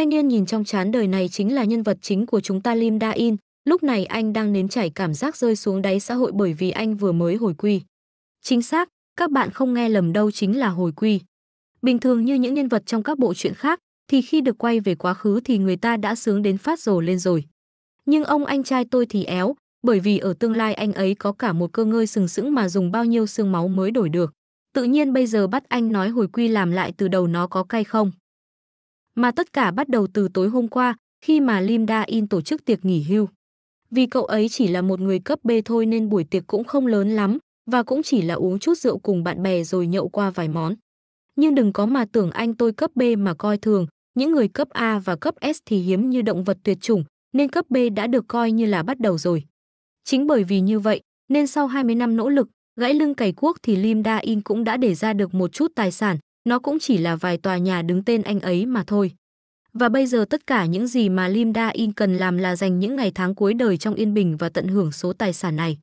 Thanh niên nhìn trong chán đời này chính là nhân vật chính của chúng ta Lim Da In, lúc này anh đang nếm trải cảm giác rơi xuống đáy xã hội bởi vì anh vừa mới hồi quy. Chính xác, các bạn không nghe lầm đâu chính là hồi quy. Bình thường như những nhân vật trong các bộ truyện khác, thì khi được quay về quá khứ thì người ta đã sướng đến phát rồ lên rồi. Nhưng ông anh trai tôi thì éo, bởi vì ở tương lai anh ấy có cả một cơ ngơi sừng sững mà dùng bao nhiêu xương máu mới đổi được. Tự nhiên bây giờ bắt anh nói hồi quy làm lại từ đầu nó có cay không? Mà tất cả bắt đầu từ tối hôm qua, khi mà Lim Da In tổ chức tiệc nghỉ hưu. Vì cậu ấy chỉ là một người cấp B thôi nên buổi tiệc cũng không lớn lắm, và cũng chỉ là uống chút rượu cùng bạn bè rồi nhậu qua vài món. Nhưng đừng có mà tưởng anh tôi cấp B mà coi thường, những người cấp A và cấp S thì hiếm như động vật tuyệt chủng, nên cấp B đã được coi như là bắt đầu rồi. Chính bởi vì như vậy, nên sau 20 năm nỗ lực, gãy lưng cày cuốc thì Lim Da In cũng đã để ra được một chút tài sản, nó cũng chỉ là vài tòa nhà đứng tên anh ấy mà thôi. Và bây giờ tất cả những gì mà Lim Da In cần làm là dành những ngày tháng cuối đời trong yên bình và tận hưởng số tài sản này.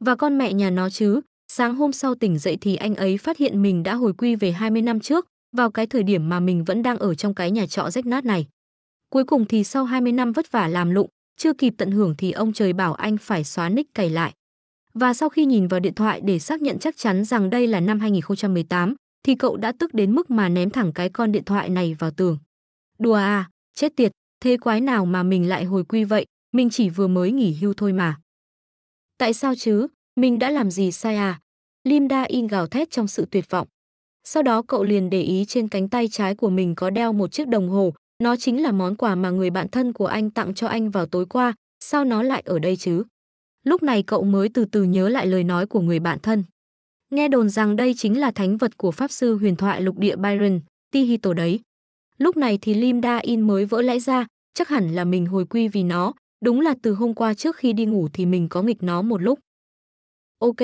Và con mẹ nhà nó chứ, sáng hôm sau tỉnh dậy thì anh ấy phát hiện mình đã hồi quy về 20 năm trước, vào cái thời điểm mà mình vẫn đang ở trong cái nhà trọ rách nát này. Cuối cùng thì sau 20 năm vất vả làm lụng, chưa kịp tận hưởng thì ông trời bảo anh phải xóa nick cày lại. Và sau khi nhìn vào điện thoại để xác nhận chắc chắn rằng đây là năm 2018, thì cậu đã tức đến mức mà ném thẳng cái con điện thoại này vào tường. Đùa à, chết tiệt, thế quái nào mà mình lại hồi quy vậy, mình chỉ vừa mới nghỉ hưu thôi mà. Tại sao chứ, mình đã làm gì sai à? Lim Da In gào thét trong sự tuyệt vọng. Sau đó cậu liền để ý trên cánh tay trái của mình có đeo một chiếc đồng hồ, nó chính là món quà mà người bạn thân của anh tặng cho anh vào tối qua, sao nó lại ở đây chứ? Lúc này cậu mới từ từ nhớ lại lời nói của người bạn thân. Nghe đồn rằng đây chính là thánh vật của pháp sư huyền thoại lục địa Byron, Tihito đấy. Lúc này thì Lim Da In mới vỡ lẽ ra, chắc hẳn là mình hồi quy vì nó, đúng là từ hôm qua trước khi đi ngủ thì mình có nghịch nó một lúc. Ok,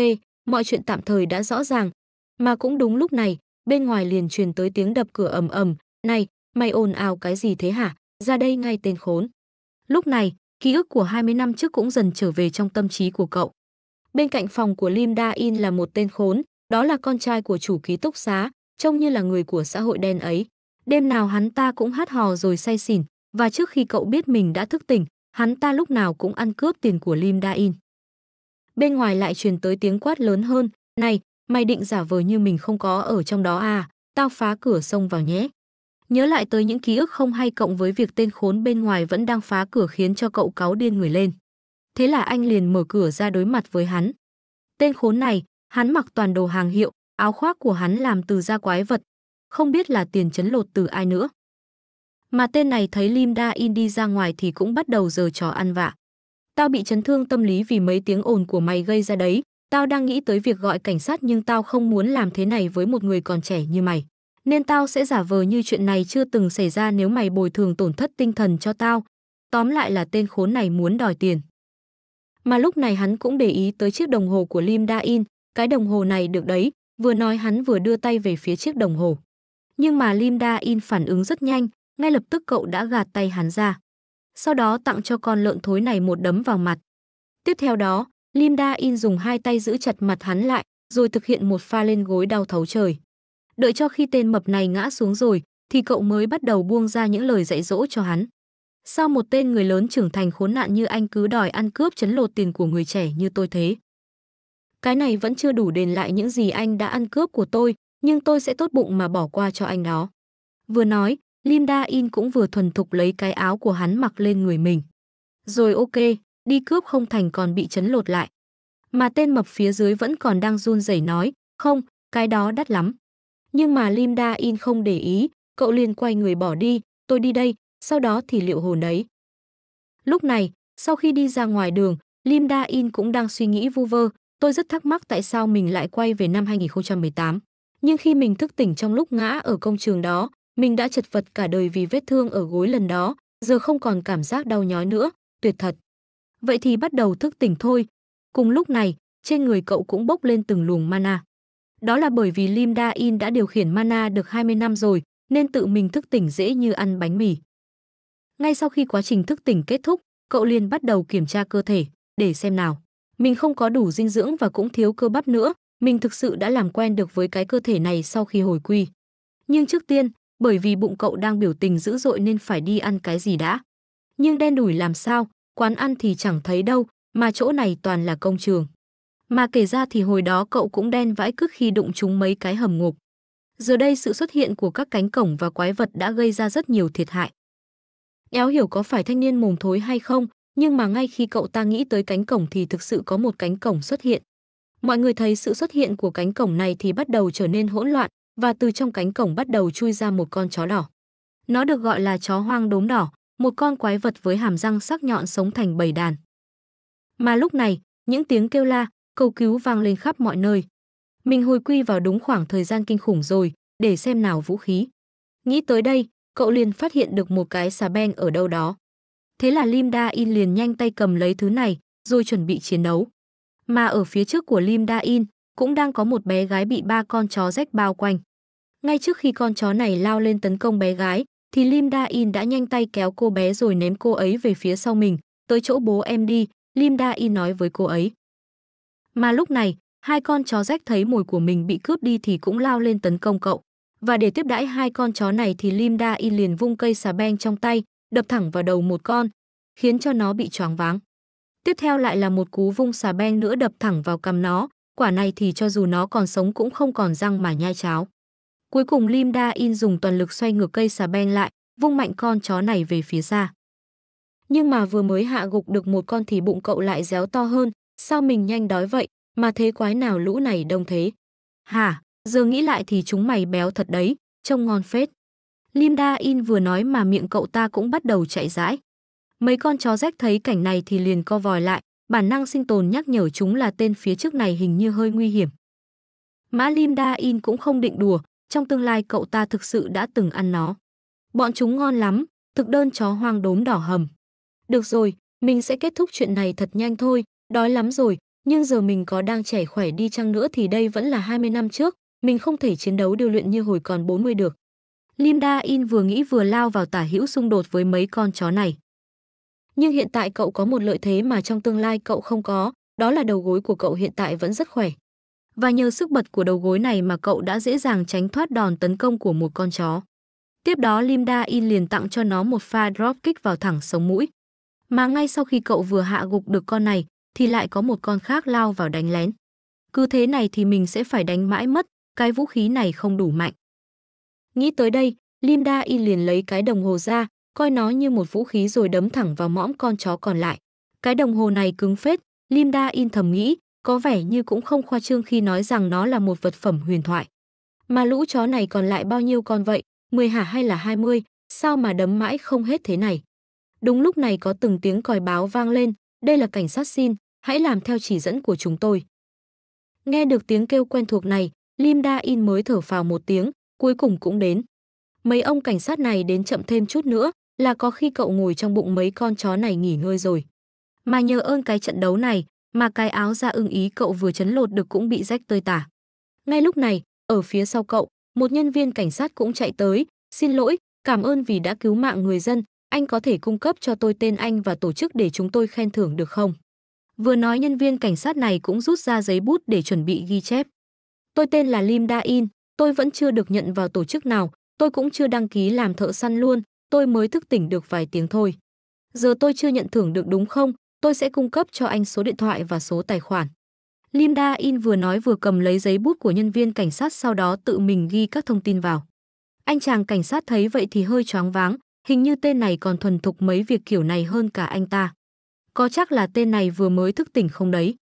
mọi chuyện tạm thời đã rõ ràng, mà cũng đúng lúc này, bên ngoài liền truyền tới tiếng đập cửa ầm ầm, "Này, mày ồn ào cái gì thế hả? Ra đây ngay tên khốn." Lúc này, ký ức của 20 năm trước cũng dần trở về trong tâm trí của cậu. Bên cạnh phòng của Lim Da In là một tên khốn, đó là con trai của chủ ký túc xá, trông như là người của xã hội đen ấy. Đêm nào hắn ta cũng hát hò rồi say xỉn, và trước khi cậu biết mình đã thức tỉnh, hắn ta lúc nào cũng ăn cướp tiền của Lim Da In. Bên ngoài lại truyền tới tiếng quát lớn hơn, "Này, mày định giả vờ như mình không có ở trong đó à, tao phá cửa xông vào nhé." Nhớ lại tới những ký ức không hay cộng với việc tên khốn bên ngoài vẫn đang phá cửa khiến cho cậu cáu điên người lên. Thế là anh liền mở cửa ra đối mặt với hắn. Tên khốn này, hắn mặc toàn đồ hàng hiệu, áo khoác của hắn làm từ da quái vật, không biết là tiền chấn lột từ ai nữa. Mà tên này thấy Lim Da In đi ra ngoài thì cũng bắt đầu giờ trò ăn vạ. Tao bị chấn thương tâm lý vì mấy tiếng ồn của mày gây ra đấy, tao đang nghĩ tới việc gọi cảnh sát nhưng tao không muốn làm thế này với một người còn trẻ như mày. Nên tao sẽ giả vờ như chuyện này chưa từng xảy ra nếu mày bồi thường tổn thất tinh thần cho tao. Tóm lại là tên khốn này muốn đòi tiền. Mà lúc này hắn cũng để ý tới chiếc đồng hồ của Lim Da In, cái đồng hồ này được đấy, vừa nói hắn vừa đưa tay về phía chiếc đồng hồ. Nhưng mà Lim Da In phản ứng rất nhanh, ngay lập tức cậu đã gạt tay hắn ra. Sau đó tặng cho con lợn thối này một đấm vào mặt. Tiếp theo đó, Lim Da In dùng hai tay giữ chặt mặt hắn lại, rồi thực hiện một pha lên gối đau thấu trời. Đợi cho khi tên mập này ngã xuống rồi, thì cậu mới bắt đầu buông ra những lời dạy dỗ cho hắn. Sao một tên người lớn trưởng thành khốn nạn như anh cứ đòi ăn cướp chấn lột tiền của người trẻ như tôi thế? Cái này vẫn chưa đủ đền lại những gì anh đã ăn cướp của tôi, nhưng tôi sẽ tốt bụng mà bỏ qua cho anh đó. Vừa nói, Lim Da In cũng vừa thuần thục lấy cái áo của hắn mặc lên người mình. Rồi ok, đi cướp không thành còn bị chấn lột lại. Mà tên mập phía dưới vẫn còn đang run rẩy nói, không, cái đó đắt lắm. Nhưng mà Lim Da In không để ý, cậu liền quay người bỏ đi, tôi đi đây, sau đó thì liệu hồn ấy. Lúc này, sau khi đi ra ngoài đường, Lim Da In cũng đang suy nghĩ vu vơ, tôi rất thắc mắc tại sao mình lại quay về năm 2018. Nhưng khi mình thức tỉnh trong lúc ngã ở công trường đó, mình đã chật vật cả đời vì vết thương ở gối lần đó, giờ không còn cảm giác đau nhói nữa, tuyệt thật. Vậy thì bắt đầu thức tỉnh thôi. Cùng lúc này, trên người cậu cũng bốc lên từng luồng mana. Đó là bởi vì Lim Da In đã điều khiển mana được 20 năm rồi, nên tự mình thức tỉnh dễ như ăn bánh mì. Ngay sau khi quá trình thức tỉnh kết thúc, cậu liền bắt đầu kiểm tra cơ thể, để xem nào. Mình không có đủ dinh dưỡng và cũng thiếu cơ bắp nữa, mình thực sự đã làm quen được với cái cơ thể này sau khi hồi quy. Nhưng trước tiên, bởi vì bụng cậu đang biểu tình dữ dội nên phải đi ăn cái gì đã. Nhưng đen đủi làm sao, quán ăn thì chẳng thấy đâu, mà chỗ này toàn là công trường. Mà kể ra thì hồi đó cậu cũng đen vãi cứt khi đụng chúng mấy cái hầm ngục. Giờ đây sự xuất hiện của các cánh cổng và quái vật đã gây ra rất nhiều thiệt hại. Éo hiểu có phải thanh niên mồm thối hay không, nhưng mà ngay khi cậu ta nghĩ tới cánh cổng thì thực sự có một cánh cổng xuất hiện. Mọi người thấy sự xuất hiện của cánh cổng này thì bắt đầu trở nên hỗn loạn và từ trong cánh cổng bắt đầu chui ra một con chó đỏ. Nó được gọi là chó hoang đốm đỏ, một con quái vật với hàm răng sắc nhọn sống thành bầy đàn. Mà lúc này, những tiếng kêu la, cầu cứu vang lên khắp mọi nơi. Mình hồi quy vào đúng khoảng thời gian kinh khủng rồi, để xem nào vũ khí. Nghĩ tới đây, cậu liền phát hiện được một cái xà beng ở đâu đó. Thế là Lim Da In liền nhanh tay cầm lấy thứ này, rồi chuẩn bị chiến đấu. Mà ở phía trước của Lim Da In, cũng đang có một bé gái bị ba con chó rách bao quanh. Ngay trước khi con chó này lao lên tấn công bé gái, thì Lim Da In đã nhanh tay kéo cô bé rồi ném cô ấy về phía sau mình, tới chỗ bố em đi, Lim Da In nói với cô ấy. Mà lúc này, hai con chó rách thấy mồi của mình bị cướp đi thì cũng lao lên tấn công cậu. Và để tiếp đãi hai con chó này thì Lim Da In liền vung cây xà beng trong tay, đập thẳng vào đầu một con, khiến cho nó bị choáng váng. Tiếp theo lại là một cú vung xà beng nữa đập thẳng vào cằm nó, quả này thì cho dù nó còn sống cũng không còn răng mà nhai cháo. Cuối cùng Lim Da In dùng toàn lực xoay ngược cây xà beng lại, vung mạnh con chó này về phía xa. Nhưng mà vừa mới hạ gục được một con thì bụng cậu lại réo to hơn, sao mình nhanh đói vậy, mà thế quái nào lũ này đông thế. Hả, giờ nghĩ lại thì chúng mày béo thật đấy, trông ngon phết. Lim Da In vừa nói mà miệng cậu ta cũng bắt đầu chạy rãi. Mấy con chó rách thấy cảnh này thì liền co vòi lại, bản năng sinh tồn nhắc nhở chúng là tên phía trước này hình như hơi nguy hiểm. Mã Lim Da In cũng không định đùa, trong tương lai cậu ta thực sự đã từng ăn nó. Bọn chúng ngon lắm, thực đơn chó hoang đốm đỏ hầm. Được rồi, mình sẽ kết thúc chuyện này thật nhanh thôi, đói lắm rồi, nhưng giờ mình có đang trẻ khỏe đi chăng nữa thì đây vẫn là 20 năm trước, mình không thể chiến đấu điều luyện như hồi còn 40 được. Linda In vừa nghĩ vừa lao vào tả hữu xung đột với mấy con chó này. Nhưng hiện tại cậu có một lợi thế mà trong tương lai cậu không có, đó là đầu gối của cậu hiện tại vẫn rất khỏe. Và nhờ sức bật của đầu gối này mà cậu đã dễ dàng tránh thoát đòn tấn công của một con chó. Tiếp đó Linda In liền tặng cho nó một pha drop kick vào thẳng sống mũi. Mà ngay sau khi cậu vừa hạ gục được con này, thì lại có một con khác lao vào đánh lén. Cứ thế này thì mình sẽ phải đánh mãi mất, cái vũ khí này không đủ mạnh. Nghĩ tới đây, Linda In liền lấy cái đồng hồ ra, coi nó như một vũ khí rồi đấm thẳng vào mõm con chó còn lại. Cái đồng hồ này cứng phết, Linda In thầm nghĩ, có vẻ như cũng không khoa trương khi nói rằng nó là một vật phẩm huyền thoại. Mà lũ chó này còn lại bao nhiêu con vậy, 10 hả hay là 20, sao mà đấm mãi không hết thế này. Đúng lúc này có từng tiếng còi báo vang lên, đây là cảnh sát xin, hãy làm theo chỉ dẫn của chúng tôi. Nghe được tiếng kêu quen thuộc này, Lim Da In mới thở phào một tiếng, cuối cùng cũng đến. Mấy ông cảnh sát này đến chậm thêm chút nữa, là có khi cậu ngồi trong bụng mấy con chó này nghỉ ngơi rồi. Mà nhờ ơn cái trận đấu này, mà cái áo da ưng ý cậu vừa chấn lột được cũng bị rách tơi tả. Ngay lúc này, ở phía sau cậu, một nhân viên cảnh sát cũng chạy tới, xin lỗi, cảm ơn vì đã cứu mạng người dân, anh có thể cung cấp cho tôi tên anh và tổ chức để chúng tôi khen thưởng được không? Vừa nói nhân viên cảnh sát này cũng rút ra giấy bút để chuẩn bị ghi chép. Tôi tên là Lim Da In, tôi vẫn chưa được nhận vào tổ chức nào, tôi cũng chưa đăng ký làm thợ săn luôn, tôi mới thức tỉnh được vài tiếng thôi. Giờ tôi chưa nhận thưởng được đúng không? Tôi sẽ cung cấp cho anh số điện thoại và số tài khoản. Lim Da In vừa nói vừa cầm lấy giấy bút của nhân viên cảnh sát sau đó tự mình ghi các thông tin vào. Anh chàng cảnh sát thấy vậy thì hơi choáng váng, hình như tên này còn thuần thục mấy việc kiểu này hơn cả anh ta. Có chắc là tên này vừa mới thức tỉnh không đấy.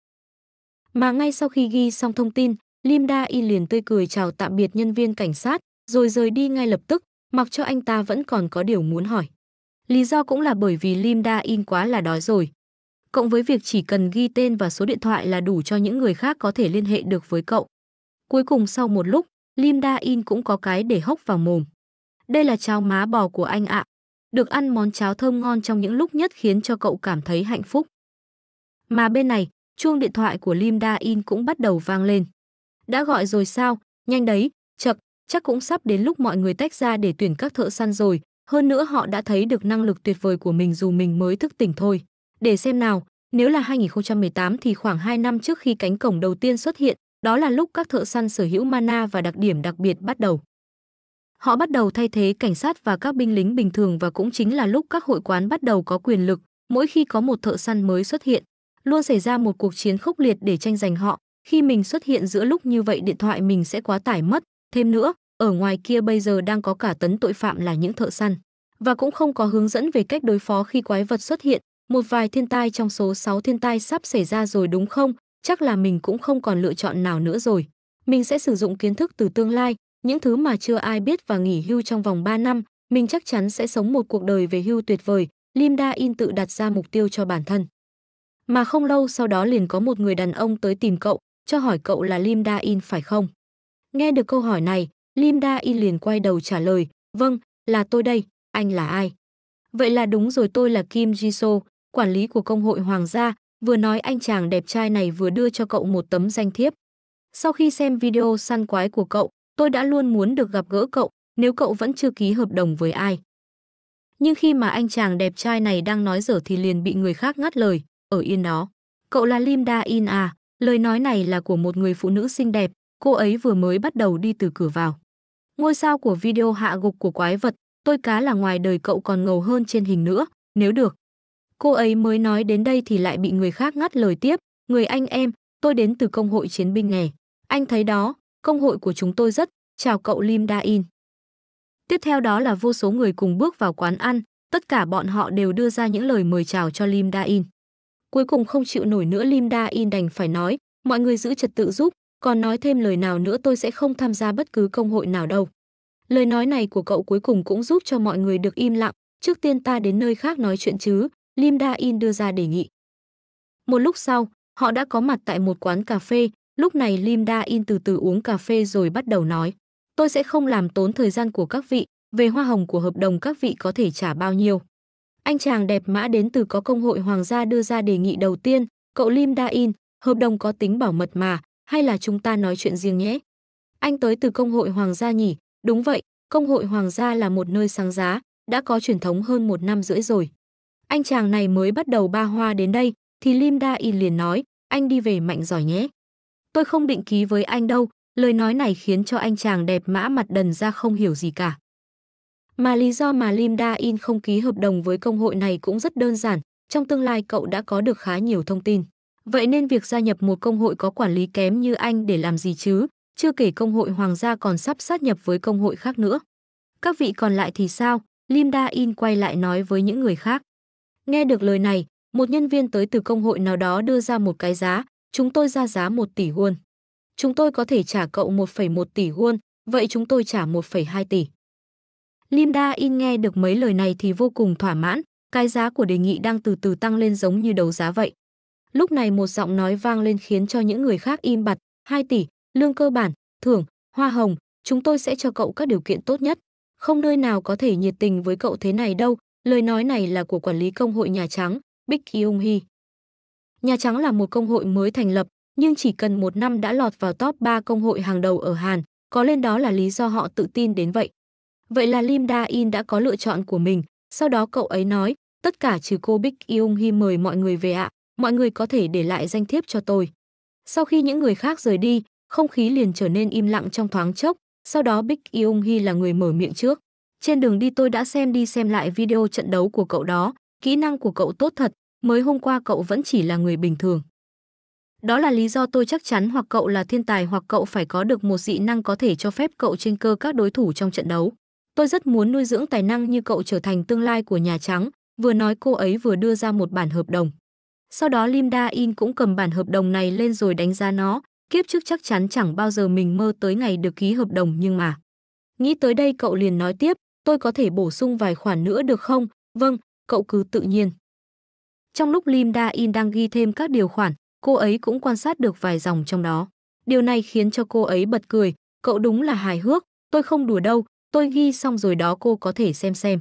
Mà ngay sau khi ghi xong thông tin, Lim Da In liền tươi cười chào tạm biệt nhân viên cảnh sát, rồi rời đi ngay lập tức, mặc cho anh ta vẫn còn có điều muốn hỏi. Lý do cũng là bởi vì Lim Da In quá là đói rồi. Cộng với việc chỉ cần ghi tên và số điện thoại là đủ cho những người khác có thể liên hệ được với cậu. Cuối cùng sau một lúc, Lim Da In cũng có cái để hốc vào mồm. Đây là cháo má bò của anh ạ. Được ăn món cháo thơm ngon trong những lúc nhất khiến cho cậu cảm thấy hạnh phúc. Mà bên này, chuông điện thoại của Lim Da In cũng bắt đầu vang lên. Đã gọi rồi sao? Nhanh đấy, chật, chắc cũng sắp đến lúc mọi người tách ra để tuyển các thợ săn rồi. Hơn nữa họ đã thấy được năng lực tuyệt vời của mình dù mình mới thức tỉnh thôi. Để xem nào, nếu là 2018 thì khoảng 2 năm trước khi cánh cổng đầu tiên xuất hiện, đó là lúc các thợ săn sở hữu mana và đặc điểm đặc biệt bắt đầu. Họ bắt đầu thay thế cảnh sát và các binh lính bình thường và cũng chính là lúc các hội quán bắt đầu có quyền lực, mỗi khi có một thợ săn mới xuất hiện, luôn xảy ra một cuộc chiến khốc liệt để tranh giành họ, khi mình xuất hiện giữa lúc như vậy điện thoại mình sẽ quá tải mất, thêm nữa, ở ngoài kia bây giờ đang có cả tấn tội phạm là những thợ săn và cũng không có hướng dẫn về cách đối phó khi quái vật xuất hiện, một vài thiên tai trong số 6 thiên tai sắp xảy ra rồi đúng không? Chắc là mình cũng không còn lựa chọn nào nữa rồi. Mình sẽ sử dụng kiến thức từ tương lai, những thứ mà chưa ai biết và nghỉ hưu trong vòng 3 năm, mình chắc chắn sẽ sống một cuộc đời về hưu tuyệt vời, Lim Da In tự đặt ra mục tiêu cho bản thân. Mà không lâu sau đó liền có một người đàn ông tới tìm cậu, cho hỏi cậu là Lim Da In phải không? Nghe được câu hỏi này, Lim Da In liền quay đầu trả lời, vâng, là tôi đây, anh là ai? Vậy là đúng rồi tôi là Kim Jisoo, quản lý của công hội Hoàng gia, vừa nói anh chàng đẹp trai này vừa đưa cho cậu một tấm danh thiếp. Sau khi xem video săn quái của cậu, tôi đã luôn muốn được gặp gỡ cậu, nếu cậu vẫn chưa ký hợp đồng với ai. Nhưng khi mà anh chàng đẹp trai này đang nói dở thì liền bị người khác ngắt lời, ở yên đó. Cậu là Lim Da In à, lời nói này là của một người phụ nữ xinh đẹp, cô ấy vừa mới bắt đầu đi từ cửa vào. Ngôi sao của video hạ gục của quái vật, tôi cá là ngoài đời cậu còn ngầu hơn trên hình nữa, nếu được. Cô ấy mới nói đến đây thì lại bị người khác ngắt lời tiếp, người anh em, tôi đến từ công hội chiến binh nghề. Anh thấy đó, công hội của chúng tôi rất, chào cậu Lim Da In. Tiếp theo đó là vô số người cùng bước vào quán ăn, tất cả bọn họ đều đưa ra những lời mời chào cho Lim Da In. Cuối cùng không chịu nổi nữa Lim Da In đành phải nói, mọi người giữ trật tự giúp, còn nói thêm lời nào nữa tôi sẽ không tham gia bất cứ công hội nào đâu. Lời nói này của cậu cuối cùng cũng giúp cho mọi người được im lặng, trước tiên ta đến nơi khác nói chuyện chứ, Lim Da In đưa ra đề nghị. Một lúc sau, họ đã có mặt tại một quán cà phê, lúc này Lim Da In từ từ uống cà phê rồi bắt đầu nói. Tôi sẽ không làm tốn thời gian của các vị, về hoa hồng của hợp đồng các vị có thể trả bao nhiêu. Anh chàng đẹp mã đến từ có công hội hoàng gia đưa ra đề nghị đầu tiên, cậu Lim Da In, hợp đồng có tính bảo mật mà, hay là chúng ta nói chuyện riêng nhé. Anh tới từ công hội hoàng gia nhỉ, đúng vậy, công hội hoàng gia là một nơi sáng giá, đã có truyền thống hơn một năm rưỡi rồi. Anh chàng này mới bắt đầu ba hoa đến đây, thì Lim Da In liền nói, anh đi về mạnh giỏi nhé. Tôi không định ký với anh đâu, lời nói này khiến cho anh chàng đẹp mã mặt đần ra không hiểu gì cả. Mà lý do mà Lim Da In không ký hợp đồng với công hội này cũng rất đơn giản, trong tương lai cậu đã có được khá nhiều thông tin. Vậy nên việc gia nhập một công hội có quản lý kém như anh để làm gì chứ, chưa kể công hội hoàng gia còn sắp sát nhập với công hội khác nữa. Các vị còn lại thì sao? Lim Da In quay lại nói với những người khác. Nghe được lời này, một nhân viên tới từ công hội nào đó đưa ra một cái giá, chúng tôi ra giá 1 tỷ won. Chúng tôi có thể trả cậu 1,1 tỷ won, vậy chúng tôi trả 1,2 tỷ. Lim Da In nghe được mấy lời này thì vô cùng thỏa mãn, cái giá của đề nghị đang từ từ tăng lên giống như đấu giá vậy. Lúc này một giọng nói vang lên khiến cho những người khác im bặt, 2 tỷ, lương cơ bản, thưởng, hoa hồng, chúng tôi sẽ cho cậu các điều kiện tốt nhất. Không nơi nào có thể nhiệt tình với cậu thế này đâu, lời nói này là của quản lý công hội Nhà Trắng, Big Kyung Hee. Nhà Trắng là một công hội mới thành lập, nhưng chỉ cần một năm đã lọt vào top 3 công hội hàng đầu ở Hàn, có lên đó là lý do họ tự tin đến vậy. Vậy là Lim Da In đã có lựa chọn của mình, sau đó cậu ấy nói, tất cả trừ cô Big Yung Hi mời mọi người về ạ, mọi người có thể để lại danh thiếp cho tôi. Sau khi những người khác rời đi, không khí liền trở nên im lặng trong thoáng chốc, sau đó Big Yung Hi là người mở miệng trước. Trên đường đi tôi đã xem đi xem lại video trận đấu của cậu đó, kỹ năng của cậu tốt thật, mới hôm qua cậu vẫn chỉ là người bình thường. Đó là lý do tôi chắc chắn hoặc cậu là thiên tài hoặc cậu phải có được một dị năng có thể cho phép cậu trên cơ các đối thủ trong trận đấu. Tôi rất muốn nuôi dưỡng tài năng như cậu trở thành tương lai của Nhà Trắng, vừa nói cô ấy vừa đưa ra một bản hợp đồng. Sau đó Lim Da In cũng cầm bản hợp đồng này lên rồi đánh giá nó, kiếp trước chắc chắn chẳng bao giờ mình mơ tới ngày được ký hợp đồng nhưng mà. Nghĩ tới đây cậu liền nói tiếp, tôi có thể bổ sung vài khoản nữa được không? Vâng, cậu cứ tự nhiên. Trong lúc Lim Da In đang ghi thêm các điều khoản, cô ấy cũng quan sát được vài dòng trong đó. Điều này khiến cho cô ấy bật cười, cậu đúng là hài hước, tôi không đùa đâu, tôi ghi xong rồi đó cô có thể xem xem.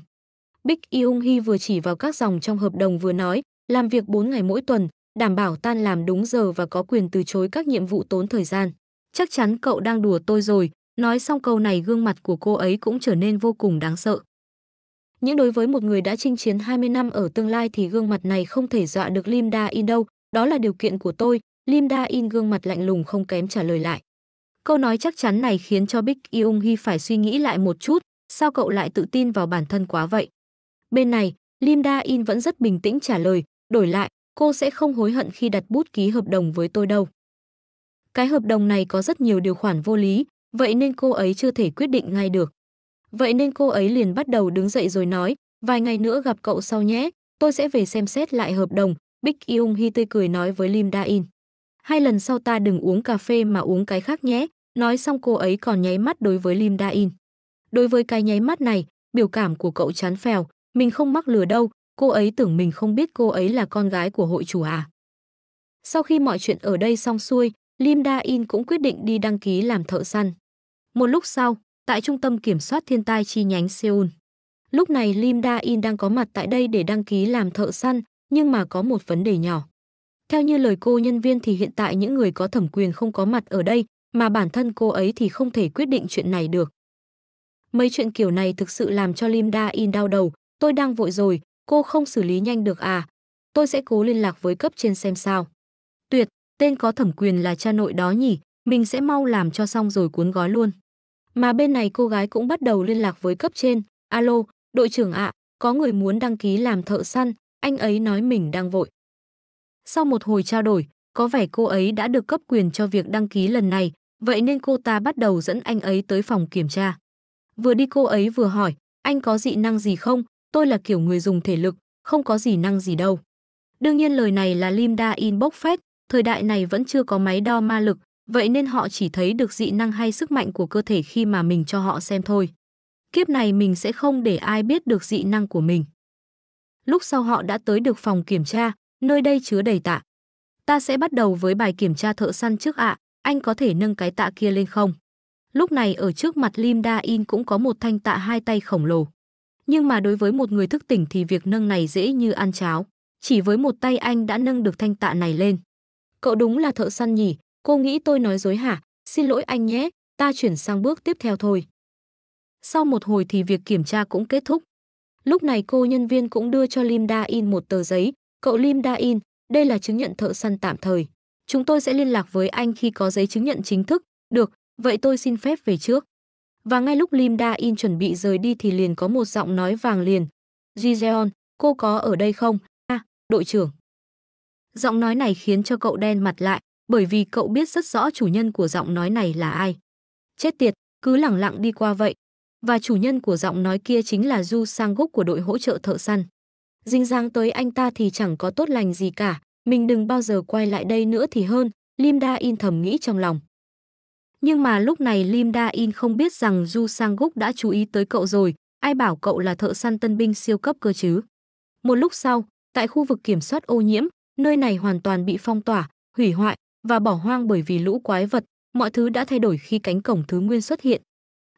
Bích Yung Hi vừa chỉ vào các dòng trong hợp đồng vừa nói, làm việc 4 ngày mỗi tuần, đảm bảo tan làm đúng giờ và có quyền từ chối các nhiệm vụ tốn thời gian. Chắc chắn cậu đang đùa tôi rồi, nói xong câu này gương mặt của cô ấy cũng trở nên vô cùng đáng sợ. Nhưng đối với một người đã chinh chiến 20 năm ở tương lai thì gương mặt này không thể dọa được Lim Da In đâu, đó là điều kiện của tôi, Lim Da In gương mặt lạnh lùng không kém trả lời lại. Câu nói chắc chắn này khiến cho Bích Young Hy phải suy nghĩ lại một chút, sao cậu lại tự tin vào bản thân quá vậy? Bên này, Lim Da In vẫn rất bình tĩnh trả lời, đổi lại, cô sẽ không hối hận khi đặt bút ký hợp đồng với tôi đâu. Cái hợp đồng này có rất nhiều điều khoản vô lý, vậy nên cô ấy chưa thể quyết định ngay được. Vậy nên cô ấy liền bắt đầu đứng dậy rồi nói, vài ngày nữa gặp cậu sau nhé, tôi sẽ về xem xét lại hợp đồng, Bích Young Hy tươi cười nói với Lim Da In. Hai lần sau ta đừng uống cà phê mà uống cái khác nhé, nói xong cô ấy còn nháy mắt đối với Lim Da In. Đối với cái nháy mắt này, biểu cảm của cậu chán phèo, mình không mắc lừa đâu, cô ấy tưởng mình không biết cô ấy là con gái của hội chủ à. Sau khi mọi chuyện ở đây xong xuôi, Lim Da In cũng quyết định đi đăng ký làm thợ săn. Một lúc sau, tại trung tâm kiểm soát thiên tai chi nhánh Seoul. Lúc này Lim Da In đang có mặt tại đây để đăng ký làm thợ săn, nhưng mà có một vấn đề nhỏ. Theo như lời cô nhân viên thì hiện tại những người có thẩm quyền không có mặt ở đây, mà bản thân cô ấy thì không thể quyết định chuyện này được. Mấy chuyện kiểu này thực sự làm cho Lim Da In đau đầu, tôi đang vội rồi, cô không xử lý nhanh được à? Tôi sẽ cố liên lạc với cấp trên xem sao. Tuyệt, tên có thẩm quyền là cha nội đó nhỉ, mình sẽ mau làm cho xong rồi cuốn gói luôn. Mà bên này cô gái cũng bắt đầu liên lạc với cấp trên, alo, đội trưởng ạ, có người muốn đăng ký làm thợ săn, anh ấy nói mình đang vội. Sau một hồi trao đổi, có vẻ cô ấy đã được cấp quyền cho việc đăng ký lần này, vậy nên cô ta bắt đầu dẫn anh ấy tới phòng kiểm tra. Vừa đi cô ấy vừa hỏi, anh có dị năng gì không? Tôi là kiểu người dùng thể lực, không có dị năng gì đâu. Đương nhiên lời này là limda In bốc phét, thời đại này vẫn chưa có máy đo ma lực, vậy nên họ chỉ thấy được dị năng hay sức mạnh của cơ thể khi mà mình cho họ xem thôi. Kiếp này mình sẽ không để ai biết được dị năng của mình. Lúc sau họ đã tới được phòng kiểm tra, nơi đây chứa đầy tạ. Ta sẽ bắt đầu với bài kiểm tra thợ săn trước ạ, anh có thể nâng cái tạ kia lên không? Lúc này ở trước mặt Lim Da In cũng có một thanh tạ hai tay khổng lồ. Nhưng mà đối với một người thức tỉnh thì việc nâng này dễ như ăn cháo. Chỉ với một tay anh đã nâng được thanh tạ này lên. Cậu đúng là thợ săn nhỉ, cô nghĩ tôi nói dối hả? Xin lỗi anh nhé, ta chuyển sang bước tiếp theo thôi. Sau một hồi thì việc kiểm tra cũng kết thúc. Lúc này cô nhân viên cũng đưa cho Lim Da In một tờ giấy. Cậu Lim Da In, đây là chứng nhận thợ săn tạm thời. Chúng tôi sẽ liên lạc với anh khi có giấy chứng nhận chính thức. Được, vậy tôi xin phép về trước. Và ngay lúc Lim Da In chuẩn bị rời đi thì liền có một giọng nói vàng liền. Gideon, cô có ở đây không? À, đội trưởng. Giọng nói này khiến cho cậu đen mặt lại, bởi vì cậu biết rất rõ chủ nhân của giọng nói này là ai. Chết tiệt, cứ lẳng lặng đi qua vậy. Và chủ nhân của giọng nói kia chính là Du Sang Gúc của đội hỗ trợ thợ săn. Dinh dáng tới anh ta thì chẳng có tốt lành gì cả, mình đừng bao giờ quay lại đây nữa thì hơn, Lim Da In thầm nghĩ trong lòng. Nhưng mà lúc này Lim Da In không biết rằng Du Sang Gúc đã chú ý tới cậu rồi, ai bảo cậu là thợ săn tân binh siêu cấp cơ chứ. Một lúc sau, tại khu vực kiểm soát ô nhiễm, nơi này hoàn toàn bị phong tỏa, hủy hoại và bỏ hoang bởi vì lũ quái vật, mọi thứ đã thay đổi khi cánh cổng thứ nguyên xuất hiện.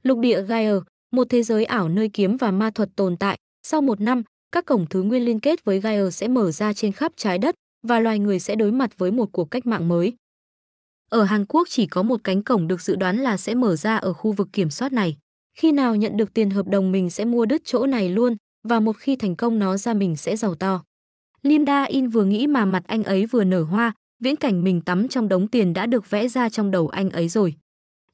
Lục địa Gaia, một thế giới ảo nơi kiếm và ma thuật tồn tại, sau một năm, các cổng thứ nguyên liên kết với Gaia sẽ mở ra trên khắp trái đất và loài người sẽ đối mặt với một cuộc cách mạng mới. Ở Hàn Quốc chỉ có một cánh cổng được dự đoán là sẽ mở ra ở khu vực kiểm soát này. Khi nào nhận được tiền hợp đồng mình sẽ mua đất chỗ này luôn và một khi thành công nó ra mình sẽ giàu to. Lim Da In vừa nghĩ mà mặt anh ấy vừa nở hoa, viễn cảnh mình tắm trong đống tiền đã được vẽ ra trong đầu anh ấy rồi.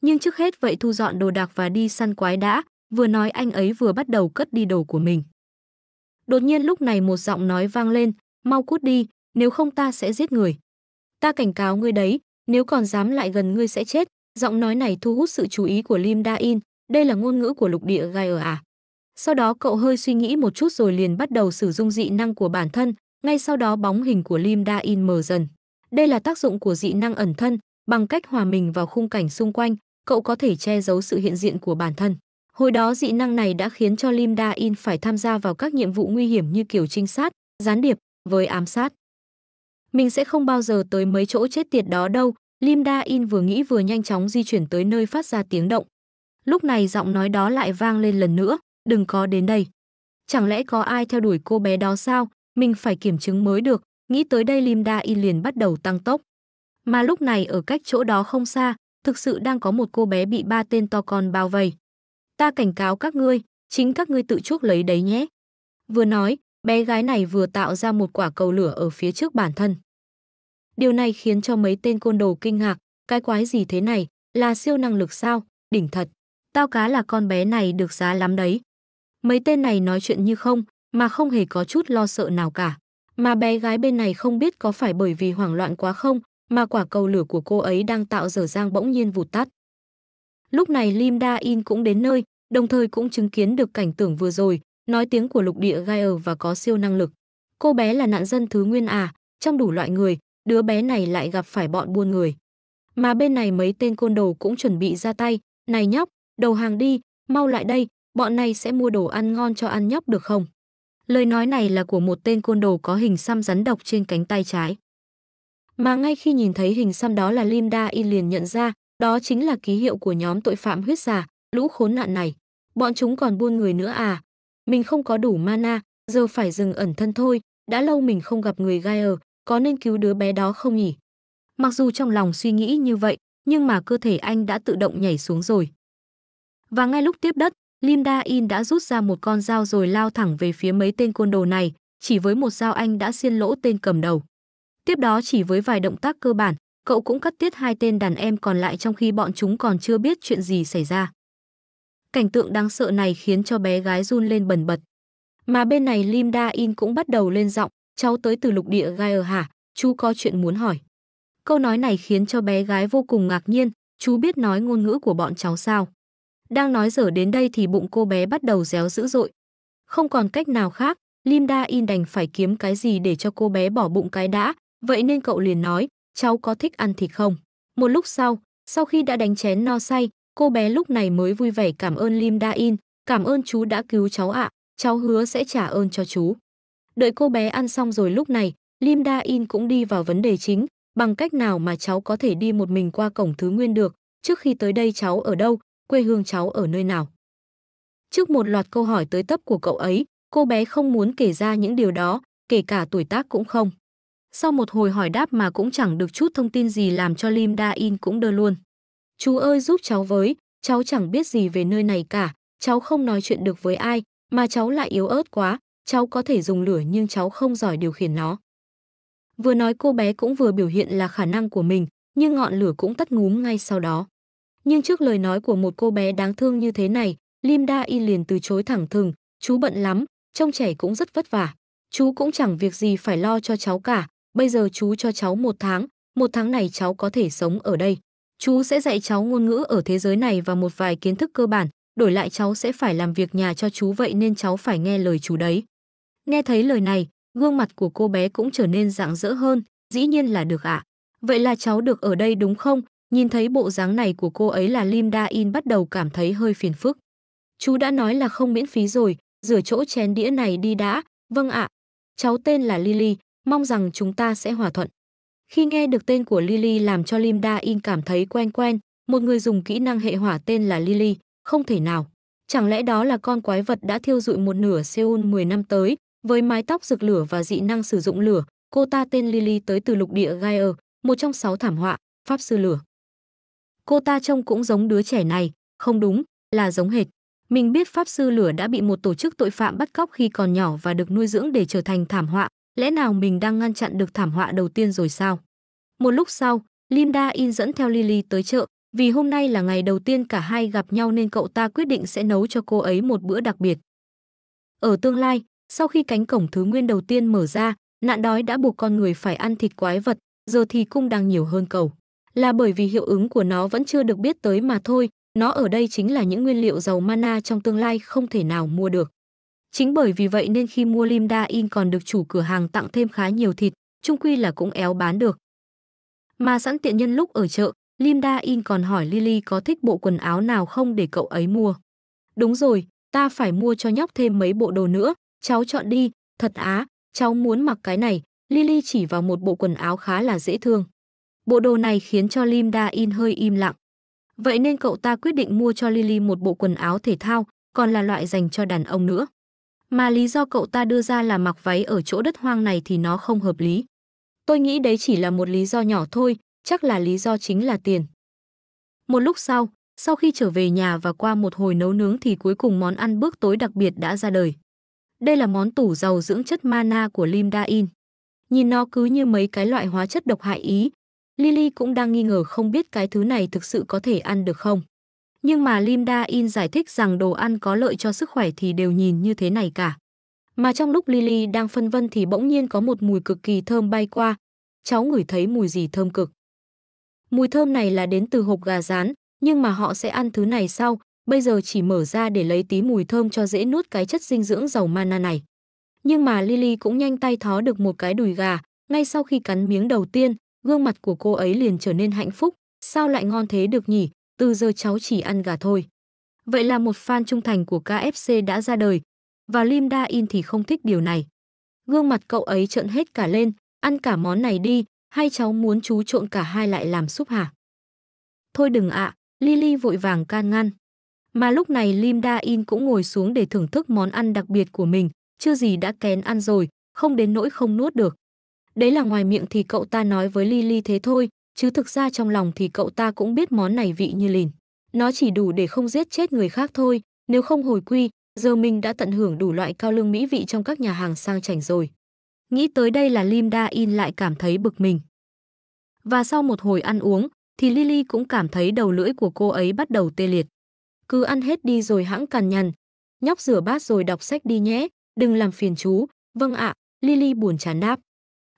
Nhưng trước hết vậy thu dọn đồ đạc và đi săn quái đã, vừa nói anh ấy vừa bắt đầu cất đi đồ của mình. Đột nhiên lúc này một giọng nói vang lên, mau cút đi, nếu không ta sẽ giết người. Ta cảnh cáo ngươi đấy, nếu còn dám lại gần ngươi sẽ chết. Giọng nói này thu hút sự chú ý của Lim Da In, đây là ngôn ngữ của lục địa Gaia à. Sau đó cậu hơi suy nghĩ một chút rồi liền bắt đầu sử dụng dị năng của bản thân, ngay sau đó bóng hình của Lim Da In mờ dần. Đây là tác dụng của dị năng ẩn thân, bằng cách hòa mình vào khung cảnh xung quanh, cậu có thể che giấu sự hiện diện của bản thân. Hồi đó dị năng này đã khiến cho Lim Da In phải tham gia vào các nhiệm vụ nguy hiểm như kiểu trinh sát, gián điệp, với ám sát. Mình sẽ không bao giờ tới mấy chỗ chết tiệt đó đâu, Lim Da In vừa nghĩ vừa nhanh chóng di chuyển tới nơi phát ra tiếng động. Lúc này giọng nói đó lại vang lên lần nữa, đừng có đến đây. Chẳng lẽ có ai theo đuổi cô bé đó sao, mình phải kiểm chứng mới được, nghĩ tới đây Lim Da In liền bắt đầu tăng tốc. Mà lúc này ở cách chỗ đó không xa, thực sự đang có một cô bé bị ba tên to con bao vây. Ta cảnh cáo các ngươi, chính các ngươi tự chuốc lấy đấy nhé. Vừa nói, bé gái này vừa tạo ra một quả cầu lửa ở phía trước bản thân. Điều này khiến cho mấy tên côn đồ kinh ngạc, cái quái gì thế này, là siêu năng lực sao? Đỉnh thật. Tao cá là con bé này được giá lắm đấy. Mấy tên này nói chuyện như không, mà không hề có chút lo sợ nào cả. Mà bé gái bên này không biết có phải bởi vì hoảng loạn quá không, mà quả cầu lửa của cô ấy đang tạo dở dang bỗng nhiên vụt tắt. Lúc này Lim Da In cũng đến nơi, đồng thời cũng chứng kiến được cảnh tượng vừa rồi, nói tiếng của lục địa Gaia và có siêu năng lực. Cô bé là nạn dân thứ nguyên à, trong đủ loại người, đứa bé này lại gặp phải bọn buôn người. Mà bên này mấy tên côn đồ cũng chuẩn bị ra tay, này nhóc, đầu hàng đi, mau lại đây, bọn này sẽ mua đồ ăn ngon cho ăn nhóc được không? Lời nói này là của một tên côn đồ có hình xăm rắn độc trên cánh tay trái. Mà ngay khi nhìn thấy hình xăm đó là Lim Da In liền nhận ra, đó chính là ký hiệu của nhóm tội phạm huyết giả lũ khốn nạn này. Bọn chúng còn buôn người nữa à? Mình không có đủ mana, giờ phải dừng ẩn thân thôi, đã lâu mình không gặp người Gaia, có nên cứu đứa bé đó không nhỉ? Mặc dù trong lòng suy nghĩ như vậy, nhưng mà cơ thể anh đã tự động nhảy xuống rồi. Và ngay lúc tiếp đất, Lim Da In đã rút ra một con dao rồi lao thẳng về phía mấy tên côn đồ này, chỉ với một dao anh đã xiên lỗ tên cầm đầu. Tiếp đó chỉ với vài động tác cơ bản, cậu cũng cắt tiết hai tên đàn em còn lại trong khi bọn chúng còn chưa biết chuyện gì xảy ra. Cảnh tượng đáng sợ này khiến cho bé gái run lên bần bật. Mà bên này Lim Da In cũng bắt đầu lên giọng, cháu tới từ lục địa gai ở hả, chú có chuyện muốn hỏi. Câu nói này khiến cho bé gái vô cùng ngạc nhiên, chú biết nói ngôn ngữ của bọn cháu sao. Đang nói dở đến đây thì bụng cô bé bắt đầu réo dữ dội. Không còn cách nào khác, Lim Da In đành phải kiếm cái gì để cho cô bé bỏ bụng cái đã, vậy nên cậu liền nói, cháu có thích ăn thịt không? Một lúc sau, sau khi đã đánh chén no say, cô bé lúc này mới vui vẻ cảm ơn Lim Da In, cảm ơn chú đã cứu cháu ạ, cháu hứa sẽ trả ơn cho chú. Đợi cô bé ăn xong rồi lúc này, Lim Da In cũng đi vào vấn đề chính, bằng cách nào mà cháu có thể đi một mình qua cổng thứ nguyên được, trước khi tới đây cháu ở đâu, quê hương cháu ở nơi nào. Trước một loạt câu hỏi tới tấp của cậu ấy, cô bé không muốn kể ra những điều đó, kể cả tuổi tác cũng không. Sau một hồi hỏi đáp mà cũng chẳng được chút thông tin gì làm cho Lim Da In cũng đơ luôn. Chú ơi giúp cháu với, cháu chẳng biết gì về nơi này cả, cháu không nói chuyện được với ai, mà cháu lại yếu ớt quá, cháu có thể dùng lửa nhưng cháu không giỏi điều khiển nó. Vừa nói cô bé cũng vừa biểu hiện là khả năng của mình, nhưng ngọn lửa cũng tắt ngúm ngay sau đó. Nhưng trước lời nói của một cô bé đáng thương như thế này, Lim Da y liền từ chối thẳng thừng, chú bận lắm, trông trẻ cũng rất vất vả. Chú cũng chẳng việc gì phải lo cho cháu cả, bây giờ chú cho cháu một tháng, một tháng này cháu có thể sống ở đây. Chú sẽ dạy cháu ngôn ngữ ở thế giới này và một vài kiến thức cơ bản, đổi lại cháu sẽ phải làm việc nhà cho chú vậy nên cháu phải nghe lời chú đấy. Nghe thấy lời này, gương mặt của cô bé cũng trở nên rạng rỡ hơn, dĩ nhiên là được ạ. À. Vậy là cháu được ở đây đúng không? Nhìn thấy bộ dáng này của cô ấy là Lim Da In bắt đầu cảm thấy hơi phiền phức. Chú đã nói là không miễn phí rồi, rửa chỗ chén đĩa này đi đã. Vâng ạ. Cháu tên là Lily, mong rằng chúng ta sẽ hòa thuận. Khi nghe được tên của Lily làm cho Lim Da In cảm thấy quen quen, một người dùng kỹ năng hệ hỏa tên là Lily, không thể nào. Chẳng lẽ đó là con quái vật đã thiêu dụi một nửa Seoul 10 năm tới, với mái tóc rực lửa và dị năng sử dụng lửa, cô ta tên Lily tới từ lục địa Gaia, một trong sáu thảm họa, pháp sư lửa. Cô ta trông cũng giống đứa trẻ này, không đúng, là giống hệt. Mình biết pháp sư lửa đã bị một tổ chức tội phạm bắt cóc khi còn nhỏ và được nuôi dưỡng để trở thành thảm họa, lẽ nào mình đang ngăn chặn được thảm họa đầu tiên rồi sao? Một lúc sau, Linda In dẫn theo Lily tới chợ, vì hôm nay là ngày đầu tiên cả hai gặp nhau nên cậu ta quyết định sẽ nấu cho cô ấy một bữa đặc biệt. Ở tương lai, sau khi cánh cổng thứ nguyên đầu tiên mở ra, nạn đói đã buộc con người phải ăn thịt quái vật, giờ thì cung đang nhiều hơn cầu. Là bởi vì hiệu ứng của nó vẫn chưa được biết tới mà thôi, nó ở đây chính là những nguyên liệu giàu mana trong tương lai không thể nào mua được. Chính bởi vì vậy nên khi mua Lim Da In còn được chủ cửa hàng tặng thêm khá nhiều thịt, chung quy là cũng éo bán được. Mà sẵn tiện nhân lúc ở chợ, Lim Da In còn hỏi Lily có thích bộ quần áo nào không để cậu ấy mua. Đúng rồi, ta phải mua cho nhóc thêm mấy bộ đồ nữa, cháu chọn đi, thật á, cháu muốn mặc cái này, Lily chỉ vào một bộ quần áo khá là dễ thương. Bộ đồ này khiến cho Lim Da In hơi im lặng. Vậy nên cậu ta quyết định mua cho Lily một bộ quần áo thể thao, còn là loại dành cho đàn ông nữa. Mà lý do cậu ta đưa ra là mặc váy ở chỗ đất hoang này thì nó không hợp lý. Tôi nghĩ đấy chỉ là một lý do nhỏ thôi, chắc là lý do chính là tiền. Một lúc sau, sau khi trở về nhà và qua một hồi nấu nướng thì cuối cùng món ăn bước tối đặc biệt đã ra đời. Đây là món tủ giàu dưỡng chất mana của Lim Da In. Nhìn nó cứ như mấy cái loại hóa chất độc hại ý, Lily cũng đang nghi ngờ không biết cái thứ này thực sự có thể ăn được không. Nhưng mà Lim Da In giải thích rằng đồ ăn có lợi cho sức khỏe thì đều nhìn như thế này cả. Mà trong lúc Lily đang phân vân thì bỗng nhiên có một mùi cực kỳ thơm bay qua. Cháu ngửi thấy mùi gì thơm cực. Mùi thơm này là đến từ hộp gà rán, nhưng mà họ sẽ ăn thứ này sau, bây giờ chỉ mở ra để lấy tí mùi thơm cho dễ nuốt cái chất dinh dưỡng giàu mana này. Nhưng mà Lily cũng nhanh tay thó được một cái đùi gà, ngay sau khi cắn miếng đầu tiên, gương mặt của cô ấy liền trở nên hạnh phúc, sao lại ngon thế được nhỉ, từ giờ cháu chỉ ăn gà thôi. Vậy là một fan trung thành của KFC đã ra đời, và Lim Da In thì không thích điều này. Gương mặt cậu ấy trợn hết cả lên, ăn cả món này đi, hay cháu muốn chú trộn cả hai lại làm súp hả? Thôi đừng ạ, à, Lily vội vàng can ngăn. Mà lúc này Lim Da In cũng ngồi xuống để thưởng thức món ăn đặc biệt của mình, chưa gì đã kén ăn rồi, không đến nỗi không nuốt được. Đấy là ngoài miệng thì cậu ta nói với Lily thế thôi, chứ thực ra trong lòng thì cậu ta cũng biết món này vị như lìn. Nó chỉ đủ để không giết chết người khác thôi, nếu không hồi quy, giờ mình đã tận hưởng đủ loại cao lương mỹ vị trong các nhà hàng sang chảnh rồi. Nghĩ tới đây là Lim Da In lại cảm thấy bực mình. Và sau một hồi ăn uống, thì Lily cũng cảm thấy đầu lưỡi của cô ấy bắt đầu tê liệt. Cứ ăn hết đi rồi hãng cằn nhằn. Nhóc rửa bát rồi đọc sách đi nhé, đừng làm phiền chú. Vâng ạ, Lily buồn chán đáp.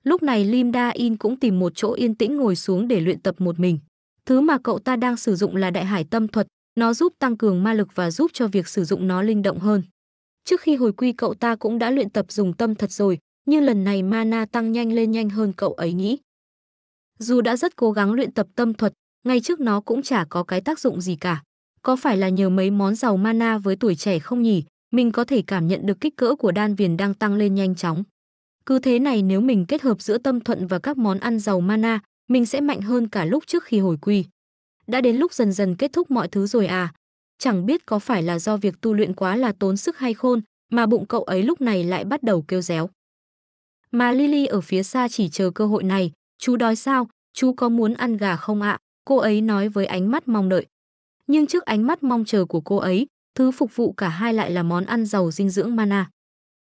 Lúc này Lim Da In cũng tìm một chỗ yên tĩnh ngồi xuống để luyện tập một mình. Thứ mà cậu ta đang sử dụng là đại hải tâm thuật, nó giúp tăng cường ma lực và giúp cho việc sử dụng nó linh động hơn. Trước khi hồi quy cậu ta cũng đã luyện tập dùng tâm thật rồi, nhưng lần này mana tăng nhanh lên nhanh hơn cậu ấy nghĩ. Dù đã rất cố gắng luyện tập tâm thuật, ngay trước nó cũng chả có cái tác dụng gì cả. Có phải là nhờ mấy món giàu mana với tuổi trẻ không nhỉ? Mình có thể cảm nhận được kích cỡ của đan viền đang tăng lên nhanh chóng. Cứ thế này nếu mình kết hợp giữa tâm thuận và các món ăn giàu mana, mình sẽ mạnh hơn cả lúc trước khi hồi quy. Đã đến lúc dần dần kết thúc mọi thứ rồi à? Chẳng biết có phải là do việc tu luyện quá là tốn sức hay khôn, mà bụng cậu ấy lúc này lại bắt đầu kêu réo. Mà Lily ở phía xa chỉ chờ cơ hội này, chú đói sao, chú có muốn ăn gà không ạ? Cô ấy nói với ánh mắt mong đợi. Nhưng trước ánh mắt mong chờ của cô ấy, thứ phục vụ cả hai lại là món ăn giàu dinh dưỡng mana.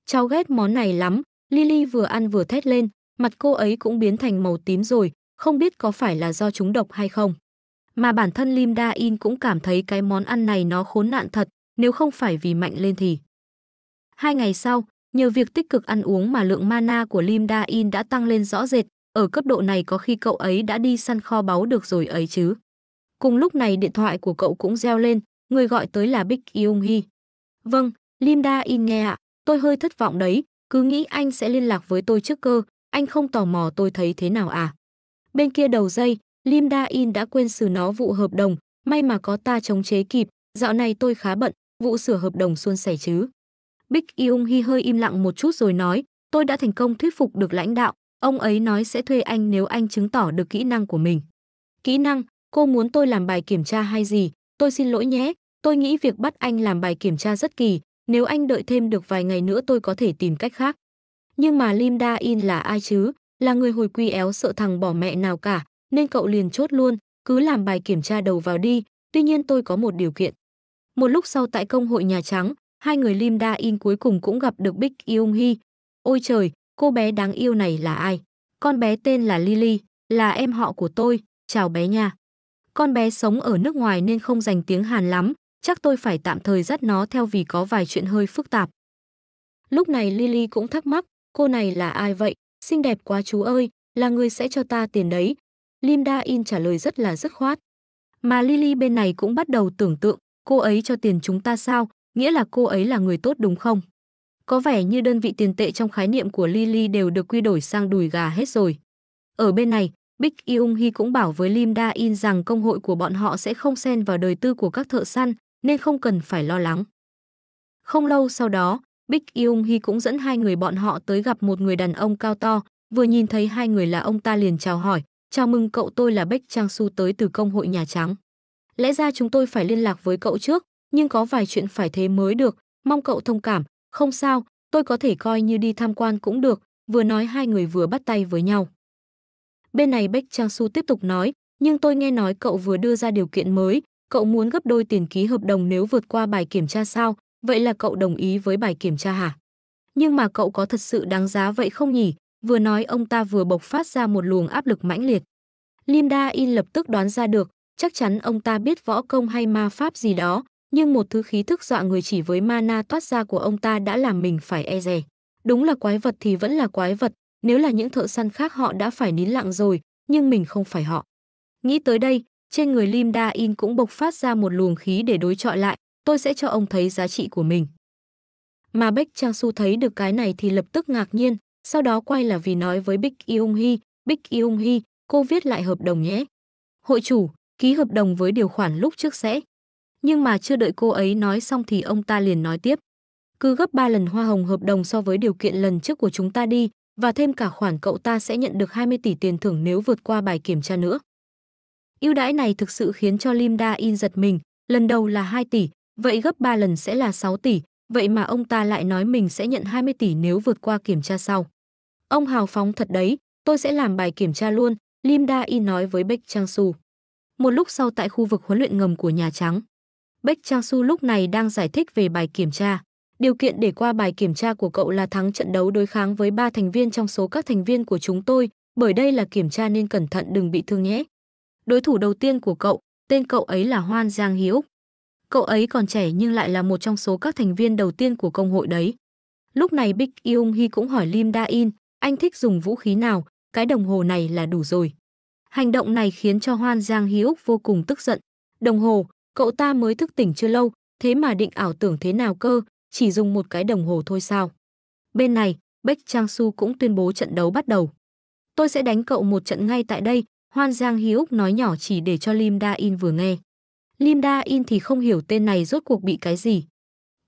Cháu ghét món này lắm, Lily vừa ăn vừa thét lên, mặt cô ấy cũng biến thành màu tím rồi, không biết có phải là do chúng độc hay không. Mà bản thân Lim Da In cũng cảm thấy cái món ăn này nó khốn nạn thật, nếu không phải vì mạnh lên thì. Hai ngày sau, nhờ việc tích cực ăn uống mà lượng mana của Lim Da In đã tăng lên rõ rệt, ở cấp độ này có khi cậu ấy đã đi săn kho báu được rồi ấy chứ. Cùng lúc này điện thoại của cậu cũng reo lên, người gọi tới là Bích Yung Hi. Vâng, Lim Da In nghe ạ, tôi hơi thất vọng đấy, cứ nghĩ anh sẽ liên lạc với tôi trước cơ, anh không tò mò tôi thấy thế nào à. Bên kia đầu dây, Lim Da In đã quên xử nó vụ hợp đồng, may mà có ta chống chế kịp, dạo này tôi khá bận, vụ sửa hợp đồng suôn sẻ chứ. Bích Yung Hi hơi im lặng một chút rồi nói, tôi đã thành công thuyết phục được lãnh đạo, ông ấy nói sẽ thuê anh nếu anh chứng tỏ được kỹ năng của mình. Kỹ năng, cô muốn tôi làm bài kiểm tra hay gì, tôi xin lỗi nhé, tôi nghĩ việc bắt anh làm bài kiểm tra rất kỳ, nếu anh đợi thêm được vài ngày nữa tôi có thể tìm cách khác. Nhưng mà Lim Da In là ai chứ, là người hồi quy éo sợ thằng bỏ mẹ nào cả, nên cậu liền chốt luôn, cứ làm bài kiểm tra đầu vào đi, tuy nhiên tôi có một điều kiện. Một lúc sau tại công hội Nhà Trắng, hai người Lim Da In cuối cùng cũng gặp được Big Yung Hee. Ôi trời, cô bé đáng yêu này là ai? Con bé tên là Lily, là em họ của tôi, chào bé nha. Con bé sống ở nước ngoài nên không dành tiếng Hàn lắm, chắc tôi phải tạm thời dắt nó theo vì có vài chuyện hơi phức tạp. Lúc này Lily cũng thắc mắc, cô này là ai vậy? Xinh đẹp quá chú ơi, là người sẽ cho ta tiền đấy. Lim Da In trả lời rất là dứt khoát. Mà Lily bên này cũng bắt đầu tưởng tượng, cô ấy cho tiền chúng ta sao, nghĩa là cô ấy là người tốt đúng không? Có vẻ như đơn vị tiền tệ trong khái niệm của Lily đều được quy đổi sang đùi gà hết rồi. Ở bên này, Bích Yung Hee cũng bảo với Lim Da In rằng công hội của bọn họ sẽ không xen vào đời tư của các thợ săn, nên không cần phải lo lắng. Không lâu sau đó, Bích Yung Hee cũng dẫn hai người bọn họ tới gặp một người đàn ông cao to, vừa nhìn thấy hai người là ông ta liền chào hỏi, chào mừng cậu tôi là Bách Trang Su tới từ công hội Nhà Trắng. Lẽ ra chúng tôi phải liên lạc với cậu trước, nhưng có vài chuyện phải thế mới được, mong cậu thông cảm, không sao, tôi có thể coi như đi tham quan cũng được, vừa nói hai người vừa bắt tay với nhau. Bên này Bách Trang Su tiếp tục nói, nhưng tôi nghe nói cậu vừa đưa ra điều kiện mới, cậu muốn gấp đôi tiền ký hợp đồng nếu vượt qua bài kiểm tra sao, vậy là cậu đồng ý với bài kiểm tra hả? Nhưng mà cậu có thật sự đáng giá vậy không nhỉ? Vừa nói ông ta vừa bộc phát ra một luồng áp lực mãnh liệt. Lim Da In lập tức đoán ra được, chắc chắn ông ta biết võ công hay ma pháp gì đó, nhưng một thứ khí thức dọa người chỉ với mana toát ra của ông ta đã làm mình phải e dè. Đúng là quái vật thì vẫn là quái vật, nếu là những thợ săn khác họ đã phải nín lặng rồi, nhưng mình không phải họ. Nghĩ tới đây, trên người Lim Da In cũng bộc phát ra một luồng khí để đối chọi lại, tôi sẽ cho ông thấy giá trị của mình. Mà Bách Trang Su thấy được cái này thì lập tức ngạc nhiên, sau đó quay là vì nói với Bích Yung Hi Bích Yung Hi cô viết lại hợp đồng nhé. Hội chủ, ký hợp đồng với điều khoản lúc trước sẽ. Nhưng mà chưa đợi cô ấy nói xong thì ông ta liền nói tiếp. Cứ gấp 3 lần hoa hồng hợp đồng so với điều kiện lần trước của chúng ta đi, và thêm cả khoản cậu ta sẽ nhận được 20 tỷ tiền thưởng nếu vượt qua bài kiểm tra nữa. Ưu đãi này thực sự khiến cho Lim Da In giật mình, lần đầu là 2 tỷ, vậy gấp 3 lần sẽ là 6 tỷ, vậy mà ông ta lại nói mình sẽ nhận 20 tỷ nếu vượt qua kiểm tra sau. Ông hào phóng thật đấy, tôi sẽ làm bài kiểm tra luôn, Lim Da In nói với Bách Trang Su. Một lúc sau tại khu vực huấn luyện ngầm của Nhà Trắng, Bách Trang Su lúc này đang giải thích về bài kiểm tra. Điều kiện để qua bài kiểm tra của cậu là thắng trận đấu đối kháng với ba thành viên trong số các thành viên của chúng tôi, bởi đây là kiểm tra nên cẩn thận đừng bị thương nhé. Đối thủ đầu tiên của cậu, tên cậu ấy là Hoan Giang Hiếu. Cậu ấy còn trẻ nhưng lại là một trong số các thành viên đầu tiên của công hội đấy. Lúc này Big Yung Hee cũng hỏi Lim Da In, anh thích dùng vũ khí nào, cái đồng hồ này là đủ rồi. Hành động này khiến cho Hoan Giang Hiếu vô cùng tức giận. Đồng hồ, cậu ta mới thức tỉnh chưa lâu, thế mà định ảo tưởng thế nào cơ, chỉ dùng một cái đồng hồ thôi sao. Bên này, Bách Trang Su cũng tuyên bố trận đấu bắt đầu. Tôi sẽ đánh cậu một trận ngay tại đây, Hoan Giang Hiếu nói nhỏ chỉ để cho Lim Da In vừa nghe. Lim Da In thì không hiểu tên này rốt cuộc bị cái gì.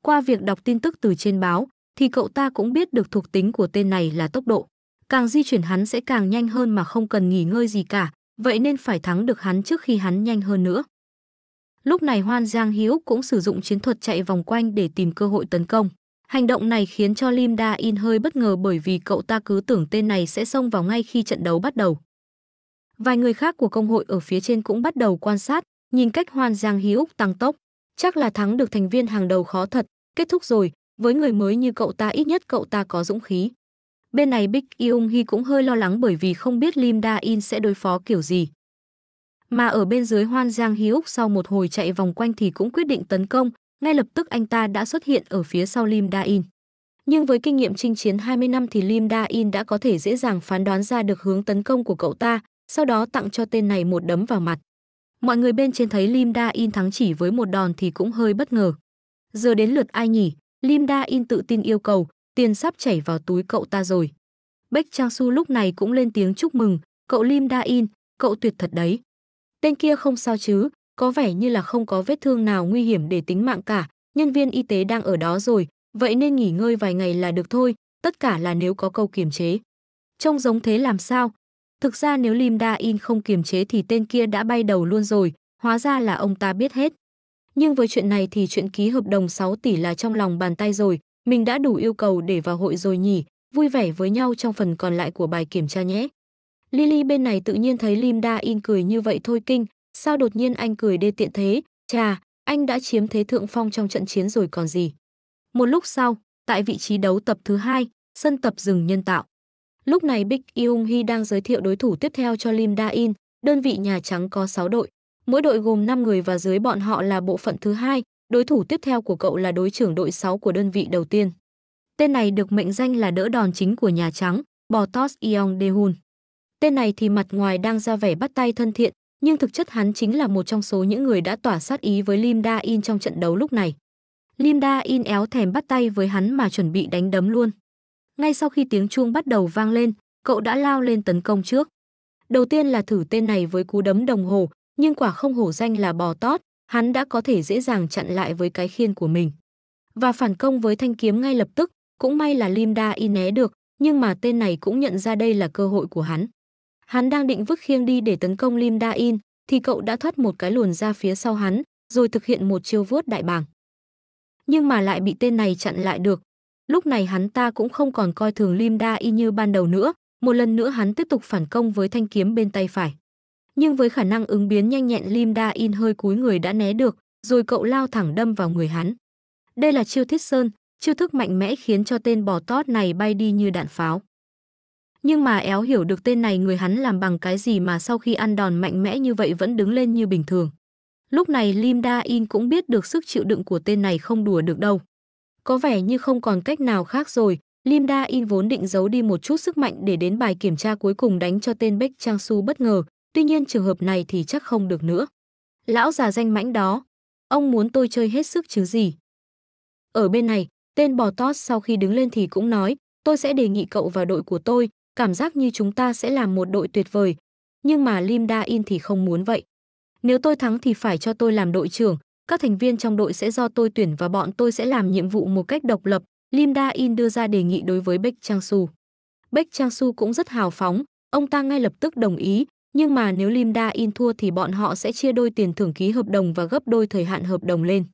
Qua việc đọc tin tức từ trên báo, thì cậu ta cũng biết được thuộc tính của tên này là tốc độ. Càng di chuyển hắn sẽ càng nhanh hơn mà không cần nghỉ ngơi gì cả, vậy nên phải thắng được hắn trước khi hắn nhanh hơn nữa. Lúc này Hoan Giang Hiếu cũng sử dụng chiến thuật chạy vòng quanh để tìm cơ hội tấn công. Hành động này khiến cho Lim Da In hơi bất ngờ bởi vì cậu ta cứ tưởng tên này sẽ xông vào ngay khi trận đấu bắt đầu. Vài người khác của công hội ở phía trên cũng bắt đầu quan sát, nhìn cách Hoan Giang Hiếu tăng tốc. Chắc là thắng được thành viên hàng đầu khó thật, kết thúc rồi, với người mới như cậu ta ít nhất cậu ta có dũng khí. Bên này Big Yung Hi cũng hơi lo lắng bởi vì không biết Lim Da In sẽ đối phó kiểu gì. Mà ở bên dưới Hoan Giang Hí Úc sau một hồi chạy vòng quanh thì cũng quyết định tấn công, ngay lập tức anh ta đã xuất hiện ở phía sau Lim Da In. Nhưng với kinh nghiệm chinh chiến 20 năm thì Lim Da In đã có thể dễ dàng phán đoán ra được hướng tấn công của cậu ta, sau đó tặng cho tên này một đấm vào mặt. Mọi người bên trên thấy Lim Da In thắng chỉ với một đòn thì cũng hơi bất ngờ. Giờ đến lượt ai nhỉ? Lim Da In tự tin yêu cầu, tiền sắp chảy vào túi cậu ta rồi. Bách Trang Su lúc này cũng lên tiếng chúc mừng, cậu Lim Da In, cậu tuyệt thật đấy. Tên kia không sao chứ, có vẻ như là không có vết thương nào nguy hiểm để tính mạng cả, nhân viên y tế đang ở đó rồi, vậy nên nghỉ ngơi vài ngày là được thôi, tất cả là nếu có câu kiềm chế. Trông giống thế làm sao? Thực ra nếu Lim Da In không kiềm chế thì tên kia đã bay đầu luôn rồi, hóa ra là ông ta biết hết. Nhưng với chuyện này thì chuyện ký hợp đồng 6 tỷ là trong lòng bàn tay rồi, mình đã đủ yêu cầu để vào hội rồi nhỉ, vui vẻ với nhau trong phần còn lại của bài kiểm tra nhé. Lily bên này tự nhiên thấy Lim Da In cười như vậy thôi kinh, sao đột nhiên anh cười đê tiện thế, chà, anh đã chiếm thế thượng phong trong trận chiến rồi còn gì. Một lúc sau, tại vị trí đấu tập thứ hai, sân tập rừng nhân tạo. Lúc này Big Eung Hee đang giới thiệu đối thủ tiếp theo cho Lim Da In, đơn vị Nhà Trắng có 6 đội. Mỗi đội gồm 5 người và dưới bọn họ là bộ phận thứ hai, đối thủ tiếp theo của cậu là đối trưởng đội 6 của đơn vị đầu tiên. Tên này được mệnh danh là đỡ đòn chính của Nhà Trắng, Botos Yeong Dehun. Tên này thì mặt ngoài đang ra vẻ bắt tay thân thiện, nhưng thực chất hắn chính là một trong số những người đã tỏa sát ý với Lim Da In trong trận đấu lúc này. Lim Da In éo thèm bắt tay với hắn mà chuẩn bị đánh đấm luôn. Ngay sau khi tiếng chuông bắt đầu vang lên, cậu đã lao lên tấn công trước. Đầu tiên là thử tên này với cú đấm đồng hồ, nhưng quả không hổ danh là bò tót, hắn đã có thể dễ dàng chặn lại với cái khiên của mình. Và phản công với thanh kiếm ngay lập tức, cũng may là Lim Da In né được, nhưng mà tên này cũng nhận ra đây là cơ hội của hắn. Hắn đang định vứt khiêng đi để tấn công Lim Da In, thì cậu đã thoát một cái luồn ra phía sau hắn, rồi thực hiện một chiêu vuốt đại bảng. Nhưng mà lại bị tên này chặn lại được. Lúc này hắn ta cũng không còn coi thường Lim Da In như ban đầu nữa, một lần nữa hắn tiếp tục phản công với thanh kiếm bên tay phải. Nhưng với khả năng ứng biến nhanh nhẹn Lim Da In hơi cúi người đã né được, rồi cậu lao thẳng đâm vào người hắn. Đây là chiêu thiết sơn, chiêu thức mạnh mẽ khiến cho tên bò tót này bay đi như đạn pháo. Nhưng mà éo hiểu được tên này người hắn làm bằng cái gì mà sau khi ăn đòn mạnh mẽ như vậy vẫn đứng lên như bình thường. Lúc này Lim Da In cũng biết được sức chịu đựng của tên này không đùa được đâu. Có vẻ như không còn cách nào khác rồi, Lim Da In vốn định giấu đi một chút sức mạnh để đến bài kiểm tra cuối cùng đánh cho tên Bách Trang Su bất ngờ, tuy nhiên trường hợp này thì chắc không được nữa. Lão già danh mãnh đó, ông muốn tôi chơi hết sức chứ gì. Ở bên này, tên bò tót sau khi đứng lên thì cũng nói, tôi sẽ đề nghị cậu vào đội của tôi, cảm giác như chúng ta sẽ làm một đội tuyệt vời. Nhưng mà Lim Da In thì không muốn vậy. Nếu tôi thắng thì phải cho tôi làm đội trưởng, các thành viên trong đội sẽ do tôi tuyển và bọn tôi sẽ làm nhiệm vụ một cách độc lập. Lim Da In đưa ra đề nghị đối với Bách Trang Su. Bách Trang Su cũng rất hào phóng, ông ta ngay lập tức đồng ý, nhưng mà nếu Lim Da In thua thì bọn họ sẽ chia đôi tiền thưởng ký hợp đồng và gấp đôi thời hạn hợp đồng lên.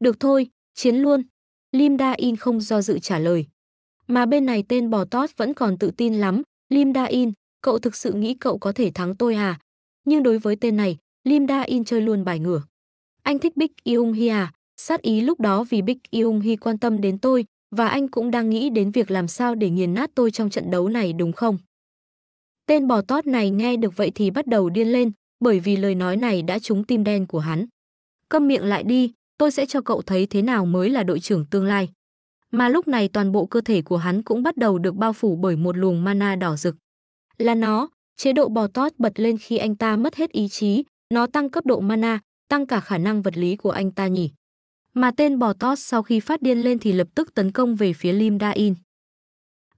Được thôi, chiến luôn. Lim Da In không do dự trả lời. Mà bên này tên bò tót vẫn còn tự tin lắm. Lim Da In, cậu thực sự nghĩ cậu có thể thắng tôi à? Nhưng đối với tên này, Lim Da In chơi luôn bài ngửa. Anh thích Big Yung Hi à? Sát ý lúc đó vì Big Yung Hi quan tâm đến tôi và anh cũng đang nghĩ đến việc làm sao để nghiền nát tôi trong trận đấu này đúng không? Tên bò tót này nghe được vậy thì bắt đầu điên lên, bởi vì lời nói này đã trúng tim đen của hắn. Câm miệng lại đi, tôi sẽ cho cậu thấy thế nào mới là đội trưởng tương lai. Mà lúc này toàn bộ cơ thể của hắn cũng bắt đầu được bao phủ bởi một luồng mana đỏ rực. Là nó, chế độ bò tót bật lên khi anh ta mất hết ý chí, nó tăng cấp độ mana, tăng cả khả năng vật lý của anh ta nhỉ. Mà tên bò tót sau khi phát điên lên thì lập tức tấn công về phía Lim Da In.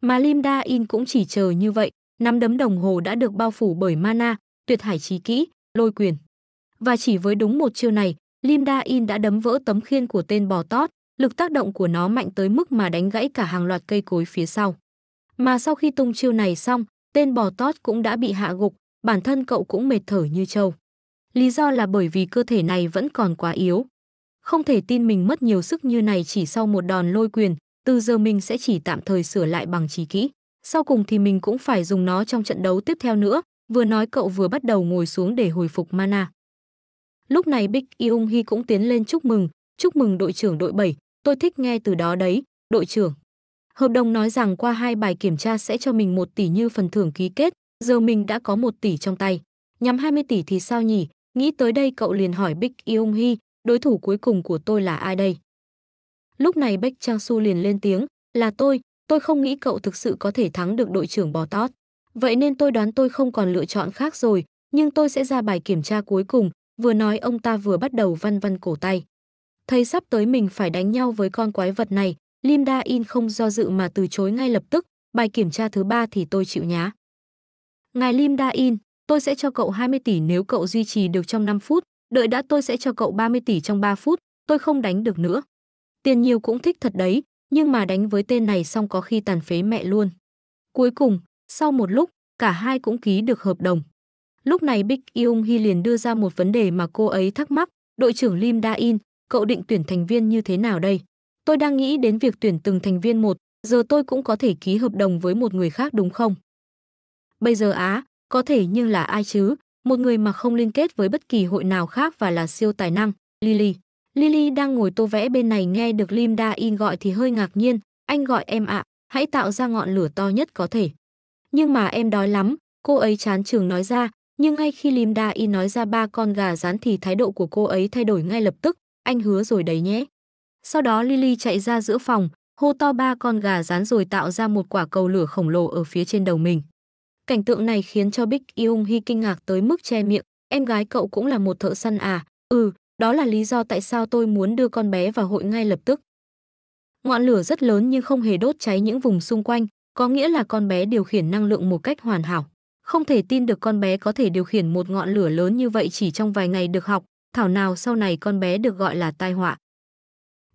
Mà Lim Da In cũng chỉ chờ như vậy, nắm đấm đồng hồ đã được bao phủ bởi mana, tuyệt hải trí kỹ, lôi quyền. Và chỉ với đúng một chiêu này, Lim Da In đã đấm vỡ tấm khiên của tên bò tót, lực tác động của nó mạnh tới mức mà đánh gãy cả hàng loạt cây cối phía sau. Mà sau khi tung chiêu này xong, tên bò tót cũng đã bị hạ gục, bản thân cậu cũng mệt thở như trâu. Lý do là bởi vì cơ thể này vẫn còn quá yếu. Không thể tin mình mất nhiều sức như này chỉ sau một đòn lôi quyền, từ giờ mình sẽ chỉ tạm thời sửa lại bằng trí kỹ. Sau cùng thì mình cũng phải dùng nó trong trận đấu tiếp theo nữa, vừa nói cậu vừa bắt đầu ngồi xuống để hồi phục mana. Lúc này Big Yung Hee cũng tiến lên chúc mừng, chúc mừng đội trưởng đội 7, tôi thích nghe từ đó đấy, đội trưởng. Hợp đồng nói rằng qua hai bài kiểm tra sẽ cho mình một tỷ như phần thưởng ký kết, giờ mình đã có một tỷ trong tay. Nhắm 20 tỷ thì sao nhỉ? Nghĩ tới đây cậu liền hỏi Bích Yong Hee, đối thủ cuối cùng của tôi là ai đây? Lúc này Bách Trang Su liền lên tiếng, là tôi, tôi không nghĩ cậu thực sự có thể thắng được đội trưởng bò tót. Vậy nên tôi đoán tôi không còn lựa chọn khác rồi, nhưng tôi sẽ ra bài kiểm tra cuối cùng, vừa nói ông ta vừa bắt đầu văn văn cổ tay. Thấy sắp tới mình phải đánh nhau với con quái vật này, Lim Da In không do dự mà từ chối ngay lập tức, bài kiểm tra thứ ba thì tôi chịu nhá. Ngài Lim Da In, tôi sẽ cho cậu 20 tỷ nếu cậu duy trì được trong 5 phút, đợi đã tôi sẽ cho cậu 30 tỷ trong 3 phút, tôi không đánh được nữa. Tiền nhiều cũng thích thật đấy, nhưng mà đánh với tên này xong có khi tàn phế mẹ luôn. Cuối cùng, sau một lúc, cả hai cũng ký được hợp đồng. Lúc này Big Yung Hee liền đưa ra một vấn đề mà cô ấy thắc mắc, đội trưởng Lim Da In, cậu định tuyển thành viên như thế nào đây? Tôi đang nghĩ đến việc tuyển từng thành viên một, giờ tôi cũng có thể ký hợp đồng với một người khác đúng không? Bây giờ á, có thể nhưng là ai chứ? Một người mà không liên kết với bất kỳ hội nào khác và là siêu tài năng, Lily. Lily đang ngồi tô vẽ bên này nghe được Lim Da In gọi thì hơi ngạc nhiên, anh gọi em ạ, hãy tạo ra ngọn lửa to nhất có thể. Nhưng mà em đói lắm, cô ấy chán trường nói ra, nhưng ngay khi Lim Da In nói ra ba con gà rán thì thái độ của cô ấy thay đổi ngay lập tức, anh hứa rồi đấy nhé. Sau đó Lily chạy ra giữa phòng, hô to ba con gà rán rồi tạo ra một quả cầu lửa khổng lồ ở phía trên đầu mình. Cảnh tượng này khiến cho Big Yung Hi kinh ngạc tới mức che miệng, em gái cậu cũng là một thợ săn à? Ừ, đó là lý do tại sao tôi muốn đưa con bé vào hội ngay lập tức. Ngọn lửa rất lớn nhưng không hề đốt cháy những vùng xung quanh, có nghĩa là con bé điều khiển năng lượng một cách hoàn hảo. Không thể tin được con bé có thể điều khiển một ngọn lửa lớn như vậy chỉ trong vài ngày được học, thảo nào sau này con bé được gọi là tai họa.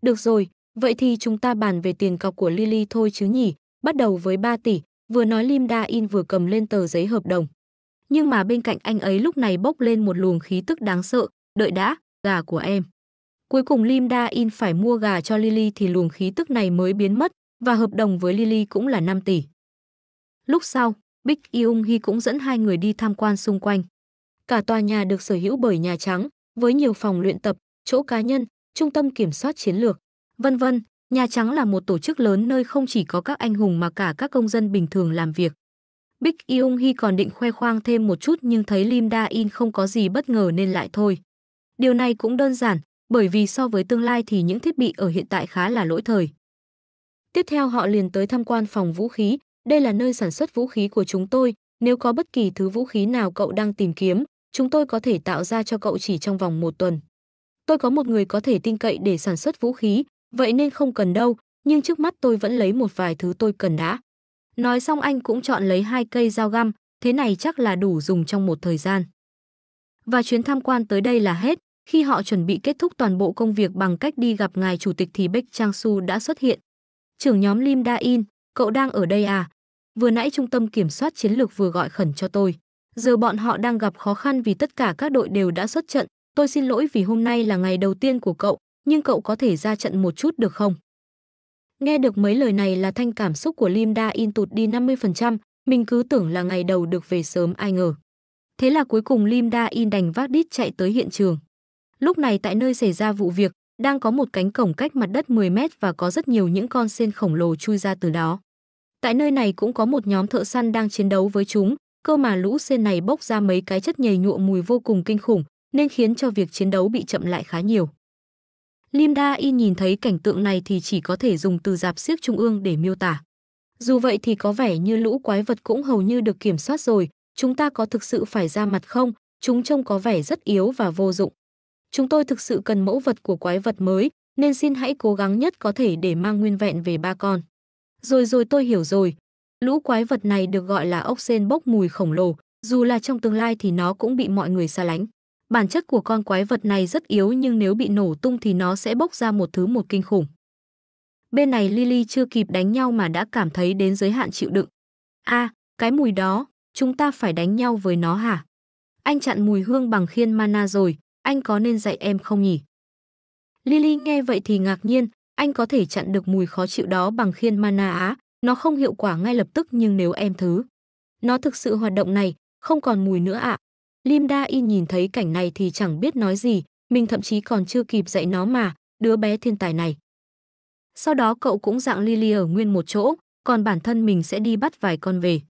Được rồi, vậy thì chúng ta bàn về tiền cọc của Lily thôi chứ nhỉ, bắt đầu với 3 tỷ, vừa nói Lim Da In vừa cầm lên tờ giấy hợp đồng. Nhưng mà bên cạnh anh ấy lúc này bốc lên một luồng khí tức đáng sợ, đợi đã, gà của em. Cuối cùng Lim Da In phải mua gà cho Lily thì luồng khí tức này mới biến mất và hợp đồng với Lily cũng là 5 tỷ. Lúc sau, Big Young Hee cũng dẫn hai người đi tham quan xung quanh. Cả tòa nhà được sở hữu bởi Nhà Trắng, với nhiều phòng luyện tập, chỗ cá nhân, trung tâm kiểm soát chiến lược, vân vân. Nhà Trắng là một tổ chức lớn nơi không chỉ có các anh hùng mà cả các công dân bình thường làm việc. Big Young Hee còn định khoe khoang thêm một chút nhưng thấy Lim Da In không có gì bất ngờ nên lại thôi. Điều này cũng đơn giản, bởi vì so với tương lai thì những thiết bị ở hiện tại khá là lỗi thời. Tiếp theo họ liền tới tham quan phòng vũ khí, đây là nơi sản xuất vũ khí của chúng tôi, nếu có bất kỳ thứ vũ khí nào cậu đang tìm kiếm, chúng tôi có thể tạo ra cho cậu chỉ trong vòng một tuần. Tôi có một người có thể tin cậy để sản xuất vũ khí, vậy nên không cần đâu, nhưng trước mắt tôi vẫn lấy một vài thứ tôi cần đã. Nói xong anh cũng chọn lấy hai cây dao găm, thế này chắc là đủ dùng trong một thời gian. Và chuyến tham quan tới đây là hết, khi họ chuẩn bị kết thúc toàn bộ công việc bằng cách đi gặp ngài chủ tịch thì Bách Trang Su đã xuất hiện. Trưởng nhóm Lim Da In, cậu đang ở đây à? Vừa nãy trung tâm kiểm soát chiến lược vừa gọi khẩn cho tôi. Giờ bọn họ đang gặp khó khăn vì tất cả các đội đều đã xuất trận. Tôi xin lỗi vì hôm nay là ngày đầu tiên của cậu, nhưng cậu có thể ra trận một chút được không? Nghe được mấy lời này là thanh cảm xúc của Lim Da In tụt đi 50%, mình cứ tưởng là ngày đầu được về sớm ai ngờ. Thế là cuối cùng Lim Da In đành vác đít chạy tới hiện trường. Lúc này tại nơi xảy ra vụ việc, đang có một cánh cổng cách mặt đất 10 mét và có rất nhiều những con sen khổng lồ chui ra từ đó. Tại nơi này cũng có một nhóm thợ săn đang chiến đấu với chúng, cơ mà lũ sen này bốc ra mấy cái chất nhầy nhụa mùi vô cùng kinh khủng, nên khiến cho việc chiến đấu bị chậm lại khá nhiều. Lim Da In nhìn thấy cảnh tượng này thì chỉ có thể dùng từ dạp xiếc trung ương để miêu tả. Dù vậy thì có vẻ như lũ quái vật cũng hầu như được kiểm soát rồi, chúng ta có thực sự phải ra mặt không? Chúng trông có vẻ rất yếu và vô dụng. Chúng tôi thực sự cần mẫu vật của quái vật mới, nên xin hãy cố gắng nhất có thể để mang nguyên vẹn về ba con. Rồi rồi tôi hiểu rồi. Lũ quái vật này được gọi là ốc sên bốc mùi khổng lồ, dù là trong tương lai thì nó cũng bị mọi người xa lánh. Bản chất của con quái vật này rất yếu nhưng nếu bị nổ tung thì nó sẽ bốc ra một thứ một kinh khủng. Bên này Lily chưa kịp đánh nhau mà đã cảm thấy đến giới hạn chịu đựng. a à, cái mùi đó, chúng ta phải đánh nhau với nó hả? Anh chặn mùi hương bằng khiên mana rồi, anh có nên dạy em không nhỉ? Lily nghe vậy thì ngạc nhiên, anh có thể chặn được mùi khó chịu đó bằng khiên mana á, nó không hiệu quả ngay lập tức nhưng nếu em thứ. Nó thực sự hoạt động này, không còn mùi nữa ạ. À. Lim Da In nhìn thấy cảnh này thì chẳng biết nói gì, mình thậm chí còn chưa kịp dạy nó mà, đứa bé thiên tài này. Sau đó cậu cũng dạng Lily ở nguyên một chỗ, còn bản thân mình sẽ đi bắt vài con về.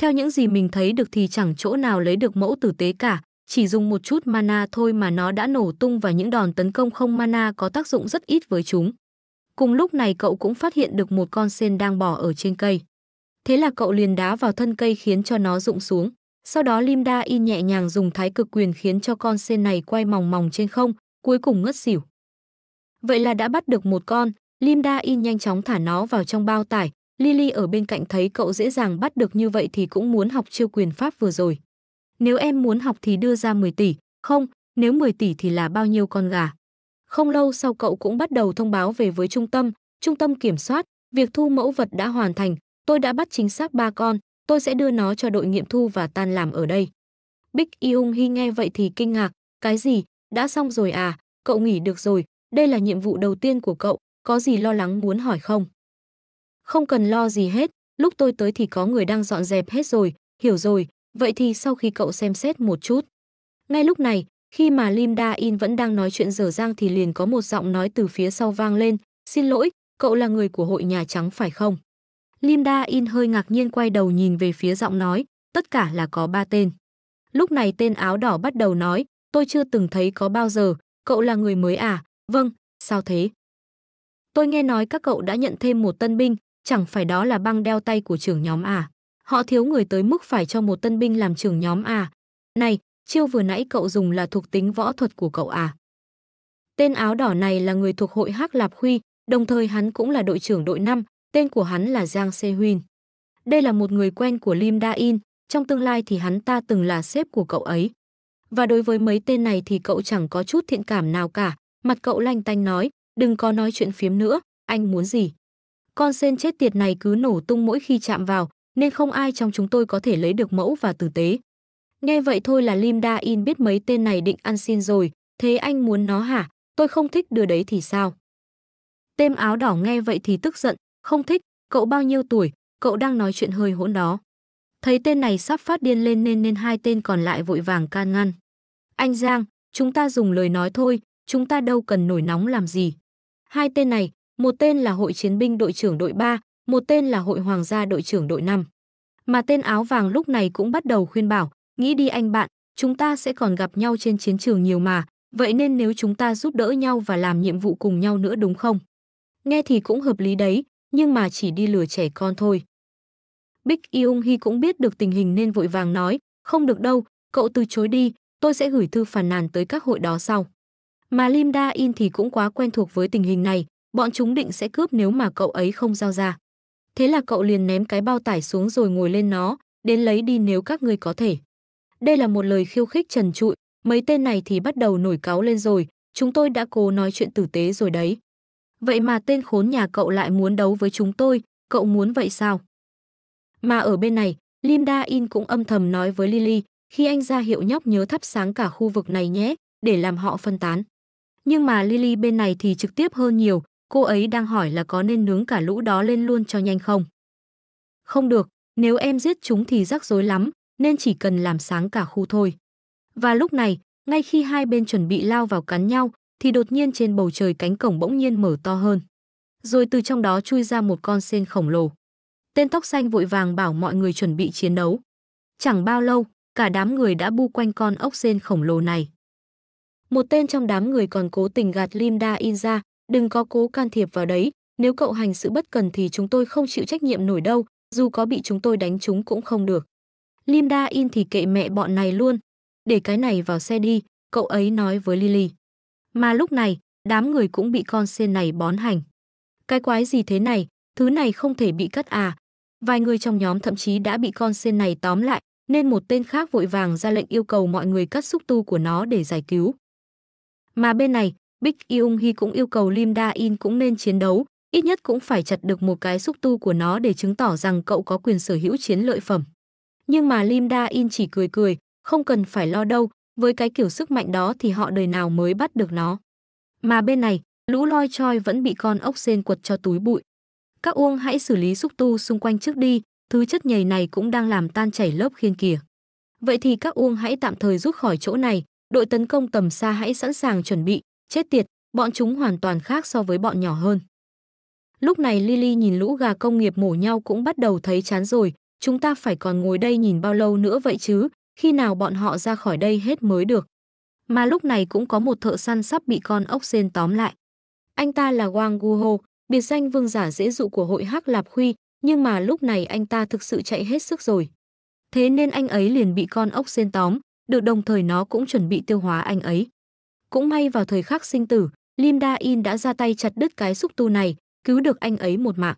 Theo những gì mình thấy được thì chẳng chỗ nào lấy được mẫu tử tế cả, chỉ dùng một chút mana thôi mà nó đã nổ tung và những đòn tấn công không mana có tác dụng rất ít với chúng. Cùng lúc này cậu cũng phát hiện được một con sen đang bò ở trên cây. Thế là cậu liền đá vào thân cây khiến cho nó rụng xuống. Sau đó Lim Da In nhẹ nhàng dùng thái cực quyền khiến cho con sen này quay mòng mòng trên không, cuối cùng ngất xỉu. Vậy là đã bắt được một con, Lim Da In nhanh chóng thả nó vào trong bao tải. Lily ở bên cạnh thấy cậu dễ dàng bắt được như vậy thì cũng muốn học chiêu quyền pháp vừa rồi. Nếu em muốn học thì đưa ra 10 tỷ, không, nếu 10 tỷ thì là bao nhiêu con gà. Không lâu sau cậu cũng bắt đầu thông báo về với trung tâm, trung tâm kiểm soát, việc thu mẫu vật đã hoàn thành, tôi đã bắt chính xác ba con, tôi sẽ đưa nó cho đội nghiệm thu và tan làm ở đây. Bích Yung Hi nghe vậy thì kinh ngạc, cái gì, đã xong rồi à, cậu nghỉ được rồi, đây là nhiệm vụ đầu tiên của cậu, có gì lo lắng muốn hỏi không? Không cần lo gì hết, lúc tôi tới thì có người đang dọn dẹp hết rồi, hiểu rồi, vậy thì sau khi cậu xem xét một chút. Ngay lúc này, khi mà Lim Da In vẫn đang nói chuyện dở dang thì liền có một giọng nói từ phía sau vang lên, xin lỗi, cậu là người của hội Nhà Trắng phải không? Lim Da In hơi ngạc nhiên quay đầu nhìn về phía giọng nói, tất cả là có ba tên. Lúc này tên áo đỏ bắt đầu nói, tôi chưa từng thấy có bao giờ, cậu là người mới à? Vâng, sao thế? Tôi nghe nói các cậu đã nhận thêm một tân binh, chẳng phải đó là băng đeo tay của trưởng nhóm à? Họ thiếu người tới mức phải cho một tân binh làm trưởng nhóm à? Này, chiêu vừa nãy cậu dùng là thuộc tính võ thuật của cậu à? Tên áo đỏ này là người thuộc hội Hắc Lạp Huy, đồng thời hắn cũng là đội trưởng đội 5, tên của hắn là Giang Se Huyên. Đây là một người quen của Lim Da In, trong tương lai thì hắn ta từng là sếp của cậu ấy. Và đối với mấy tên này thì cậu chẳng có chút thiện cảm nào cả, mặt cậu lanh tanh nói, đừng có nói chuyện phiếm nữa, anh muốn gì? Con sen chết tiệt này cứ nổ tung mỗi khi chạm vào, nên không ai trong chúng tôi có thể lấy được mẫu và tử tế. Nghe vậy thôi là Lim Da In biết mấy tên này định ăn xin rồi, thế anh muốn nó hả? Tôi không thích đưa đấy thì sao? Tên áo đỏ nghe vậy thì tức giận, không thích, cậu bao nhiêu tuổi, cậu đang nói chuyện hơi hỗn đó. Thấy tên này sắp phát điên lên nên nên hai tên còn lại vội vàng can ngăn. Anh Giang, chúng ta dùng lời nói thôi, chúng ta đâu cần nổi nóng làm gì. Hai tên này, một tên là hội chiến binh đội trưởng đội 3, một tên là hội hoàng gia đội trưởng đội 5. Mà tên áo vàng lúc này cũng bắt đầu khuyên bảo, nghĩ đi anh bạn, chúng ta sẽ còn gặp nhau trên chiến trường nhiều mà, vậy nên nếu chúng ta giúp đỡ nhau và làm nhiệm vụ cùng nhau nữa đúng không? Nghe thì cũng hợp lý đấy, nhưng mà chỉ đi lừa trẻ con thôi. Bích Yung Hi cũng biết được tình hình nên vội vàng nói, không được đâu, cậu từ chối đi, tôi sẽ gửi thư phàn nàn tới các hội đó sau. Mà Lim Da In thì cũng quá quen thuộc với tình hình này, bọn chúng định sẽ cướp nếu mà cậu ấy không giao ra. Thế là cậu liền ném cái bao tải xuống rồi ngồi lên nó, đến lấy đi nếu các ngươi có thể. Đây là một lời khiêu khích trần trụi, mấy tên này thì bắt đầu nổi cáo lên rồi, chúng tôi đã cố nói chuyện tử tế rồi đấy. Vậy mà tên khốn nhà cậu lại muốn đấu với chúng tôi, cậu muốn vậy sao? Mà ở bên này, Lim Da In cũng âm thầm nói với Lily, khi anh ra hiệu nhóc nhớ thắp sáng cả khu vực này nhé, để làm họ phân tán. Nhưng mà Lily bên này thì trực tiếp hơn nhiều, cô ấy đang hỏi là có nên nướng cả lũ đó lên luôn cho nhanh không? Không được, nếu em giết chúng thì rắc rối lắm, nên chỉ cần làm sáng cả khu thôi. Và lúc này, ngay khi hai bên chuẩn bị lao vào cắn nhau, thì đột nhiên trên bầu trời cánh cổng bỗng nhiên mở to hơn. Rồi từ trong đó chui ra một con sen khổng lồ. Tên tóc xanh vội vàng bảo mọi người chuẩn bị chiến đấu. Chẳng bao lâu, cả đám người đã bu quanh con ốc sen khổng lồ này. Một tên trong đám người còn cố tình gạt Lim Da In ra, đừng có cố can thiệp vào đấy, nếu cậu hành sự bất cần thì chúng tôi không chịu trách nhiệm nổi đâu, dù có bị chúng tôi đánh chúng cũng không được. Lim Da In thì kệ mẹ bọn này luôn, để cái này vào xe đi, cậu ấy nói với Lily. Mà lúc này, đám người cũng bị con sen này bón hành. Cái quái gì thế này, thứ này không thể bị cắt à. Vài người trong nhóm thậm chí đã bị con sen này tóm lại, nên một tên khác vội vàng ra lệnh yêu cầu mọi người cắt xúc tu của nó để giải cứu. Mà bên này, Big Yung Hee cũng yêu cầu Lim Da In cũng nên chiến đấu, ít nhất cũng phải chặt được một cái xúc tu của nó để chứng tỏ rằng cậu có quyền sở hữu chiến lợi phẩm. Nhưng mà Lim Da In chỉ cười cười, không cần phải lo đâu, với cái kiểu sức mạnh đó thì họ đời nào mới bắt được nó. Mà bên này, lũ loi choi vẫn bị con ốc sen quật cho túi bụi. Các uông hãy xử lý xúc tu xung quanh trước đi, thứ chất nhầy này cũng đang làm tan chảy lớp khiên kìa. Vậy thì các uông hãy tạm thời rút khỏi chỗ này, đội tấn công tầm xa hãy sẵn sàng chuẩn bị, chết tiệt, bọn chúng hoàn toàn khác so với bọn nhỏ hơn. Lúc này Lily nhìn lũ gà công nghiệp mổ nhau cũng bắt đầu thấy chán rồi, chúng ta phải còn ngồi đây nhìn bao lâu nữa vậy chứ, khi nào bọn họ ra khỏi đây hết mới được. Mà lúc này cũng có một thợ săn sắp bị con ốc sên tóm lại. Anh ta là Wang Guho, biệt danh vương giả dễ dụ của hội Hắc Lạp Khuy, nhưng mà lúc này anh ta thực sự chạy hết sức rồi. Thế nên anh ấy liền bị con ốc sên tóm, được đồng thời nó cũng chuẩn bị tiêu hóa anh ấy. Cũng may vào thời khắc sinh tử, Lim Da In đã ra tay chặt đứt cái xúc tu này, cứu được anh ấy một mạng.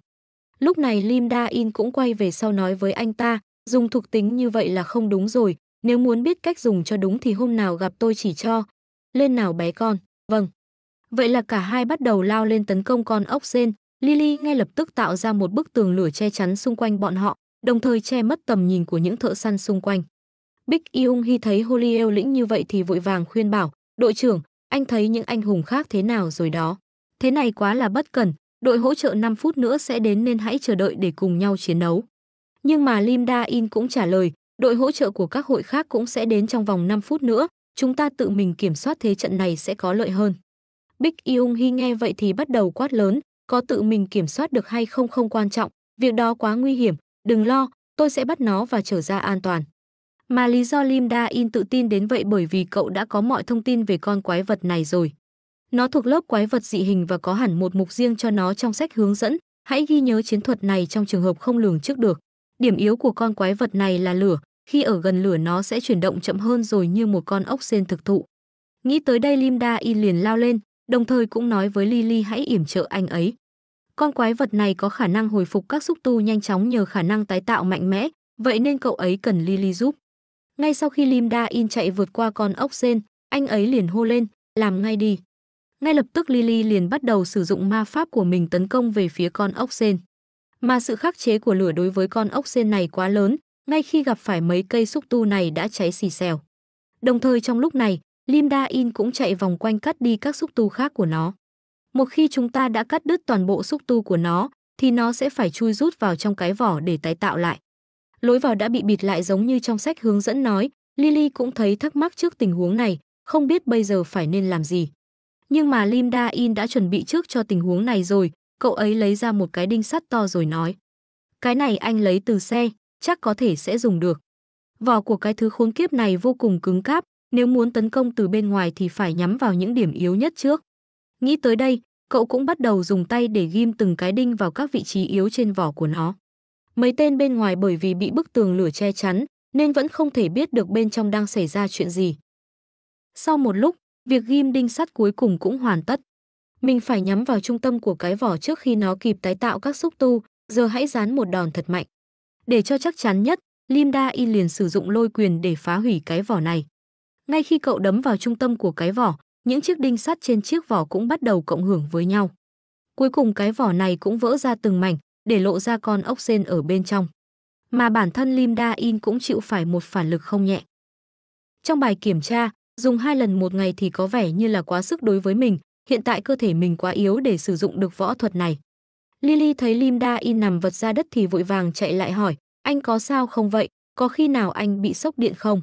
Lúc này Lim Da In cũng quay về sau nói với anh ta, dùng thuộc tính như vậy là không đúng rồi, nếu muốn biết cách dùng cho đúng thì hôm nào gặp tôi chỉ cho. Lên nào bé con, vâng. Vậy là cả hai bắt đầu lao lên tấn công con ốc sên, Lily ngay lập tức tạo ra một bức tường lửa che chắn xung quanh bọn họ, đồng thời che mất tầm nhìn của những thợ săn xung quanh. Big Yung Hi thấy Holly eo lĩnh như vậy thì vội vàng khuyên bảo, đội trưởng, anh thấy những anh hùng khác thế nào rồi đó. Thế này quá là bất cẩn, đội hỗ trợ 5 phút nữa sẽ đến nên hãy chờ đợi để cùng nhau chiến đấu. Nhưng mà Lim Da In cũng trả lời, đội hỗ trợ của các hội khác cũng sẽ đến trong vòng 5 phút nữa, chúng ta tự mình kiểm soát thế trận này sẽ có lợi hơn. Bích Yung Hi nghe vậy thì bắt đầu quát lớn, có tự mình kiểm soát được hay không không quan trọng, việc đó quá nguy hiểm, đừng lo, tôi sẽ bắt nó và trở ra an toàn. Mà lý do Lim Da In tự tin đến vậy bởi vì cậu đã có mọi thông tin về con quái vật này rồi. Nó thuộc lớp quái vật dị hình và có hẳn một mục riêng cho nó trong sách hướng dẫn, hãy ghi nhớ chiến thuật này trong trường hợp không lường trước được. Điểm yếu của con quái vật này là lửa, khi ở gần lửa nó sẽ chuyển động chậm hơn rồi như một con ốc sên thực thụ. Nghĩ tới đây Lim Da In liền lao lên, đồng thời cũng nói với Lily hãy yểm trợ anh ấy. Con quái vật này có khả năng hồi phục các xúc tu nhanh chóng nhờ khả năng tái tạo mạnh mẽ, vậy nên cậu ấy cần Lily giúp. Ngay sau khi Lim Da In chạy vượt qua con ốc sên, anh ấy liền hô lên, làm ngay đi. Ngay lập tức Lily liền bắt đầu sử dụng ma pháp của mình tấn công về phía con ốc sên. Mà sự khắc chế của lửa đối với con ốc sên này quá lớn, ngay khi gặp phải mấy cây xúc tu này đã cháy xì xèo. Đồng thời trong lúc này, Lim Da In cũng chạy vòng quanh cắt đi các xúc tu khác của nó. Một khi chúng ta đã cắt đứt toàn bộ xúc tu của nó, thì nó sẽ phải chui rút vào trong cái vỏ để tái tạo lại. Lối vào đã bị bịt lại giống như trong sách hướng dẫn nói, Lily cũng thấy thắc mắc trước tình huống này, không biết bây giờ phải nên làm gì. Nhưng mà Lim Da In đã chuẩn bị trước cho tình huống này rồi, cậu ấy lấy ra một cái đinh sắt to rồi nói. Cái này anh lấy từ xe, chắc có thể sẽ dùng được. Vỏ của cái thứ khốn kiếp này vô cùng cứng cáp, nếu muốn tấn công từ bên ngoài thì phải nhắm vào những điểm yếu nhất trước. Nghĩ tới đây, cậu cũng bắt đầu dùng tay để ghim từng cái đinh vào các vị trí yếu trên vỏ của nó. Mấy tên bên ngoài bởi vì bị bức tường lửa che chắn, nên vẫn không thể biết được bên trong đang xảy ra chuyện gì. Sau một lúc, việc ghim đinh sắt cuối cùng cũng hoàn tất. Mình phải nhắm vào trung tâm của cái vỏ trước khi nó kịp tái tạo các xúc tu, giờ hãy dán một đòn thật mạnh. Để cho chắc chắn nhất, Linda In liền sử dụng lôi quyền để phá hủy cái vỏ này. Ngay khi cậu đấm vào trung tâm của cái vỏ, những chiếc đinh sắt trên chiếc vỏ cũng bắt đầu cộng hưởng với nhau. Cuối cùng cái vỏ này cũng vỡ ra từng mảnh, để lộ ra con ốc sên ở bên trong. Mà bản thân Linda In cũng chịu phải một phản lực không nhẹ. Trong bài kiểm tra, dùng hai lần một ngày thì có vẻ như là quá sức đối với mình, hiện tại cơ thể mình quá yếu để sử dụng được võ thuật này. Lily thấy Lim Da In nằm vật ra đất thì vội vàng chạy lại hỏi, anh có sao không vậy, có khi nào anh bị sốc điện không?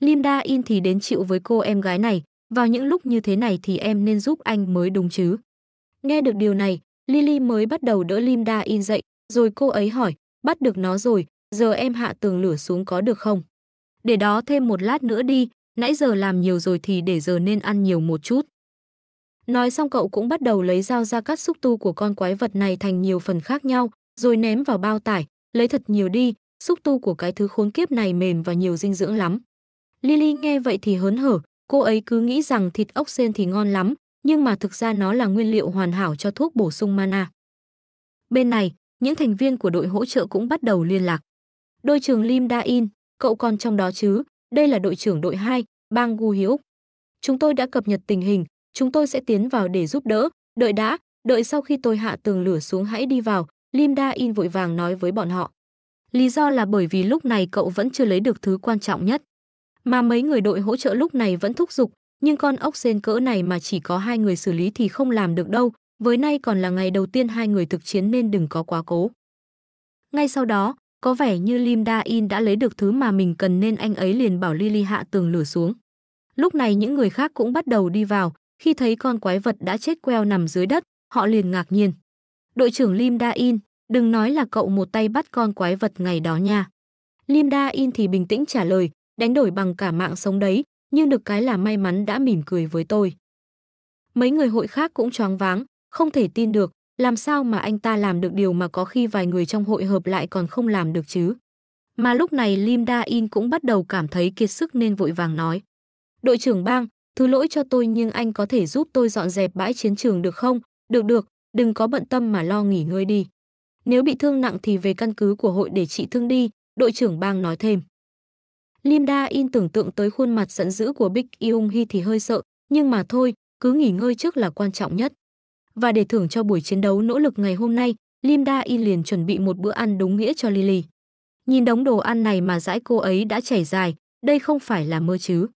Lim Da In thì đến chịu với cô em gái này, vào những lúc như thế này thì em nên giúp anh mới đúng chứ. Nghe được điều này, Lily mới bắt đầu đỡ Lim Da In dậy, rồi cô ấy hỏi, bắt được nó rồi, giờ em hạ tường lửa xuống có được không? Để đó thêm một lát nữa đi, nãy giờ làm nhiều rồi thì để giờ nên ăn nhiều một chút. Nói xong cậu cũng bắt đầu lấy dao ra cắt xúc tu của con quái vật này thành nhiều phần khác nhau, rồi ném vào bao tải, lấy thật nhiều đi, xúc tu của cái thứ khốn kiếp này mềm và nhiều dinh dưỡng lắm. Lily nghe vậy thì hớn hở, cô ấy cứ nghĩ rằng thịt ốc sên thì ngon lắm, nhưng mà thực ra nó là nguyên liệu hoàn hảo cho thuốc bổ sung mana. Bên này, những thành viên của đội hỗ trợ cũng bắt đầu liên lạc. Đôi trường Lim Da In, cậu còn trong đó chứ? Đây là đội trưởng đội 2, Bang Gu Hiếu. Chúng tôi đã cập nhật tình hình, chúng tôi sẽ tiến vào để giúp đỡ. Đợi đã, đợi sau khi tôi hạ tường lửa xuống hãy đi vào, Lim Da In vội vàng nói với bọn họ. Lý do là bởi vì lúc này cậu vẫn chưa lấy được thứ quan trọng nhất. Mà mấy người đội hỗ trợ lúc này vẫn thúc giục, nhưng con ốc sên cỡ này mà chỉ có hai người xử lý thì không làm được đâu, với nay còn là ngày đầu tiên hai người thực chiến nên đừng có quá cố. Ngay sau đó, có vẻ như Lim Da In đã lấy được thứ mà mình cần nên anh ấy liền bảo Lily hạ tường lửa xuống. Lúc này những người khác cũng bắt đầu đi vào, khi thấy con quái vật đã chết queo nằm dưới đất, họ liền ngạc nhiên. Đội trưởng Lim Da In, đừng nói là cậu một tay bắt con quái vật ngày đó nha. Lim Da In thì bình tĩnh trả lời, đánh đổi bằng cả mạng sống đấy, nhưng được cái là may mắn đã mỉm cười với tôi. Mấy người hội khác cũng choáng váng, không thể tin được, làm sao mà anh ta làm được điều mà có khi vài người trong hội hợp lại còn không làm được chứ. Mà lúc này Lim Da In cũng bắt đầu cảm thấy kiệt sức nên vội vàng nói. Đội trưởng bang, thứ lỗi cho tôi nhưng anh có thể giúp tôi dọn dẹp bãi chiến trường được không? Được được, đừng có bận tâm mà lo nghỉ ngơi đi. Nếu bị thương nặng thì về căn cứ của hội để trị thương đi, đội trưởng bang nói thêm. Lim Da in tưởng tượng tới khuôn mặt giận dữ của Big Yung Hi thì hơi sợ, nhưng mà thôi, cứ nghỉ ngơi trước là quan trọng nhất. Và để thưởng cho buổi chiến đấu nỗ lực ngày hôm nay, Lim Da in liền chuẩn bị một bữa ăn đúng nghĩa cho Lily. Nhìn đống đồ ăn này mà dãi cô ấy đã chảy dài, đây không phải là mơ chứ.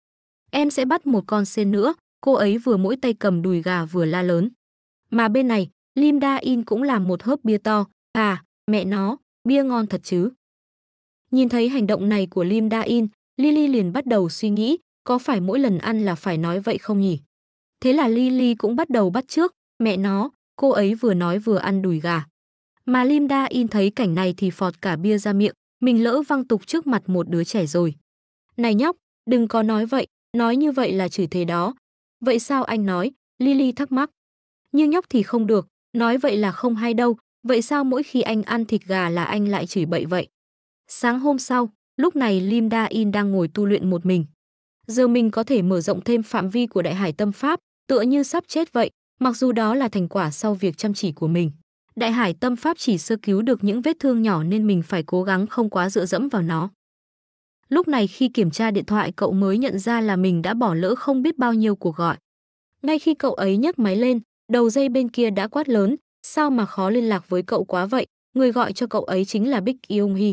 Em sẽ bắt một con sen nữa, cô ấy vừa mỗi tay cầm đùi gà vừa la lớn. Mà bên này, Lim Da in cũng làm một hớp bia to, à, mẹ nó, bia ngon thật chứ. Nhìn thấy hành động này của Lim Da in, Lily liền bắt đầu suy nghĩ, có phải mỗi lần ăn là phải nói vậy không nhỉ? Thế là Lily cũng bắt đầu bắt trước, mẹ nó, cô ấy vừa nói vừa ăn đùi gà. Mà Linda in thấy cảnh này thì phọt cả bia ra miệng, mình lỡ văng tục trước mặt một đứa trẻ rồi. Này nhóc, đừng có nói vậy, nói như vậy là chửi thế đó. Vậy sao anh nói? Lily thắc mắc. Như nhóc thì không được, nói vậy là không hay đâu, vậy sao mỗi khi anh ăn thịt gà là anh lại chửi bậy vậy? Sáng hôm sau, Lúc này Lim Da In đang ngồi tu luyện một mình. Giờ mình có thể mở rộng thêm phạm vi của đại hải tâm pháp, tựa như sắp chết vậy, mặc dù đó là thành quả sau việc chăm chỉ của mình. Đại hải tâm pháp chỉ sơ cứu được những vết thương nhỏ nên mình phải cố gắng không quá dựa dẫm vào nó. Lúc này khi kiểm tra điện thoại cậu mới nhận ra là mình đã bỏ lỡ không biết bao nhiêu cuộc gọi. Ngay khi cậu ấy nhấc máy lên, đầu dây bên kia đã quát lớn, sao mà khó liên lạc với cậu quá vậy, người gọi cho cậu ấy chính là Bích Yong Hee.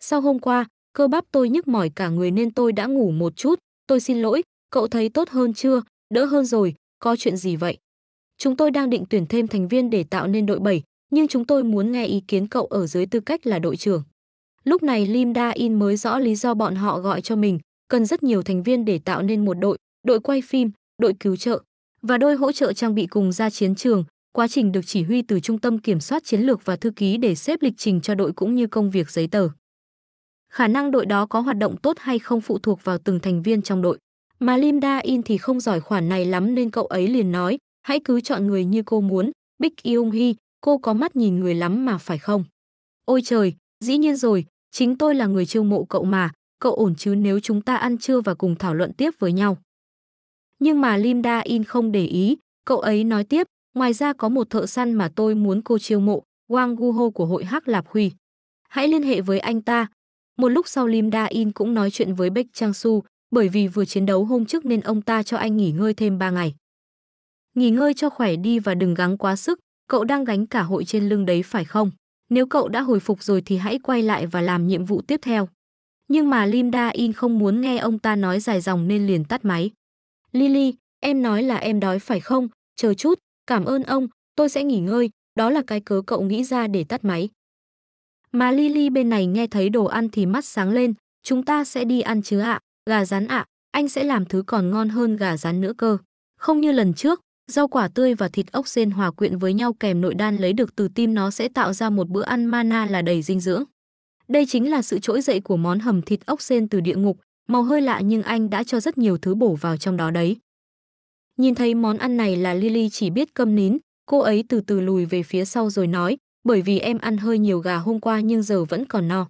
Sau hôm qua, cơ bắp tôi nhức mỏi cả người nên tôi đã ngủ một chút, tôi xin lỗi, cậu thấy tốt hơn chưa, đỡ hơn rồi, có chuyện gì vậy? Chúng tôi đang định tuyển thêm thành viên để tạo nên đội 7, nhưng chúng tôi muốn nghe ý kiến cậu ở dưới tư cách là đội trưởng. Lúc này Lim Da In mới rõ lý do bọn họ gọi cho mình, cần rất nhiều thành viên để tạo nên một đội, đội quay phim, đội cứu trợ và đôi hỗ trợ trang bị cùng ra chiến trường. Quá trình được chỉ huy từ trung tâm kiểm soát chiến lược và thư ký để xếp lịch trình cho đội cũng như công việc giấy tờ. Khả năng đội đó có hoạt động tốt hay không phụ thuộc vào từng thành viên trong đội. Mà Lim Da In thì không giỏi khoản này lắm nên cậu ấy liền nói, hãy cứ chọn người như cô muốn, Bích Yung Hi, cô có mắt nhìn người lắm mà phải không? Ôi trời, dĩ nhiên rồi, chính tôi là người chiêu mộ cậu mà, cậu ổn chứ nếu chúng ta ăn trưa và cùng thảo luận tiếp với nhau. Nhưng mà Lim Da In không để ý, cậu ấy nói tiếp, ngoài ra có một thợ săn mà tôi muốn cô chiêu mộ, Wang Guho của hội Hắc Lạp Huy. Hãy liên hệ với anh ta. Một lúc sau Lim Da In cũng nói chuyện với Bách Trang Su, bởi vì vừa chiến đấu hôm trước nên ông ta cho anh nghỉ ngơi thêm 3 ngày. Nghỉ ngơi cho khỏe đi và đừng gắng quá sức, cậu đang gánh cả hội trên lưng đấy phải không? Nếu cậu đã hồi phục rồi thì hãy quay lại và làm nhiệm vụ tiếp theo. Nhưng mà Lim Da In không muốn nghe ông ta nói dài dòng nên liền tắt máy. Lily, em nói là em đói phải không? Chờ chút, cảm ơn ông, tôi sẽ nghỉ ngơi, đó là cái cớ cậu nghĩ ra để tắt máy. Mà Lily bên này nghe thấy đồ ăn thì mắt sáng lên, chúng ta sẽ đi ăn chứ ạ, gà rán ạ, anh sẽ làm thứ còn ngon hơn gà rán nữa cơ. Không như lần trước, rau quả tươi và thịt ốc sen hòa quyện với nhau kèm nội đan lấy được từ tim nó sẽ tạo ra một bữa ăn mana là đầy dinh dưỡng. Đây chính là sự trỗi dậy của món hầm thịt ốc sen từ địa ngục, màu hơi lạ nhưng anh đã cho rất nhiều thứ bổ vào trong đó đấy. Nhìn thấy món ăn này là Lily chỉ biết câm nín, cô ấy từ từ lùi về phía sau rồi nói, bởi vì em ăn hơi nhiều gà hôm qua nhưng giờ vẫn còn no.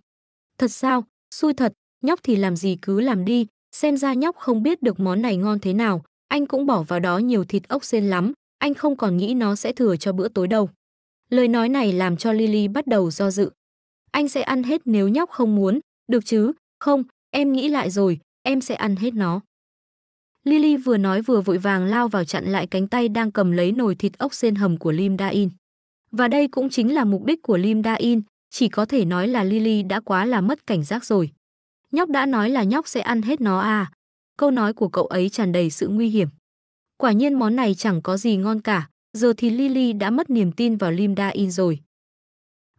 Thật sao, xui thật, nhóc thì làm gì cứ làm đi, xem ra nhóc không biết được món này ngon thế nào, anh cũng bỏ vào đó nhiều thịt ốc sen lắm, anh không còn nghĩ nó sẽ thừa cho bữa tối đâu. Lời nói này làm cho Lily bắt đầu do dự. Anh sẽ ăn hết nếu nhóc không muốn, được chứ? Không, em nghĩ lại rồi, em sẽ ăn hết nó. Lily vừa nói vừa vội vàng lao vào chặn lại cánh tay đang cầm lấy nồi thịt ốc sen hầm của Lim Da In. Và đây cũng chính là mục đích của Lim Da In, chỉ có thể nói là Lily đã quá là mất cảnh giác rồi. Nhóc đã nói là nhóc sẽ ăn hết nó à. Câu nói của cậu ấy tràn đầy sự nguy hiểm. Quả nhiên món này chẳng có gì ngon cả, giờ thì Lily đã mất niềm tin vào Lim Da In rồi.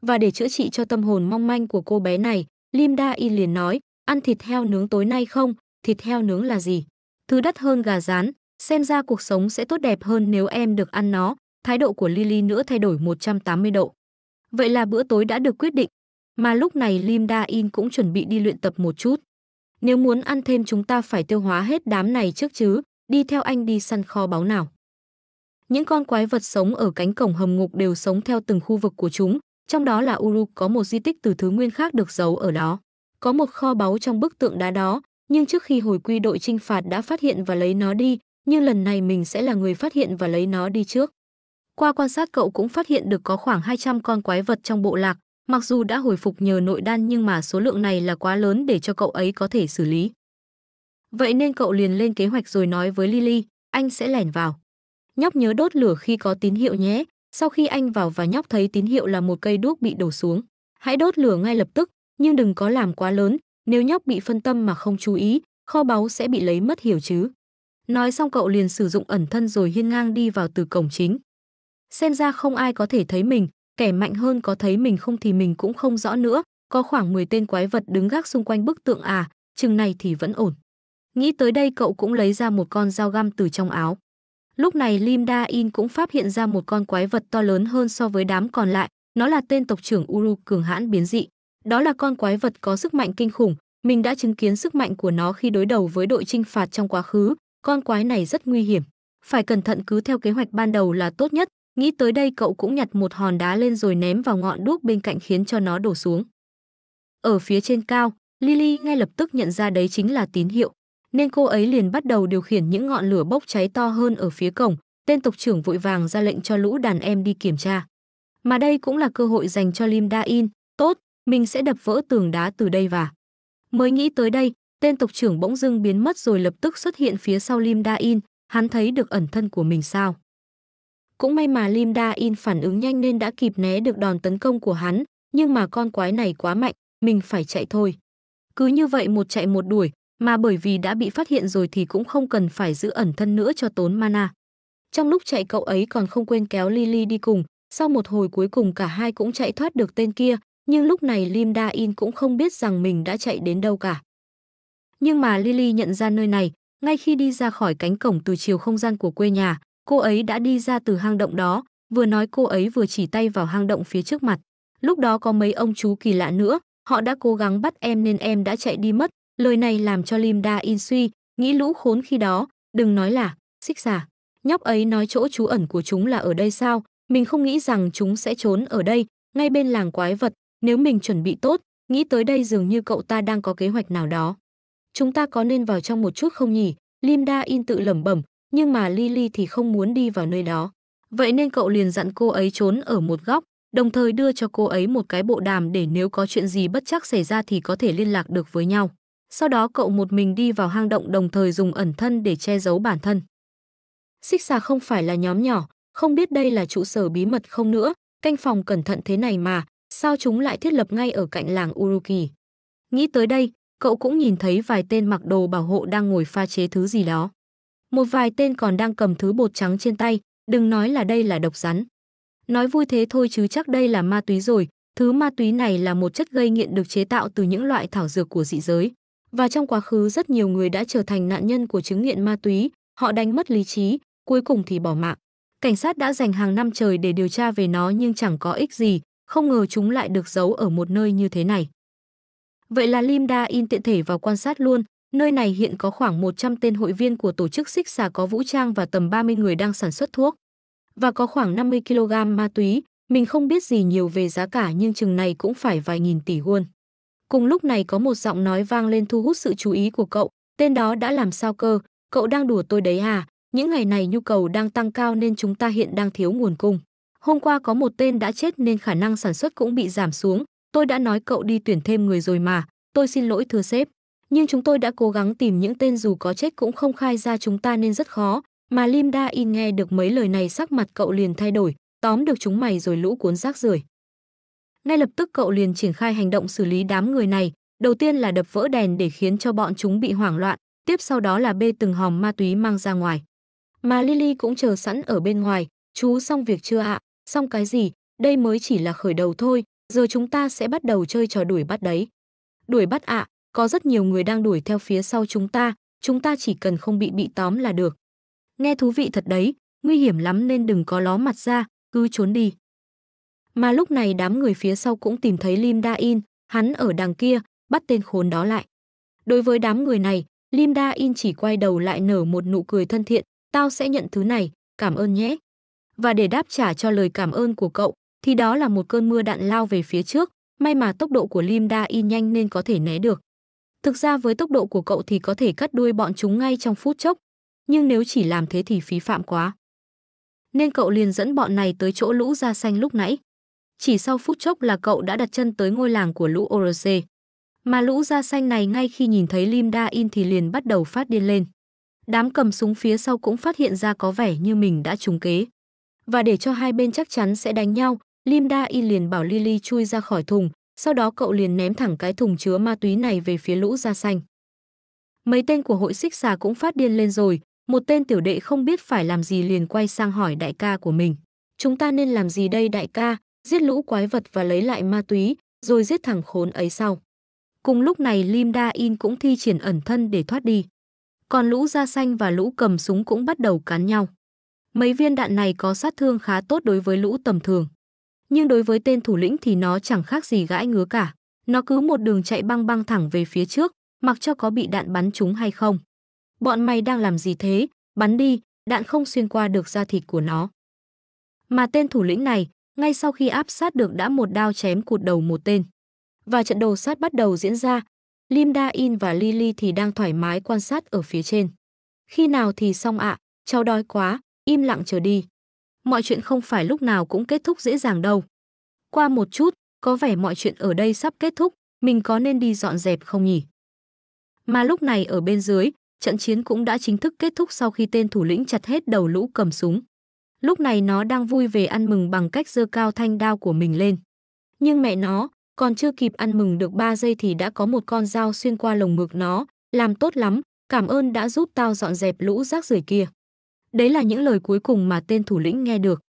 Và để chữa trị cho tâm hồn mong manh của cô bé này, Lim Da In liền nói, ăn thịt heo nướng tối nay không, thịt heo nướng là gì? Thứ đắt hơn gà rán, xem ra cuộc sống sẽ tốt đẹp hơn nếu em được ăn nó, thái độ của Lily nữa thay đổi 180 độ. Vậy là bữa tối đã được quyết định, mà lúc này Lim Da In cũng chuẩn bị đi luyện tập một chút. Nếu muốn ăn thêm chúng ta phải tiêu hóa hết đám này trước chứ, đi theo anh đi săn kho báu nào. Những con quái vật sống ở cánh cổng hầm ngục đều sống theo từng khu vực của chúng, trong đó là Uruk có một di tích từ thứ nguyên khác được giấu ở đó. Có một kho báu trong bức tượng đá đó, nhưng trước khi hồi quy đội trinh phạt đã phát hiện và lấy nó đi, nhưng lần này mình sẽ là người phát hiện và lấy nó đi trước. Qua quan sát cậu cũng phát hiện được có khoảng 200 con quái vật trong bộ lạc, mặc dù đã hồi phục nhờ nội đan nhưng mà số lượng này là quá lớn để cho cậu ấy có thể xử lý. Vậy nên cậu liền lên kế hoạch rồi nói với Lily, anh sẽ lẻn vào. Nhóc nhớ đốt lửa khi có tín hiệu nhé, sau khi anh vào và nhóc thấy tín hiệu là một cây đuốc bị đổ xuống. Hãy đốt lửa ngay lập tức, nhưng đừng có làm quá lớn, nếu nhóc bị phân tâm mà không chú ý, kho báu sẽ bị lấy mất hiểu chứ. Nói xong cậu liền sử dụng ẩn thân rồi hiên ngang đi vào từ cổng chính. Xem ra không ai có thể thấy mình, kẻ mạnh hơn có thấy mình không thì mình cũng không rõ nữa, có khoảng 10 tên quái vật đứng gác xung quanh bức tượng à, chừng này thì vẫn ổn. Nghĩ tới đây cậu cũng lấy ra một con dao găm từ trong áo. Lúc này Lim Da In cũng phát hiện ra một con quái vật to lớn hơn so với đám còn lại, nó là tên tộc trưởng Uru cường hãn biến dị. Đó là con quái vật có sức mạnh kinh khủng, mình đã chứng kiến sức mạnh của nó khi đối đầu với đội trinh phạt trong quá khứ, con quái này rất nguy hiểm. Phải cẩn thận cứ theo kế hoạch ban đầu là tốt nhất, nghĩ tới đây cậu cũng nhặt một hòn đá lên rồi ném vào ngọn đuốc bên cạnh khiến cho nó đổ xuống. Ở phía trên cao, Lily ngay lập tức nhận ra đấy chính là tín hiệu, nên cô ấy liền bắt đầu điều khiển những ngọn lửa bốc cháy to hơn ở phía cổng, tên tộc trưởng vội vàng ra lệnh cho lũ đàn em đi kiểm tra. Mà đây cũng là cơ hội dành cho Lim Da In, tốt, mình sẽ đập vỡ tường đá từ đây và. Mới nghĩ tới đây, tên tộc trưởng bỗng dưng biến mất rồi lập tức xuất hiện phía sau Lim Da In, hắn thấy được ẩn thân của mình sao. Cũng may mà Lim Da In phản ứng nhanh nên đã kịp né được đòn tấn công của hắn, nhưng mà con quái này quá mạnh, mình phải chạy thôi. Cứ như vậy một chạy một đuổi, mà bởi vì đã bị phát hiện rồi thì cũng không cần phải giữ ẩn thân nữa cho tốn mana. Trong lúc chạy cậu ấy còn không quên kéo Lily đi cùng, sau một hồi cuối cùng cả hai cũng chạy thoát được tên kia, nhưng lúc này Lim Da In cũng không biết rằng mình đã chạy đến đâu cả. Nhưng mà Lily nhận ra nơi này, ngay khi đi ra khỏi cánh cổng từ chiều không gian của quê nhà, cô ấy đã đi ra từ hang động đó, vừa nói cô ấy vừa chỉ tay vào hang động phía trước mặt. Lúc đó có mấy ông chú kỳ lạ nữa, Họ đã cố gắng bắt em nên em đã chạy đi mất. Lời này làm cho Lim Da In suy, nghĩ lũ khốn khi đó, đừng nói là, xích xả. Nhóc ấy nói chỗ trú ẩn của chúng là ở đây sao, mình không nghĩ rằng chúng sẽ trốn ở đây, ngay bên làng quái vật, nếu mình chuẩn bị tốt, nghĩ tới đây dường như cậu ta đang có kế hoạch nào đó. Chúng ta có nên vào trong một chút không nhỉ? Lim Da In tự lẩm bẩm, nhưng mà Lily thì không muốn đi vào nơi đó. Vậy nên cậu liền dặn cô ấy trốn ở một góc, đồng thời đưa cho cô ấy một cái bộ đàm để nếu có chuyện gì bất chắc xảy ra thì có thể liên lạc được với nhau. Sau đó cậu một mình đi vào hang động đồng thời dùng ẩn thân để che giấu bản thân. Xích xà không phải là nhóm nhỏ, không biết đây là trụ sở bí mật không nữa, canh phòng cẩn thận thế này mà, sao chúng lại thiết lập ngay ở cạnh làng Uruki. Nghĩ tới đây, cậu cũng nhìn thấy vài tên mặc đồ bảo hộ đang ngồi pha chế thứ gì đó. Một vài tên còn đang cầm thứ bột trắng trên tay, đừng nói là đây là độc rắn. Nói vui thế thôi chứ chắc đây là ma túy rồi, thứ ma túy này là một chất gây nghiện được chế tạo từ những loại thảo dược của dị giới. Và trong quá khứ rất nhiều người đã trở thành nạn nhân của chứng nghiện ma túy, họ đánh mất lý trí, cuối cùng thì bỏ mạng. Cảnh sát đã dành hàng năm trời để điều tra về nó nhưng chẳng có ích gì, không ngờ chúng lại được giấu ở một nơi như thế này. Vậy là Lim Da In tiện thể vào quan sát luôn, nơi này hiện có khoảng 100 tên hội viên của tổ chức xích xà có vũ trang và tầm 30 người đang sản xuất thuốc. Và có khoảng 50 kg ma túy, mình không biết gì nhiều về giá cả nhưng chừng này cũng phải vài nghìn tỷ won. Cùng lúc này có một giọng nói vang lên thu hút sự chú ý của cậu, tên đó đã làm sao cơ, cậu đang đùa tôi đấy à, những ngày này nhu cầu đang tăng cao nên chúng ta hiện đang thiếu nguồn cung. Hôm qua có một tên đã chết nên khả năng sản xuất cũng bị giảm xuống, tôi đã nói cậu đi tuyển thêm người rồi mà, tôi xin lỗi thưa sếp. Nhưng chúng tôi đã cố gắng tìm những tên dù có chết cũng không khai ra chúng ta nên rất khó, mà Lim Da In nghe được mấy lời này sắc mặt cậu liền thay đổi, tóm được chúng mày rồi lũ cuốn rác rưởi. Ngay lập tức cậu liền triển khai hành động xử lý đám người này, đầu tiên là đập vỡ đèn để khiến cho bọn chúng bị hoảng loạn, tiếp sau đó là bê từng hòm ma túy mang ra ngoài. Mà Lily cũng chờ sẵn ở bên ngoài, chú xong việc chưa ạ? Xong cái gì? Đây mới chỉ là khởi đầu thôi, giờ chúng ta sẽ bắt đầu chơi trò đuổi bắt đấy. Đuổi bắt ạ, có rất nhiều người đang đuổi theo phía sau chúng ta, chúng ta chỉ cần không bị bị tóm là được. Nghe thú vị thật đấy, nguy hiểm lắm nên đừng có ló mặt ra, cứ trốn đi. Mà lúc này đám người phía sau cũng tìm thấy Lim Da In, hắn ở đằng kia, bắt tên khốn đó lại. Đối với đám người này, Lim Da In chỉ quay đầu lại nở một nụ cười thân thiện, tao sẽ nhận thứ này, cảm ơn nhé. Và để đáp trả cho lời cảm ơn của cậu, thì đó là một cơn mưa đạn lao về phía trước, may mà tốc độ của Lim Da In nhanh nên có thể né được. Thực ra với tốc độ của cậu thì có thể cắt đuôi bọn chúng ngay trong phút chốc, nhưng nếu chỉ làm thế thì phí phạm quá. Nên cậu liền dẫn bọn này tới chỗ lũ da xanh lúc nãy. Chỉ sau phút chốc là cậu đã đặt chân tới ngôi làng của lũ Orose. Mà lũ da xanh này ngay khi nhìn thấy Lim Da In thì liền bắt đầu phát điên lên. Đám cầm súng phía sau cũng phát hiện ra có vẻ như mình đã trúng kế. Và để cho hai bên chắc chắn sẽ đánh nhau, Lim Da In liền bảo Lily chui ra khỏi thùng, sau đó cậu liền ném thẳng cái thùng chứa ma túy này về phía lũ da xanh. Mấy tên của hội xích xà cũng phát điên lên rồi, một tên tiểu đệ không biết phải làm gì liền quay sang hỏi đại ca của mình. Chúng ta nên làm gì đây đại ca, giết lũ quái vật và lấy lại ma túy, rồi giết thằng khốn ấy sau. Cùng lúc này Lim Da In cũng thi triển ẩn thân để thoát đi. Còn lũ da xanh và lũ cầm súng cũng bắt đầu cán nhau. Mấy viên đạn này có sát thương khá tốt đối với lũ tầm thường. Nhưng đối với tên thủ lĩnh thì nó chẳng khác gì gãi ngứa cả. Nó cứ một đường chạy băng băng thẳng về phía trước, mặc cho có bị đạn bắn trúng hay không. Bọn mày đang làm gì thế? Bắn đi, đạn không xuyên qua được da thịt của nó. Mà tên thủ lĩnh này, ngay sau khi áp sát được đã một đao chém cụt đầu một tên. Và trận đầu sát bắt đầu diễn ra, Lim Da In và Lily thì đang thoải mái quan sát ở phía trên. Khi nào thì xong ạ, à, cháu đói quá, im lặng chờ đi. Mọi chuyện không phải lúc nào cũng kết thúc dễ dàng đâu. Qua một chút, có vẻ mọi chuyện ở đây sắp kết thúc, mình có nên đi dọn dẹp không nhỉ? Mà lúc này ở bên dưới, trận chiến cũng đã chính thức kết thúc sau khi tên thủ lĩnh chặt hết đầu lũ cầm súng. Lúc này nó đang vui về ăn mừng bằng cách giơ cao thanh đao của mình lên. Nhưng mẹ nó, còn chưa kịp ăn mừng được 3 giây thì đã có một con dao xuyên qua lồng ngực nó, làm tốt lắm, cảm ơn đã giúp tao dọn dẹp lũ rác rưởi kia. Đấy là những lời cuối cùng mà tên thủ lĩnh nghe được.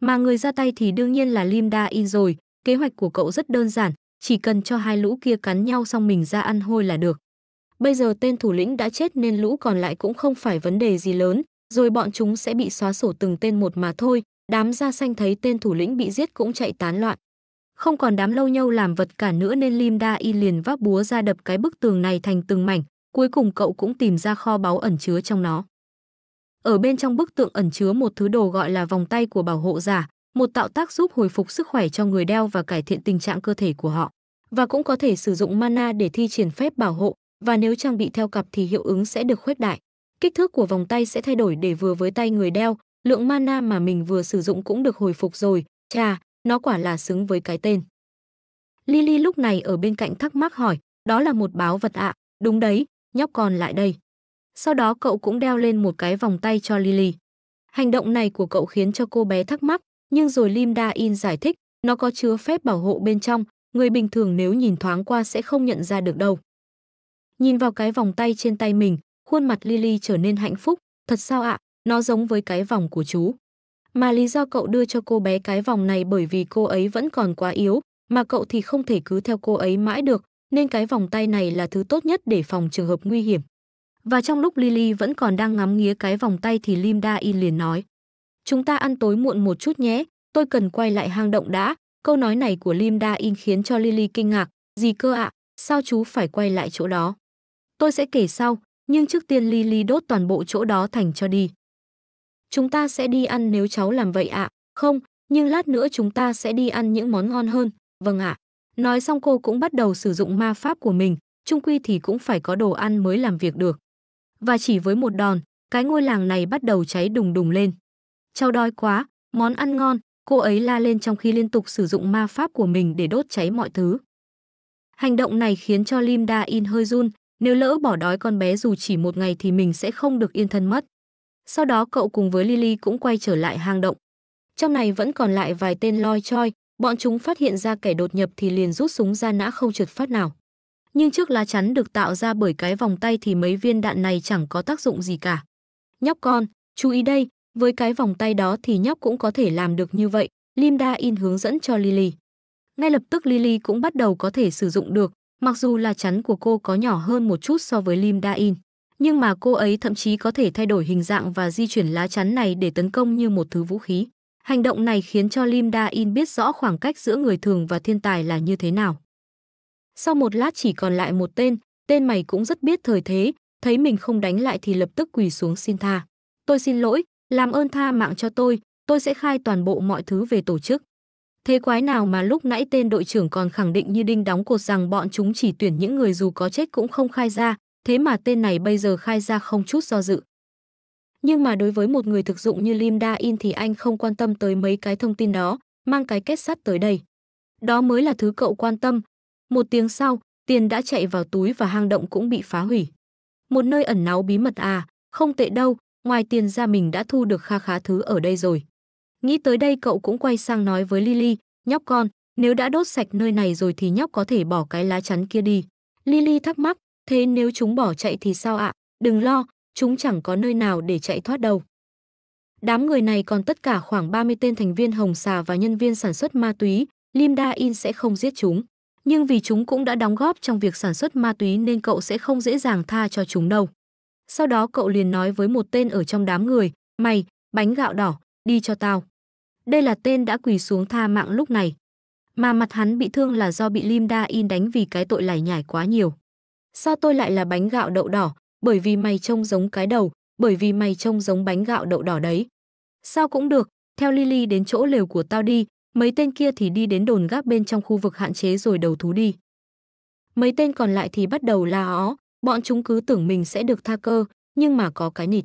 Mà người ra tay thì đương nhiên là Lim Da In rồi, kế hoạch của cậu rất đơn giản, chỉ cần cho hai lũ kia cắn nhau xong mình ra ăn hôi là được. Bây giờ tên thủ lĩnh đã chết nên lũ còn lại cũng không phải vấn đề gì lớn, rồi bọn chúng sẽ bị xóa sổ từng tên một mà thôi. Đám da xanh thấy tên thủ lĩnh bị giết cũng chạy tán loạn. Không còn đám lâu nhâu làm vật cả nữa nên Lim Da Y liền vác búa ra đập cái bức tường này thành từng mảnh, cuối cùng cậu cũng tìm ra kho báu ẩn chứa trong nó. Ở bên trong bức tượng ẩn chứa một thứ đồ gọi là vòng tay của bảo hộ giả, một tạo tác giúp hồi phục sức khỏe cho người đeo và cải thiện tình trạng cơ thể của họ. Và cũng có thể sử dụng mana để thi triển phép bảo hộ, và nếu trang bị theo cặp thì hiệu ứng sẽ được khuếch đại. Kích thước của vòng tay sẽ thay đổi để vừa với tay người đeo, lượng mana mà mình vừa sử dụng cũng được hồi phục rồi. Chà, nó quả là xứng với cái tên. Lily lúc này ở bên cạnh thắc mắc hỏi, đó là một báo vật ạ, à? đúng đấy, nhóc con lại đây. Sau đó cậu cũng đeo lên một cái vòng tay cho Lily. Hành động này của cậu khiến cho cô bé thắc mắc, nhưng rồi Lim Da In giải thích, nó có chứa phép bảo hộ bên trong, người bình thường nếu nhìn thoáng qua sẽ không nhận ra được đâu. Nhìn vào cái vòng tay trên tay mình, khuôn mặt Lily trở nên hạnh phúc, thật sao ạ, nó giống với cái vòng của chú. Mà lý do cậu đưa cho cô bé cái vòng này bởi vì cô ấy vẫn còn quá yếu, mà cậu thì không thể cứ theo cô ấy mãi được, nên cái vòng tay này là thứ tốt nhất để phòng trường hợp nguy hiểm. Và trong lúc Lily vẫn còn đang ngắm nghía cái vòng tay thì Lim Da In liền nói. Chúng ta ăn tối muộn một chút nhé, tôi cần quay lại hang động đã. Câu nói này của Lim Da In khiến cho Lily kinh ngạc. Gì cơ ạ, à? sao chú phải quay lại chỗ đó? Tôi sẽ kể sau, nhưng trước tiên Lily đốt toàn bộ chỗ đó thành cho đi. Chúng ta sẽ đi ăn nếu cháu làm vậy ạ. À? Không, nhưng lát nữa chúng ta sẽ đi ăn những món ngon hơn. Vâng ạ. À. Nói xong cô cũng bắt đầu sử dụng ma pháp của mình, chung quy thì cũng phải có đồ ăn mới làm việc được. Và chỉ với một đòn, cái ngôi làng này bắt đầu cháy đùng đùng lên. Cháu đói quá, món ăn ngon, cô ấy la lên trong khi liên tục sử dụng ma pháp của mình để đốt cháy mọi thứ. Hành động này khiến cho Lim Da In hơi run, nếu lỡ bỏ đói con bé dù chỉ một ngày thì mình sẽ không được yên thân mất. Sau đó cậu cùng với Lily cũng quay trở lại hang động. Trong này vẫn còn lại vài tên loi choi, bọn chúng phát hiện ra kẻ đột nhập thì liền rút súng ra nã không trượt phát nào. Nhưng trước lá chắn được tạo ra bởi cái vòng tay thì mấy viên đạn này chẳng có tác dụng gì cả. Nhóc con, chú ý đây, với cái vòng tay đó thì nhóc cũng có thể làm được như vậy, lim da in hướng dẫn cho Lily. Ngay lập tức Lily cũng bắt đầu có thể sử dụng được, mặc dù là chắn của cô có nhỏ hơn một chút so với lim da in. Nhưng mà cô ấy thậm chí có thể thay đổi hình dạng và di chuyển lá chắn này để tấn công như một thứ vũ khí. Hành động này khiến cho Lim Da In biết rõ khoảng cách giữa người thường và thiên tài là như thế nào. Sau một lát chỉ còn lại một tên, tên mày cũng rất biết thời thế, thấy mình không đánh lại thì lập tức quỳ xuống xin tha. Tôi xin lỗi, làm ơn tha mạng cho tôi, tôi sẽ khai toàn bộ mọi thứ về tổ chức. Thế quái nào mà lúc nãy tên đội trưởng còn khẳng định như đinh đóng cột rằng bọn chúng chỉ tuyển những người dù có chết cũng không khai ra, thế mà tên này bây giờ khai ra không chút do dự. Nhưng mà đối với một người thực dụng như Lim Da In thì anh không quan tâm tới mấy cái thông tin đó, mang cái kết sắt tới đây. Đó mới là thứ cậu quan tâm. Một tiếng sau, tiền đã chạy vào túi và hang động cũng bị phá hủy. Một nơi ẩn náu bí mật à, không tệ đâu, ngoài tiền ra mình đã thu được kha khá thứ ở đây rồi. Nghĩ tới đây cậu cũng quay sang nói với Lily, nhóc con, nếu đã đốt sạch nơi này rồi thì nhóc có thể bỏ cái lá chắn kia đi. Lily thắc mắc, thế nếu chúng bỏ chạy thì sao ạ? Đừng lo, chúng chẳng có nơi nào để chạy thoát đâu. Đám người này còn tất cả khoảng 30 tên thành viên hồng xà và nhân viên sản xuất ma túy, Lim Da In sẽ không giết chúng. Nhưng vì chúng cũng đã đóng góp trong việc sản xuất ma túy nên cậu sẽ không dễ dàng tha cho chúng đâu. Sau đó cậu liền nói với một tên ở trong đám người, mày, bánh gạo đỏ, đi cho tao. Đây là tên đã quỳ xuống tha mạng lúc này. Mà mặt hắn bị thương là do bị Lim Da In đánh vì cái tội lải nhải quá nhiều. Sao tôi lại là bánh gạo đậu đỏ, bởi vì mày trông giống cái đầu, bởi vì mày trông giống bánh gạo đậu đỏ đấy. Sao cũng được, theo Lily đến chỗ lều của tao đi, mấy tên kia thì đi đến đồn gác bên trong khu vực hạn chế rồi đầu thú đi. Mấy tên còn lại thì bắt đầu la ó, bọn chúng cứ tưởng mình sẽ được tha cơ, nhưng mà có cái nịt.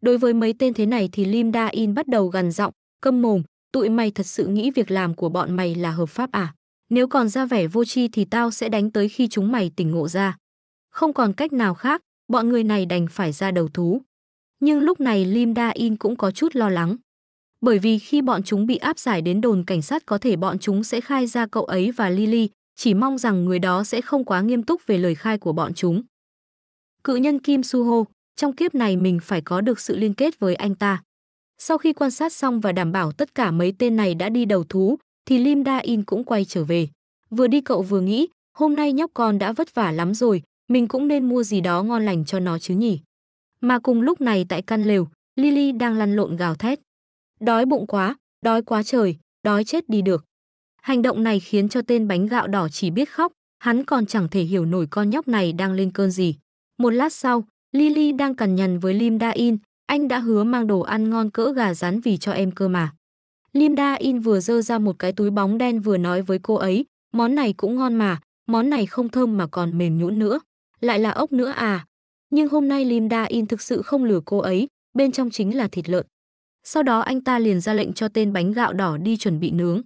Đối với mấy tên thế này thì Lim Da In bắt đầu gằn giọng, câm mồm, tụi mày thật sự nghĩ việc làm của bọn mày là hợp pháp à? Nếu còn ra vẻ vô tri thì tao sẽ đánh tới khi chúng mày tỉnh ngộ ra. Không còn cách nào khác, bọn người này đành phải ra đầu thú. Nhưng lúc này Lim Da In cũng có chút lo lắng. Bởi vì khi bọn chúng bị áp giải đến đồn cảnh sát có thể bọn chúng sẽ khai ra cậu ấy và Lily, chỉ mong rằng người đó sẽ không quá nghiêm túc về lời khai của bọn chúng. Cự nhân Kim Suho, trong kiếp này mình phải có được sự liên kết với anh ta. Sau khi quan sát xong và đảm bảo tất cả mấy tên này đã đi đầu thú, thì Lim Da In cũng quay trở về. Vừa đi cậu vừa nghĩ, hôm nay nhóc con đã vất vả lắm rồi, mình cũng nên mua gì đó ngon lành cho nó chứ nhỉ. Mà cùng lúc này tại căn lều, Lily đang lăn lộn gào thét. Đói bụng quá, đói quá trời, đói chết đi được. Hành động này khiến cho tên bánh gạo đỏ chỉ biết khóc, hắn còn chẳng thể hiểu nổi con nhóc này đang lên cơn gì. Một lát sau, Lily đang cằn nhằn với Lim Da In, anh đã hứa mang đồ ăn ngon cỡ gà rán vì cho em cơ mà. Lim Da In vừa dơ ra một cái túi bóng đen vừa nói với cô ấy, món này cũng ngon mà, món này không thơm mà còn mềm nhũn nữa. Lại là ốc nữa à. Nhưng hôm nay Lim Da In thực sự không lừa cô ấy, bên trong chính là thịt lợn. Sau đó anh ta liền ra lệnh cho tên bánh gạo đỏ đi chuẩn bị nướng.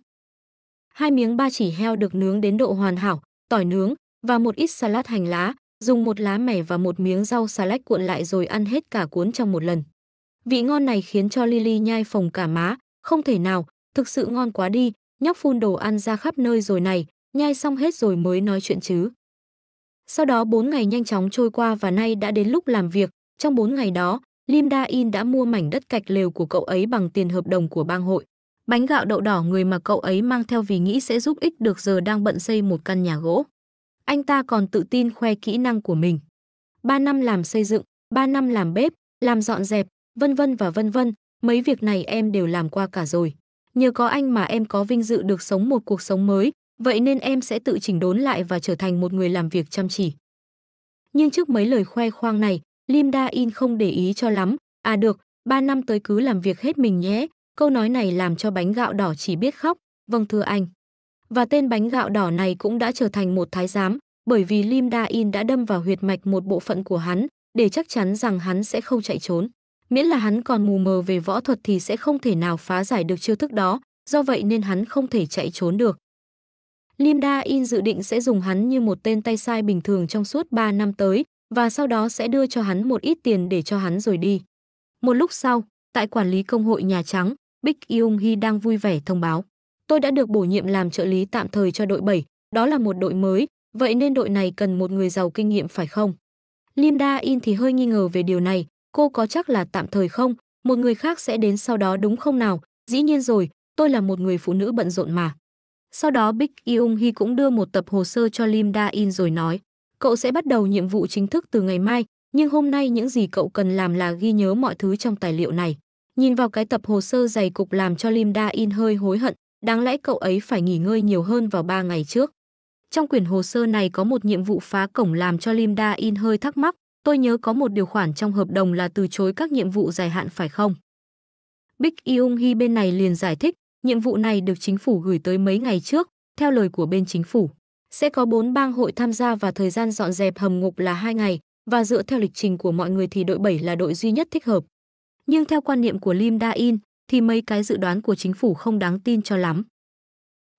Hai miếng ba chỉ heo được nướng đến độ hoàn hảo, tỏi nướng và một ít salad hành lá, dùng một lá mẻ và một miếng rau xà lách cuộn lại rồi ăn hết cả cuốn trong một lần. Vị ngon này khiến cho Lily nhai phồng cả má, không thể nào, thực sự ngon quá đi, nhóc phun đồ ăn ra khắp nơi rồi này, nhai xong hết rồi mới nói chuyện chứ. Sau đó 4 ngày nhanh chóng trôi qua và nay đã đến lúc làm việc, trong 4 ngày đó, Lim Da In đã mua mảnh đất cạch lều của cậu ấy bằng tiền hợp đồng của bang hội. Bánh gạo đậu đỏ người mà cậu ấy mang theo vì nghĩ sẽ giúp ích được giờ đang bận xây một căn nhà gỗ. Anh ta còn tự tin khoe kỹ năng của mình. 3 năm làm xây dựng, 3 năm làm bếp, làm dọn dẹp, vân vân và vân vân, mấy việc này em đều làm qua cả rồi. Nhờ có anh mà em có vinh dự được sống một cuộc sống mới, vậy nên em sẽ tự chỉnh đốn lại và trở thành một người làm việc chăm chỉ. Nhưng trước mấy lời khoe khoang này, Lim Da In không để ý cho lắm. À được, 3 năm tới cứ làm việc hết mình nhé. Câu nói này làm cho bánh gạo đỏ chỉ biết khóc. Vâng thưa anh. Và tên bánh gạo đỏ này cũng đã trở thành một thái giám, bởi vì Lim Da In đã đâm vào huyệt mạch một bộ phận của hắn, để chắc chắn rằng hắn sẽ không chạy trốn. Miễn là hắn còn mù mờ về võ thuật thì sẽ không thể nào phá giải được chiêu thức đó, do vậy nên hắn không thể chạy trốn được. Lim Da In dự định sẽ dùng hắn như một tên tay sai bình thường trong suốt 3 năm tới, và sau đó sẽ đưa cho hắn một ít tiền để cho hắn rồi đi. Một lúc sau, tại quản lý công hội Nhà Trắng, Bích Yung Hee đang vui vẻ thông báo. Tôi đã được bổ nhiệm làm trợ lý tạm thời cho đội 7, đó là một đội mới, vậy nên đội này cần một người giàu kinh nghiệm phải không? Lim Da In thì hơi nghi ngờ về điều này, cô có chắc là tạm thời không, một người khác sẽ đến sau đó đúng không nào? Dĩ nhiên rồi, tôi là một người phụ nữ bận rộn mà. Sau đó Big Yung Hee cũng đưa một tập hồ sơ cho Lim Da In rồi nói, Cậu sẽ bắt đầu nhiệm vụ chính thức từ ngày mai, nhưng hôm nay những gì cậu cần làm là ghi nhớ mọi thứ trong tài liệu này. Nhìn vào cái tập hồ sơ dày cục làm cho Lim Da In hơi hối hận, đáng lẽ cậu ấy phải nghỉ ngơi nhiều hơn vào 3 ngày trước. Trong quyển hồ sơ này có một nhiệm vụ phá cổng làm cho Lim Da In hơi thắc mắc, tôi nhớ có một điều khoản trong hợp đồng là từ chối các nhiệm vụ dài hạn phải không? Big Yung Hi bên này liền giải thích, nhiệm vụ này được chính phủ gửi tới mấy ngày trước, theo lời của bên chính phủ. Sẽ có 4 bang hội tham gia và thời gian dọn dẹp hầm ngục là 2 ngày, và dựa theo lịch trình của mọi người thì đội 7 là đội duy nhất thích hợp. Nhưng theo quan niệm của Lim Da In thì mấy cái dự đoán của chính phủ không đáng tin cho lắm.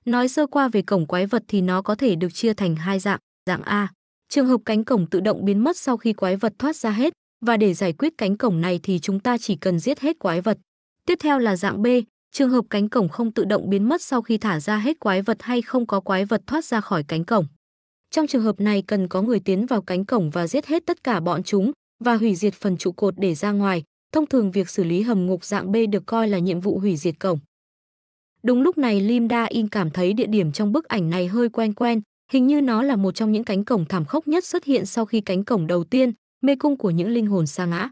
Nói sơ qua về cổng quái vật thì nó có thể được chia thành hai dạng, dạng A, trường hợp cánh cổng tự động biến mất sau khi quái vật thoát ra hết, và để giải quyết cánh cổng này thì chúng ta chỉ cần giết hết quái vật. Tiếp theo là dạng B, Trường hợp cánh cổng không tự động biến mất sau khi thả ra hết quái vật hay không có quái vật thoát ra khỏi cánh cổng. Trong trường hợp này cần có người tiến vào cánh cổng và giết hết tất cả bọn chúng và hủy diệt phần trụ cột để ra ngoài. Thông thường việc xử lý hầm ngục dạng B được coi là nhiệm vụ hủy diệt cổng. Đúng lúc này Lim Da In cảm thấy địa điểm trong bức ảnh này hơi quen quen, hình như nó là một trong những cánh cổng thảm khốc nhất xuất hiện sau khi cánh cổng đầu tiên, mê cung của những linh hồn sa ngã.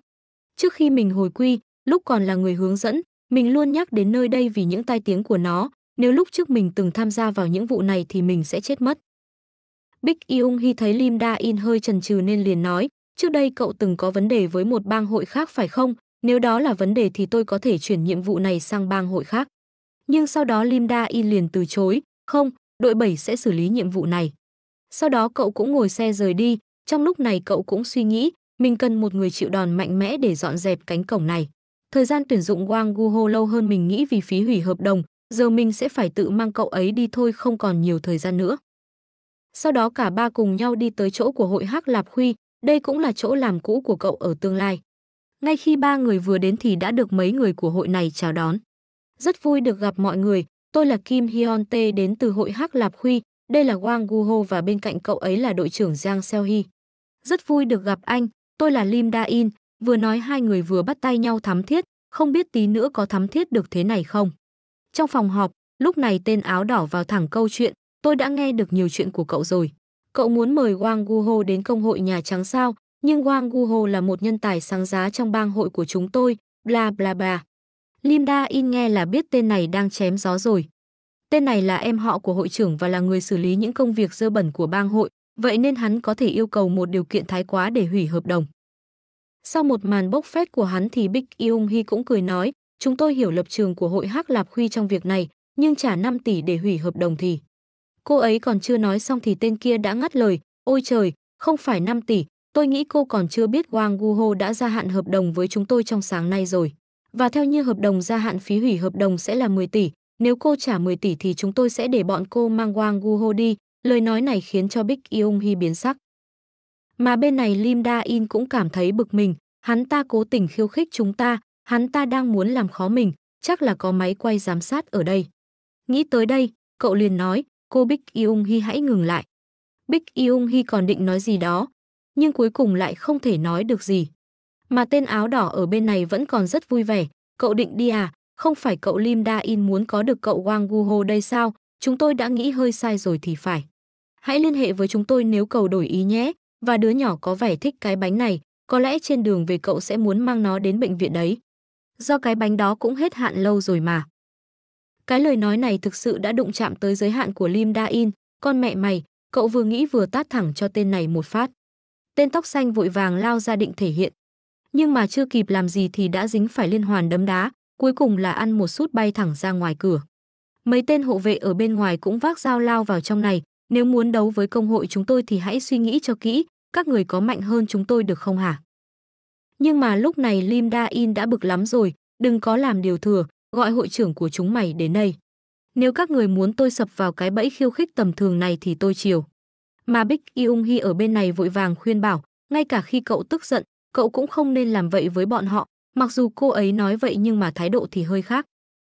Trước khi mình hồi quy, lúc còn là người hướng dẫn, mình luôn nhắc đến nơi đây vì những tai tiếng của nó, nếu lúc trước mình từng tham gia vào những vụ này thì mình sẽ chết mất. Bích Yung Hi thấy Lim Da In hơi chần chừ nên liền nói, trước đây cậu từng có vấn đề với một bang hội khác phải không? Nếu đó là vấn đề thì tôi có thể chuyển nhiệm vụ này sang bang hội khác. Nhưng sau đó Lim Da In liền từ chối, không, đội 7 sẽ xử lý nhiệm vụ này. Sau đó cậu cũng ngồi xe rời đi, trong lúc này cậu cũng suy nghĩ, mình cần một người chịu đòn mạnh mẽ để dọn dẹp cánh cổng này. Thời gian tuyển dụng Wang Guho lâu hơn mình nghĩ vì phí hủy hợp đồng, giờ mình sẽ phải tự mang cậu ấy đi thôi không còn nhiều thời gian nữa. Sau đó cả ba cùng nhau đi tới chỗ của hội Hắc Lạp Huy. đây cũng là chỗ làm cũ của cậu ở tương lai. Ngay khi ba người vừa đến thì đã được mấy người của hội này chào đón. Rất vui được gặp mọi người, tôi là Kim Hyun Tae đến từ hội Hắc Lạp Huy. đây là Wang Guho và bên cạnh cậu ấy là đội trưởng Giang Seo Hee. Rất vui được gặp anh, tôi là Lim Da In, Vừa nói hai người vừa bắt tay nhau thắm thiết, không biết tí nữa có thắm thiết được thế này không. Trong phòng họp, lúc này tên áo đỏ vào thẳng câu chuyện, tôi đã nghe được nhiều chuyện của cậu rồi. Cậu muốn mời Wang Guho đến công hội Nhà Trắng sao, nhưng Wang Guho là một nhân tài sáng giá trong bang hội của chúng tôi, bla bla bla. Lim Da In nghe là biết tên này đang chém gió rồi. Tên này là em họ của hội trưởng và là người xử lý những công việc dơ bẩn của bang hội, vậy nên hắn có thể yêu cầu một điều kiện thái quá để hủy hợp đồng. Sau một màn bốc phét của hắn thì Bích Yung Hi cũng cười nói, chúng tôi hiểu lập trường của hội Hắc Lạp Khuy trong việc này, nhưng trả 5 tỷ để hủy hợp đồng thì. Cô ấy còn chưa nói xong thì tên kia đã ngắt lời, ôi trời, không phải 5 tỷ, tôi nghĩ cô còn chưa biết Wang Guho đã gia hạn hợp đồng với chúng tôi trong sáng nay rồi. Và theo như hợp đồng gia hạn phí hủy hợp đồng sẽ là 10 tỷ, nếu cô trả 10 tỷ thì chúng tôi sẽ để bọn cô mang Wang Guho đi. Lời nói này khiến cho Bích Yung Hi biến sắc. Mà bên này Lim Da In cũng cảm thấy bực mình, hắn ta cố tình khiêu khích chúng ta, hắn ta đang muốn làm khó mình, chắc là có máy quay giám sát ở đây. Nghĩ tới đây, cậu liền nói, cô Bích Yung Hi hãy ngừng lại. Bích Yung Hi còn định nói gì đó, nhưng cuối cùng lại không thể nói được gì. Mà tên áo đỏ ở bên này vẫn còn rất vui vẻ, cậu định đi à, không phải cậu Lim Da In muốn có được cậu Wang Guho đây sao, chúng tôi đã nghĩ hơi sai rồi thì phải. Hãy liên hệ với chúng tôi nếu cầu đổi ý nhé, và đứa nhỏ có vẻ thích cái bánh này, có lẽ trên đường về cậu sẽ muốn mang nó đến bệnh viện đấy. Do cái bánh đó cũng hết hạn lâu rồi mà. Cái lời nói này thực sự đã đụng chạm tới giới hạn của Lim Da In, con mẹ mày, cậu vừa nghĩ vừa tát thẳng cho tên này một phát. Tên tóc xanh vội vàng lao ra định thể hiện. Nhưng mà chưa kịp làm gì thì đã dính phải liên hoàn đấm đá, cuối cùng là ăn một sút bay thẳng ra ngoài cửa. Mấy tên hộ vệ ở bên ngoài cũng vác dao lao vào trong này, nếu muốn đấu với công hội chúng tôi thì hãy suy nghĩ cho kỹ, các người có mạnh hơn chúng tôi được không hả? Nhưng mà lúc này Lim Da In đã bực lắm rồi, đừng có làm điều thừa, gọi hội trưởng của chúng mày đến đây. Nếu các người muốn tôi sập vào cái bẫy khiêu khích tầm thường này thì tôi chiều. Mà Bích Yung Hi ở bên này vội vàng khuyên bảo, ngay cả khi cậu tức giận, cậu cũng không nên làm vậy với bọn họ, mặc dù cô ấy nói vậy nhưng mà thái độ thì hơi khác.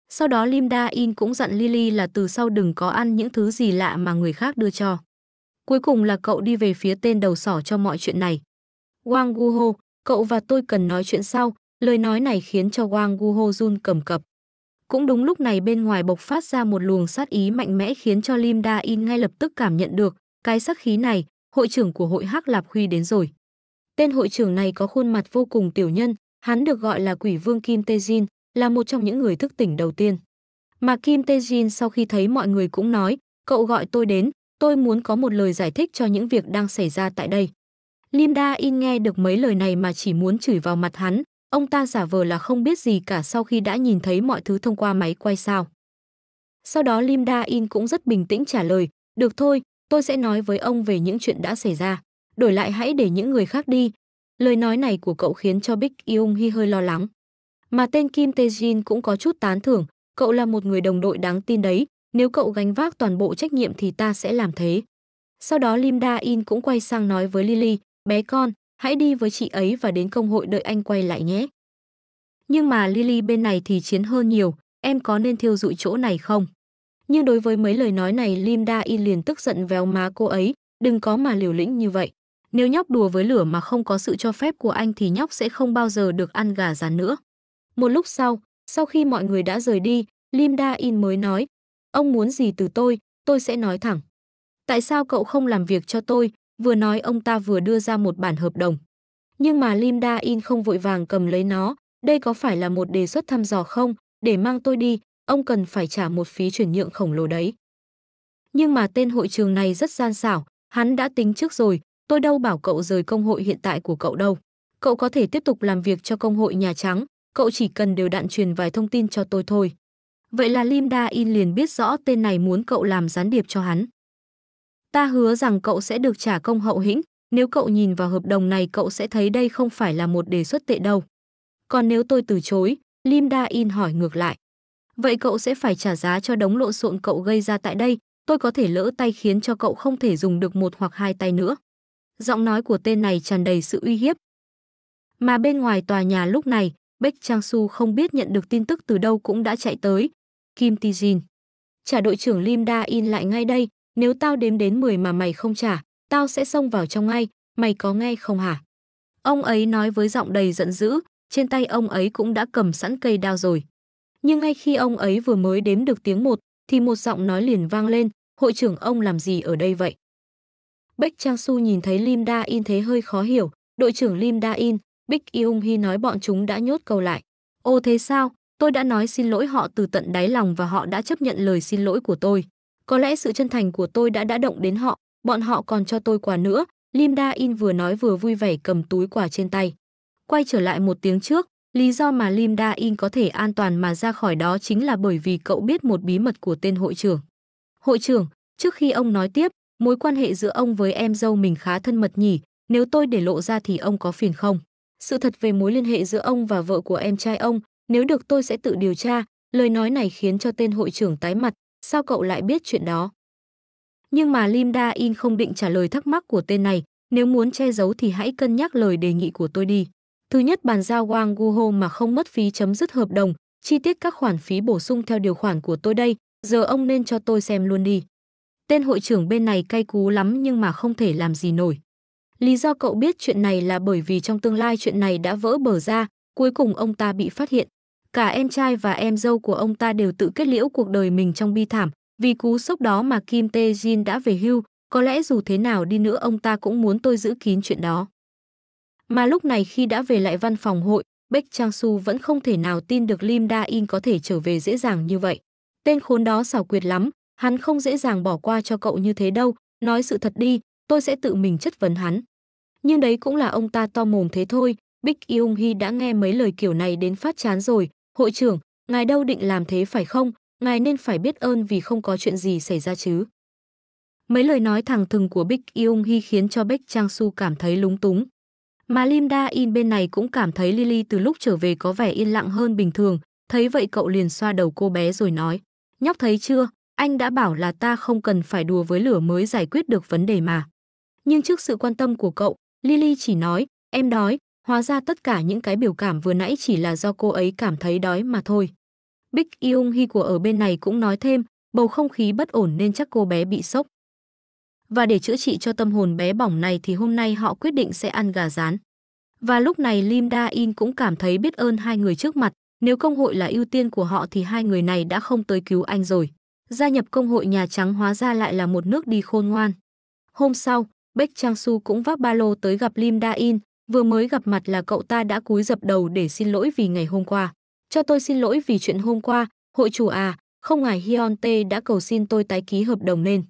Sau đó Lim Da In cũng dặn Lily là từ sau đừng có ăn những thứ gì lạ mà người khác đưa cho. Cuối cùng là cậu đi về phía tên đầu sỏ cho mọi chuyện này. Wang Guho, cậu và tôi cần nói chuyện sau, lời nói này khiến cho Wang Guho run cầm cập. Cũng đúng lúc này bên ngoài bộc phát ra một luồng sát ý mạnh mẽ khiến cho Lim Da In ngay lập tức cảm nhận được, cái sắc khí này, hội trưởng của hội Hắc Lạp Huy đến rồi. Tên hội trưởng này có khuôn mặt vô cùng tiểu nhân, hắn được gọi là Quỷ Vương Kim Tê Jin, là một trong những người thức tỉnh đầu tiên. Mà Kim Tae Jin sau khi thấy mọi người cũng nói, cậu gọi tôi đến, tôi muốn có một lời giải thích cho những việc đang xảy ra tại đây. Lim Da In nghe được mấy lời này mà chỉ muốn chửi vào mặt hắn, ông ta giả vờ là không biết gì cả sau khi đã nhìn thấy mọi thứ thông qua máy quay sao. Sau đó Lim Da In cũng rất bình tĩnh trả lời, được thôi, tôi sẽ nói với ông về những chuyện đã xảy ra. Đổi lại hãy để những người khác đi. Lời nói này của cậu khiến cho Big Yung Hi hơi lo lắng. Mà tên Kim Tae Jin cũng có chút tán thưởng, cậu là một người đồng đội đáng tin đấy, nếu cậu gánh vác toàn bộ trách nhiệm thì ta sẽ làm thế. Sau đó Lim Da In cũng quay sang nói với Lily, bé con, hãy đi với chị ấy và đến công hội đợi anh quay lại nhé. Nhưng mà Lily bên này thì chiến hơn nhiều, em có nên thiêu dụi chỗ này không? Nhưng đối với mấy lời nói này Lim Da In liền tức giận véo má cô ấy, đừng có mà liều lĩnh như vậy. Nếu nhóc đùa với lửa mà không có sự cho phép của anh thì nhóc sẽ không bao giờ được ăn gà rán nữa. Một lúc sau, sau khi mọi người đã rời đi, Lim Da In mới nói, ông muốn gì từ tôi, tôi sẽ nói thẳng. Tại sao cậu không làm việc cho tôi? Vừa nói ông ta vừa đưa ra một bản hợp đồng. Nhưng mà Lim Da In không vội vàng cầm lấy nó, đây có phải là một đề xuất thăm dò không? Để mang tôi đi, ông cần phải trả một phí chuyển nhượng khổng lồ đấy. Nhưng mà tên hội trường này rất gian xảo, hắn đã tính trước rồi, tôi đâu bảo cậu rời công hội hiện tại của cậu đâu. Cậu có thể tiếp tục làm việc cho công hội Nhà Trắng, cậu chỉ cần đều đặn truyền vài thông tin cho tôi thôi. Vậy là Lim Da In liền biết rõ tên này muốn cậu làm gián điệp cho hắn. Ta hứa rằng cậu sẽ được trả công hậu hĩnh, nếu cậu nhìn vào hợp đồng này cậu sẽ thấy đây không phải là một đề xuất tệ đâu. Còn nếu tôi từ chối, Lim Da In hỏi ngược lại. Vậy cậu sẽ phải trả giá cho đống lộn xộn cậu gây ra tại đây, tôi có thể lỡ tay khiến cho cậu không thể dùng được một hoặc hai tay nữa. Giọng nói của tên này tràn đầy sự uy hiếp. Mà bên ngoài tòa nhà lúc này, Bách Trang Su không biết nhận được tin tức từ đâu cũng đã chạy tới. Kim Ti Jin. Trả đội trưởng Lim Da In lại ngay đây, nếu tao đếm đến 10 mà mày không trả, tao sẽ xông vào trong ngay, mày có nghe không hả? Ông ấy nói với giọng đầy giận dữ, trên tay ông ấy cũng đã cầm sẵn cây đao rồi. Nhưng ngay khi ông ấy vừa mới đếm được tiếng một, thì một giọng nói liền vang lên, hội trưởng ông làm gì ở đây vậy? Bách Trang Su nhìn thấy Lim Da In thế hơi khó hiểu, đội trưởng Lim Da In, Bích Yung Hi nói bọn chúng đã nhốt cầu lại. Ô thế sao, Tôi đã nói xin lỗi họ từ tận đáy lòng và họ đã chấp nhận lời xin lỗi của tôi. Có lẽ sự chân thành của tôi đã đã động đến họ, bọn họ còn cho tôi quà nữa. Lim Da In vừa nói vừa vui vẻ cầm túi quà trên tay. Quay trở lại một tiếng trước, lý do mà Lim Da In có thể an toàn mà ra khỏi đó chính là bởi vì cậu biết một bí mật của tên hội trưởng. Hội trưởng, trước khi ông nói tiếp, mối quan hệ giữa ông với em dâu mình khá thân mật nhỉ, nếu tôi để lộ ra thì ông có phiền không? Sự thật về mối liên hệ giữa ông và vợ của em trai ông, nếu được tôi sẽ tự điều tra. Lời nói này khiến cho tên hội trưởng tái mặt, sao cậu lại biết chuyện đó? Nhưng mà Lim Da In không định trả lời thắc mắc của tên này, nếu muốn che giấu thì hãy cân nhắc lời đề nghị của tôi đi. Thứ nhất bàn giao Wang Guho mà không mất phí chấm dứt hợp đồng, chi tiết các khoản phí bổ sung theo điều khoản của tôi đây, giờ ông nên cho tôi xem luôn đi. Tên hội trưởng bên này cay cú lắm nhưng mà không thể làm gì nổi. Lý do cậu biết chuyện này là bởi vì trong tương lai chuyện này đã vỡ bờ ra, cuối cùng ông ta bị phát hiện. Cả em trai và em dâu của ông ta đều tự kết liễu cuộc đời mình trong bi thảm, vì cú sốc đó mà Kim Tae Jin đã về hưu, có lẽ dù thế nào đi nữa ông ta cũng muốn tôi giữ kín chuyện đó. Mà lúc này khi đã về lại văn phòng hội, Bách Trang Su vẫn không thể nào tin được Lim Da In có thể trở về dễ dàng như vậy. Tên khốn đó xảo quyệt lắm, hắn không dễ dàng bỏ qua cho cậu như thế đâu, nói sự thật đi, tôi sẽ tự mình chất vấn hắn. Nhưng đấy cũng là ông ta to mồm thế thôi, Bích Yung hi đã nghe mấy lời kiểu này đến phát chán rồi, hội trưởng, ngài đâu định làm thế phải không, ngài nên phải biết ơn vì không có chuyện gì xảy ra chứ. Mấy lời nói thẳng thừng của Bích Yung hi khiến cho bích Trang Su cảm thấy lúng túng. Mà Lim Da In bên này cũng cảm thấy Lily từ lúc trở về có vẻ yên lặng hơn bình thường, thấy vậy cậu liền xoa đầu cô bé rồi nói, nhóc thấy chưa, anh đã bảo là ta không cần phải đùa với lửa mới giải quyết được vấn đề mà. Nhưng trước sự quan tâm của cậu, Lily chỉ nói, em đói, hóa ra tất cả những cái biểu cảm vừa nãy chỉ là do cô ấy cảm thấy đói mà thôi. Big Yung Hee của ở bên này cũng nói thêm, bầu không khí bất ổn nên chắc cô bé bị sốc. Và để chữa trị cho tâm hồn bé bỏng này thì hôm nay họ quyết định sẽ ăn gà rán. Và lúc này Lim Da In cũng cảm thấy biết ơn hai người trước mặt, nếu công hội là ưu tiên của họ thì hai người này đã không tới cứu anh rồi. Gia nhập công hội Nhà Trắng hóa ra lại là một nước đi khôn ngoan. Hôm sau, Bách Trang Su cũng vác ba lô tới gặp Lim Da In, vừa mới gặp mặt là cậu ta đã cúi dập đầu để xin lỗi vì ngày hôm qua. Cho tôi xin lỗi vì chuyện hôm qua, hội chủ à, không ngài Hyun Tae đã cầu xin tôi tái ký hợp đồng nên.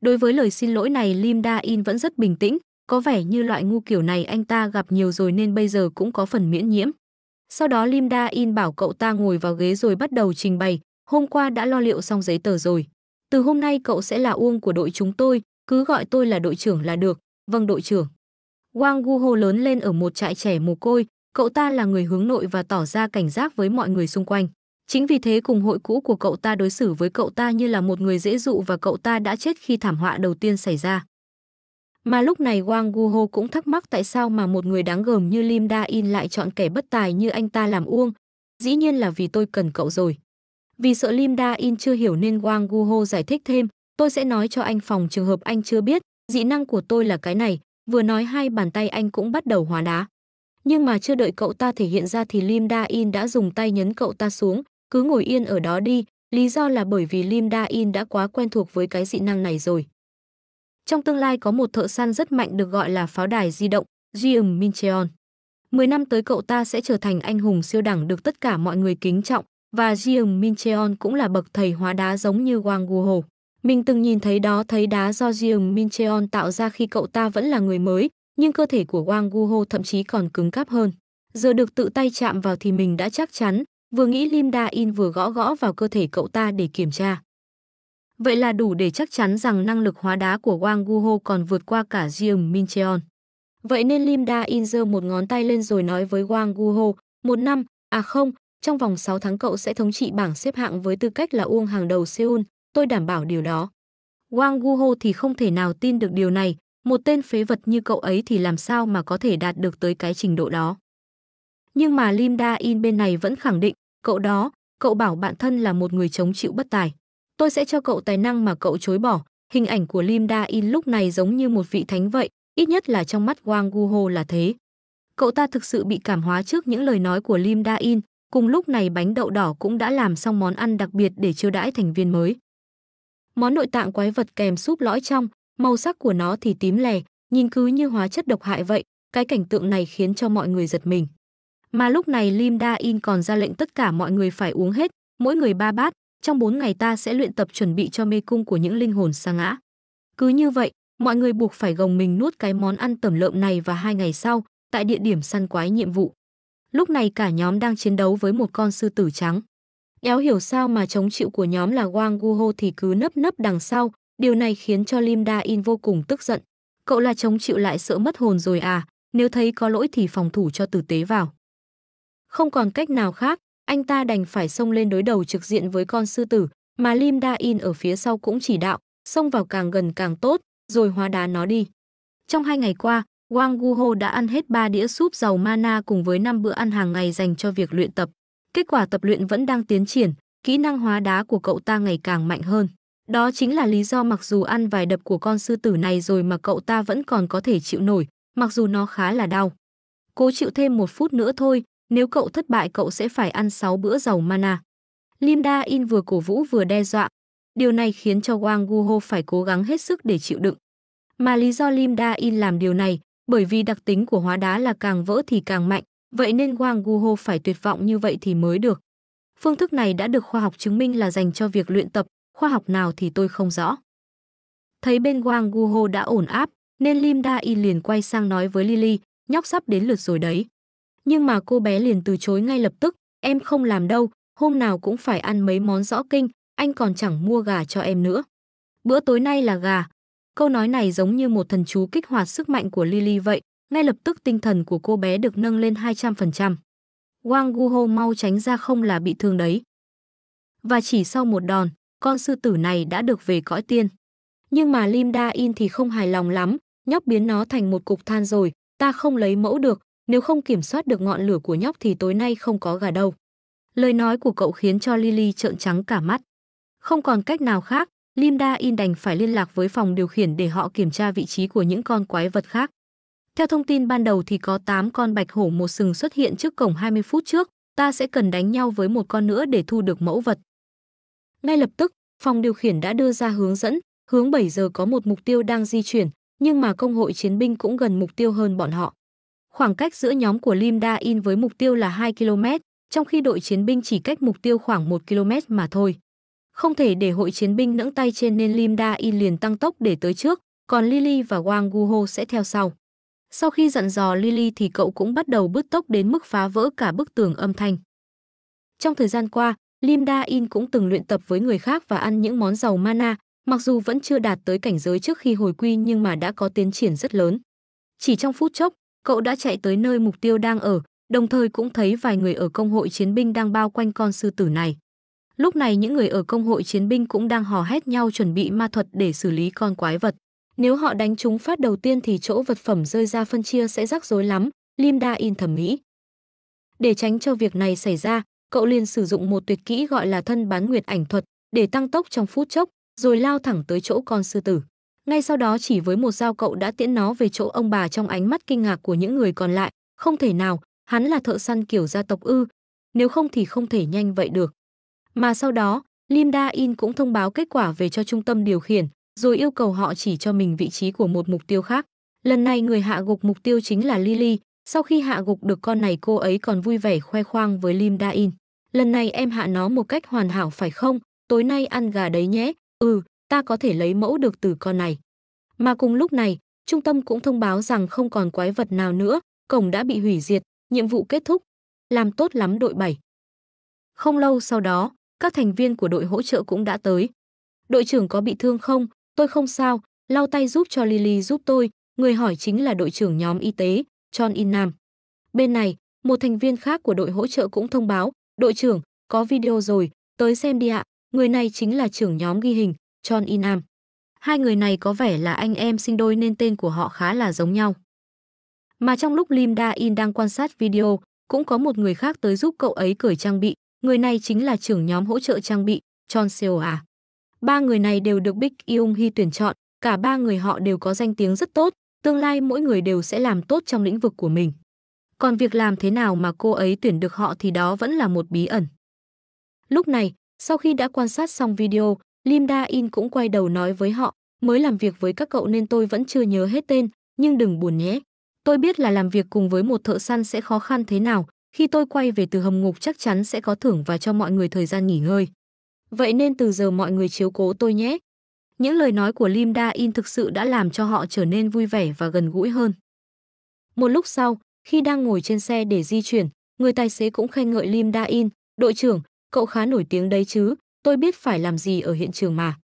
Đối với lời xin lỗi này Lim Da In vẫn rất bình tĩnh, có vẻ như loại ngu kiểu này anh ta gặp nhiều rồi nên bây giờ cũng có phần miễn nhiễm. Sau đó Lim Da In bảo cậu ta ngồi vào ghế rồi bắt đầu trình bày, hôm qua đã lo liệu xong giấy tờ rồi. Từ hôm nay cậu sẽ là uông của đội chúng tôi, cứ gọi tôi là đội trưởng là được. Vâng đội trưởng. Wang Guho lớn lên ở một trại trẻ mồ côi, cậu ta là người hướng nội và tỏ ra cảnh giác với mọi người xung quanh. Chính vì thế cùng hội cũ của cậu ta đối xử với cậu ta như là một người dễ dụ và cậu ta đã chết khi thảm họa đầu tiên xảy ra. Mà lúc này Wang Guho cũng thắc mắc tại sao mà một người đáng gờm như Lim Da In lại chọn kẻ bất tài như anh ta làm uông. Dĩ nhiên là vì tôi cần cậu rồi. Vì sợ Lim Da In chưa hiểu nên Wang Guho giải thích thêm, tôi sẽ nói cho anh phòng trường hợp anh chưa biết, dị năng của tôi là cái này, vừa nói hai bàn tay anh cũng bắt đầu hóa đá. Nhưng mà chưa đợi cậu ta thể hiện ra thì Lim Da In đã dùng tay nhấn cậu ta xuống, cứ ngồi yên ở đó đi, lý do là bởi vì Lim Da In đã quá quen thuộc với cái dị năng này rồi. Trong tương lai có một thợ săn rất mạnh được gọi là pháo đài di động, Jium Mincheon. 10 năm tới cậu ta sẽ trở thành anh hùng siêu đẳng được tất cả mọi người kính trọng và Jium Mincheon cũng là bậc thầy hóa đá giống như Wang Guho. Mình từng nhìn thấy đó thấy đá do Jium Mincheon tạo ra khi cậu ta vẫn là người mới, nhưng cơ thể của Wang Guho thậm chí còn cứng cáp hơn. Giờ được tự tay chạm vào thì mình đã chắc chắn, vừa nghĩ Lim Da In vừa gõ gõ vào cơ thể cậu ta để kiểm tra. Vậy là đủ để chắc chắn rằng năng lực hóa đá của Wang Guho còn vượt qua cả Jium Mincheon. Vậy nên Lim Da In giơ một ngón tay lên rồi nói với Wang Guho, một năm, à không, trong vòng 6 tháng cậu sẽ thống trị bảng xếp hạng với tư cách là uông hàng đầu Seoul, tôi đảm bảo điều đó. Wang Guho thì không thể nào tin được điều này, một tên phế vật như cậu ấy thì làm sao mà có thể đạt được tới cái trình độ đó. Nhưng mà Lim Da In bên này vẫn khẳng định, cậu đó, cậu bảo bạn thân là một người chống chịu bất tài. Tôi sẽ cho cậu tài năng mà cậu chối bỏ. Hình ảnh của Lim Da In lúc này giống như một vị thánh vậy, ít nhất là trong mắt Wang Guho là thế. Cậu ta thực sự bị cảm hóa trước những lời nói của Lim Da In, cùng lúc này bánh đậu đỏ cũng đã làm xong món ăn đặc biệt để chiêu đãi thành viên mới. Món nội tạng quái vật kèm súp lõi trong, màu sắc của nó thì tím lè, nhìn cứ như hóa chất độc hại vậy, cái cảnh tượng này khiến cho mọi người giật mình. Mà lúc này Lim Da In còn ra lệnh tất cả mọi người phải uống hết, mỗi người ba bát, trong 4 ngày ta sẽ luyện tập chuẩn bị cho mê cung của những linh hồn sa ngã. Cứ như vậy, mọi người buộc phải gồng mình nuốt cái món ăn tẩm lợm này và hai ngày sau, tại địa điểm săn quái nhiệm vụ. Lúc này cả nhóm đang chiến đấu với một con sư tử trắng. Éo hiểu sao mà chống chịu của nhóm là Wang Guho thì cứ nấp nấp đằng sau, điều này khiến cho Lim Da In vô cùng tức giận. Cậu là chống chịu lại sợ mất hồn rồi à, nếu thấy có lỗi thì phòng thủ cho tử tế vào. Không còn cách nào khác, anh ta đành phải xông lên đối đầu trực diện với con sư tử, mà Lim Da In ở phía sau cũng chỉ đạo, xông vào càng gần càng tốt, rồi hóa đá nó đi. Trong hai ngày qua, Wang Guho đã ăn hết 3 đĩa súp giàu mana cùng với 5 bữa ăn hàng ngày dành cho việc luyện tập. Kết quả tập luyện vẫn đang tiến triển, kỹ năng hóa đá của cậu ta ngày càng mạnh hơn. Đó chính là lý do mặc dù ăn vài đập của con sư tử này rồi mà cậu ta vẫn còn có thể chịu nổi, mặc dù nó khá là đau. Cố chịu thêm một phút nữa thôi, nếu cậu thất bại cậu sẽ phải ăn 6 bữa giàu mana. Linda In vừa cổ vũ vừa đe dọa. Điều này khiến cho Wang Guho phải cố gắng hết sức để chịu đựng. Mà lý do Linda In làm điều này, bởi vì đặc tính của hóa đá là càng vỡ thì càng mạnh, vậy nên Wang Guho phải tuyệt vọng như vậy thì mới được. Phương thức này đã được khoa học chứng minh là dành cho việc luyện tập, khoa học nào thì tôi không rõ. Thấy bên Wang Guho đã ổn áp, nên Lim Da Y liền quay sang nói với Lily, nhóc sắp đến lượt rồi đấy. Nhưng mà cô bé liền từ chối ngay lập tức, em không làm đâu, hôm nào cũng phải ăn mấy món rõ kinh, anh còn chẳng mua gà cho em nữa. Bữa tối nay là gà. Câu nói này giống như một thần chú kích hoạt sức mạnh của Lily vậy, ngay lập tức tinh thần của cô bé được nâng lên 200%. Wang Guho mau tránh ra không là bị thương đấy. Và chỉ sau một đòn, con sư tử này đã được về cõi tiên. Nhưng mà Lim Da In thì không hài lòng lắm, nhóc biến nó thành một cục than rồi, ta không lấy mẫu được, nếu không kiểm soát được ngọn lửa của nhóc thì tối nay không có gà đâu. Lời nói của cậu khiến cho Lily trợn trắng cả mắt. Không còn cách nào khác, Lim Da In đành phải liên lạc với phòng điều khiển để họ kiểm tra vị trí của những con quái vật khác. Theo thông tin ban đầu thì có 8 con bạch hổ một sừng xuất hiện trước cổng 20 phút trước, ta sẽ cần đánh nhau với một con nữa để thu được mẫu vật. Ngay lập tức, phòng điều khiển đã đưa ra hướng dẫn, hướng 7 giờ có một mục tiêu đang di chuyển, nhưng mà công hội chiến binh cũng gần mục tiêu hơn bọn họ. Khoảng cách giữa nhóm của Lim Da In với mục tiêu là 2 km, trong khi đội chiến binh chỉ cách mục tiêu khoảng 1 km mà thôi. Không thể để hội chiến binh nẫng tay trên nên Lim Da In liền tăng tốc để tới trước, còn Lily và Wang Guho sẽ theo sau. Sau khi dặn dò Lily thì cậu cũng bắt đầu bứt tốc đến mức phá vỡ cả bức tường âm thanh. Trong thời gian qua, Lim Da In cũng từng luyện tập với người khác và ăn những món giàu mana, mặc dù vẫn chưa đạt tới cảnh giới trước khi hồi quy nhưng mà đã có tiến triển rất lớn. Chỉ trong phút chốc, cậu đã chạy tới nơi mục tiêu đang ở, đồng thời cũng thấy vài người ở công hội chiến binh đang bao quanh con sư tử này. Lúc này những người ở công hội chiến binh cũng đang hò hét nhau chuẩn bị ma thuật để xử lý con quái vật. Nếu họ đánh trúng phát đầu tiên thì chỗ vật phẩm rơi ra phân chia sẽ rắc rối lắm, Lim Da In thẩm nghĩ. Để tránh cho việc này xảy ra, cậu liền sử dụng một tuyệt kỹ gọi là thân bán nguyệt ảnh thuật để tăng tốc trong phút chốc, rồi lao thẳng tới chỗ con sư tử. Ngay sau đó chỉ với một dao cậu đã tiễn nó về chỗ ông bà trong ánh mắt kinh ngạc của những người còn lại, không thể nào, hắn là thợ săn kiểu gia tộc ư, nếu không thì không thể nhanh vậy được. Mà sau đó, Lim Da In cũng thông báo kết quả về cho trung tâm điều khiển, rồi yêu cầu họ chỉ cho mình vị trí của một mục tiêu khác. Lần này người hạ gục mục tiêu chính là Lily, sau khi hạ gục được con này cô ấy còn vui vẻ khoe khoang với Lim Da In. Lần này em hạ nó một cách hoàn hảo phải không? Tối nay ăn gà đấy nhé. Ừ, ta có thể lấy mẫu được từ con này. Mà cùng lúc này, trung tâm cũng thông báo rằng không còn quái vật nào nữa, cổng đã bị hủy diệt, nhiệm vụ kết thúc. Làm tốt lắm đội 7. Không lâu sau đó, các thành viên của đội hỗ trợ cũng đã tới. Đội trưởng có bị thương không? Tôi không sao, lau tay giúp cho Lily giúp tôi, người hỏi chính là đội trưởng nhóm y tế, John In Nam. Bên này, một thành viên khác của đội hỗ trợ cũng thông báo, đội trưởng, có video rồi, tới xem đi ạ, người này chính là trưởng nhóm ghi hình, John In Nam. Hai người này có vẻ là anh em sinh đôi nên tên của họ khá là giống nhau. Mà trong lúc Lim Da In đang quan sát video, cũng có một người khác tới giúp cậu ấy cởi trang bị, người này chính là trưởng nhóm hỗ trợ trang bị, John Seo à. Ba người này đều được Big Yung Hee tuyển chọn, cả ba người họ đều có danh tiếng rất tốt, tương lai mỗi người đều sẽ làm tốt trong lĩnh vực của mình. Còn việc làm thế nào mà cô ấy tuyển được họ thì đó vẫn là một bí ẩn. Lúc này, sau khi đã quan sát xong video, Lim Da In cũng quay đầu nói với họ, mới làm việc với các cậu nên tôi vẫn chưa nhớ hết tên, nhưng đừng buồn nhé. Tôi biết là làm việc cùng với một thợ săn sẽ khó khăn thế nào, khi tôi quay về từ hầm ngục chắc chắn sẽ có thưởng và cho mọi người thời gian nghỉ ngơi. Vậy nên từ giờ mọi người chiếu cố tôi nhé. Những lời nói của Lim Da In thực sự đã làm cho họ trở nên vui vẻ và gần gũi hơn. Một lúc sau, khi đang ngồi trên xe để di chuyển, người tài xế cũng khen ngợi Lim Da In, đội trưởng, cậu khá nổi tiếng đấy chứ, tôi biết phải làm gì ở hiện trường mà.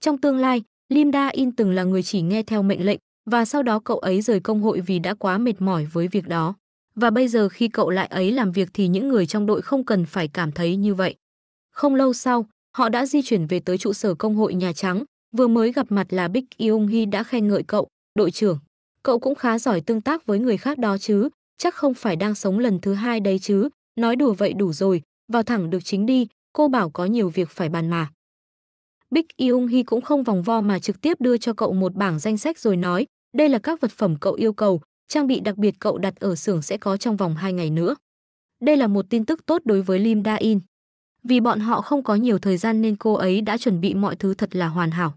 Trong tương lai, Lim Da In từng là người chỉ nghe theo mệnh lệnh và sau đó cậu ấy rời công hội vì đã quá mệt mỏi với việc đó. Và bây giờ khi cậu lại ấy làm việc thì những người trong đội không cần phải cảm thấy như vậy. Không lâu sau, họ đã di chuyển về tới trụ sở công hội Nhà Trắng, vừa mới gặp mặt là Bích Yung Hee đã khen ngợi cậu, đội trưởng. Cậu cũng khá giỏi tương tác với người khác đó chứ, chắc không phải đang sống lần thứ hai đấy chứ, nói đùa vậy đủ rồi, vào thẳng được chính đi, cô bảo có nhiều việc phải bàn mà. Bích Yung Hee cũng không vòng vo mà trực tiếp đưa cho cậu một bảng danh sách rồi nói, đây là các vật phẩm cậu yêu cầu, trang bị đặc biệt cậu đặt ở xưởng sẽ có trong vòng 2 ngày nữa. Đây là một tin tức tốt đối với Lim Da In. Vì bọn họ không có nhiều thời gian nên cô ấy đã chuẩn bị mọi thứ thật là hoàn hảo.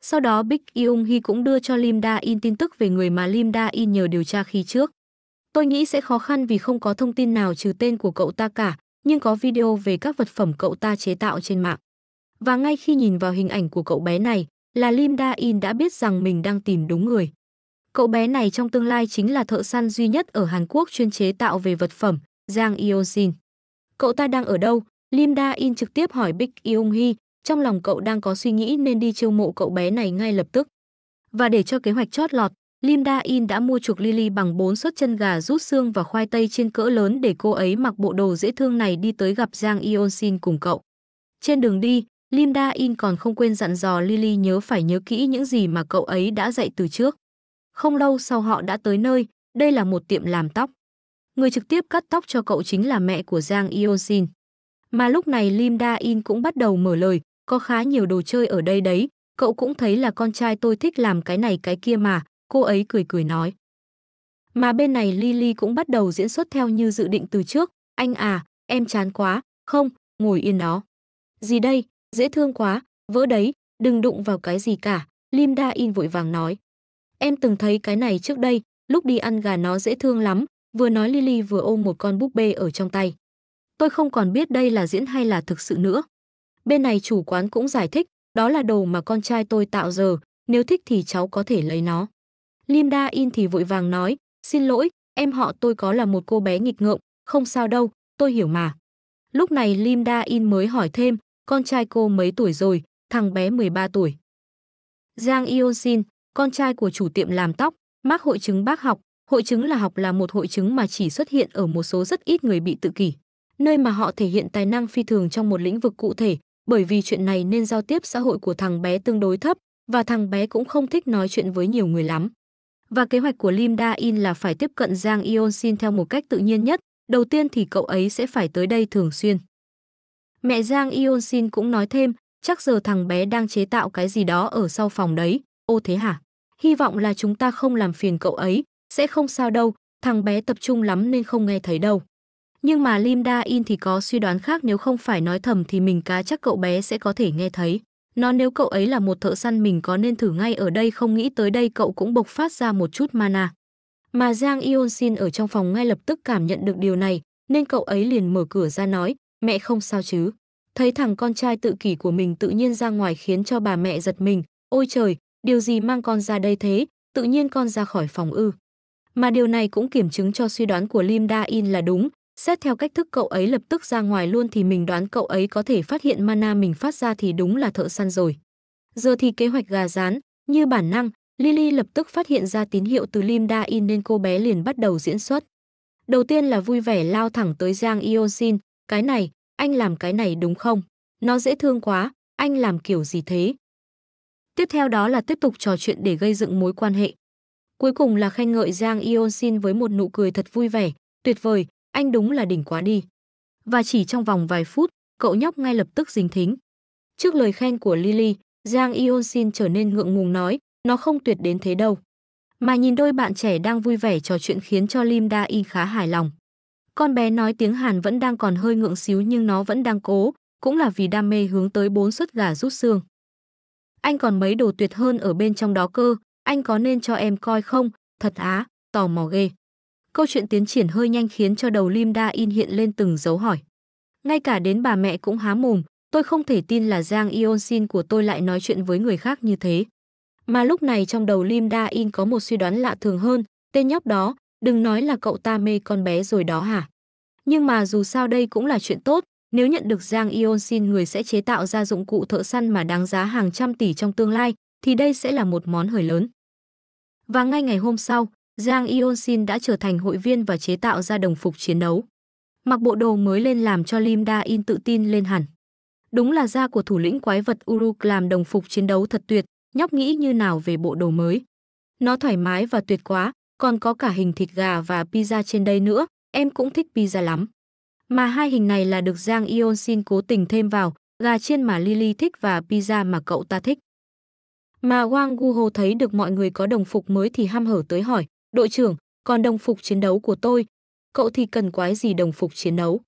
Sau đó Big Young Hee cũng đưa cho Lim Da In tin tức về người mà Lim Da In nhờ điều tra khi trước. Tôi nghĩ sẽ khó khăn vì không có thông tin nào trừ tên của cậu ta cả, nhưng có video về các vật phẩm cậu ta chế tạo trên mạng. Và ngay khi nhìn vào hình ảnh của cậu bé này, là Lim Da In đã biết rằng mình đang tìm đúng người. Cậu bé này trong tương lai chính là thợ săn duy nhất ở Hàn Quốc chuyên chế tạo về vật phẩm, Giang Eosin. Cậu ta đang ở đâu? Lim Da In trực tiếp hỏi Big Young Hee, trong lòng cậu đang có suy nghĩ nên đi chiêu mộ cậu bé này ngay lập tức. Và để cho kế hoạch chót lọt, Lim Da In đã mua chuộc Lily bằng 4 suất chân gà rút xương và khoai tây trên cỡ lớn để cô ấy mặc bộ đồ dễ thương này đi tới gặp Giang Yeon Sin cùng cậu. Trên đường đi, Lim Da In còn không quên dặn dò Lily nhớ phải nhớ kỹ những gì mà cậu ấy đã dạy từ trước. Không lâu sau họ đã tới nơi, đây là một tiệm làm tóc. Người trực tiếp cắt tóc cho cậu chính là mẹ của Giang Yeon Sin. Mà lúc này Lim Da In cũng bắt đầu mở lời, có khá nhiều đồ chơi ở đây đấy, cậu cũng thấy là con trai tôi thích làm cái này cái kia mà, cô ấy cười cười nói. Mà bên này Lily cũng bắt đầu diễn xuất theo như dự định từ trước, anh à, em chán quá, không, ngồi yên đó. Gì đây, dễ thương quá, vỡ đấy, đừng đụng vào cái gì cả, Lim Da In vội vàng nói. Em từng thấy cái này trước đây, lúc đi ăn gà nó dễ thương lắm, vừa nói Lily vừa ôm một con búp bê ở trong tay. Tôi không còn biết đây là diễn hay là thực sự nữa. Bên này chủ quán cũng giải thích, đó là đồ mà con trai tôi tạo giờ, nếu thích thì cháu có thể lấy nó. Lim Da In thì vội vàng nói, xin lỗi, em họ tôi có là một cô bé nghịch ngợm, không sao đâu, tôi hiểu mà. Lúc này Lim Da In mới hỏi thêm, con trai cô mấy tuổi rồi, thằng bé 13 tuổi. Giang Yeon Sin, con trai của chủ tiệm làm tóc, mắc hội chứng bác học. Hội chứng là học là một hội chứng mà chỉ xuất hiện ở một số rất ít người bị tự kỷ, nơi mà họ thể hiện tài năng phi thường trong một lĩnh vực cụ thể, bởi vì chuyện này nên giao tiếp xã hội của thằng bé tương đối thấp và thằng bé cũng không thích nói chuyện với nhiều người lắm. Và kế hoạch của Lim Da In là phải tiếp cận Giang Yeon Sin theo một cách tự nhiên nhất, đầu tiên thì cậu ấy sẽ phải tới đây thường xuyên. Mẹ Giang Yeon Sin cũng nói thêm, chắc giờ thằng bé đang chế tạo cái gì đó ở sau phòng đấy, ô thế hả? Hy vọng là chúng ta không làm phiền cậu ấy, sẽ không sao đâu, thằng bé tập trung lắm nên không nghe thấy đâu. Nhưng mà Lim Da In thì có suy đoán khác nếu không phải nói thầm thì mình cá chắc cậu bé sẽ có thể nghe thấy. Nó nếu cậu ấy là một thợ săn mình có nên thử ngay ở đây không nghĩ tới đây cậu cũng bộc phát ra một chút mana. Mà Giang Ion Sin ở trong phòng ngay lập tức cảm nhận được điều này, nên cậu ấy liền mở cửa ra nói, mẹ không sao chứ. Thấy thằng con trai tự kỷ của mình tự nhiên ra ngoài khiến cho bà mẹ giật mình, ôi trời, điều gì mang con ra đây thế, tự nhiên con ra khỏi phòng ư. Mà điều này cũng kiểm chứng cho suy đoán của Lim Da In là đúng, xét theo cách thức cậu ấy lập tức ra ngoài luôn thì mình đoán cậu ấy có thể phát hiện mana mình phát ra thì đúng là thợ săn rồi. Giờ thì kế hoạch gà rán, như bản năng, Lily lập tức phát hiện ra tín hiệu từ Lim Da In nên cô bé liền bắt đầu diễn xuất. Đầu tiên là vui vẻ lao thẳng tới Giang Yeon cái này, anh làm cái này đúng không? Nó dễ thương quá, anh làm kiểu gì thế? Tiếp theo đó là tiếp tục trò chuyện để gây dựng mối quan hệ. Cuối cùng là khen ngợi Giang Yeon với một nụ cười thật vui vẻ, tuyệt vời, anh đúng là đỉnh quá đi. Và chỉ trong vòng vài phút, cậu nhóc ngay lập tức dính thính. Trước lời khen của Lily, Giang Ion Sin trở nên ngượng ngùng nói, nó không tuyệt đến thế đâu. Mà nhìn đôi bạn trẻ đang vui vẻ trò chuyện khiến cho Lim Da In khá hài lòng. Con bé nói tiếng Hàn vẫn đang còn hơi ngượng xíu nhưng nó vẫn đang cố, cũng là vì đam mê hướng tới bốn suất gà rút xương. Anh còn mấy đồ tuyệt hơn ở bên trong đó cơ, anh có nên cho em coi không? Thật á, tò mò ghê. Câu chuyện tiến triển hơi nhanh khiến cho đầu Lim Da In hiện lên từng dấu hỏi. Ngay cả đến bà mẹ cũng há mồm, tôi không thể tin là Giang Ion Sin của tôi lại nói chuyện với người khác như thế. Mà lúc này trong đầu Lim Da In có một suy đoán lạ thường hơn, tên nhóc đó, đừng nói là cậu ta mê con bé rồi đó hả? Nhưng mà dù sao đây cũng là chuyện tốt, nếu nhận được Giang Ion Sin người sẽ chế tạo ra dụng cụ thợ săn mà đáng giá hàng trăm tỷ trong tương lai, thì đây sẽ là một món hời lớn. Và ngay ngày hôm sau, Giang Ion Sin đã trở thành hội viên và chế tạo ra đồng phục chiến đấu. Mặc bộ đồ mới lên làm cho Lim Da In tự tin lên hẳn. Đúng là da của thủ lĩnh quái vật Uruk làm đồng phục chiến đấu thật tuyệt, nhóc nghĩ như nào về bộ đồ mới. Nó thoải mái và tuyệt quá, còn có cả hình thịt gà và pizza trên đây nữa, em cũng thích pizza lắm. Mà hai hình này là được Giang Ion Sin cố tình thêm vào, gà chiên mà Lily thích và pizza mà cậu ta thích. Mà Wang Guho thấy được mọi người có đồng phục mới thì ham hở tới hỏi, đội trưởng, còn đồng phục chiến đấu của tôi, cậu thì cần quái gì đồng phục chiến đấu.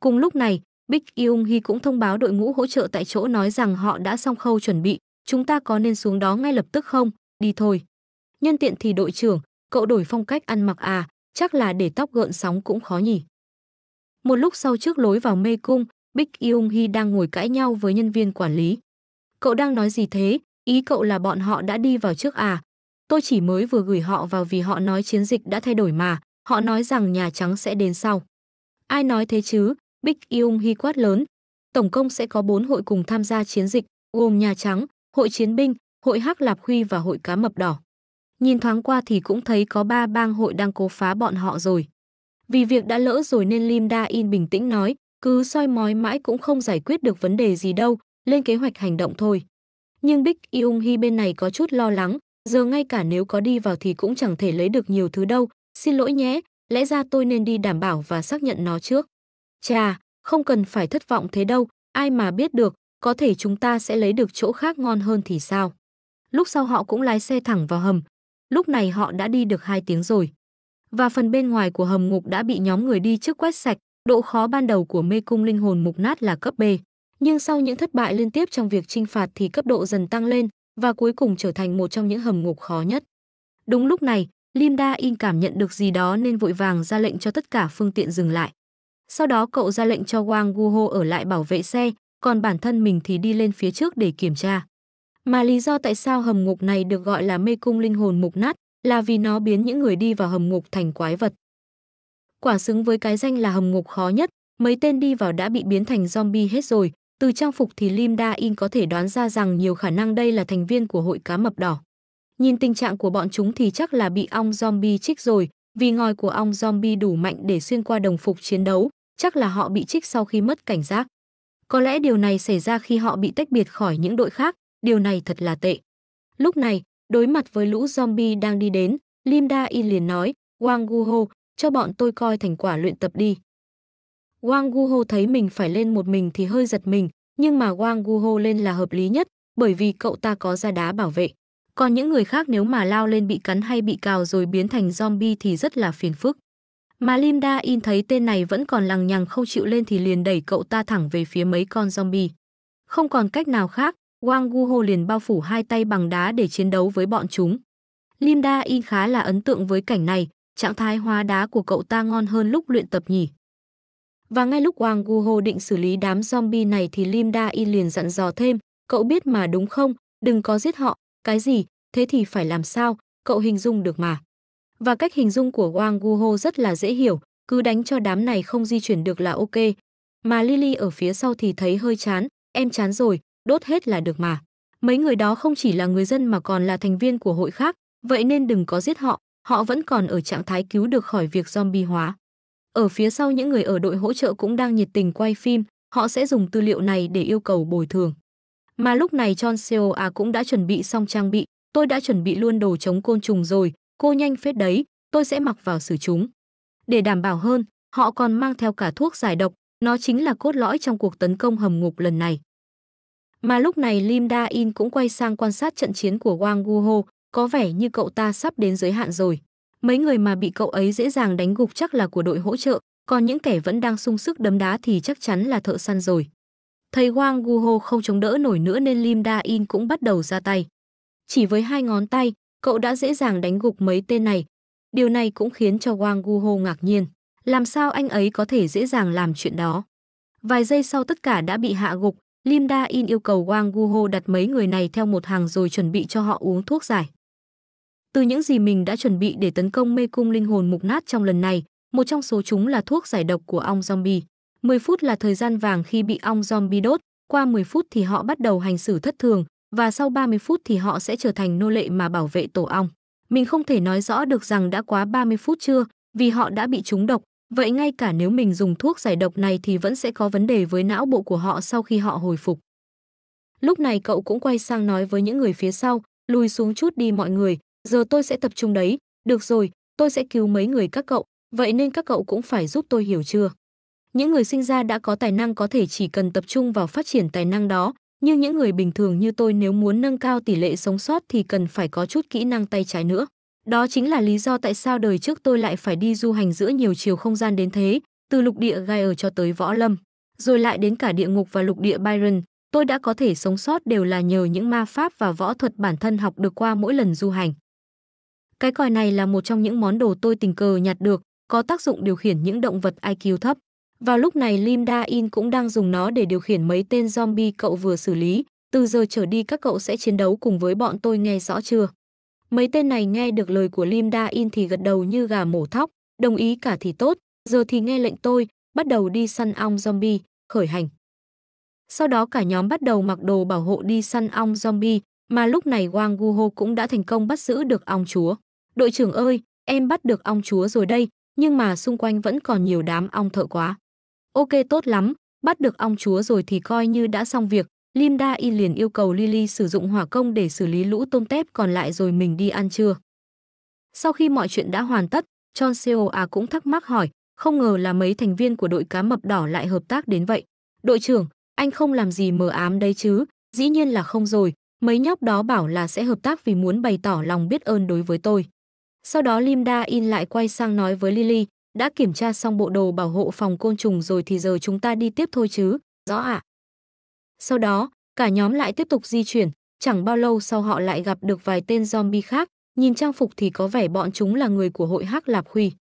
Cùng lúc này, Bích Yung Hee cũng thông báo đội ngũ hỗ trợ tại chỗ nói rằng họ đã xong khâu chuẩn bị, chúng ta có nên xuống đó ngay lập tức không, đi thôi. Nhân tiện thì đội trưởng, cậu đổi phong cách ăn mặc à, chắc là để tóc gợn sóng cũng khó nhỉ. Một lúc sau trước lối vào mê cung, Bích Yung Hee đang ngồi cãi nhau với nhân viên quản lý. Cậu đang nói gì thế? Ý cậu là bọn họ đã đi vào trước à? Tôi chỉ mới vừa gửi họ vào vì họ nói chiến dịch đã thay đổi mà, họ nói rằng Nhà Trắng sẽ đến sau. Ai nói thế chứ? Big Yung Hi quát lớn. Tổng công sẽ có bốn hội cùng tham gia chiến dịch, gồm Nhà Trắng, Hội Chiến binh, Hội Hắc Lạp Huy và Hội Cá Mập Đỏ. Nhìn thoáng qua thì cũng thấy có ba bang hội đang cố phá bọn họ rồi. Vì việc đã lỡ rồi nên Lim Da In bình tĩnh nói, cứ soi mói mãi cũng không giải quyết được vấn đề gì đâu, lên kế hoạch hành động thôi. Nhưng Big Yung Hi bên này có chút lo lắng, giờ ngay cả nếu có đi vào thì cũng chẳng thể lấy được nhiều thứ đâu, xin lỗi nhé, lẽ ra tôi nên đi đảm bảo và xác nhận nó trước. Chà, không cần phải thất vọng thế đâu, ai mà biết được, có thể chúng ta sẽ lấy được chỗ khác ngon hơn thì sao. Lúc sau họ cũng lái xe thẳng vào hầm, lúc này họ đã đi được 2 tiếng rồi. Và phần bên ngoài của hầm ngục đã bị nhóm người đi trước quét sạch, độ khó ban đầu của mê cung linh hồn mục nát là cấp B. Nhưng sau những thất bại liên tiếp trong việc trinh phạt thì cấp độ dần tăng lên và cuối cùng trở thành một trong những hầm ngục khó nhất. Đúng lúc này, Linda In cảm nhận được gì đó nên vội vàng ra lệnh cho tất cả phương tiện dừng lại. Sau đó cậu ra lệnh cho Wang Guho ở lại bảo vệ xe, còn bản thân mình thì đi lên phía trước để kiểm tra. Mà lý do tại sao hầm ngục này được gọi là mê cung linh hồn mục nát là vì nó biến những người đi vào hầm ngục thành quái vật. Quả xứng với cái danh là hầm ngục khó nhất, mấy tên đi vào đã bị biến thành zombie hết rồi, từ trang phục thì Lim Da In có thể đoán ra rằng nhiều khả năng đây là thành viên của hội cá mập đỏ. Nhìn tình trạng của bọn chúng thì chắc là bị ong zombie trích rồi, vì ngòi của ong zombie đủ mạnh để xuyên qua đồng phục chiến đấu, chắc là họ bị trích sau khi mất cảnh giác. Có lẽ điều này xảy ra khi họ bị tách biệt khỏi những đội khác, điều này thật là tệ. Lúc này, đối mặt với lũ zombie đang đi đến, Lim Da In liền nói, Wang Guho, cho bọn tôi coi thành quả luyện tập đi. Wang Guho thấy mình phải lên một mình thì hơi giật mình, nhưng mà Wang Guho lên là hợp lý nhất, bởi vì cậu ta có ra đá bảo vệ. Còn những người khác nếu mà lao lên bị cắn hay bị cào rồi biến thành zombie thì rất là phiền phức. Mà Lim Da In thấy tên này vẫn còn lằng nhằng không chịu lên thì liền đẩy cậu ta thẳng về phía mấy con zombie. Không còn cách nào khác, Wang Guho liền bao phủ hai tay bằng đá để chiến đấu với bọn chúng. Lim Da In khá là ấn tượng với cảnh này, trạng thái hóa đá của cậu ta ngon hơn lúc luyện tập nhỉ. Và ngay lúc Wang Guho định xử lý đám zombie này thì Lim Da In liền dặn dò thêm, cậu biết mà đúng không, đừng có giết họ, cái gì, thế thì phải làm sao, cậu hình dung được mà. Và cách hình dung của Wang Guho rất là dễ hiểu, cứ đánh cho đám này không di chuyển được là ok. Mà Lily ở phía sau thì thấy hơi chán, em chán rồi, đốt hết là được mà. Mấy người đó không chỉ là người dân mà còn là thành viên của hội khác, vậy nên đừng có giết họ, họ vẫn còn ở trạng thái cứu được khỏi việc zombie hóa. Ở phía sau những người ở đội hỗ trợ cũng đang nhiệt tình quay phim, họ sẽ dùng tư liệu này để yêu cầu bồi thường. Mà lúc này John Coa cũng đã chuẩn bị xong trang bị, tôi đã chuẩn bị luôn đồ chống côn trùng rồi, cô nhanh phết đấy, tôi sẽ mặc vào xử chúng. Để đảm bảo hơn, họ còn mang theo cả thuốc giải độc, nó chính là cốt lõi trong cuộc tấn công hầm ngục lần này. Mà lúc này Lim Da In cũng quay sang quan sát trận chiến của Wang Guho, có vẻ như cậu ta sắp đến giới hạn rồi. Mấy người mà bị cậu ấy dễ dàng đánh gục chắc là của đội hỗ trợ, còn những kẻ vẫn đang sung sức đấm đá thì chắc chắn là thợ săn rồi. Thầy Wang Guho không chống đỡ nổi nữa nên Lim Da In cũng bắt đầu ra tay. Chỉ với hai ngón tay, cậu đã dễ dàng đánh gục mấy tên này. Điều này cũng khiến cho Wang Guho ngạc nhiên. Làm sao anh ấy có thể dễ dàng làm chuyện đó? Vài giây sau tất cả đã bị hạ gục, Lim Da In yêu cầu Wang Guho đặt mấy người này theo một hàng rồi chuẩn bị cho họ uống thuốc giải. Từ những gì mình đã chuẩn bị để tấn công mê cung linh hồn mục nát trong lần này, một trong số chúng là thuốc giải độc của ong zombie. 10 phút là thời gian vàng khi bị ong zombie đốt, qua 10 phút thì họ bắt đầu hành xử thất thường và sau 30 phút thì họ sẽ trở thành nô lệ mà bảo vệ tổ ong. Mình không thể nói rõ được rằng đã quá 30 phút chưa, vì họ đã bị trúng độc, vậy ngay cả nếu mình dùng thuốc giải độc này thì vẫn sẽ có vấn đề với não bộ của họ sau khi họ hồi phục. Lúc này cậu cũng quay sang nói với những người phía sau, lùi xuống chút đi mọi người, giờ tôi sẽ tập trung đấy, được rồi, tôi sẽ cứu mấy người các cậu, vậy nên các cậu cũng phải giúp tôi hiểu chưa? Những người sinh ra đã có tài năng có thể chỉ cần tập trung vào phát triển tài năng đó, nhưng những người bình thường như tôi nếu muốn nâng cao tỷ lệ sống sót thì cần phải có chút kỹ năng tay trái nữa. Đó chính là lý do tại sao đời trước tôi lại phải đi du hành giữa nhiều chiều không gian đến thế, từ lục địa Gaia cho tới võ lâm, rồi lại đến cả địa ngục và lục địa Byron. Tôi đã có thể sống sót đều là nhờ những ma pháp và võ thuật bản thân học được qua mỗi lần du hành. Cái còi này là một trong những món đồ tôi tình cờ nhặt được, có tác dụng điều khiển những động vật IQ thấp. Vào lúc này Lim Da In cũng đang dùng nó để điều khiển mấy tên zombie cậu vừa xử lý, từ giờ trở đi các cậu sẽ chiến đấu cùng với bọn tôi nghe rõ chưa? Mấy tên này nghe được lời của Lim Da In thì gật đầu như gà mổ thóc, đồng ý cả thì tốt, giờ thì nghe lệnh tôi, bắt đầu đi săn ong zombie, khởi hành. Sau đó cả nhóm bắt đầu mặc đồ bảo hộ đi săn ong zombie, mà lúc này Wang Guho cũng đã thành công bắt giữ được ong chúa. Đội trưởng ơi, em bắt được ong chúa rồi đây, nhưng mà xung quanh vẫn còn nhiều đám ong thợ quá. Ok tốt lắm, bắt được ong chúa rồi thì coi như đã xong việc. Lim Da Y liền yêu cầu Lily sử dụng hỏa công để xử lý lũ tôm tép còn lại rồi mình đi ăn trưa. Sau khi mọi chuyện đã hoàn tất, John Seoa cũng thắc mắc hỏi, không ngờ là mấy thành viên của đội cá mập đỏ lại hợp tác đến vậy. Đội trưởng, anh không làm gì mờ ám đấy chứ, dĩ nhiên là không rồi, mấy nhóc đó bảo là sẽ hợp tác vì muốn bày tỏ lòng biết ơn đối với tôi. Sau đó Lim Da In lại quay sang nói với Lily, đã kiểm tra xong bộ đồ bảo hộ phòng côn trùng rồi thì giờ chúng ta đi tiếp thôi chứ, rõ ạ. À? Sau đó, cả nhóm lại tiếp tục di chuyển, chẳng bao lâu sau họ lại gặp được vài tên zombie khác, nhìn trang phục thì có vẻ bọn chúng là người của hội Hắc Lạp huy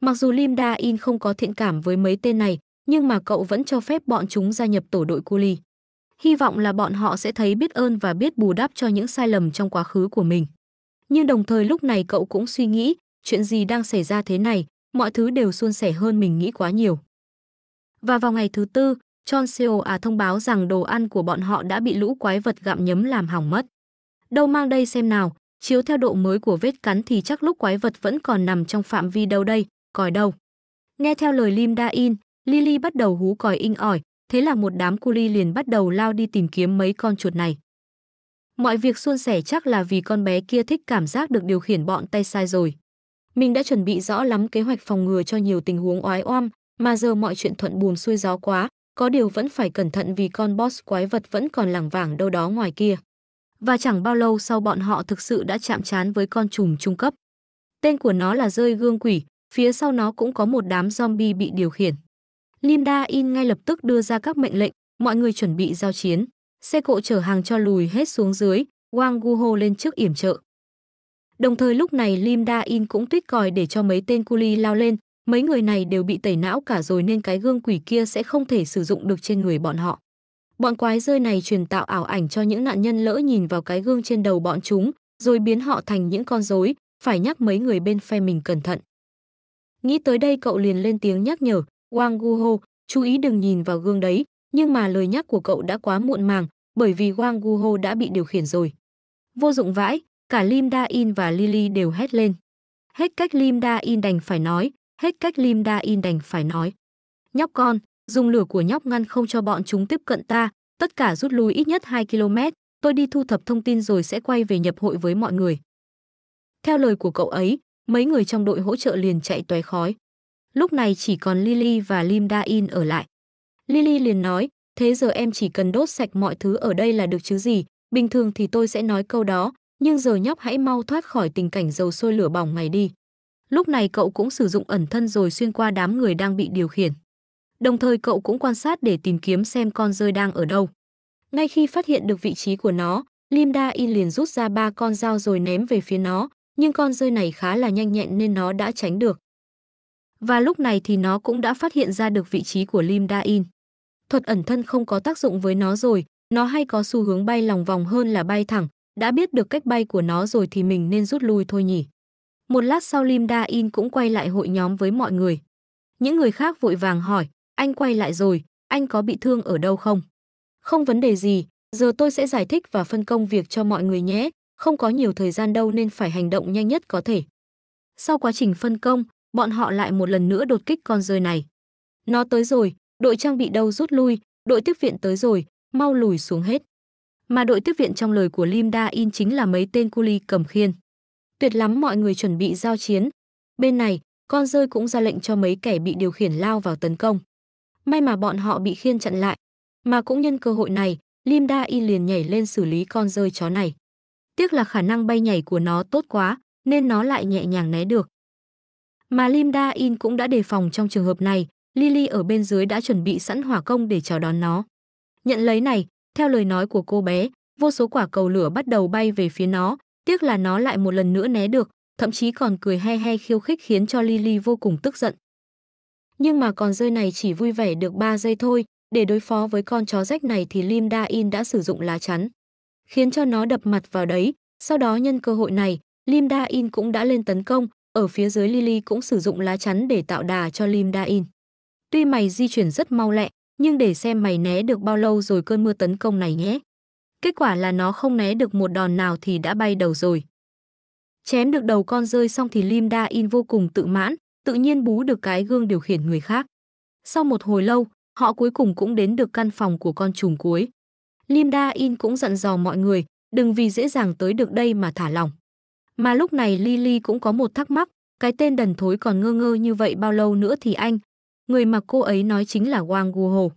Mặc dù Lim Da In không có thiện cảm với mấy tên này, nhưng mà cậu vẫn cho phép bọn chúng gia nhập tổ đội Culi. Hy vọng là bọn họ sẽ thấy biết ơn và biết bù đắp cho những sai lầm trong quá khứ của mình. Nhưng đồng thời lúc này cậu cũng suy nghĩ, chuyện gì đang xảy ra thế này, mọi thứ đều suôn sẻ hơn mình nghĩ quá nhiều. Và vào ngày thứ tư, John Seo à thông báo rằng đồ ăn của bọn họ đã bị lũ quái vật gặm nhấm làm hỏng mất. Đâu mang đây xem nào, chiếu theo độ mới của vết cắn thì chắc lúc quái vật vẫn còn nằm trong phạm vi đâu đây, còi đâu. Nghe theo lời Lim Da In, Lily bắt đầu hú còi inh ỏi, thế là một đám cu ly liền bắt đầu lao đi tìm kiếm mấy con chuột này. Mọi việc suôn sẻ chắc là vì con bé kia thích cảm giác được điều khiển bọn tay sai rồi. Mình đã chuẩn bị rõ lắm kế hoạch phòng ngừa cho nhiều tình huống oái oăm, mà giờ mọi chuyện thuận buồm xuôi gió quá, có điều vẫn phải cẩn thận vì con boss quái vật vẫn còn lẳng vảng đâu đó ngoài kia. Và chẳng bao lâu sau bọn họ thực sự đã chạm trán với con trùm trung cấp. Tên của nó là rơi gương quỷ, phía sau nó cũng có một đám zombie bị điều khiển. Linda In ngay lập tức đưa ra các mệnh lệnh, mọi người chuẩn bị giao chiến. Xe cộ chở hàng cho lùi hết xuống dưới, Wang Guho lên trước yểm trợ. Đồng thời lúc này Lim Da In cũng tuyết còi để cho mấy tên culi lao lên, mấy người này đều bị tẩy não cả rồi nên cái gương quỷ kia sẽ không thể sử dụng được trên người bọn họ. Bọn quái rơi này truyền tạo ảo ảnh cho những nạn nhân lỡ nhìn vào cái gương trên đầu bọn chúng, rồi biến họ thành những con rối, phải nhắc mấy người bên phe mình cẩn thận. Nghĩ tới đây cậu liền lên tiếng nhắc nhở, Wang Guho, chú ý đừng nhìn vào gương đấy, nhưng mà lời nhắc của cậu đã quá muộn màng, bởi vì Wang Guho đã bị điều khiển rồi. Vô dụng vãi, cả Lim Da In và Lily đều hét lên. Hết cách Lim Da In đành phải nói, hết cách Lim Da In đành phải nói. Nhóc con, dùng lửa của nhóc ngăn không cho bọn chúng tiếp cận ta, tất cả rút lui ít nhất 2 km, tôi đi thu thập thông tin rồi sẽ quay về nhập hội với mọi người. Theo lời của cậu ấy, mấy người trong đội hỗ trợ liền chạy tóe khói. Lúc này chỉ còn Lily và Lim Da In ở lại. Lily liền nói, thế giờ em chỉ cần đốt sạch mọi thứ ở đây là được chứ gì, bình thường thì tôi sẽ nói câu đó, nhưng giờ nhóc hãy mau thoát khỏi tình cảnh dầu sôi lửa bỏng này đi. Lúc này cậu cũng sử dụng ẩn thân rồi xuyên qua đám người đang bị điều khiển. Đồng thời cậu cũng quan sát để tìm kiếm xem con rơi đang ở đâu. Ngay khi phát hiện được vị trí của nó, Lim Da In liền rút ra ba con dao rồi ném về phía nó, nhưng con rơi này khá là nhanh nhẹn nên nó đã tránh được. Và lúc này thì nó cũng đã phát hiện ra được vị trí của Lim Da In. Thuật ẩn thân không có tác dụng với nó rồi, nó hay có xu hướng bay lòng vòng hơn là bay thẳng, đã biết được cách bay của nó rồi thì mình nên rút lui thôi nhỉ. Một lát sau Lim Da In cũng quay lại hội nhóm với mọi người. Những người khác vội vàng hỏi, anh quay lại rồi, anh có bị thương ở đâu không? Không vấn đề gì, giờ tôi sẽ giải thích và phân công việc cho mọi người nhé, không có nhiều thời gian đâu nên phải hành động nhanh nhất có thể. Sau quá trình phân công, bọn họ lại một lần nữa đột kích con rơi này. Nó tới rồi, đội trang bị đâu rút lui, đội tiếp viện tới rồi, mau lùi xuống hết. Mà đội tiếp viện trong lời của Lim Da In chính là mấy tên cu ly cầm khiên. Tuyệt lắm mọi người chuẩn bị giao chiến. Bên này, con rơi cũng ra lệnh cho mấy kẻ bị điều khiển lao vào tấn công. May mà bọn họ bị khiên chặn lại, mà cũng nhân cơ hội này, Lim Da In liền nhảy lên xử lý con rơi chó này. Tiếc là khả năng bay nhảy của nó tốt quá, nên nó lại nhẹ nhàng né được. Mà Lim Da In cũng đã đề phòng trong trường hợp này, Lily ở bên dưới đã chuẩn bị sẵn hỏa công để chào đón nó. Nhận lấy này, theo lời nói của cô bé, vô số quả cầu lửa bắt đầu bay về phía nó, tiếc là nó lại một lần nữa né được, thậm chí còn cười he he khiêu khích khiến cho Lily vô cùng tức giận. Nhưng mà con rơi này chỉ vui vẻ được 3 giây thôi, để đối phó với con chó rách này thì Lim Da In đã sử dụng lá chắn, khiến cho nó đập mặt vào đấy, sau đó nhân cơ hội này, Lim Da In cũng đã lên tấn công, ở phía dưới Lily cũng sử dụng lá chắn để tạo đà cho Lim Da In. Tuy mày di chuyển rất mau lẹ, nhưng để xem mày né được bao lâu rồi cơn mưa tấn công này nhé. Kết quả là nó không né được một đòn nào thì đã bay đầu rồi. Chém được đầu con rơi xong thì Lim Da In vô cùng tự mãn, tự nhiên bú được cái gương điều khiển người khác. Sau một hồi lâu, họ cuối cùng cũng đến được căn phòng của con trùng cuối. Lim Da In cũng dặn dò mọi người, đừng vì dễ dàng tới được đây mà thả lòng. Mà lúc này Lily cũng có một thắc mắc, cái tên đần thối còn ngơ ngơ như vậy bao lâu nữa thì anh, người mà cô ấy nói chính là Wang Guo.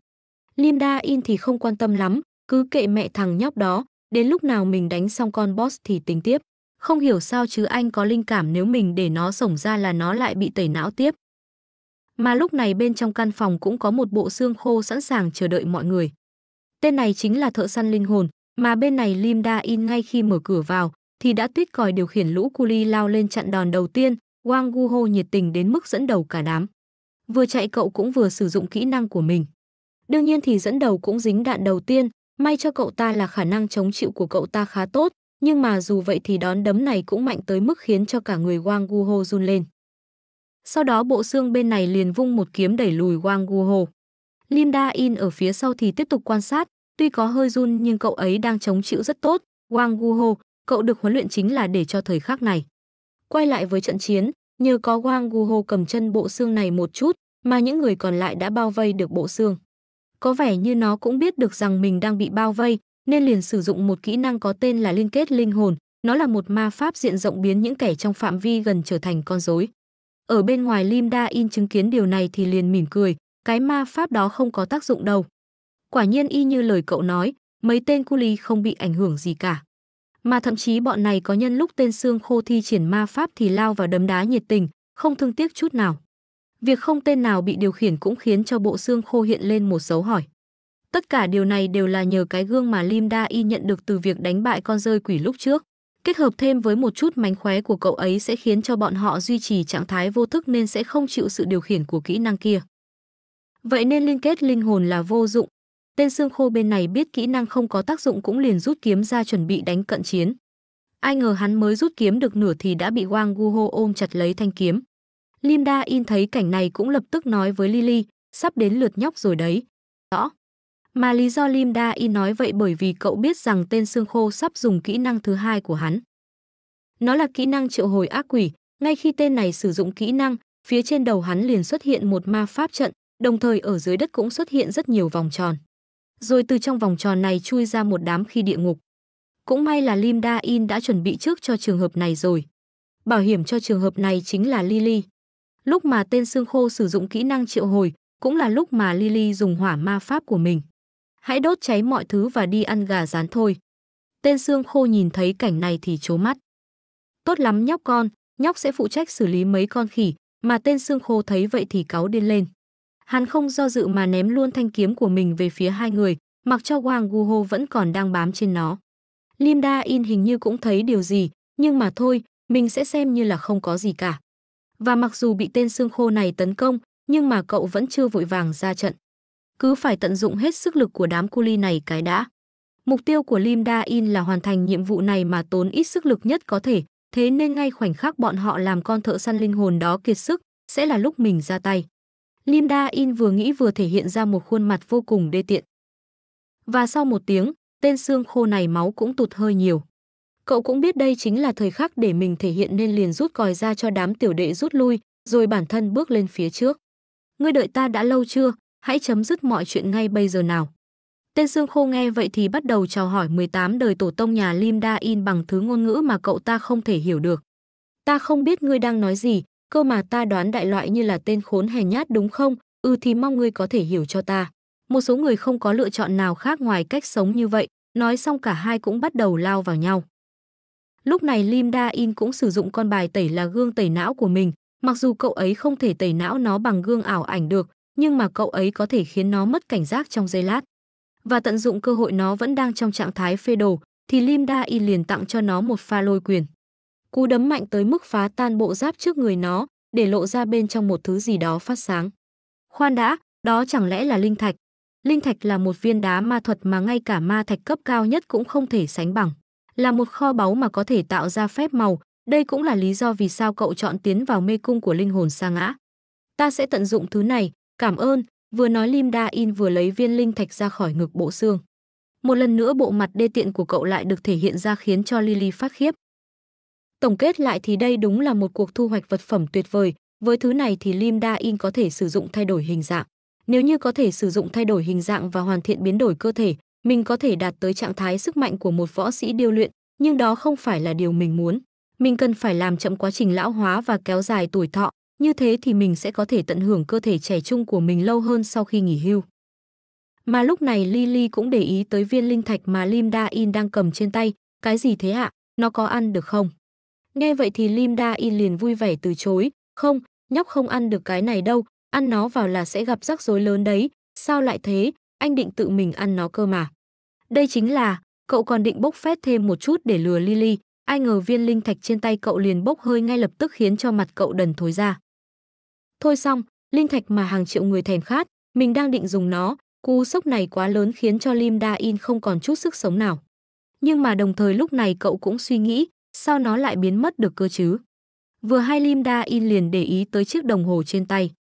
Lim Da In thì không quan tâm lắm, cứ kệ mẹ thằng nhóc đó, đến lúc nào mình đánh xong con boss thì tính tiếp. Không hiểu sao chứ anh có linh cảm nếu mình để nó sổng ra là nó lại bị tẩy não tiếp. Mà lúc này bên trong căn phòng cũng có một bộ xương khô sẵn sàng chờ đợi mọi người. Tên này chính là thợ săn linh hồn, mà bên này Lim Da In ngay khi mở cửa vào thì đã tuyết còi điều khiển lũ Kuli lao lên chặn đòn đầu tiên, Wang Guho nhiệt tình đến mức dẫn đầu cả đám. Vừa chạy cậu cũng vừa sử dụng kỹ năng của mình. Đương nhiên thì dẫn đầu cũng dính đạn đầu tiên, may cho cậu ta là khả năng chống chịu của cậu ta khá tốt, nhưng mà dù vậy thì đón đấm này cũng mạnh tới mức khiến cho cả người Wang Guho run lên. Sau đó bộ xương bên này liền vung một kiếm đẩy lùi Wang Guho. Linda In ở phía sau thì tiếp tục quan sát, tuy có hơi run nhưng cậu ấy đang chống chịu rất tốt. Wang Guho, cậu được huấn luyện chính là để cho thời khắc này. Quay lại với trận chiến, nhờ có Wang Guho cầm chân bộ xương này một chút, mà những người còn lại đã bao vây được bộ xương. Có vẻ như nó cũng biết được rằng mình đang bị bao vây, nên liền sử dụng một kỹ năng có tên là liên kết linh hồn, nó là một ma pháp diện rộng biến những kẻ trong phạm vi gần trở thành con rối. Ở bên ngoài Lim Da In chứng kiến điều này thì liền mỉm cười, cái ma pháp đó không có tác dụng đâu. Quả nhiên y như lời cậu nói, mấy tên cu ly không bị ảnh hưởng gì cả. Mà thậm chí bọn này có nhân lúc tên xương khô thi triển ma pháp thì lao vào đấm đá nhiệt tình, không thương tiếc chút nào. Việc không tên nào bị điều khiển cũng khiến cho bộ xương khô hiện lên một dấu hỏi. Tất cả điều này đều là nhờ cái gương mà Lim Da Y nhận được từ việc đánh bại con rơi quỷ lúc trước. Kết hợp thêm với một chút mánh khóe của cậu ấy sẽ khiến cho bọn họ duy trì trạng thái vô thức nên sẽ không chịu sự điều khiển của kỹ năng kia. Vậy nên liên kết linh hồn là vô dụng. Tên xương khô bên này biết kỹ năng không có tác dụng cũng liền rút kiếm ra chuẩn bị đánh cận chiến. Ai ngờ hắn mới rút kiếm được nửa thì đã bị Wang Guho ôm chặt lấy thanh kiếm. Lim Da In thấy cảnh này cũng lập tức nói với Lily, sắp đến lượt nhóc rồi đấy. Rõ. Mà lý do Lim Da In nói vậy bởi vì cậu biết rằng tên xương khô sắp dùng kỹ năng thứ hai của hắn. Nó là kỹ năng triệu hồi ác quỷ, ngay khi tên này sử dụng kỹ năng, phía trên đầu hắn liền xuất hiện một ma pháp trận, đồng thời ở dưới đất cũng xuất hiện rất nhiều vòng tròn. Rồi từ trong vòng tròn này chui ra một đám khi địa ngục. Cũng may là Lim Da In đã chuẩn bị trước cho trường hợp này rồi. Bảo hiểm cho trường hợp này chính là Lily. Lúc mà tên xương khô sử dụng kỹ năng triệu hồi, cũng là lúc mà Lily dùng hỏa ma pháp của mình. Hãy đốt cháy mọi thứ và đi ăn gà rán thôi. Tên xương khô nhìn thấy cảnh này thì chố mắt. Tốt lắm nhóc con, nhóc sẽ phụ trách xử lý mấy con khỉ, mà tên xương khô thấy vậy thì cáu điên lên. Hắn không do dự mà ném luôn thanh kiếm của mình về phía hai người, mặc cho Wang Guho vẫn còn đang bám trên nó. Lim Da In hình như cũng thấy điều gì, nhưng mà thôi, mình sẽ xem như là không có gì cả. Và mặc dù bị tên xương khô này tấn công, nhưng mà cậu vẫn chưa vội vàng ra trận. Cứ phải tận dụng hết sức lực của đám cu ly này cái đã. Mục tiêu của Lim Da In là hoàn thành nhiệm vụ này mà tốn ít sức lực nhất có thể, thế nên ngay khoảnh khắc bọn họ làm con thợ săn linh hồn đó kiệt sức, sẽ là lúc mình ra tay. Linda In vừa nghĩ vừa thể hiện ra một khuôn mặt vô cùng đê tiện. Và sau một tiếng, tên xương khô này máu cũng tụt hơi nhiều. Cậu cũng biết đây chính là thời khắc để mình thể hiện nên liền rút còi ra cho đám tiểu đệ rút lui, rồi bản thân bước lên phía trước. Ngươi đợi ta đã lâu chưa? Hãy chấm dứt mọi chuyện ngay bây giờ nào. Tên xương khô nghe vậy thì bắt đầu chào hỏi 18 đời tổ tông nhà Lim Da In bằng thứ ngôn ngữ mà cậu ta không thể hiểu được. Ta không biết ngươi đang nói gì, cơ mà ta đoán đại loại như là tên khốn hèn nhát đúng không? Ừ thì mong ngươi có thể hiểu cho ta. Một số người không có lựa chọn nào khác ngoài cách sống như vậy, nói xong cả hai cũng bắt đầu lao vào nhau. Lúc này Lim Da In cũng sử dụng con bài tẩy là gương tẩy não của mình, mặc dù cậu ấy không thể tẩy não nó bằng gương ảo ảnh được, nhưng mà cậu ấy có thể khiến nó mất cảnh giác trong giây lát. Và tận dụng cơ hội nó vẫn đang trong trạng thái phê đồ, thì Lim Da In liền tặng cho nó một pha lôi quyền. Cú đấm mạnh tới mức phá tan bộ giáp trước người nó, để lộ ra bên trong một thứ gì đó phát sáng. Khoan đã, đó chẳng lẽ là linh thạch? Linh thạch là một viên đá ma thuật mà ngay cả ma thạch cấp cao nhất cũng không thể sánh bằng. Là một kho báu mà có thể tạo ra phép màu, đây cũng là lý do vì sao cậu chọn tiến vào mê cung của linh hồn sa ngã. Ta sẽ tận dụng thứ này, cảm ơn, vừa nói Lim Da In vừa lấy viên linh thạch ra khỏi ngực bộ xương. Một lần nữa bộ mặt đê tiện của cậu lại được thể hiện ra khiến cho Lily phát khiếp. Tổng kết lại thì đây đúng là một cuộc thu hoạch vật phẩm tuyệt vời, với thứ này thì Lim Da In có thể sử dụng thay đổi hình dạng. Nếu như có thể sử dụng thay đổi hình dạng và hoàn thiện biến đổi cơ thể, mình có thể đạt tới trạng thái sức mạnh của một võ sĩ điêu luyện, nhưng đó không phải là điều mình muốn. Mình cần phải làm chậm quá trình lão hóa và kéo dài tuổi thọ, như thế thì mình sẽ có thể tận hưởng cơ thể trẻ trung của mình lâu hơn sau khi nghỉ hưu. Mà lúc này Lily cũng để ý tới viên linh thạch mà Lim Da In đang cầm trên tay, cái gì thế ạ? Nó có ăn được không? Nghe vậy thì Lim Da In liền vui vẻ từ chối, không, nhóc không ăn được cái này đâu, ăn nó vào là sẽ gặp rắc rối lớn đấy, sao lại thế, anh định tự mình ăn nó cơ mà. Đây chính là, cậu còn định bốc phét thêm một chút để lừa Lily, ai ngờ viên linh thạch trên tay cậu liền bốc hơi ngay lập tức khiến cho mặt cậu đần thối ra. Thôi xong, linh thạch mà hàng triệu người thèm khát, mình đang định dùng nó, cú sốc này quá lớn khiến cho Lim Da In không còn chút sức sống nào. Nhưng mà đồng thời lúc này cậu cũng suy nghĩ, sao nó lại biến mất được cơ chứ? Vừa hay Lim Da In liền để ý tới chiếc đồng hồ trên tay.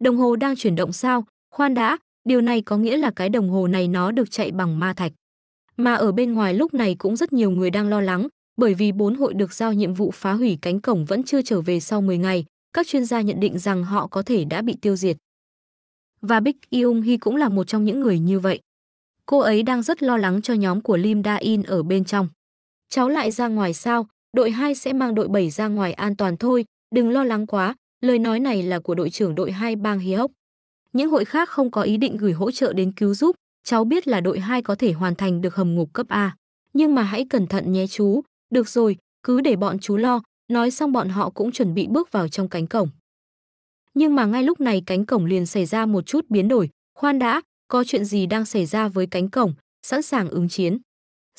Đồng hồ đang chuyển động sao? Khoan đã, điều này có nghĩa là cái đồng hồ này nó được chạy bằng ma thạch. Mà ở bên ngoài lúc này cũng rất nhiều người đang lo lắng, bởi vì bốn hội được giao nhiệm vụ phá hủy cánh cổng vẫn chưa trở về sau 10 ngày, các chuyên gia nhận định rằng họ có thể đã bị tiêu diệt. Và Bích Yung Hi cũng là một trong những người như vậy. Cô ấy đang rất lo lắng cho nhóm của Lim Da In ở bên trong. Cháu lại ra ngoài sao? Đội 2 sẽ mang đội 7 ra ngoài an toàn thôi, đừng lo lắng quá, lời nói này là của đội trưởng đội 2 bang Hiok. Những hội khác không có ý định gửi hỗ trợ đến cứu giúp, cháu biết là đội 2 có thể hoàn thành được hầm ngục cấp A. Nhưng mà hãy cẩn thận nhé chú, được rồi, cứ để bọn chú lo, nói xong bọn họ cũng chuẩn bị bước vào trong cánh cổng. Nhưng mà ngay lúc này cánh cổng liền xảy ra một chút biến đổi, khoan đã, có chuyện gì đang xảy ra với cánh cổng, sẵn sàng ứng chiến.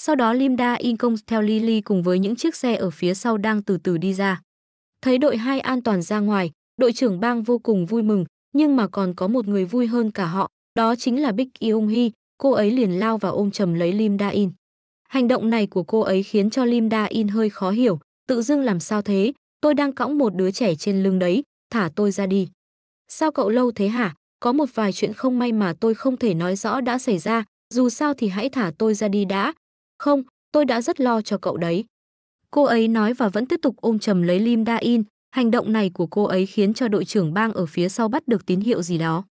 Sau đó Limda Incom theo Lily cùng với những chiếc xe ở phía sau đang từ từ đi ra. Thấy đội hai an toàn ra ngoài, đội trưởng bang vô cùng vui mừng, nhưng mà còn có một người vui hơn cả họ, đó chính là Big Yong Hee, cô ấy liền lao vào ôm chầm lấy Lim Da In. Hành động này của cô ấy khiến cho Lim Da In hơi khó hiểu, tự dưng làm sao thế, tôi đang cõng một đứa trẻ trên lưng đấy, thả tôi ra đi. Sao cậu lâu thế hả? Có một vài chuyện không may mà tôi không thể nói rõ đã xảy ra, dù sao thì hãy thả tôi ra đi đã. Không, tôi đã rất lo cho cậu đấy. Cô ấy nói và vẫn tiếp tục ôm chầm lấy Lim Da In, hành động này của cô ấy khiến cho đội trưởng bang ở phía sau bắt được tín hiệu gì đó.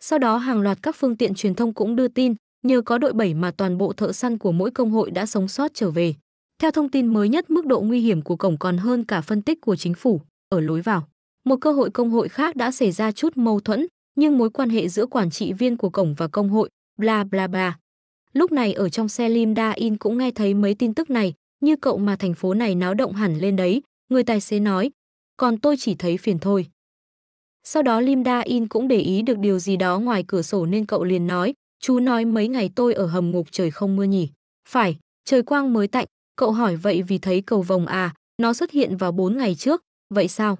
Sau đó hàng loạt các phương tiện truyền thông cũng đưa tin, nhờ có đội 7 mà toàn bộ thợ săn của mỗi công hội đã sống sót trở về. Theo thông tin mới nhất, mức độ nguy hiểm của cổng còn hơn cả phân tích của chính phủ ở lối vào. Một cơ hội công hội khác đã xảy ra chút mâu thuẫn, nhưng mối quan hệ giữa quản trị viên của cổng và công hội, bla bla bla. Lúc này ở trong xe Lim Da In cũng nghe thấy mấy tin tức này, như cậu mà thành phố này náo động hẳn lên đấy, người tài xế nói, còn tôi chỉ thấy phiền thôi. Sau đó Lim Da In cũng để ý được điều gì đó ngoài cửa sổ nên cậu liền nói, chú nói mấy ngày tôi ở hầm ngục trời không mưa nhỉ. Phải, trời quang mới tạnh, cậu hỏi vậy vì thấy cầu vồng à, nó xuất hiện vào 4 ngày trước, vậy sao?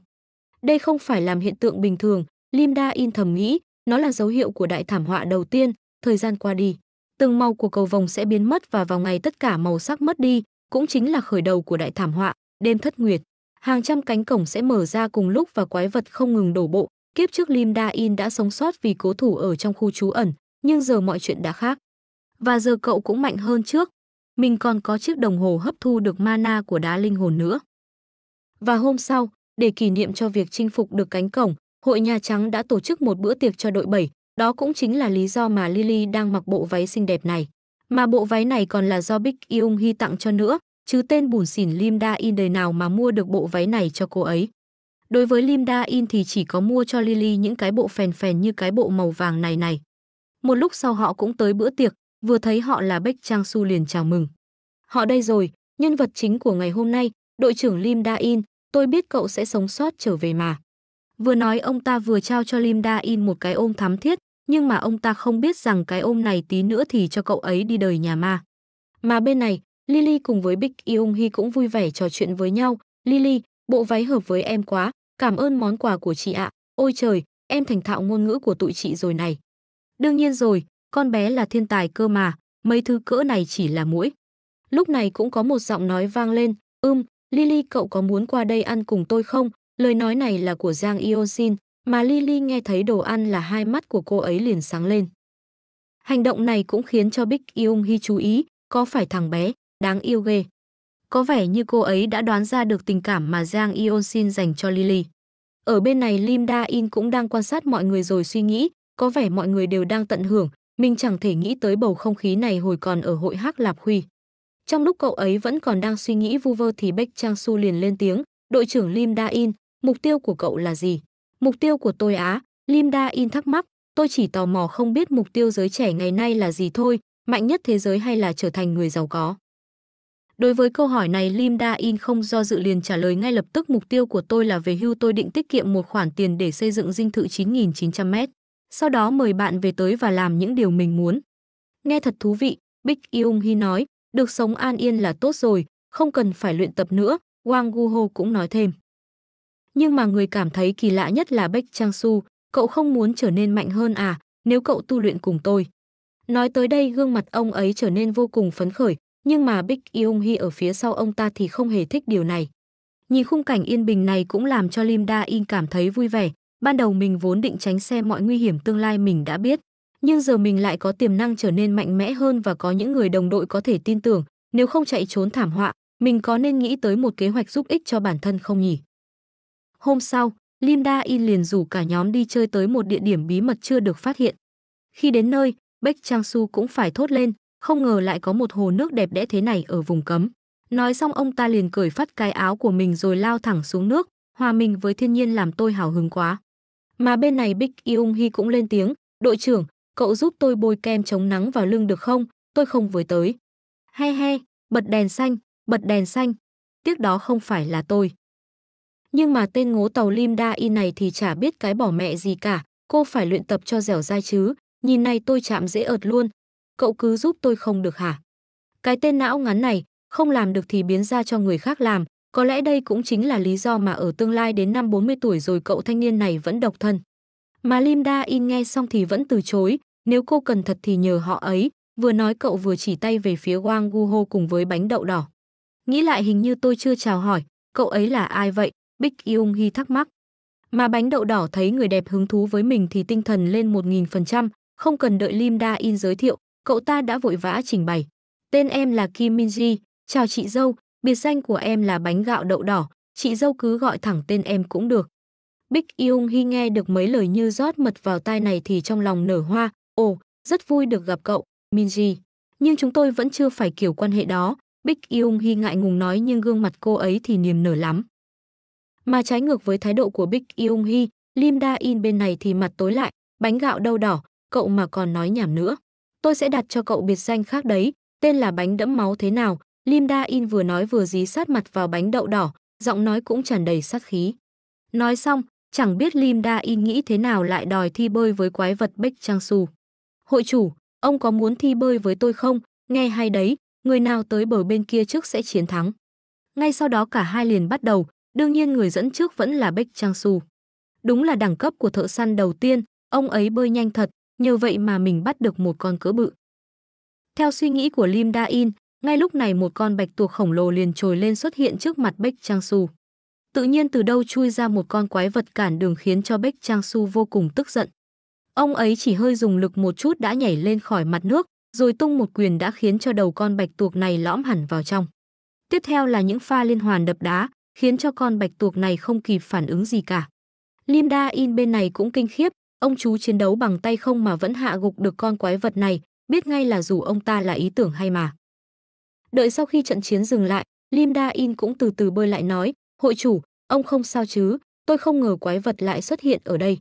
Đây không phải làm hiện tượng bình thường, Lim Da In thầm nghĩ, nó là dấu hiệu của đại thảm họa đầu tiên, thời gian qua đi. Từng màu của cầu vồng sẽ biến mất và vào ngày tất cả màu sắc mất đi, cũng chính là khởi đầu của đại thảm họa, đêm thất nguyệt. Hàng trăm cánh cổng sẽ mở ra cùng lúc và quái vật không ngừng đổ bộ. Kiếp trước Lim Da In đã sống sót vì cố thủ ở trong khu trú ẩn, nhưng giờ mọi chuyện đã khác. Và giờ cậu cũng mạnh hơn trước. Mình còn có chiếc đồng hồ hấp thu được mana của đá linh hồn nữa. Và hôm sau, để kỷ niệm cho việc chinh phục được cánh cổng, Hội Nhà Trắng đã tổ chức một bữa tiệc cho đội 7, đó cũng chính là lý do mà Lily đang mặc bộ váy xinh đẹp này. Mà bộ váy này còn là do Big Young Hee tặng cho nữa, chứ tên bùn xỉn Lim Da In đời nào mà mua được bộ váy này cho cô ấy. Đối với Lim Da In thì chỉ có mua cho Lily những cái bộ phèn phèn như cái bộ màu vàng này này. Một lúc sau họ cũng tới bữa tiệc, vừa thấy họ là Bách Trang Su liền chào mừng. Họ đây rồi, nhân vật chính của ngày hôm nay, đội trưởng Lim Da In, tôi biết cậu sẽ sống sót trở về mà. Vừa nói ông ta vừa trao cho Lim Da In một cái ôm thắm thiết, nhưng mà ông ta không biết rằng cái ôm này tí nữa thì cho cậu ấy đi đời nhà ma. Mà bên này, Lily cùng với Big Yung Hi cũng vui vẻ trò chuyện với nhau. Lily, bộ váy hợp với em quá, cảm ơn món quà của chị ạ. Ôi trời, em thành thạo ngôn ngữ của tụi chị rồi này. Đương nhiên rồi, con bé là thiên tài cơ mà, mấy thứ cỡ này chỉ là mũi. Lúc này cũng có một giọng nói vang lên, ưm, Lily cậu có muốn qua đây ăn cùng tôi không? Lời nói này là của Giang Iosin, mà Lily nghe thấy đồ ăn là hai mắt của cô ấy liền sáng lên. Hành động này cũng khiến cho Big Yung Hi chú ý, có phải thằng bé, đáng yêu ghê. Có vẻ như cô ấy đã đoán ra được tình cảm mà Giang Ionsin dành cho Lily. Ở bên này Lim Da In cũng đang quan sát mọi người rồi suy nghĩ, có vẻ mọi người đều đang tận hưởng, mình chẳng thể nghĩ tới bầu không khí này hồi còn ở hội Hắc Lạp Huy. Trong lúc cậu ấy vẫn còn đang suy nghĩ vu vơ thì Bách Trang Su liền lên tiếng, đội trưởng Lim Da In, mục tiêu của cậu là gì? Mục tiêu của tôi á, Lim Da In thắc mắc, tôi chỉ tò mò không biết mục tiêu giới trẻ ngày nay là gì thôi, mạnh nhất thế giới hay là trở thành người giàu có. Đối với câu hỏi này Lim Da In không do dự liền trả lời ngay lập tức mục tiêu của tôi là về hưu tôi định tiết kiệm một khoản tiền để xây dựng dinh thự 9.900 mét. Sau đó mời bạn về tới và làm những điều mình muốn. Nghe thật thú vị, Bích Yung Hi nói, được sống an yên là tốt rồi, không cần phải luyện tập nữa, Wang Guho cũng nói thêm. Nhưng mà người cảm thấy kỳ lạ nhất là Bách Trang Su, cậu không muốn trở nên mạnh hơn à, nếu cậu tu luyện cùng tôi. Nói tới đây gương mặt ông ấy trở nên vô cùng phấn khởi, nhưng mà Bích Yung Hi ở phía sau ông ta thì không hề thích điều này. Nhìn khung cảnh yên bình này cũng làm cho Lim Da In cảm thấy vui vẻ, ban đầu mình vốn định tránh xe mọi nguy hiểm tương lai mình đã biết, nhưng giờ mình lại có tiềm năng trở nên mạnh mẽ hơn và có những người đồng đội có thể tin tưởng, nếu không chạy trốn thảm họa, mình có nên nghĩ tới một kế hoạch giúp ích cho bản thân không nhỉ? Hôm sau, Lim Da In liền rủ cả nhóm đi chơi tới một địa điểm bí mật chưa được phát hiện. Khi đến nơi, Bách Trang Su cũng phải thốt lên, không ngờ lại có một hồ nước đẹp đẽ thế này ở vùng cấm. Nói xong ông ta liền cởi phát cái áo của mình rồi lao thẳng xuống nước, hòa mình với thiên nhiên làm tôi hào hứng quá. Mà bên này Bích Yung Hi cũng lên tiếng, đội trưởng, cậu giúp tôi bôi kem chống nắng vào lưng được không, tôi không với tới. He he, bật đèn xanh, bật đèn xanh, tiếc đó không phải là tôi. Nhưng mà tên ngố tàu Lim Da In này thì chả biết cái bỏ mẹ gì cả, cô phải luyện tập cho dẻo dai chứ, nhìn này tôi chạm dễ ợt luôn, cậu cứ giúp tôi không được hả? Cái tên não ngắn này, không làm được thì biến ra cho người khác làm, có lẽ đây cũng chính là lý do mà ở tương lai đến năm 40 tuổi rồi cậu thanh niên này vẫn độc thân. Mà Lim Da In nghe xong thì vẫn từ chối, nếu cô cần thật thì nhờ họ ấy, vừa nói cậu vừa chỉ tay về phía Wang Guho cùng với bánh đậu đỏ. Nghĩ lại hình như tôi chưa chào hỏi, cậu ấy là ai vậy? Bích Yung Hi thắc mắc. Mà bánh đậu đỏ thấy người đẹp hứng thú với mình thì tinh thần lên 1000%, không cần đợi Lim Da In giới thiệu, cậu ta đã vội vã trình bày. Tên em là Kim Minji, chào chị dâu, biệt danh của em là bánh gạo đậu đỏ, chị dâu cứ gọi thẳng tên em cũng được. Bích Yung Hi nghe được mấy lời như rót mật vào tai này thì trong lòng nở hoa, ồ, rất vui được gặp cậu, Minji. Nhưng chúng tôi vẫn chưa phải kiểu quan hệ đó, Bích Yung Hi ngại ngùng nói nhưng gương mặt cô ấy thì niềm nở lắm. Mà trái ngược với thái độ của Bích Yung Hi, Lim Da In bên này thì mặt tối lại, bánh gạo đâu đỏ, cậu mà còn nói nhảm nữa. Tôi sẽ đặt cho cậu biệt danh khác đấy, tên là bánh đẫm máu thế nào. Lim Da In vừa nói vừa dí sát mặt vào bánh đậu đỏ, giọng nói cũng tràn đầy sát khí. Nói xong, chẳng biết Lim Da In nghĩ thế nào lại đòi thi bơi với quái vật Bích Trang Su. Hội chủ, ông có muốn thi bơi với tôi không? Nghe hay đấy, người nào tới bờ bên kia trước sẽ chiến thắng. Ngay sau đó cả hai liền bắt đầu, đương nhiên người dẫn trước vẫn là Bách Trang Su. Đúng là đẳng cấp của thợ săn đầu tiên, ông ấy bơi nhanh thật, nhờ vậy mà mình bắt được một con cỡ bự. Theo suy nghĩ của Lim Da In, ngay lúc này một con bạch tuộc khổng lồ liền trồi lên xuất hiện trước mặt Bách Trang Su. Tự nhiên từ đâu chui ra một con quái vật cản đường khiến cho Bách Trang Su vô cùng tức giận. Ông ấy chỉ hơi dùng lực một chút đã nhảy lên khỏi mặt nước, rồi tung một quyền đã khiến cho đầu con bạch tuộc này lõm hẳn vào trong. Tiếp theo là những pha liên hoàn đập đá, khiến cho con bạch tuộc này không kịp phản ứng gì cả. Lim Da In bên này cũng kinh khiếp, ông chú chiến đấu bằng tay không mà vẫn hạ gục được con quái vật này, biết ngay là dù ông ta là ý tưởng hay mà. Đợi sau khi trận chiến dừng lại, Lim Da In cũng từ từ bơi lại nói, hội chủ, ông không sao chứ, tôi không ngờ quái vật lại xuất hiện ở đây.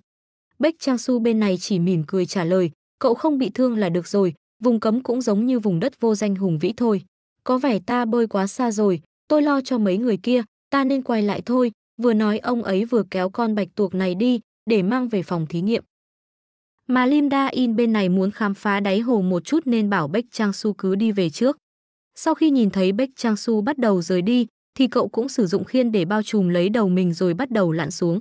Bách Trang Su bên này chỉ mỉm cười trả lời, cậu không bị thương là được rồi, vùng cấm cũng giống như vùng đất vô danh hùng vĩ thôi. Có vẻ ta bơi quá xa rồi, tôi lo cho mấy người kia, ta nên quay lại thôi, vừa nói ông ấy vừa kéo con bạch tuộc này đi, để mang về phòng thí nghiệm. Mà Lim Da In bên này muốn khám phá đáy hồ một chút nên bảo Bách Trang Su cứ đi về trước. Sau khi nhìn thấy Bách Trang Su bắt đầu rời đi, thì cậu cũng sử dụng khiên để bao trùm lấy đầu mình rồi bắt đầu lặn xuống.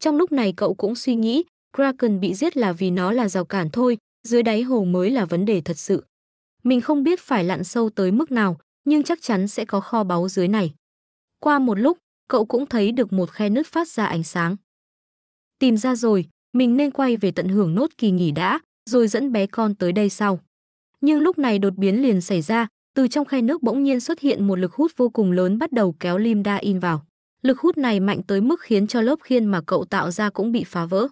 Trong lúc này cậu cũng suy nghĩ, Kraken bị giết là vì nó là rào cản thôi, dưới đáy hồ mới là vấn đề thật sự. Mình không biết phải lặn sâu tới mức nào, nhưng chắc chắn sẽ có kho báu dưới này. Qua một lúc, cậu cũng thấy được một khe nứt phát ra ánh sáng. Tìm ra rồi, mình nên quay về tận hưởng nốt kỳ nghỉ đã, rồi dẫn bé con tới đây sau. Nhưng lúc này đột biến liền xảy ra, từ trong khe nước bỗng nhiên xuất hiện một lực hút vô cùng lớn bắt đầu kéo Lim Da In vào. Lực hút này mạnh tới mức khiến cho lớp khiên mà cậu tạo ra cũng bị phá vỡ.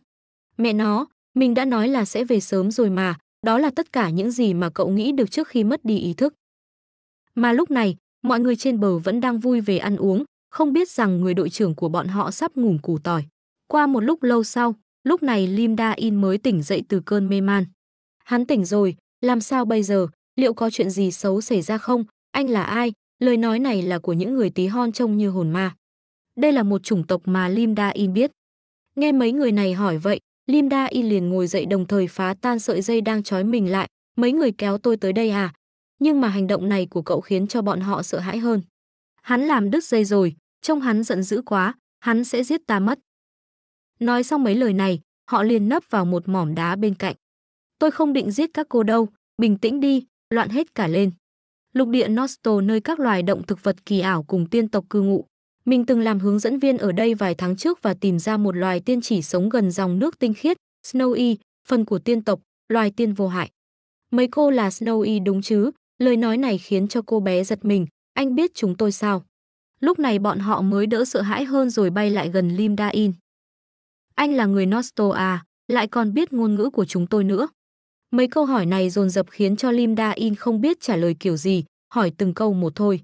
Mẹ nó, mình đã nói là sẽ về sớm rồi mà, đó là tất cả những gì mà cậu nghĩ được trước khi mất đi ý thức. Mà lúc này, mọi người trên bờ vẫn đang vui về ăn uống, không biết rằng người đội trưởng của bọn họ sắp ngủ củ tỏi. Qua một lúc lâu sau, lúc này Lim Da In mới tỉnh dậy từ cơn mê man. Hắn tỉnh rồi, làm sao bây giờ, liệu có chuyện gì xấu xảy ra không, anh là ai, lời nói này là của những người tí hon trông như hồn ma. Đây là một chủng tộc mà Lim Da In biết. Nghe mấy người này hỏi vậy, Lim Da In liền ngồi dậy đồng thời phá tan sợi dây đang trói mình lại, mấy người kéo tôi tới đây à? Nhưng mà hành động này của cậu khiến cho bọn họ sợ hãi hơn. Hắn làm đứt dây rồi, trông hắn giận dữ quá, hắn sẽ giết ta mất. Nói xong mấy lời này, họ liền nấp vào một mỏm đá bên cạnh. Tôi không định giết các cô đâu, bình tĩnh đi, loạn hết cả lên. Lục địa Nosto nơi các loài động thực vật kỳ ảo cùng tiên tộc cư ngụ. Mình từng làm hướng dẫn viên ở đây vài tháng trước và tìm ra một loài tiên chỉ sống gần dòng nước tinh khiết, Snowy, phần của tiên tộc, loài tiên vô hại. Mấy cô là Snowy đúng chứ? Lời nói này khiến cho cô bé giật mình, anh biết chúng tôi sao? Lúc này bọn họ mới đỡ sợ hãi hơn rồi bay lại gần Lim Da In. Anh là người Nosto à, lại còn biết ngôn ngữ của chúng tôi nữa. Mấy câu hỏi này dồn dập khiến cho Lim Da In không biết trả lời kiểu gì, hỏi từng câu một thôi.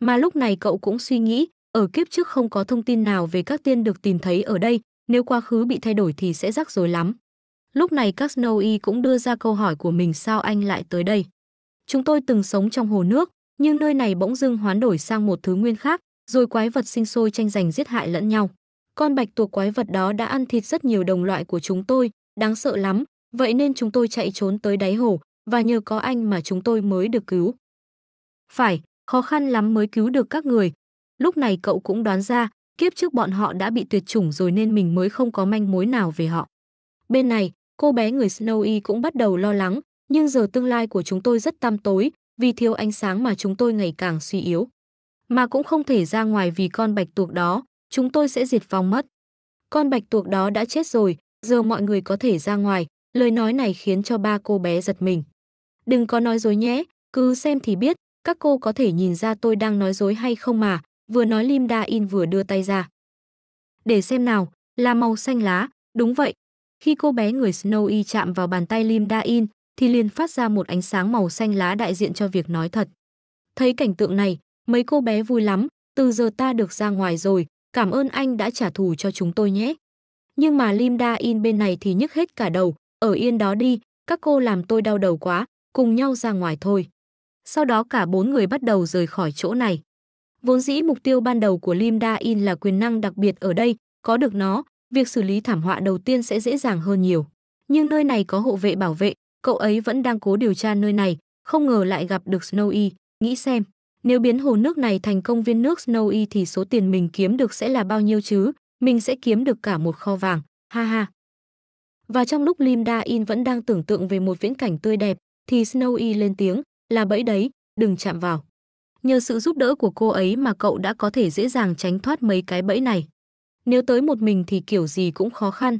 Mà lúc này cậu cũng suy nghĩ, ở kiếp trước không có thông tin nào về các tiên được tìm thấy ở đây, nếu quá khứ bị thay đổi thì sẽ rắc rối lắm. Lúc này các Snowy cũng đưa ra câu hỏi của mình sao anh lại tới đây. Chúng tôi từng sống trong hồ nước, nhưng nơi này bỗng dưng hoán đổi sang một thứ nguyên khác, rồi quái vật sinh sôi tranh giành giết hại lẫn nhau. Con bạch tuộc quái vật đó đã ăn thịt rất nhiều đồng loại của chúng tôi, đáng sợ lắm, vậy nên chúng tôi chạy trốn tới đáy hồ, và nhờ có anh mà chúng tôi mới được cứu. Phải, khó khăn lắm mới cứu được các người. Lúc này cậu cũng đoán ra, kiếp trước bọn họ đã bị tuyệt chủng rồi nên mình mới không có manh mối nào về họ. Bên này, cô bé người Snowy cũng bắt đầu lo lắng, nhưng giờ tương lai của chúng tôi rất tăm tối, vì thiếu ánh sáng mà chúng tôi ngày càng suy yếu. Mà cũng không thể ra ngoài vì con bạch tuộc đó, chúng tôi sẽ diệt vong mất. Con bạch tuộc đó đã chết rồi, giờ mọi người có thể ra ngoài, lời nói này khiến cho ba cô bé giật mình. Đừng có nói dối nhé, cứ xem thì biết, các cô có thể nhìn ra tôi đang nói dối hay không mà, vừa nói Lim Da In vừa đưa tay ra. Để xem nào, là màu xanh lá, đúng vậy. Khi cô bé người Snowy chạm vào bàn tay Lim Da In, thì liền phát ra một ánh sáng màu xanh lá đại diện cho việc nói thật. Thấy cảnh tượng này, mấy cô bé vui lắm, từ giờ ta được ra ngoài rồi, cảm ơn anh đã trả thù cho chúng tôi nhé. Nhưng mà Lim Da In bên này thì nhức hết cả đầu, ở yên đó đi, các cô làm tôi đau đầu quá, cùng nhau ra ngoài thôi. Sau đó cả bốn người bắt đầu rời khỏi chỗ này. Vốn dĩ mục tiêu ban đầu của Lim Da In là quyền năng đặc biệt ở đây, có được nó, việc xử lý thảm họa đầu tiên sẽ dễ dàng hơn nhiều. Nhưng nơi này có hộ vệ bảo vệ, cậu ấy vẫn đang cố điều tra nơi này, không ngờ lại gặp được Snowy, e. nghĩ xem, Nếu biến hồ nước này thành công viên nước Snowy e thì số tiền mình kiếm được sẽ là bao nhiêu chứ? Mình sẽ kiếm được cả một kho vàng, ha ha. Và trong lúc Linda In vẫn đang tưởng tượng về một viễn cảnh tươi đẹp, thì Snowy e lên tiếng, là bẫy đấy, đừng chạm vào. Nhờ sự giúp đỡ của cô ấy mà cậu đã có thể dễ dàng tránh thoát mấy cái bẫy này. Nếu tới một mình thì kiểu gì cũng khó khăn.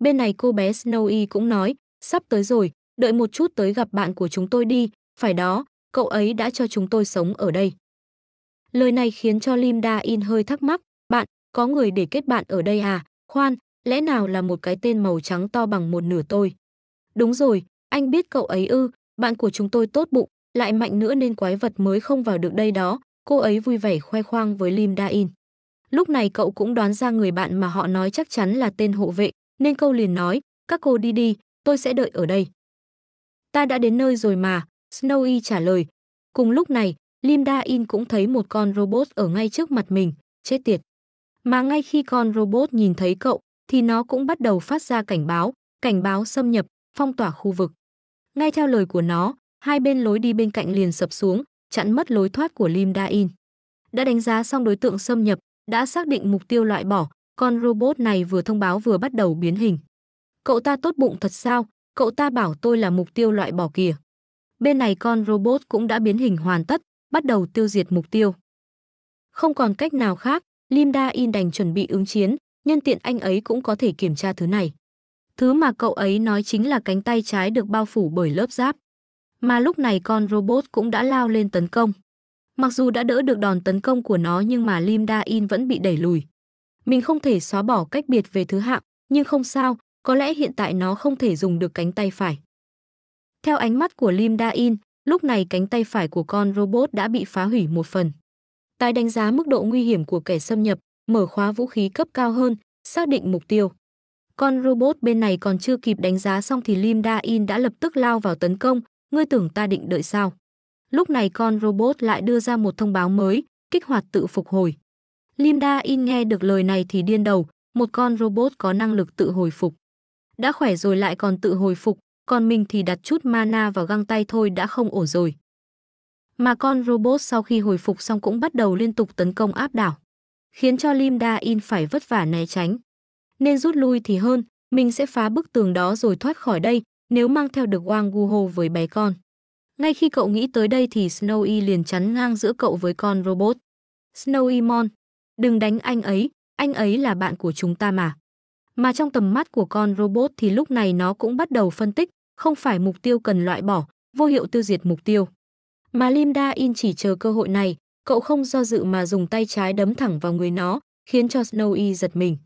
Bên này cô bé Snowy cũng nói, sắp tới rồi, đợi một chút tới gặp bạn của chúng tôi đi, phải đó, cậu ấy đã cho chúng tôi sống ở đây. Lời này khiến cho Lim Da In hơi thắc mắc, bạn, có người để kết bạn ở đây à? Khoan, lẽ nào là một cái tên màu trắng to bằng một nửa tôi? Đúng rồi, anh biết cậu ấy ư, bạn của chúng tôi tốt bụng, lại mạnh nữa nên quái vật mới không vào được đây đó, cô ấy vui vẻ khoe khoang với Lim Da In. Lúc này cậu cũng đoán ra người bạn mà họ nói chắc chắn là tên hộ vệ, nên câu liền nói, các cô đi đi, tôi sẽ đợi ở đây. Ta đã đến nơi rồi mà, Snowy trả lời. Cùng lúc này, Linda In cũng thấy một con robot ở ngay trước mặt mình, chết tiệt. Mà ngay khi con robot nhìn thấy cậu, thì nó cũng bắt đầu phát ra cảnh báo, cảnh báo xâm nhập, phong tỏa khu vực. Ngay theo lời của nó, hai bên lối đi bên cạnh liền sập xuống, chặn mất lối thoát của Linda In. Đã đánh giá xong đối tượng xâm nhập, đã xác định mục tiêu loại bỏ, con robot này vừa thông báo vừa bắt đầu biến hình. Cậu ta tốt bụng thật sao? Cậu ta bảo tôi là mục tiêu loại bỏ kìa. Bên này con robot cũng đã biến hình hoàn tất, bắt đầu tiêu diệt mục tiêu. Không còn cách nào khác, Linda In đành chuẩn bị ứng chiến, nhân tiện anh ấy cũng có thể kiểm tra thứ này. Thứ mà cậu ấy nói chính là cánh tay trái được bao phủ bởi lớp giáp. Mà lúc này con robot cũng đã lao lên tấn công. Mặc dù đã đỡ được đòn tấn công của nó nhưng mà Linda In vẫn bị đẩy lùi. Mình không thể xóa bỏ cách biệt về thứ hạng, nhưng không sao, có lẽ hiện tại nó không thể dùng được cánh tay phải. Theo ánh mắt của Lim Da In lúc này cánh tay phải của con robot đã bị phá hủy một phần. Tái đánh giá mức độ nguy hiểm của kẻ xâm nhập, mở khóa vũ khí cấp cao hơn, xác định mục tiêu. Con robot bên này còn chưa kịp đánh giá xong thì Lim Da In đã lập tức lao vào tấn công, ngươi tưởng ta định đợi sao? Lúc này con robot lại đưa ra một thông báo mới, kích hoạt tự phục hồi. Lim Da In nghe được lời này thì điên đầu, một con robot có năng lực tự hồi phục. Đã khỏe rồi lại còn tự hồi phục, còn mình thì đặt chút mana vào găng tay thôi đã không ổn rồi. Mà con robot sau khi hồi phục xong cũng bắt đầu liên tục tấn công áp đảo, khiến cho Linda In phải vất vả né tránh. Nên rút lui thì hơn, mình sẽ phá bức tường đó rồi thoát khỏi đây, nếu mang theo được Wang Guho với bé con. Ngay khi cậu nghĩ tới đây thì Snowy liền chắn ngang giữa cậu với con robot. Snowy Mon, đừng đánh anh ấy, anh ấy là bạn của chúng ta mà. Mà trong tầm mắt của con robot thì lúc này nó cũng bắt đầu phân tích, không phải mục tiêu cần loại bỏ, vô hiệu tiêu diệt mục tiêu. Mà Limda In chỉ chờ cơ hội này, cậu không do dự mà dùng tay trái đấm thẳng vào người nó, khiến cho Snowy giật mình.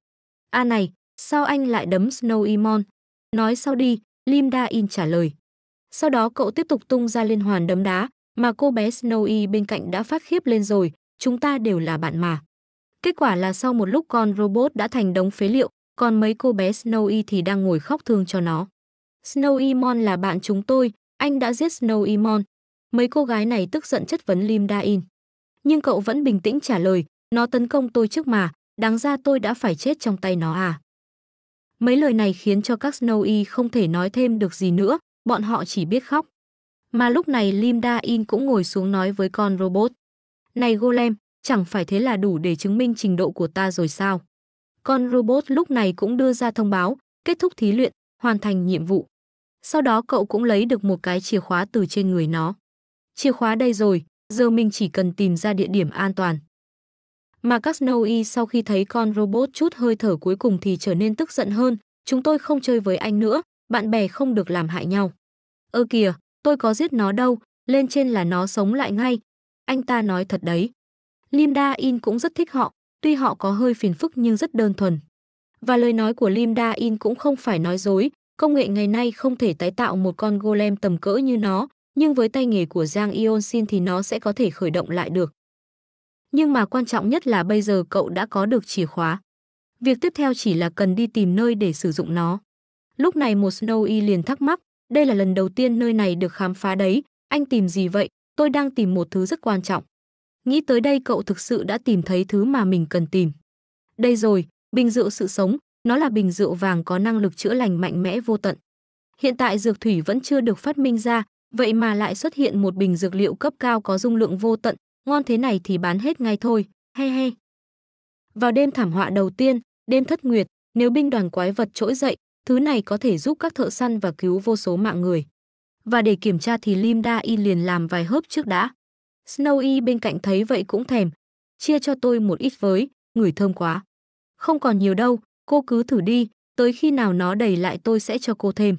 A à này, sao anh lại đấm Snowy Mon? Nói sau đi, Limda In trả lời. Sau đó cậu tiếp tục tung ra liên hoàn đấm đá, mà cô bé Snowy bên cạnh đã phát khiếp lên rồi, chúng ta đều là bạn mà. Kết quả là sau một lúc con robot đã thành đống phế liệu, còn mấy cô bé Snowy thì đang ngồi khóc thương cho nó. Snowy Mon là bạn chúng tôi, anh đã giết Snowy Mon. Mấy cô gái này tức giận chất vấn Lim Da In. Nhưng cậu vẫn bình tĩnh trả lời, nó tấn công tôi trước mà, đáng ra tôi đã phải chết trong tay nó à. Mấy lời này khiến cho các Snowy không thể nói thêm được gì nữa, bọn họ chỉ biết khóc. Mà lúc này Lim Da In cũng ngồi xuống nói với con robot. Này Golem, chẳng phải thế là đủ để chứng minh trình độ của ta rồi sao? Con robot lúc này cũng đưa ra thông báo, kết thúc thí luyện, hoàn thành nhiệm vụ. Sau đó cậu cũng lấy được một cái chìa khóa từ trên người nó. Chìa khóa đây rồi, giờ mình chỉ cần tìm ra địa điểm an toàn. Mà các Snowy sau khi thấy con robot chút hơi thở cuối cùng thì trở nên tức giận hơn, chúng tôi không chơi với anh nữa, bạn bè không được làm hại nhau. Ơ kìa, tôi có giết nó đâu, lên trên là nó sống lại ngay. Anh ta nói thật đấy. Linda In cũng rất thích họ, tuy họ có hơi phiền phức nhưng rất đơn thuần. Và lời nói của Lim Da In cũng không phải nói dối, công nghệ ngày nay không thể tái tạo một con golem tầm cỡ như nó, nhưng với tay nghề của Giang Ion Sin thì nó sẽ có thể khởi động lại được. Nhưng mà quan trọng nhất là bây giờ cậu đã có được chìa khóa. Việc tiếp theo chỉ là cần đi tìm nơi để sử dụng nó. Lúc này một Snowy liền thắc mắc, đây là lần đầu tiên nơi này được khám phá đấy, anh tìm gì vậy? Tôi đang tìm một thứ rất quan trọng. Nghĩ tới đây cậu thực sự đã tìm thấy thứ mà mình cần tìm. Đây rồi, bình rượu sự sống, nó là bình rượu vàng có năng lực chữa lành mạnh mẽ vô tận. Hiện tại dược thủy vẫn chưa được phát minh ra, vậy mà lại xuất hiện một bình dược liệu cấp cao có dung lượng vô tận, ngon thế này thì bán hết ngay thôi, he he. Vào đêm thảm họa đầu tiên, đêm thất nguyệt, nếu binh đoàn quái vật trỗi dậy, thứ này có thể giúp các thợ săn và cứu vô số mạng người. Và để kiểm tra thì Lim Da Y liền làm vài hớp trước đã. Snowy bên cạnh thấy vậy cũng thèm. Chia cho tôi một ít với, ngửi thơm quá. Không còn nhiều đâu, cô cứ thử đi, tới khi nào nó đầy lại tôi sẽ cho cô thêm.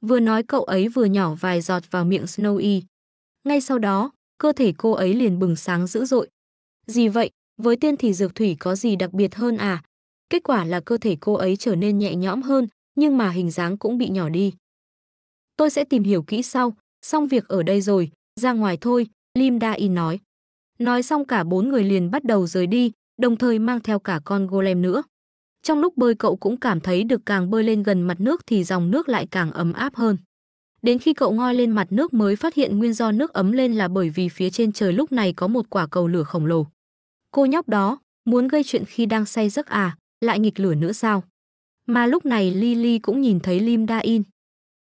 Vừa nói cậu ấy vừa nhỏ vài giọt vào miệng Snowy. Ngay sau đó, cơ thể cô ấy liền bừng sáng dữ dội. Gì vậy, với tiên thì dược thủy có gì đặc biệt hơn à? Kết quả là cơ thể cô ấy trở nên nhẹ nhõm hơn, nhưng mà hình dáng cũng bị nhỏ đi. Tôi sẽ tìm hiểu kỹ sau, xong việc ở đây rồi, ra ngoài thôi, Lim Da In nói. Nói xong cả bốn người liền bắt đầu rời đi, đồng thời mang theo cả con golem nữa. Trong lúc bơi cậu cũng cảm thấy được càng bơi lên gần mặt nước thì dòng nước lại càng ấm áp hơn. Đến khi cậu ngoi lên mặt nước mới phát hiện nguyên do nước ấm lên là bởi vì phía trên trời lúc này có một quả cầu lửa khổng lồ. Cô nhóc đó, muốn gây chuyện khi đang say giấc à, lại nghịch lửa nữa sao? Mà lúc này Lily cũng nhìn thấy Lim Da In.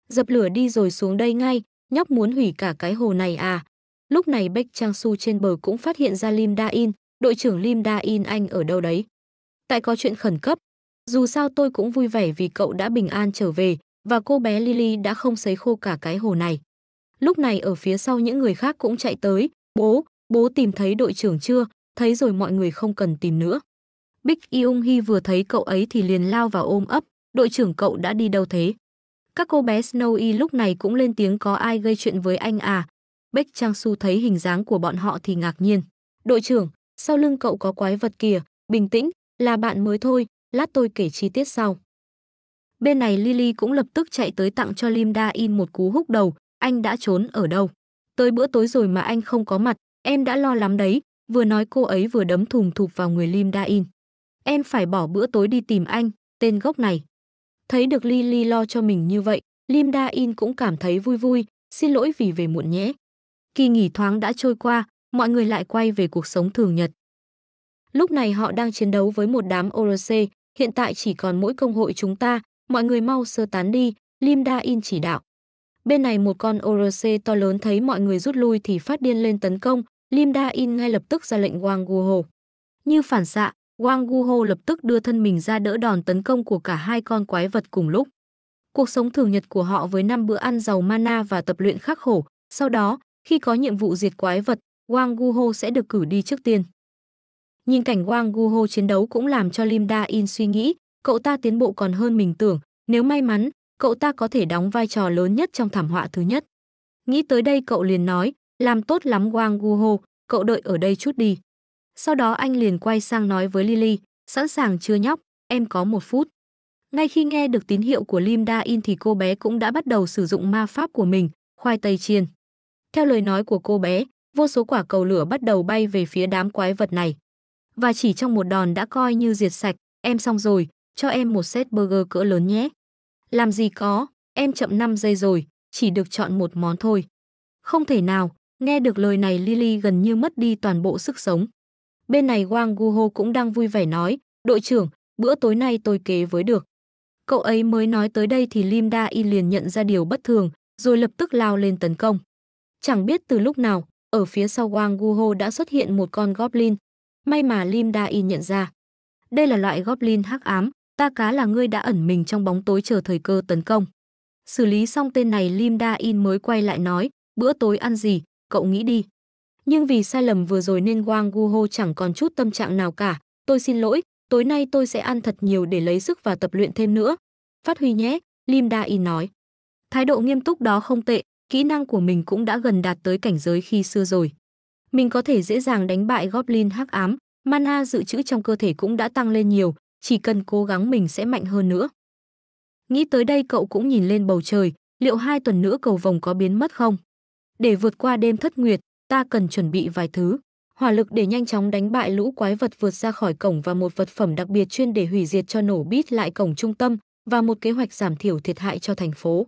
Dập lửa đi rồi xuống đây ngay, nhóc muốn hủy cả cái hồ này à? Lúc này Bách Trang Su trên bờ cũng phát hiện ra Lim Da In, đội trưởng Lim Da In anh ở đâu đấy? Tại có chuyện khẩn cấp. Dù sao tôi cũng vui vẻ vì cậu đã bình an trở về và cô bé Lily đã không sấy khô cả cái hồ này. Lúc này ở phía sau những người khác cũng chạy tới, bố, bố tìm thấy đội trưởng chưa, thấy rồi mọi người không cần tìm nữa. Bích yung hi vừa thấy cậu ấy thì liền lao vào ôm ấp, đội trưởng cậu đã đi đâu thế? Các cô bé Snowy lúc này cũng lên tiếng có ai gây chuyện với anh à? Bích Trang Su thấy hình dáng của bọn họ thì ngạc nhiên. Đội trưởng, sau lưng cậu có quái vật kìa, bình tĩnh, là bạn mới thôi, lát tôi kể chi tiết sau. Bên này Lily cũng lập tức chạy tới tặng cho Lim Da In một cú húc đầu, anh đã trốn ở đâu? Tới bữa tối rồi mà anh không có mặt, em đã lo lắm đấy, vừa nói cô ấy vừa đấm thùng thụp vào người Lim Da In. Em phải bỏ bữa tối đi tìm anh, tên gốc này. Thấy được Lily lo cho mình như vậy, Lim Da In cũng cảm thấy vui vui, xin lỗi vì về muộn nhé. Kỳ nghỉ thoáng đã trôi qua, mọi người lại quay về cuộc sống thường nhật. Lúc này họ đang chiến đấu với một đám ORC, hiện tại chỉ còn mỗi công hội chúng ta, mọi người mau sơ tán đi, Lim Da In chỉ đạo. Bên này một con ORC to lớn thấy mọi người rút lui thì phát điên lên tấn công, Lim Da In ngay lập tức ra lệnh Wang Guho. Như phản xạ, Wang Guho lập tức đưa thân mình ra đỡ đòn tấn công của cả hai con quái vật cùng lúc. Cuộc sống thường nhật của họ với năm bữa ăn giàu mana và tập luyện khắc khổ, sau đó, khi có nhiệm vụ diệt quái vật, Wang Guho sẽ được cử đi trước tiên. Nhìn cảnh Wang Guho chiến đấu cũng làm cho Lim Da In suy nghĩ, cậu ta tiến bộ còn hơn mình tưởng, nếu may mắn, cậu ta có thể đóng vai trò lớn nhất trong thảm họa thứ nhất. Nghĩ tới đây cậu liền nói, làm tốt lắm Wang Guho, cậu đợi ở đây chút đi. Sau đó anh liền quay sang nói với Lily, sẵn sàng chưa nhóc, em có một phút. Ngay khi nghe được tín hiệu của Lim Da In thì cô bé cũng đã bắt đầu sử dụng ma pháp của mình, khoai tây chiên. Theo lời nói của cô bé, vô số quả cầu lửa bắt đầu bay về phía đám quái vật này. Và chỉ trong một đòn đã coi như diệt sạch, em xong rồi, cho em một set burger cỡ lớn nhé. Làm gì có, em chậm 5 giây rồi, chỉ được chọn một món thôi. Không thể nào, nghe được lời này Lily gần như mất đi toàn bộ sức sống. Bên này Wang Guho cũng đang vui vẻ nói, đội trưởng, bữa tối nay tôi kế với được. Cậu ấy mới nói tới đây thì Lim Da Y liền nhận ra điều bất thường, rồi lập tức lao lên tấn công. Chẳng biết từ lúc nào, ở phía sau Wang Guho đã xuất hiện một con Goblin. May mà Lim Da Y nhận ra. Đây là loại Goblin hắc ám, ta cá là ngươi đã ẩn mình trong bóng tối chờ thời cơ tấn công. Xử lý xong tên này Lim Da In mới quay lại nói, bữa tối ăn gì, cậu nghĩ đi. Nhưng vì sai lầm vừa rồi nên Wang Guho chẳng còn chút tâm trạng nào cả, tôi xin lỗi, tối nay tôi sẽ ăn thật nhiều để lấy sức và tập luyện thêm nữa. Phát huy nhé, Lim Da In nói. Thái độ nghiêm túc đó không tệ, kỹ năng của mình cũng đã gần đạt tới cảnh giới khi xưa rồi. Mình có thể dễ dàng đánh bại Goblin hắc ám, mana dự trữ trong cơ thể cũng đã tăng lên nhiều, chỉ cần cố gắng mình sẽ mạnh hơn nữa. Nghĩ tới đây cậu cũng nhìn lên bầu trời, liệu hai tuần nữa cầu vồng có biến mất không? Để vượt qua đêm thất nguyệt, ta cần chuẩn bị vài thứ. Hỏa lực để nhanh chóng đánh bại lũ quái vật vượt ra khỏi cổng và một vật phẩm đặc biệt chuyên để hủy diệt cho nổ bít lại cổng trung tâm và một kế hoạch giảm thiểu thiệt hại cho thành phố.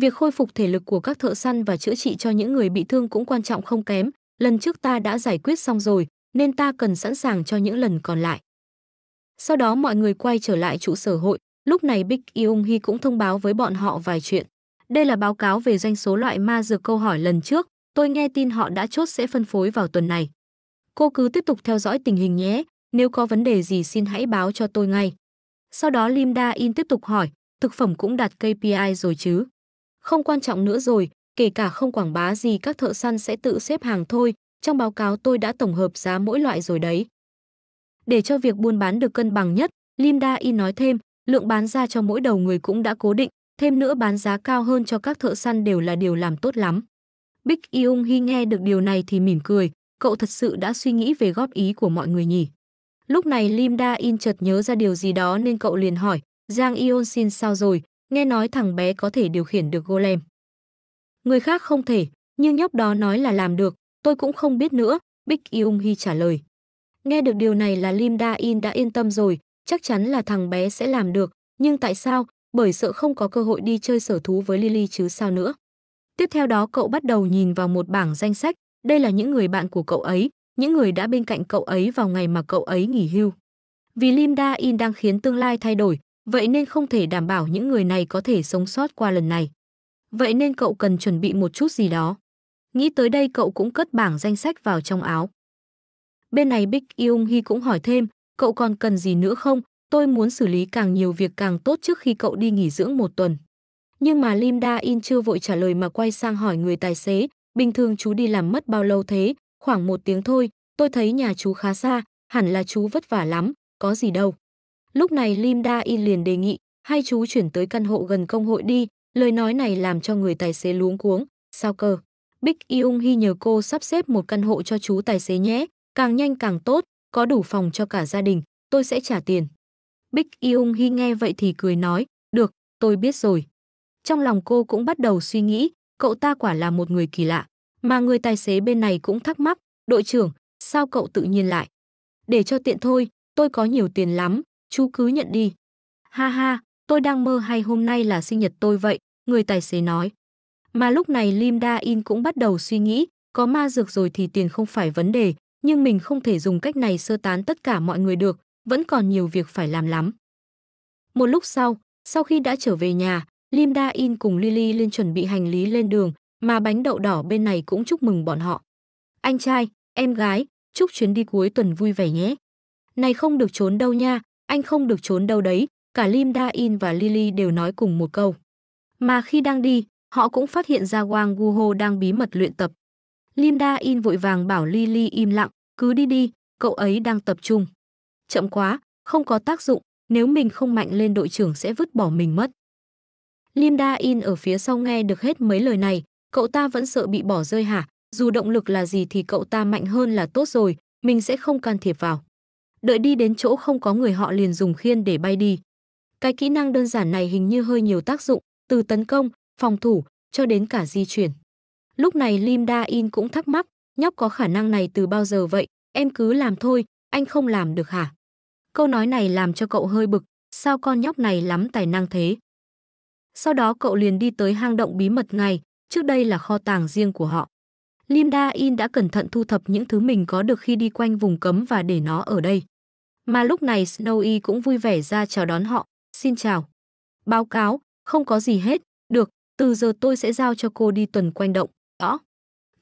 Việc khôi phục thể lực của các thợ săn và chữa trị cho những người bị thương cũng quan trọng không kém. Lần trước ta đã giải quyết xong rồi, nên ta cần sẵn sàng cho những lần còn lại. Sau đó mọi người quay trở lại trụ sở hội, lúc này Big Yung Hee cũng thông báo với bọn họ vài chuyện. Đây là báo cáo về doanh số loại ma dược câu hỏi lần trước, tôi nghe tin họ đã chốt sẽ phân phối vào tuần này. Cô cứ tiếp tục theo dõi tình hình nhé, nếu có vấn đề gì xin hãy báo cho tôi ngay. Sau đó Lim Da In tiếp tục hỏi, thực phẩm cũng đạt KPI rồi chứ? Không quan trọng nữa rồi, kể cả không quảng bá gì các thợ săn sẽ tự xếp hàng thôi, trong báo cáo tôi đã tổng hợp giá mỗi loại rồi đấy. Để cho việc buôn bán được cân bằng nhất, Lim Da In nói thêm, lượng bán ra cho mỗi đầu người cũng đã cố định, thêm nữa bán giá cao hơn cho các thợ săn đều là điều làm tốt lắm. Big Yung Hee nghe được điều này thì mỉm cười, cậu thật sự đã suy nghĩ về góp ý của mọi người nhỉ. Lúc này Lim Da In chợt nhớ ra điều gì đó nên cậu liền hỏi, Giang Ion xin sao rồi, nghe nói thằng bé có thể điều khiển được golem. Người khác không thể, nhưng nhóc đó nói là làm được, tôi cũng không biết nữa, Bích Yung Hee trả lời. Nghe được điều này là Lim Da In đã yên tâm rồi, chắc chắn là thằng bé sẽ làm được, nhưng tại sao? Bởi sợ không có cơ hội đi chơi sở thú với Lily chứ sao nữa. Tiếp theo đó cậu bắt đầu nhìn vào một bảng danh sách, đây là những người bạn của cậu ấy, những người đã bên cạnh cậu ấy vào ngày mà cậu ấy nghỉ hưu. Vì Lim Da In đang khiến tương lai thay đổi, vậy nên không thể đảm bảo những người này có thể sống sót qua lần này. Vậy nên cậu cần chuẩn bị một chút gì đó. Nghĩ tới đây cậu cũng cất bảng danh sách vào trong áo. Bên này Bích Yung Hee cũng hỏi thêm, cậu còn cần gì nữa không? Tôi muốn xử lý càng nhiều việc càng tốt trước khi cậu đi nghỉ dưỡng một tuần. Nhưng mà Lim Da In chưa vội trả lời mà quay sang hỏi người tài xế, bình thường chú đi làm mất bao lâu thế? Khoảng một tiếng thôi, tôi thấy nhà chú khá xa, hẳn là chú vất vả lắm, có gì đâu. Lúc này Lim Da In liền đề nghị, hai chú chuyển tới căn hộ gần công hội đi, lời nói này làm cho người tài xế luống cuống, sao cơ? bích yung hi nhờ cô sắp xếp một căn hộ cho chú tài xế nhé, càng nhanh càng tốt, có đủ phòng cho cả gia đình, tôi sẽ trả tiền. bích yung hi nghe vậy thì cười nói, được, tôi biết rồi. Trong lòng cô cũng bắt đầu suy nghĩ, cậu ta quả là một người kỳ lạ. Mà người tài xế bên này cũng thắc mắc, đội trưởng, sao cậu tự nhiên lại? Để cho tiện thôi, tôi có nhiều tiền lắm, chú cứ nhận đi. Ha ha, tôi đang mơ hay hôm nay là sinh nhật tôi vậy, người tài xế nói. Mà lúc này Lim Da In cũng bắt đầu suy nghĩ, có ma dược rồi thì tiền không phải vấn đề, nhưng mình không thể dùng cách này sơ tán tất cả mọi người được, vẫn còn nhiều việc phải làm lắm. Một lúc sau, sau khi đã trở về nhà, Lim Da In cùng Lily lên chuẩn bị hành lý lên đường, mà bánh đậu đỏ bên này cũng chúc mừng bọn họ. Anh trai, em gái, chúc chuyến đi cuối tuần vui vẻ nhé. Này không được trốn đâu nha, anh không được trốn đâu đấy, cả Lim Da In và Lily đều nói cùng một câu. Mà khi đang đi, họ cũng phát hiện ra Wang Guho đang bí mật luyện tập. Lim Da In vội vàng bảo Lily im lặng, cứ đi đi, cậu ấy đang tập trung. Chậm quá, không có tác dụng, nếu mình không mạnh lên đội trưởng sẽ vứt bỏ mình mất. Lim Da In ở phía sau nghe được hết mấy lời này, cậu ta vẫn sợ bị bỏ rơi hả? Dù động lực là gì thì cậu ta mạnh hơn là tốt rồi, mình sẽ không can thiệp vào. Đợi đi đến chỗ không có người họ liền dùng khiên để bay đi. Cái kỹ năng đơn giản này hình như hơi nhiều tác dụng, từ tấn công, phòng thủ, cho đến cả di chuyển. Lúc này Lim Da In cũng thắc mắc, nhóc có khả năng này từ bao giờ vậy, em cứ làm thôi, anh không làm được hả? Câu nói này làm cho cậu hơi bực, sao con nhóc này lắm tài năng thế? Sau đó cậu liền đi tới hang động bí mật ngay, trước đây là kho tàng riêng của họ. Linda In đã cẩn thận thu thập những thứ mình có được khi đi quanh vùng cấm và để nó ở đây. Mà lúc này Snowy cũng vui vẻ ra chào đón họ. Xin chào. Báo cáo, không có gì hết. Được, từ giờ tôi sẽ giao cho cô đi tuần quanh động. Đó.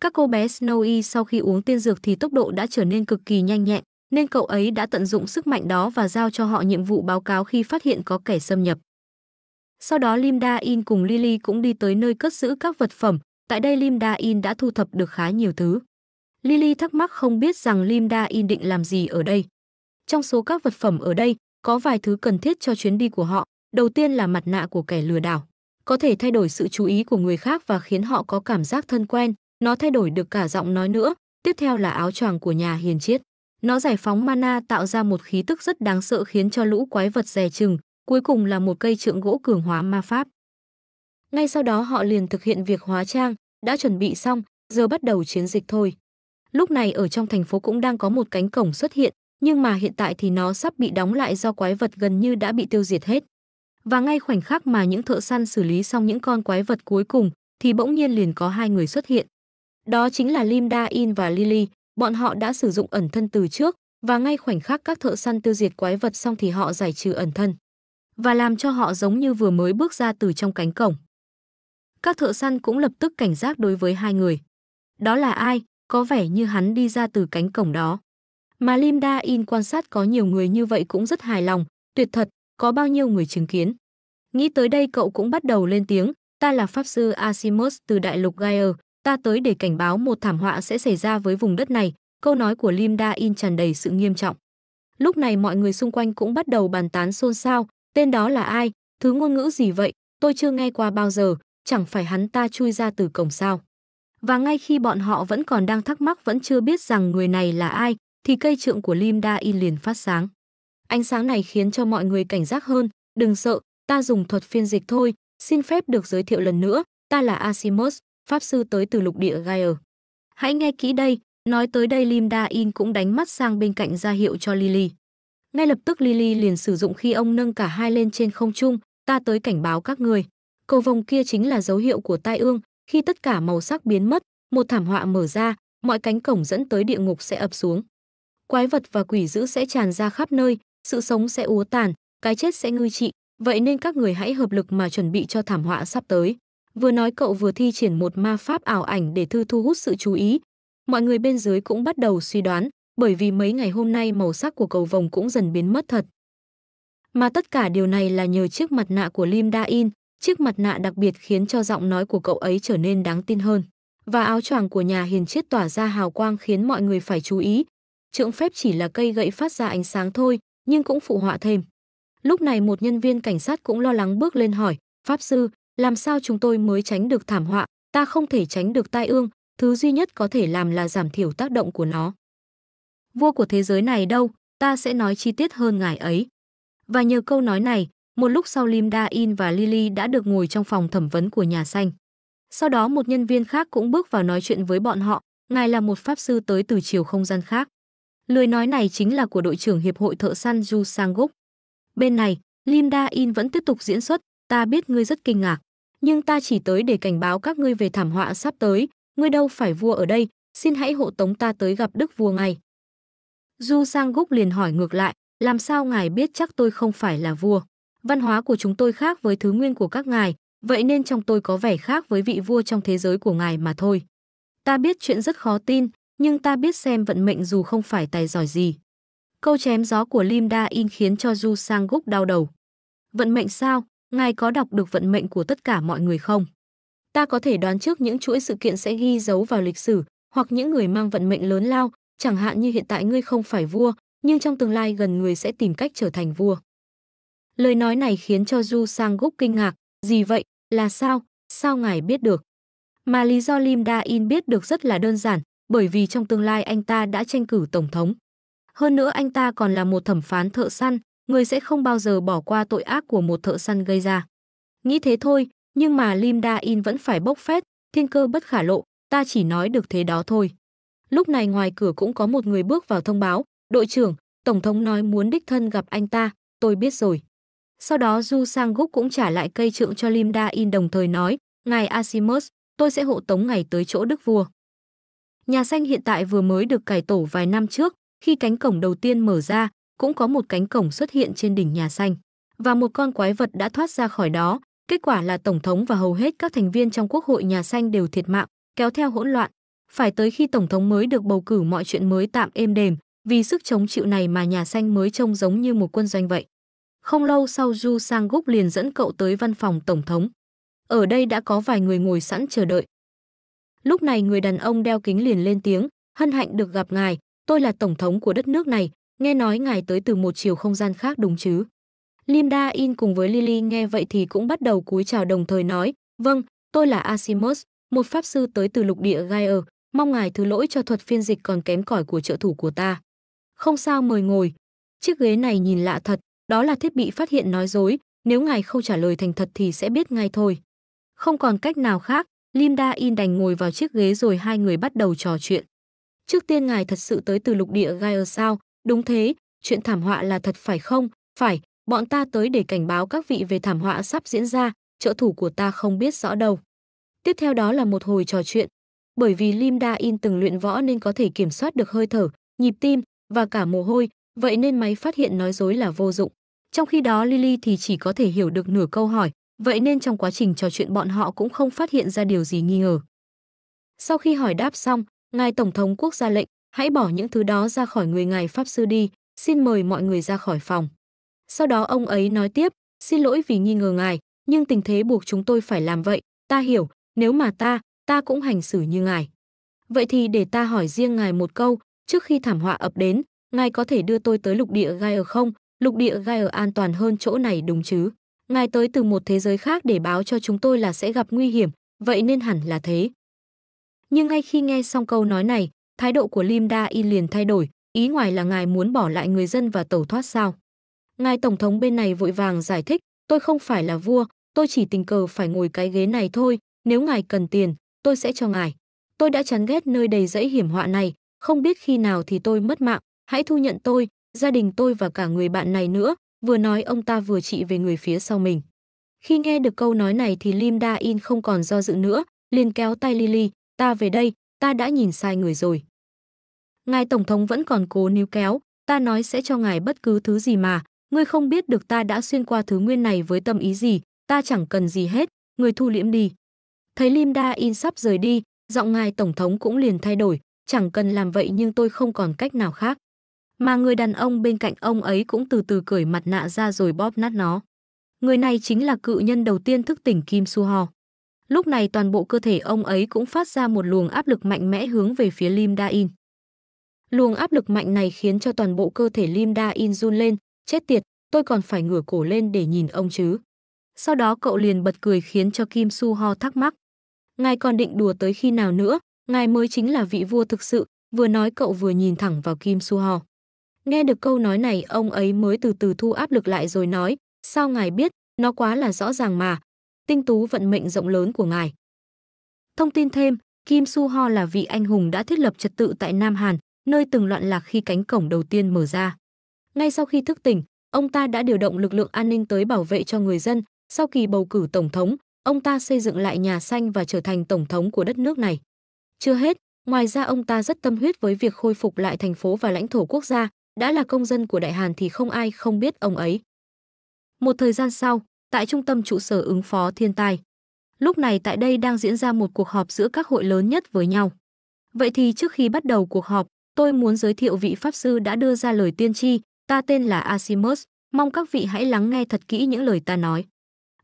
Các cô bé Snowy sau khi uống tiên dược thì tốc độ đã trở nên cực kỳ nhanh nhẹn, nên cậu ấy đã tận dụng sức mạnh đó và giao cho họ nhiệm vụ báo cáo khi phát hiện có kẻ xâm nhập. Sau đó Lim Da In cùng Lily cũng đi tới nơi cất giữ các vật phẩm, tại đây Lim Da In đã thu thập được khá nhiều thứ. Lily thắc mắc không biết rằng Lim Da In định làm gì ở đây. Trong số các vật phẩm ở đây, có vài thứ cần thiết cho chuyến đi của họ. Đầu tiên là mặt nạ của kẻ lừa đảo. Có thể thay đổi sự chú ý của người khác và khiến họ có cảm giác thân quen. Nó thay đổi được cả giọng nói nữa. Tiếp theo là áo choàng của nhà hiền triết. Nó giải phóng mana tạo ra một khí tức rất đáng sợ khiến cho lũ quái vật dè chừng, cuối cùng là một cây trượng gỗ cường hóa ma pháp. Ngay sau đó họ liền thực hiện việc hóa trang, đã chuẩn bị xong, giờ bắt đầu chiến dịch thôi. Lúc này ở trong thành phố cũng đang có một cánh cổng xuất hiện, nhưng mà hiện tại thì nó sắp bị đóng lại do quái vật gần như đã bị tiêu diệt hết. Và ngay khoảnh khắc mà những thợ săn xử lý xong những con quái vật cuối cùng, thì bỗng nhiên liền có hai người xuất hiện. Đó chính là Lim Da In và Lily, bọn họ đã sử dụng ẩn thân từ trước, và ngay khoảnh khắc các thợ săn tiêu diệt quái vật xong thì họ giải trừ ẩn thân và làm cho họ giống như vừa mới bước ra từ trong cánh cổng. Các thợ săn cũng lập tức cảnh giác đối với hai người. Đó là ai? có vẻ như hắn đi ra từ cánh cổng đó. Mà Lim Da In quan sát có nhiều người như vậy cũng rất hài lòng, tuyệt thật, có bao nhiêu người chứng kiến. Nghĩ tới đây cậu cũng bắt đầu lên tiếng, ta là Pháp sư Asimus từ đại lục Gaia, ta tới để cảnh báo một thảm họa sẽ xảy ra với vùng đất này. Câu nói của Lim Da In tràn đầy sự nghiêm trọng. Lúc này mọi người xung quanh cũng bắt đầu bàn tán xôn xao, tên đó là ai, thứ ngôn ngữ gì vậy, tôi chưa nghe qua bao giờ, chẳng phải hắn ta chui ra từ cổng sao. Và ngay khi bọn họ vẫn còn đang thắc mắc vẫn chưa biết rằng người này là ai, thì cây trượng của Lim Da In liền phát sáng. Ánh sáng này khiến cho mọi người cảnh giác hơn, đừng sợ, ta dùng thuật phiên dịch thôi, xin phép được giới thiệu lần nữa, ta là Asimus, pháp sư tới từ lục địa Gaia. Hãy nghe kỹ đây, nói tới đây Lim Da In cũng đánh mắt sang bên cạnh ra hiệu cho Lily. Ngay lập tức Lily liền sử dụng khi ông nâng cả hai lên trên không trung, ta tới cảnh báo các người. Cầu vồng kia chính là dấu hiệu của tai ương, khi tất cả màu sắc biến mất, một thảm họa mở ra, mọi cánh cổng dẫn tới địa ngục sẽ ập xuống. Quái vật và quỷ dữ sẽ tràn ra khắp nơi, sự sống sẽ úa tàn, cái chết sẽ ngư trị, vậy nên các người hãy hợp lực mà chuẩn bị cho thảm họa sắp tới. Vừa nói cậu vừa thi triển một ma pháp ảo ảnh để thư thu hút sự chú ý. Mọi người bên dưới cũng bắt đầu suy đoán, bởi vì mấy ngày hôm nay màu sắc của cầu vồng cũng dần biến mất thật. Mà tất cả điều này là nhờ chiếc mặt nạ của Lim Da In, chiếc mặt nạ đặc biệt khiến cho giọng nói của cậu ấy trở nên đáng tin hơn. Và áo choàng của nhà hiền chiết tỏa ra hào quang khiến mọi người phải chú ý. Trượng phép chỉ là cây gậy phát ra ánh sáng thôi, nhưng cũng phụ họa thêm. Lúc này một nhân viên cảnh sát cũng lo lắng bước lên hỏi, Pháp sư, làm sao chúng tôi mới tránh được thảm họa, ta không thể tránh được tai ương, thứ duy nhất có thể làm là giảm thiểu tác động của nó. Vua của thế giới này đâu, ta sẽ nói chi tiết hơn ngài ấy. Và nhờ câu nói này, một lúc sau Lim Da In và Lily đã được ngồi trong phòng thẩm vấn của nhà xanh. Sau đó một nhân viên khác cũng bước vào nói chuyện với bọn họ, ngài là một pháp sư tới từ chiều không gian khác. Lời nói này chính là của đội trưởng hiệp hội thợ săn Ju Sang-guk. Bên này, Lim Da In vẫn tiếp tục diễn xuất, ta biết ngươi rất kinh ngạc, nhưng ta chỉ tới để cảnh báo các ngươi về thảm họa sắp tới, ngươi đâu phải vua ở đây, xin hãy hộ tống ta tới gặp đức vua ngay. Du Sang-guk liền hỏi ngược lại, làm sao ngài biết chắc tôi không phải là vua? Văn hóa của chúng tôi khác với thứ nguyên của các ngài, vậy nên trong tôi có vẻ khác với vị vua trong thế giới của ngài mà thôi. Ta biết chuyện rất khó tin, nhưng ta biết xem vận mệnh dù không phải tài giỏi gì. Câu chém gió của Lim Da In khiến cho Du Sang Gúc đau đầu. Vận mệnh sao? Ngài có đọc được vận mệnh của tất cả mọi người không? Ta có thể đoán trước những chuỗi sự kiện sẽ ghi dấu vào lịch sử, hoặc những người mang vận mệnh lớn lao, chẳng hạn như hiện tại ngươi không phải vua, nhưng trong tương lai gần người sẽ tìm cách trở thành vua. Lời nói này khiến cho Du Sang Gúc kinh ngạc, gì vậy, là sao, sao ngài biết được? Mà lý do Lim Da In biết được rất là đơn giản, bởi vì trong tương lai anh ta đã tranh cử tổng thống. Hơn nữa anh ta còn là một thẩm phán thợ săn, người sẽ không bao giờ bỏ qua tội ác của một thợ săn gây ra. Nghĩ thế thôi, nhưng mà Lim Da In vẫn phải bốc phét, thiên cơ bất khả lộ, ta chỉ nói được thế đó thôi. Lúc này ngoài cửa cũng có một người bước vào thông báo, đội trưởng, tổng thống nói muốn đích thân gặp anh ta, tôi biết rồi. Sau đó Du Sang Gúc cũng trả lại cây trượng cho Lim Da In đồng thời nói, ngài Asimus, tôi sẽ hộ tống ngài tới chỗ đức vua. Nhà xanh hiện tại vừa mới được cải tổ vài năm trước, khi cánh cổng đầu tiên mở ra, cũng có một cánh cổng xuất hiện trên đỉnh nhà xanh và một con quái vật đã thoát ra khỏi đó. Kết quả là tổng thống và hầu hết các thành viên trong quốc hội nhà xanh đều thiệt mạng, kéo theo hỗn loạn. Phải tới khi tổng thống mới được bầu cử mọi chuyện mới tạm êm đềm, vì sức chống chịu này mà nhà xanh mới trông giống như một quân doanh vậy. Không lâu sau Ju Sang Gúc liền dẫn cậu tới văn phòng tổng thống. Ở đây đã có vài người ngồi sẵn chờ đợi. Lúc này người đàn ông đeo kính liền lên tiếng, hân hạnh được gặp ngài, tôi là tổng thống của đất nước này, nghe nói ngài tới từ một chiều không gian khác đúng chứ? Linda In cùng với Lily nghe vậy thì cũng bắt đầu cúi chào đồng thời nói, vâng, tôi là Asimus, một pháp sư tới từ lục địa Gaia, mong ngài thứ lỗi cho thuật phiên dịch còn kém cỏi của trợ thủ của ta. Không sao mời ngồi. Chiếc ghế này nhìn lạ thật, đó là thiết bị phát hiện nói dối, nếu ngài không trả lời thành thật thì sẽ biết ngay thôi. Không còn cách nào khác, Linda In đành ngồi vào chiếc ghế rồi hai người bắt đầu trò chuyện. Trước tiên ngài thật sự tới từ lục địa Gaia sao? Đúng thế, chuyện thảm họa là thật phải không? Phải, bọn ta tới để cảnh báo các vị về thảm họa sắp diễn ra, trợ thủ của ta không biết rõ đâu. Tiếp theo đó là một hồi trò chuyện. Bởi vì limda In từng luyện võ nên có thể kiểm soát được hơi thở, nhịp tim và cả mồ hôi, vậy nên máy phát hiện nói dối là vô dụng. Trong khi đó Lily thì chỉ có thể hiểu được nửa câu hỏi, vậy nên trong quá trình trò chuyện bọn họ cũng không phát hiện ra điều gì nghi ngờ. Sau khi hỏi đáp xong, Ngài Tổng thống quốc gia lệnh, hãy bỏ những thứ đó ra khỏi người ngài Pháp Sư đi, xin mời mọi người ra khỏi phòng. Sau đó ông ấy nói tiếp, xin lỗi vì nghi ngờ ngài, nhưng tình thế buộc chúng tôi phải làm vậy, ta hiểu, nếu mà ta, ta cũng hành xử như ngài. Vậy thì để ta hỏi riêng ngài một câu, trước khi thảm họa ập đến, ngài có thể đưa tôi tới lục địa gai ở không? Lục địa gai ở an toàn hơn chỗ này đúng chứ? Ngài tới từ một thế giới khác để báo cho chúng tôi là sẽ gặp nguy hiểm, vậy nên hẳn là thế. Nhưng ngay khi nghe xong câu nói này, thái độ của Lim Da Y liền thay đổi, ý ngoài là ngài muốn bỏ lại người dân và tẩu thoát sao? Ngài tổng thống bên này vội vàng giải thích, tôi không phải là vua, tôi chỉ tình cờ phải ngồi cái ghế này thôi, nếu ngài cần tiền, tôi sẽ cho ngài. Tôi đã chán ghét nơi đầy rẫy hiểm họa này, không biết khi nào thì tôi mất mạng, hãy thu nhận tôi, gia đình tôi và cả người bạn này nữa, vừa nói ông ta vừa trị về người phía sau mình. Khi nghe được câu nói này thì Lim Da In không còn do dự nữa, liền kéo tay Lily, ta về đây, ta đã nhìn sai người rồi. Ngài Tổng thống vẫn còn cố níu kéo, ta nói sẽ cho ngài bất cứ thứ gì mà, ngươi không biết được ta đã xuyên qua thứ nguyên này với tâm ý gì, ta chẳng cần gì hết, người thu liễm đi. Thấy Lim Da In sắp rời đi, giọng ngài Tổng thống cũng liền thay đổi, chẳng cần làm vậy nhưng tôi không còn cách nào khác. Mà người đàn ông bên cạnh ông ấy cũng từ từ cởi mặt nạ ra rồi bóp nát nó. Người này chính là cự nhân đầu tiên thức tỉnh Kim Su Ho. Lúc này toàn bộ cơ thể ông ấy cũng phát ra một luồng áp lực mạnh mẽ hướng về phía Lim Da In. Luồng áp lực mạnh này khiến cho toàn bộ cơ thể Lim Da In run lên, chết tiệt, tôi còn phải ngửa cổ lên để nhìn ông chứ. Sau đó cậu liền bật cười khiến cho Kim Su Ho thắc mắc. Ngài còn định đùa tới khi nào nữa, ngài mới chính là vị vua thực sự, vừa nói cậu vừa nhìn thẳng vào Kim Su Ho. Nghe được câu nói này, ông ấy mới từ từ thu áp lực lại rồi nói, sao ngài biết, nó quá là rõ ràng mà, tinh tú vận mệnh rộng lớn của ngài. Thông tin thêm, Kim Su Ho là vị anh hùng đã thiết lập trật tự tại Nam Hàn, nơi từng loạn lạc khi cánh cổng đầu tiên mở ra. Ngay sau khi thức tỉnh, ông ta đã điều động lực lượng an ninh tới bảo vệ cho người dân. Sau kỳ bầu cử tổng thống, ông ta xây dựng lại nhà xanh và trở thành tổng thống của đất nước này. Chưa hết, ngoài ra ông ta rất tâm huyết với việc khôi phục lại thành phố và lãnh thổ quốc gia, đã là công dân của Đại Hàn thì không ai không biết ông ấy. Một thời gian sau, tại trung tâm trụ sở ứng phó thiên tai. Lúc này tại đây đang diễn ra một cuộc họp giữa các hội lớn nhất với nhau. Vậy thì trước khi bắt đầu cuộc họp, tôi muốn giới thiệu vị pháp sư đã đưa ra lời tiên tri, ta tên là Asimus, mong các vị hãy lắng nghe thật kỹ những lời ta nói.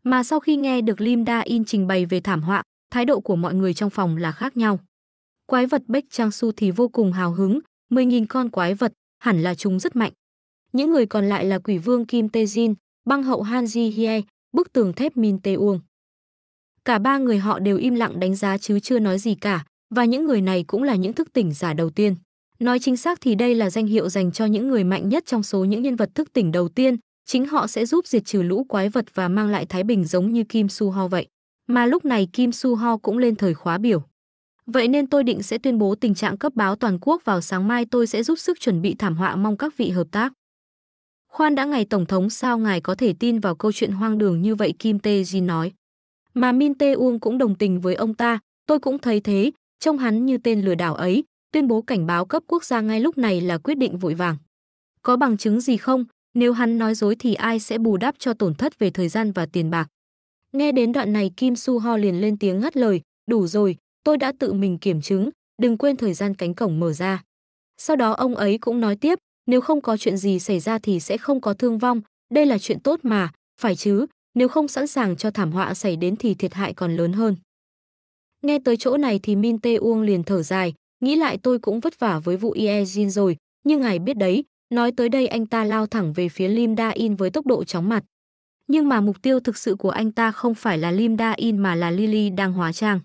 Mà sau khi nghe được Lim Da In trình bày về thảm họa, thái độ của mọi người trong phòng là khác nhau. Quái vật Bách Trang Su thì vô cùng hào hứng, 10.000 con quái vật, hẳn là chúng rất mạnh. Những người còn lại là quỷ vương Kim Tae Jin, băng hậu Han Ji Hye, bức tường thép Min Tae Uong. Cả ba người họ đều im lặng đánh giá chứ chưa nói gì cả, và những người này cũng là những thức tỉnh giả đầu tiên. Nói chính xác thì đây là danh hiệu dành cho những người mạnh nhất trong số những nhân vật thức tỉnh đầu tiên, chính họ sẽ giúp diệt trừ lũ quái vật và mang lại thái bình giống như Kim Su Ho vậy. Mà lúc này Kim Su Ho cũng lên thời khóa biểu. Vậy nên tôi định sẽ tuyên bố tình trạng cấp báo toàn quốc vào sáng mai tôi sẽ giúp sức chuẩn bị thảm họa mong các vị hợp tác. Khoan đã ngày Tổng thống sao ngài có thể tin vào câu chuyện hoang đường như vậy Kim Tê Jin nói. Mà Min Tê Uông cũng đồng tình với ông ta, tôi cũng thấy thế, trông hắn như tên lừa đảo ấy, tuyên bố cảnh báo cấp quốc gia ngay lúc này là quyết định vội vàng. Có bằng chứng gì không? Nếu hắn nói dối thì ai sẽ bù đắp cho tổn thất về thời gian và tiền bạc? Nghe đến đoạn này Kim Su Ho liền lên tiếng ngắt lời, đủ rồi, tôi đã tự mình kiểm chứng, đừng quên thời gian cánh cổng mở ra. Sau đó ông ấy cũng nói tiếp, nếu không có chuyện gì xảy ra thì sẽ không có thương vong, đây là chuyện tốt mà, phải chứ, nếu không sẵn sàng cho thảm họa xảy đến thì thiệt hại còn lớn hơn. Nghe tới chỗ này thì Min Tê Uông liền thở dài, nghĩ lại tôi cũng vất vả với vụ Iezin rồi, nhưng ngài biết đấy, nói tới đây anh ta lao thẳng về phía Lim Da In với tốc độ chóng mặt. Nhưng mà mục tiêu thực sự của anh ta không phải là Lim Da In mà là Lily đang hóa trang.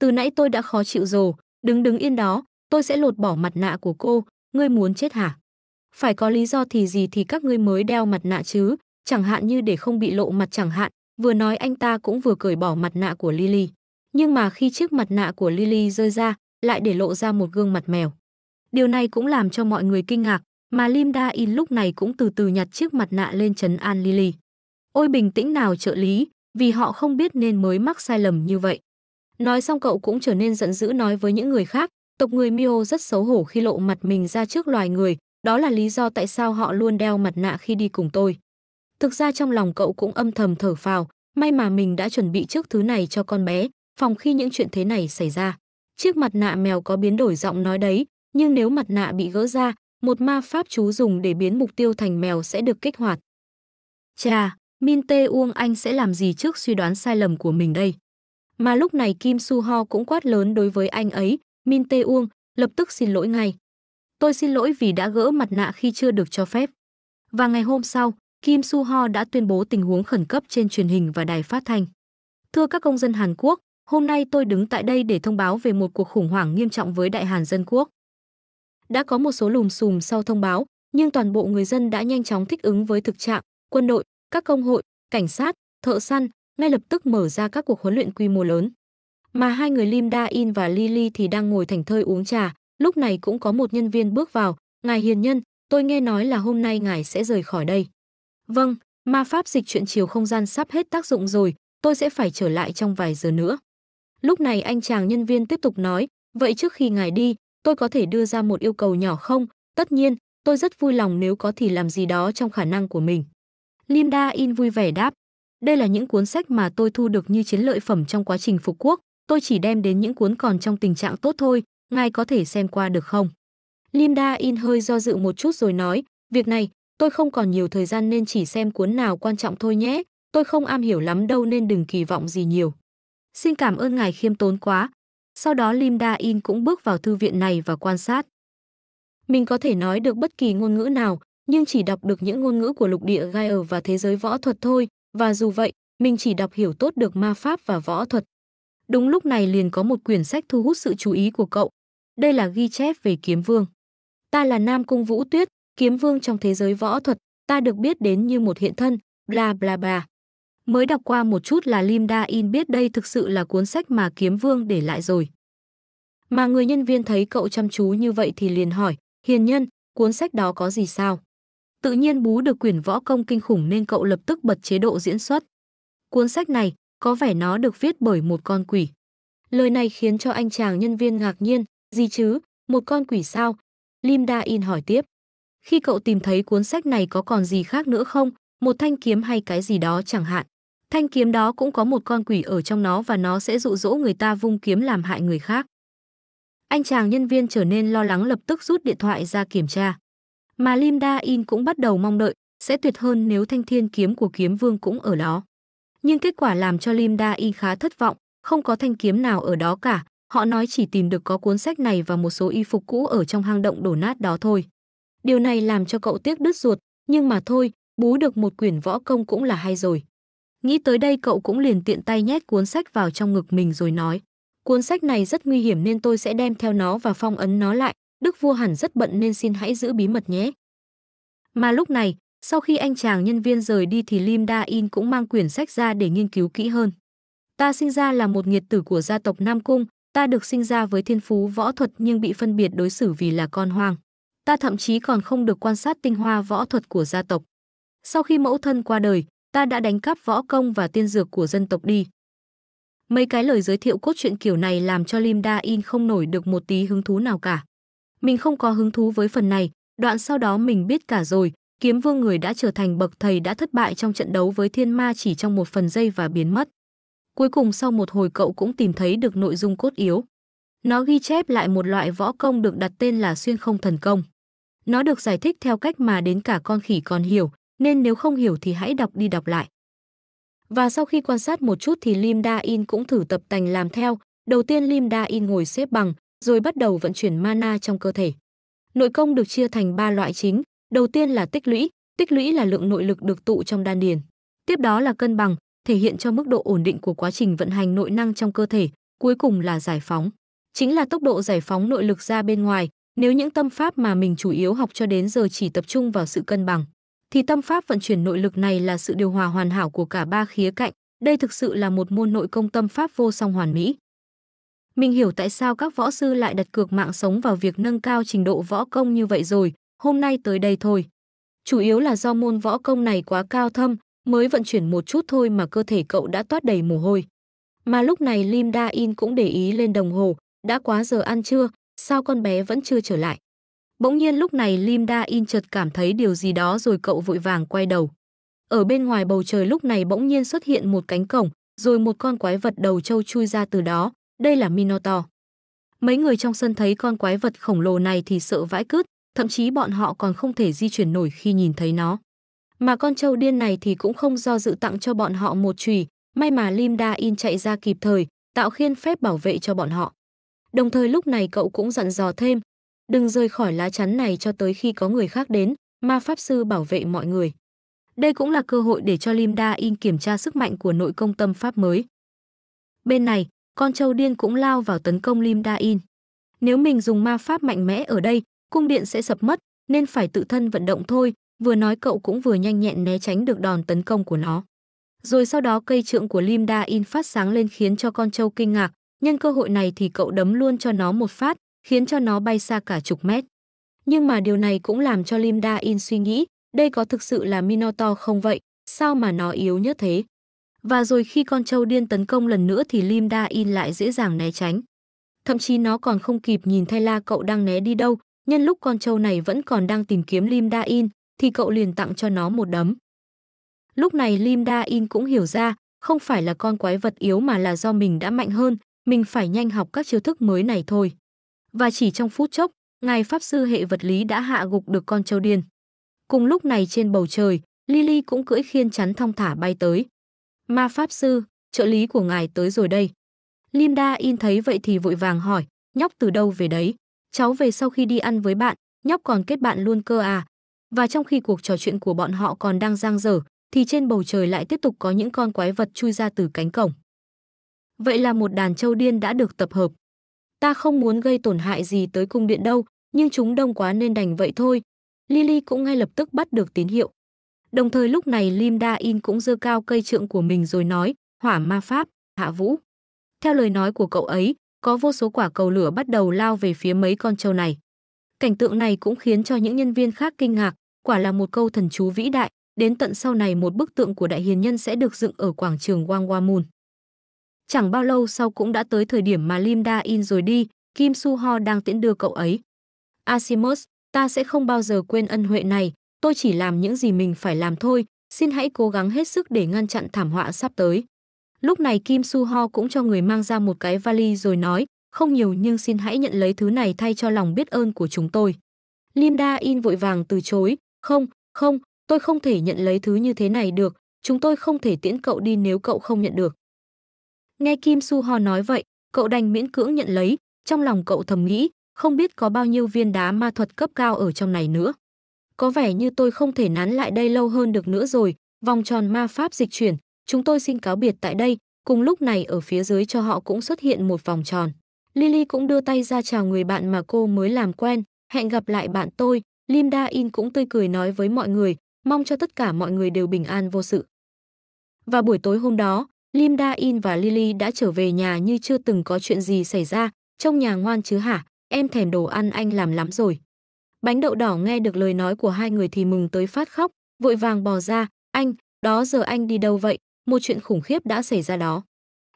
Từ nãy tôi đã khó chịu rồi, đứng đứng yên đó, tôi sẽ lột bỏ mặt nạ của cô, ngươi muốn chết hả? Phải có lý do thì gì thì các ngươi mới đeo mặt nạ chứ, chẳng hạn như để không bị lộ mặt chẳng hạn, vừa nói anh ta cũng vừa cởi bỏ mặt nạ của Lily. Nhưng mà khi chiếc mặt nạ của Lily rơi ra, lại để lộ ra một gương mặt mèo. Điều này cũng làm cho mọi người kinh ngạc, mà Lim Da In lúc này cũng từ từ nhặt chiếc mặt nạ lên trấn an Lily. Ôi bình tĩnh nào trợ lý, vì họ không biết nên mới mắc sai lầm như vậy. Nói xong cậu cũng trở nên giận dữ nói với những người khác, tộc người Mio rất xấu hổ khi lộ mặt mình ra trước loài người, đó là lý do tại sao họ luôn đeo mặt nạ khi đi cùng tôi. Thực ra trong lòng cậu cũng âm thầm thở phào, may mà mình đã chuẩn bị trước thứ này cho con bé, phòng khi những chuyện thế này xảy ra. Chiếc mặt nạ mèo có biến đổi giọng nói đấy, nhưng nếu mặt nạ bị gỡ ra, một ma pháp chú dùng để biến mục tiêu thành mèo sẽ được kích hoạt. Chà, Min Tê Uông anh sẽ làm gì trước suy đoán sai lầm của mình đây? Mà lúc này Kim Su Ho cũng quát lớn đối với anh ấy, Min Tae Uông, lập tức xin lỗi ngay. Tôi xin lỗi vì đã gỡ mặt nạ khi chưa được cho phép. Và ngày hôm sau, Kim Su Ho đã tuyên bố tình huống khẩn cấp trên truyền hình và đài phát thanh. Thưa các công dân Hàn Quốc, hôm nay tôi đứng tại đây để thông báo về một cuộc khủng hoảng nghiêm trọng với Đại Hàn Dân Quốc. Đã có một số lùm xùm sau thông báo, nhưng toàn bộ người dân đã nhanh chóng thích ứng với thực trạng, quân đội, các công hội, cảnh sát, thợ săn ngay lập tức mở ra các cuộc huấn luyện quy mô lớn. Mà hai người Lim Da In và Lily thì đang ngồi thành thơi uống trà, lúc này cũng có một nhân viên bước vào, "Ngài hiền nhân, tôi nghe nói là hôm nay ngài sẽ rời khỏi đây." "Vâng, ma pháp dịch chuyện chiều không gian sắp hết tác dụng rồi, tôi sẽ phải trở lại trong vài giờ nữa." Lúc này anh chàng nhân viên tiếp tục nói, "Vậy trước khi ngài đi, tôi có thể đưa ra một yêu cầu nhỏ không? Tất nhiên, tôi rất vui lòng nếu có thì làm gì đó trong khả năng của mình." Lim Da In vui vẻ đáp, đây là những cuốn sách mà tôi thu được như chiến lợi phẩm trong quá trình phục quốc, tôi chỉ đem đến những cuốn còn trong tình trạng tốt thôi, ngài có thể xem qua được không? Linda In hơi do dự một chút rồi nói, việc này, tôi không còn nhiều thời gian nên chỉ xem cuốn nào quan trọng thôi nhé, tôi không am hiểu lắm đâu nên đừng kỳ vọng gì nhiều. Xin cảm ơn ngài khiêm tốn quá. Sau đó Linda In cũng bước vào thư viện này và quan sát. Mình có thể nói được bất kỳ ngôn ngữ nào, nhưng chỉ đọc được những ngôn ngữ của lục địa Gaia và thế giới võ thuật thôi, và dù vậy, mình chỉ đọc hiểu tốt được ma pháp và võ thuật. Đúng lúc này liền có một quyển sách thu hút sự chú ý của cậu. Đây là ghi chép về kiếm vương. Ta là Nam Cung Vũ Tuyết, kiếm vương trong thế giới võ thuật, ta được biết đến như một hiện thân, bla bla bla. Mới đọc qua một chút là Lim Da In biết đây thực sự là cuốn sách mà kiếm vương để lại rồi. Mà người nhân viên thấy cậu chăm chú như vậy thì liền hỏi, hiền nhân, cuốn sách đó có gì sao? Tự nhiên bú được quyển võ công kinh khủng nên cậu lập tức bật chế độ diễn xuất. Cuốn sách này, có vẻ nó được viết bởi một con quỷ. Lời này khiến cho anh chàng nhân viên ngạc nhiên, gì chứ, một con quỷ sao? Lim Da In hỏi tiếp. Khi cậu tìm thấy cuốn sách này có còn gì khác nữa không? Một thanh kiếm hay cái gì đó chẳng hạn. Thanh kiếm đó cũng có một con quỷ ở trong nó và nó sẽ dụ dỗ người ta vung kiếm làm hại người khác. Anh chàng nhân viên trở nên lo lắng lập tức rút điện thoại ra kiểm tra. Mà Lim Da In cũng bắt đầu mong đợi, sẽ tuyệt hơn nếu thanh thiên kiếm của kiếm vương cũng ở đó. Nhưng kết quả làm cho Lim Da In khá thất vọng, không có thanh kiếm nào ở đó cả, họ nói chỉ tìm được có cuốn sách này và một số y phục cũ ở trong hang động đổ nát đó thôi. Điều này làm cho cậu tiếc đứt ruột, nhưng mà thôi, bú được một quyển võ công cũng là hay rồi. Nghĩ tới đây cậu cũng liền tiện tay nhét cuốn sách vào trong ngực mình rồi nói, cuốn sách này rất nguy hiểm nên tôi sẽ đem theo nó và phong ấn nó lại, Đức vua hẳn rất bận nên xin hãy giữ bí mật nhé. Mà lúc này, sau khi anh chàng nhân viên rời đi thì Lim Da In cũng mang quyển sách ra để nghiên cứu kỹ hơn. Ta sinh ra là một nghiệt tử của gia tộc Nam Cung, ta được sinh ra với thiên phú võ thuật nhưng bị phân biệt đối xử vì là con hoang. Ta thậm chí còn không được quan sát tinh hoa võ thuật của gia tộc. Sau khi mẫu thân qua đời, ta đã đánh cắp võ công và tiên dược của dân tộc đi. Mấy cái lời giới thiệu cốt truyện kiểu này làm cho Lim Da In không nổi được một tí hứng thú nào cả. Mình không có hứng thú với phần này, đoạn sau đó mình biết cả rồi, kiếm vương người đã trở thành bậc thầy đã thất bại trong trận đấu với thiên ma chỉ trong một phần giây và biến mất. Cuối cùng sau một hồi cậu cũng tìm thấy được nội dung cốt yếu. Nó ghi chép lại một loại võ công được đặt tên là xuyên không thần công. Nó được giải thích theo cách mà đến cả con khỉ còn hiểu, nên nếu không hiểu thì hãy đọc đi đọc lại. Và sau khi quan sát một chút thì Lim Da In cũng thử tập tành làm theo. Đầu tiên Lim Da In ngồi xếp bằng, rồi bắt đầu vận chuyển mana trong cơ thể. Nội công được chia thành 3 loại chính, đầu tiên là tích lũy, tích lũy là lượng nội lực được tụ trong đan điền. Tiếp đó là cân bằng, thể hiện cho mức độ ổn định của quá trình vận hành nội năng trong cơ thể, cuối cùng là giải phóng. Chính là tốc độ giải phóng nội lực ra bên ngoài, nếu những tâm pháp mà mình chủ yếu học cho đến giờ chỉ tập trung vào sự cân bằng, thì tâm pháp vận chuyển nội lực này là sự điều hòa hoàn hảo của cả ba khía cạnh, đây thực sự là một môn nội công tâm pháp vô song hoàn mỹ. Mình hiểu tại sao các võ sư lại đặt cược mạng sống vào việc nâng cao trình độ võ công như vậy rồi, hôm nay tới đây thôi. Chủ yếu là do môn võ công này quá cao thâm, mới vận chuyển một chút thôi mà cơ thể cậu đã toát đầy mồ hôi. Mà lúc này Lim Da In cũng để ý lên đồng hồ, đã quá giờ ăn trưa, sao con bé vẫn chưa trở lại. Bỗng nhiên lúc này Lim Da In chợt cảm thấy điều gì đó rồi cậu vội vàng quay đầu. Ở bên ngoài bầu trời lúc này bỗng nhiên xuất hiện một cánh cổng, rồi một con quái vật đầu trâu chui ra từ đó, đây là Minotaur. Mấy người trong sân thấy con quái vật khổng lồ này thì sợ vãi cứt, thậm chí bọn họ còn không thể di chuyển nổi khi nhìn thấy nó. Mà con trâu điên này thì cũng không do dự tặng cho bọn họ một chùy, may mà Lim Da In chạy ra kịp thời, tạo khiên phép bảo vệ cho bọn họ. Đồng thời lúc này cậu cũng dặn dò thêm, đừng rời khỏi lá chắn này cho tới khi có người khác đến, ma pháp sư bảo vệ mọi người. Đây cũng là cơ hội để cho Lim Da In kiểm tra sức mạnh của nội công tâm pháp mới. Bên này, con trâu điên cũng lao vào tấn công Lim Da In. Nếu mình dùng ma pháp mạnh mẽ ở đây, cung điện sẽ sập mất, nên phải tự thân vận động thôi, vừa nói cậu cũng vừa nhanh nhẹn né tránh được đòn tấn công của nó. Rồi sau đó cây trượng của Lim Da In phát sáng lên khiến cho con trâu kinh ngạc, nhân cơ hội này thì cậu đấm luôn cho nó một phát, khiến cho nó bay xa cả chục mét. Nhưng mà điều này cũng làm cho Lim Da In suy nghĩ, đây có thực sự là Minotaur không vậy, sao mà nó yếu nhất thế? Và rồi khi con trâu điên tấn công lần nữa thì Lim Da In lại dễ dàng né tránh. Thậm chí nó còn không kịp nhìn thay la cậu đang né đi đâu, nhân lúc con trâu này vẫn còn đang tìm kiếm Lim Da In, thì cậu liền tặng cho nó một đấm. Lúc này Lim Da In cũng hiểu ra, không phải là con quái vật yếu mà là do mình đã mạnh hơn, mình phải nhanh học các chiêu thức mới này thôi. Và chỉ trong phút chốc, ngài pháp sư hệ vật lý đã hạ gục được con trâu điên. Cùng lúc này trên bầu trời, Lily cũng cưỡi khiên chắn thong thả bay tới. Ma pháp sư, trợ lý của ngài tới rồi đây. Linda in thấy vậy thì vội vàng hỏi, nhóc từ đâu về đấy? Cháu về sau khi đi ăn với bạn, nhóc còn kết bạn luôn cơ à? Và trong khi cuộc trò chuyện của bọn họ còn đang giang dở, thì trên bầu trời lại tiếp tục có những con quái vật chui ra từ cánh cổng. Vậy là một đàn châu điên đã được tập hợp. Ta không muốn gây tổn hại gì tới cung điện đâu, nhưng chúng đông quá nên đành vậy thôi. Lily cũng ngay lập tức bắt được tín hiệu. Đồng thời lúc này Lim Da In cũng giơ cao cây trượng của mình rồi nói, hỏa ma pháp, hạ vũ. Theo lời nói của cậu ấy, có vô số quả cầu lửa bắt đầu lao về phía mấy con trâu này. Cảnh tượng này cũng khiến cho những nhân viên khác kinh ngạc, quả là một câu thần chú vĩ đại, đến tận sau này một bức tượng của đại hiền nhân sẽ được dựng ở quảng trường Wang Wamun. Chẳng bao lâu sau cũng đã tới thời điểm mà Lim Da In rồi đi, Kim Su Ho đang tiễn đưa cậu ấy. Asimus, ta sẽ không bao giờ quên ân huệ này, tôi chỉ làm những gì mình phải làm thôi, xin hãy cố gắng hết sức để ngăn chặn thảm họa sắp tới. Lúc này Kim Su Ho cũng cho người mang ra một cái vali rồi nói, không nhiều nhưng xin hãy nhận lấy thứ này thay cho lòng biết ơn của chúng tôi. Lim Da In vội vàng từ chối, không, không, tôi không thể nhận lấy thứ như thế này được, chúng tôi không thể tiễn cậu đi nếu cậu không nhận được. Nghe Kim Su Ho nói vậy, cậu đành miễn cưỡng nhận lấy, trong lòng cậu thầm nghĩ, không biết có bao nhiêu viên đá ma thuật cấp cao ở trong này nữa. Có vẻ như tôi không thể nán lại đây lâu hơn được nữa rồi, vòng tròn ma pháp dịch chuyển, chúng tôi xin cáo biệt tại đây, cùng lúc này ở phía dưới cho họ cũng xuất hiện một vòng tròn. Lily cũng đưa tay ra chào người bạn mà cô mới làm quen, hẹn gặp lại bạn tôi, Lim Da In cũng tươi cười nói với mọi người, mong cho tất cả mọi người đều bình an vô sự. Và buổi tối hôm đó, Lim Da In và Lily đã trở về nhà như chưa từng có chuyện gì xảy ra, trong nhà ngoan chứ hả, em thèm đồ ăn anh làm lắm rồi. Bánh đậu đỏ nghe được lời nói của hai người thì mừng tới phát khóc, vội vàng bò ra, anh, đó giờ anh đi đâu vậy, một chuyện khủng khiếp đã xảy ra đó.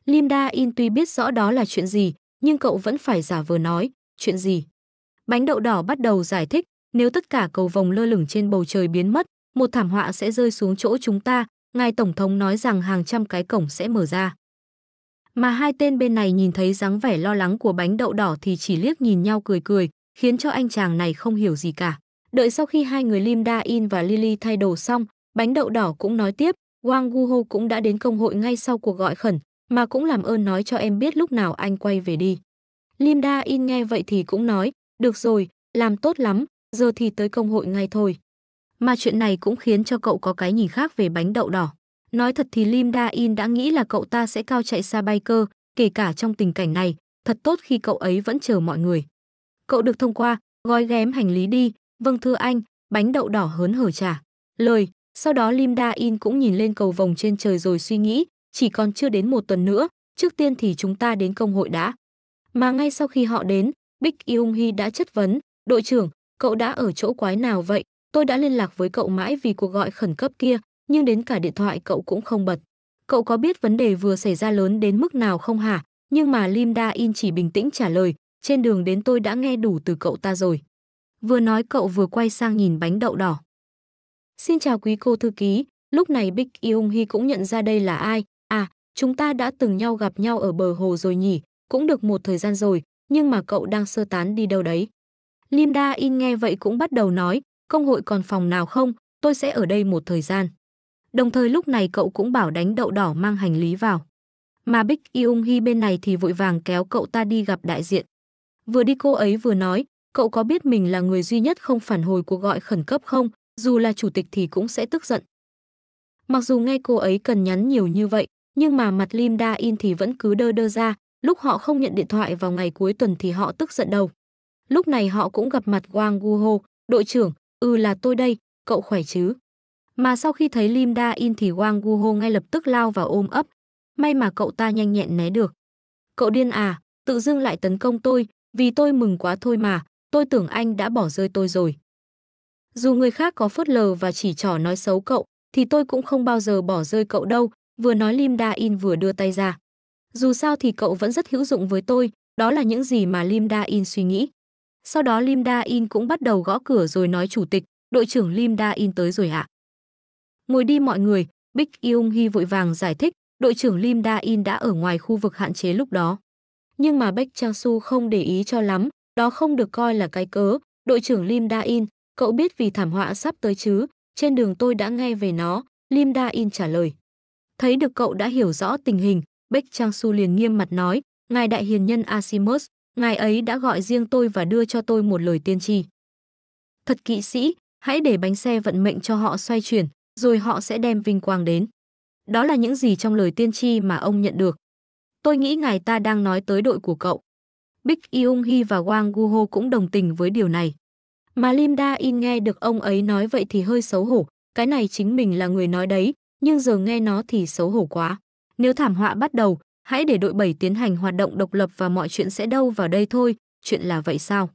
Lim Da In tuy biết rõ đó là chuyện gì, nhưng cậu vẫn phải giả vờ nói, chuyện gì. Bánh đậu đỏ bắt đầu giải thích, nếu tất cả cầu vồng lơ lửng trên bầu trời biến mất, một thảm họa sẽ rơi xuống chỗ chúng ta, ngài tổng thống nói rằng hàng trăm cái cổng sẽ mở ra. Mà hai tên bên này nhìn thấy dáng vẻ lo lắng của bánh đậu đỏ thì chỉ liếc nhìn nhau cười cười, khiến cho anh chàng này không hiểu gì cả. Đợi sau khi hai người Lim Da In và Lily thay đồ xong, bánh đậu đỏ cũng nói tiếp, Wang Guho cũng đã đến công hội ngay sau cuộc gọi khẩn, mà cũng làm ơn nói cho em biết lúc nào anh quay về đi. Lim Da In nghe vậy thì cũng nói, được rồi, làm tốt lắm, giờ thì tới công hội ngay thôi. Mà chuyện này cũng khiến cho cậu có cái nhìn khác về bánh đậu đỏ. Nói thật thì Lim Da In đã nghĩ là cậu ta sẽ cao chạy xa bay cơ, kể cả trong tình cảnh này, thật tốt khi cậu ấy vẫn chờ mọi người. Cậu được thông qua, gói ghém hành lý đi, vâng thưa anh, bánh đậu đỏ hớn hở trả. Lời, sau đó Lim Da In cũng nhìn lên cầu vồng trên trời rồi suy nghĩ, chỉ còn chưa đến một tuần nữa, trước tiên thì chúng ta đến công hội đã. Mà ngay sau khi họ đến, Bích Yung Hi đã chất vấn, đội trưởng, cậu đã ở chỗ quái nào vậy? Tôi đã liên lạc với cậu mãi vì cuộc gọi khẩn cấp kia, nhưng đến cả điện thoại cậu cũng không bật. Cậu có biết vấn đề vừa xảy ra lớn đến mức nào không hả? Nhưng mà Lim Da In chỉ bình tĩnh trả lời, trên đường đến tôi đã nghe đủ từ cậu ta rồi. Vừa nói cậu vừa quay sang nhìn bánh đậu đỏ. Xin chào quý cô thư ký, lúc này Bích Yung Hi cũng nhận ra đây là ai. À, chúng ta đã từng nhau gặp nhau ở bờ hồ rồi nhỉ, cũng được một thời gian rồi, nhưng mà cậu đang sơ tán đi đâu đấy. Linda In nghe vậy cũng bắt đầu nói, công hội còn phòng nào không, tôi sẽ ở đây một thời gian. Đồng thời lúc này cậu cũng bảo đánh đậu đỏ mang hành lý vào. Mà Bích Yung Hi bên này thì vội vàng kéo cậu ta đi gặp đại diện. Vừa đi cô ấy vừa nói, cậu có biết mình là người duy nhất không phản hồi cuộc gọi khẩn cấp không, dù là chủ tịch thì cũng sẽ tức giận. Mặc dù nghe cô ấy cần nhắn nhiều như vậy, nhưng mà mặt Lim Da In thì vẫn cứ đơ đơ ra, lúc họ không nhận điện thoại vào ngày cuối tuần thì họ tức giận đầu Lúc này họ cũng gặp mặt Wang Guho, đội trưởng, ừ là tôi đây, cậu khỏe chứ? Mà sau khi thấy Lim Da In thì Wang Guho ngay lập tức lao vào ôm ấp. May mà cậu ta nhanh nhẹn né được. Cậu điên à, tự dưng lại tấn công tôi, vì tôi mừng quá thôi mà, tôi tưởng anh đã bỏ rơi tôi rồi. Dù người khác có phớt lờ và chỉ trỏ nói xấu cậu, thì tôi cũng không bao giờ bỏ rơi cậu đâu, vừa nói Lim Da In vừa đưa tay ra. Dù sao thì cậu vẫn rất hữu dụng với tôi, đó là những gì mà Lim Da In suy nghĩ. Sau đó Lim Da In cũng bắt đầu gõ cửa rồi nói chủ tịch, đội trưởng Lim Da In tới rồi ạ. Ngồi đi mọi người, Bích Yung Hee vội vàng giải thích, đội trưởng Lim Da In đã ở ngoài khu vực hạn chế lúc đó. Nhưng mà Bách Trang Su không để ý cho lắm, đó không được coi là cái cớ, đội trưởng Lim Da In, cậu biết vì thảm họa sắp tới chứ, trên đường tôi đã nghe về nó, Lim Da In trả lời. Thấy được cậu đã hiểu rõ tình hình, Bách Trang Su liền nghiêm mặt nói, ngài đại hiền nhân Asimus, ngài ấy đã gọi riêng tôi và đưa cho tôi một lời tiên tri. Thật kỵ sĩ, hãy để bánh xe vận mệnh cho họ xoay chuyển, rồi họ sẽ đem vinh quang đến. Đó là những gì trong lời tiên tri mà ông nhận được. Tôi nghĩ ngài ta đang nói tới đội của cậu. Bích Yung Hi và Wang Guho cũng đồng tình với điều này. Mà Lim Da In nghe được ông ấy nói vậy thì hơi xấu hổ, cái này chính mình là người nói đấy, nhưng giờ nghe nó thì xấu hổ quá. Nếu thảm họa bắt đầu, hãy để đội 7 tiến hành hoạt động độc lập và mọi chuyện sẽ đâu vào đây thôi, chuyện là vậy sao?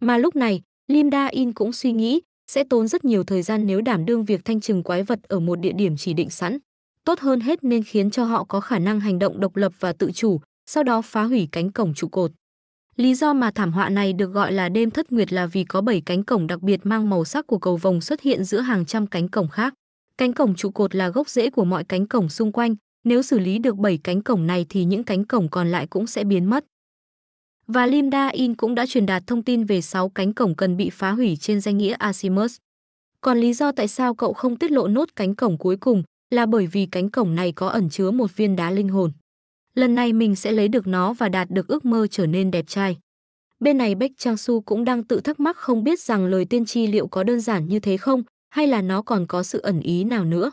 Mà lúc này, Lim Da In cũng suy nghĩ, sẽ tốn rất nhiều thời gian nếu đảm đương việc thanh trừng quái vật ở một địa điểm chỉ định sẵn. Tốt hơn hết nên khiến cho họ có khả năng hành động độc lập và tự chủ, sau đó phá hủy cánh cổng trụ cột. Lý do mà thảm họa này được gọi là đêm thất nguyệt là vì có 7 cánh cổng đặc biệt mang màu sắc của cầu vồng xuất hiện giữa hàng trăm cánh cổng khác. Cánh cổng trụ cột là gốc rễ của mọi cánh cổng xung quanh, nếu xử lý được 7 cánh cổng này thì những cánh cổng còn lại cũng sẽ biến mất. Và Lim Da In cũng đã truyền đạt thông tin về 6 cánh cổng cần bị phá hủy trên danh nghĩa Asimus. Còn lý do tại sao cậu không tiết lộ nốt cánh cổng cuối cùng là bởi vì cánh cổng này có ẩn chứa một viên đá linh hồn. Lần này mình sẽ lấy được nó và đạt được ước mơ trở nên đẹp trai. Bên này Bách Trang Su cũng đang tự thắc mắc không biết rằng lời tiên tri liệu có đơn giản như thế không, hay là nó còn có sự ẩn ý nào nữa.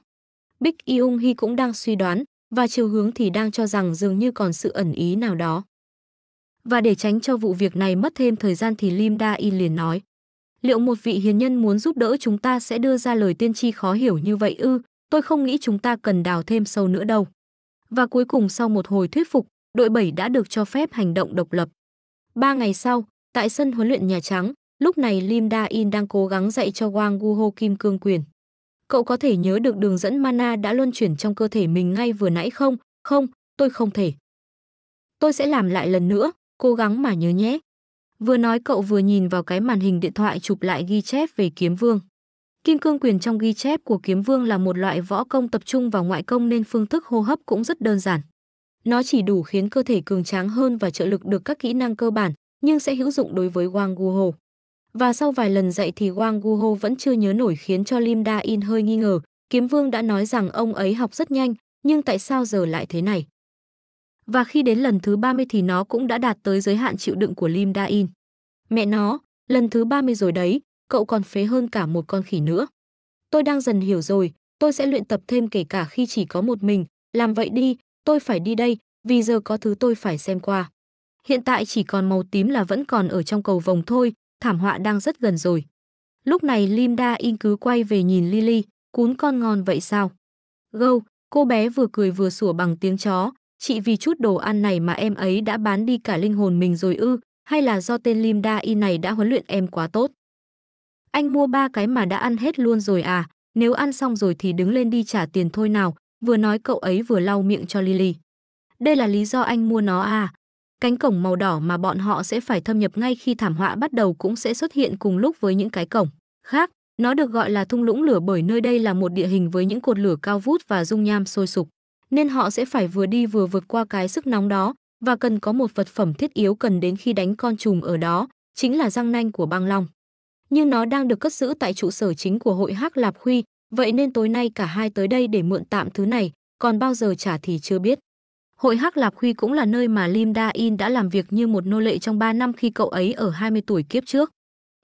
Bích Yung Hi cũng đang suy đoán, và chiều hướng thì đang cho rằng dường như còn sự ẩn ý nào đó. Và để tránh cho vụ việc này mất thêm thời gian thì Lim Da In liền nói, liệu một vị hiền nhân muốn giúp đỡ chúng ta sẽ đưa ra lời tiên tri khó hiểu như vậy ư, tôi không nghĩ chúng ta cần đào thêm sâu nữa đâu. Và cuối cùng sau một hồi thuyết phục, đội 7 đã được cho phép hành động độc lập. Ba ngày sau, tại sân huấn luyện Nhà Trắng, lúc này Lim Da In đang cố gắng dạy cho Wang Guho Kim Cương Quyền. Cậu có thể nhớ được đường dẫn mana đã luân chuyển trong cơ thể mình ngay vừa nãy không? Không, tôi không thể. Tôi sẽ làm lại lần nữa, cố gắng mà nhớ nhé. Vừa nói cậu vừa nhìn vào cái màn hình điện thoại chụp lại ghi chép về kiếm vương. Kim cương quyền trong ghi chép của kiếm vương là một loại võ công tập trung vào ngoại công nên phương thức hô hấp cũng rất đơn giản. Nó chỉ đủ khiến cơ thể cường tráng hơn và trợ lực được các kỹ năng cơ bản, nhưng sẽ hữu dụng đối với Wang Guho. Và sau vài lần dạy thì Wang Guho vẫn chưa nhớ nổi khiến cho Lim Da In hơi nghi ngờ, Kiếm Vương đã nói rằng ông ấy học rất nhanh, nhưng tại sao giờ lại thế này? Và khi đến lần thứ 30 thì nó cũng đã đạt tới giới hạn chịu đựng của Lim Da In. Mẹ nó, lần thứ 30 rồi đấy, cậu còn phế hơn cả một con khỉ nữa. Tôi đang dần hiểu rồi, tôi sẽ luyện tập thêm kể cả khi chỉ có một mình, làm vậy đi, tôi phải đi đây, vì giờ có thứ tôi phải xem qua. Hiện tại chỉ còn màu tím là vẫn còn ở trong cầu vồng thôi, thảm họa đang rất gần rồi. Lúc này Lim Da In cứ quay về nhìn Lily, cún con ngon vậy sao? Gâu, cô bé vừa cười vừa sủa bằng tiếng chó, chị vì chút đồ ăn này mà em ấy đã bán đi cả linh hồn mình rồi ư, hay là do tên Lim Da In này đã huấn luyện em quá tốt? Anh mua ba cái mà đã ăn hết luôn rồi à, nếu ăn xong rồi thì đứng lên đi trả tiền thôi nào, vừa nói cậu ấy vừa lau miệng cho Lily. Đây là lý do anh mua nó à, Cánh cổng màu đỏ mà bọn họ sẽ phải thâm nhập ngay khi thảm họa bắt đầu cũng sẽ xuất hiện cùng lúc với những cái cổng khác. Nó được gọi là thung lũng lửa bởi nơi đây là một địa hình với những cột lửa cao vút và dung nham sôi sục. Nên họ sẽ phải vừa đi vừa vượt qua cái sức nóng đó, và cần có một vật phẩm thiết yếu cần đến khi đánh con trùng ở đó, chính là răng nanh của băng long. Nhưng nó đang được cất giữ tại trụ sở chính của hội Hắc Lạp Khuy, vậy nên tối nay cả hai tới đây để mượn tạm thứ này, còn bao giờ trả thì chưa biết. Hội Hắc Lạp Khuy cũng là nơi mà Lim Da In đã làm việc như một nô lệ trong 3 năm khi cậu ấy ở 20 tuổi kiếp trước.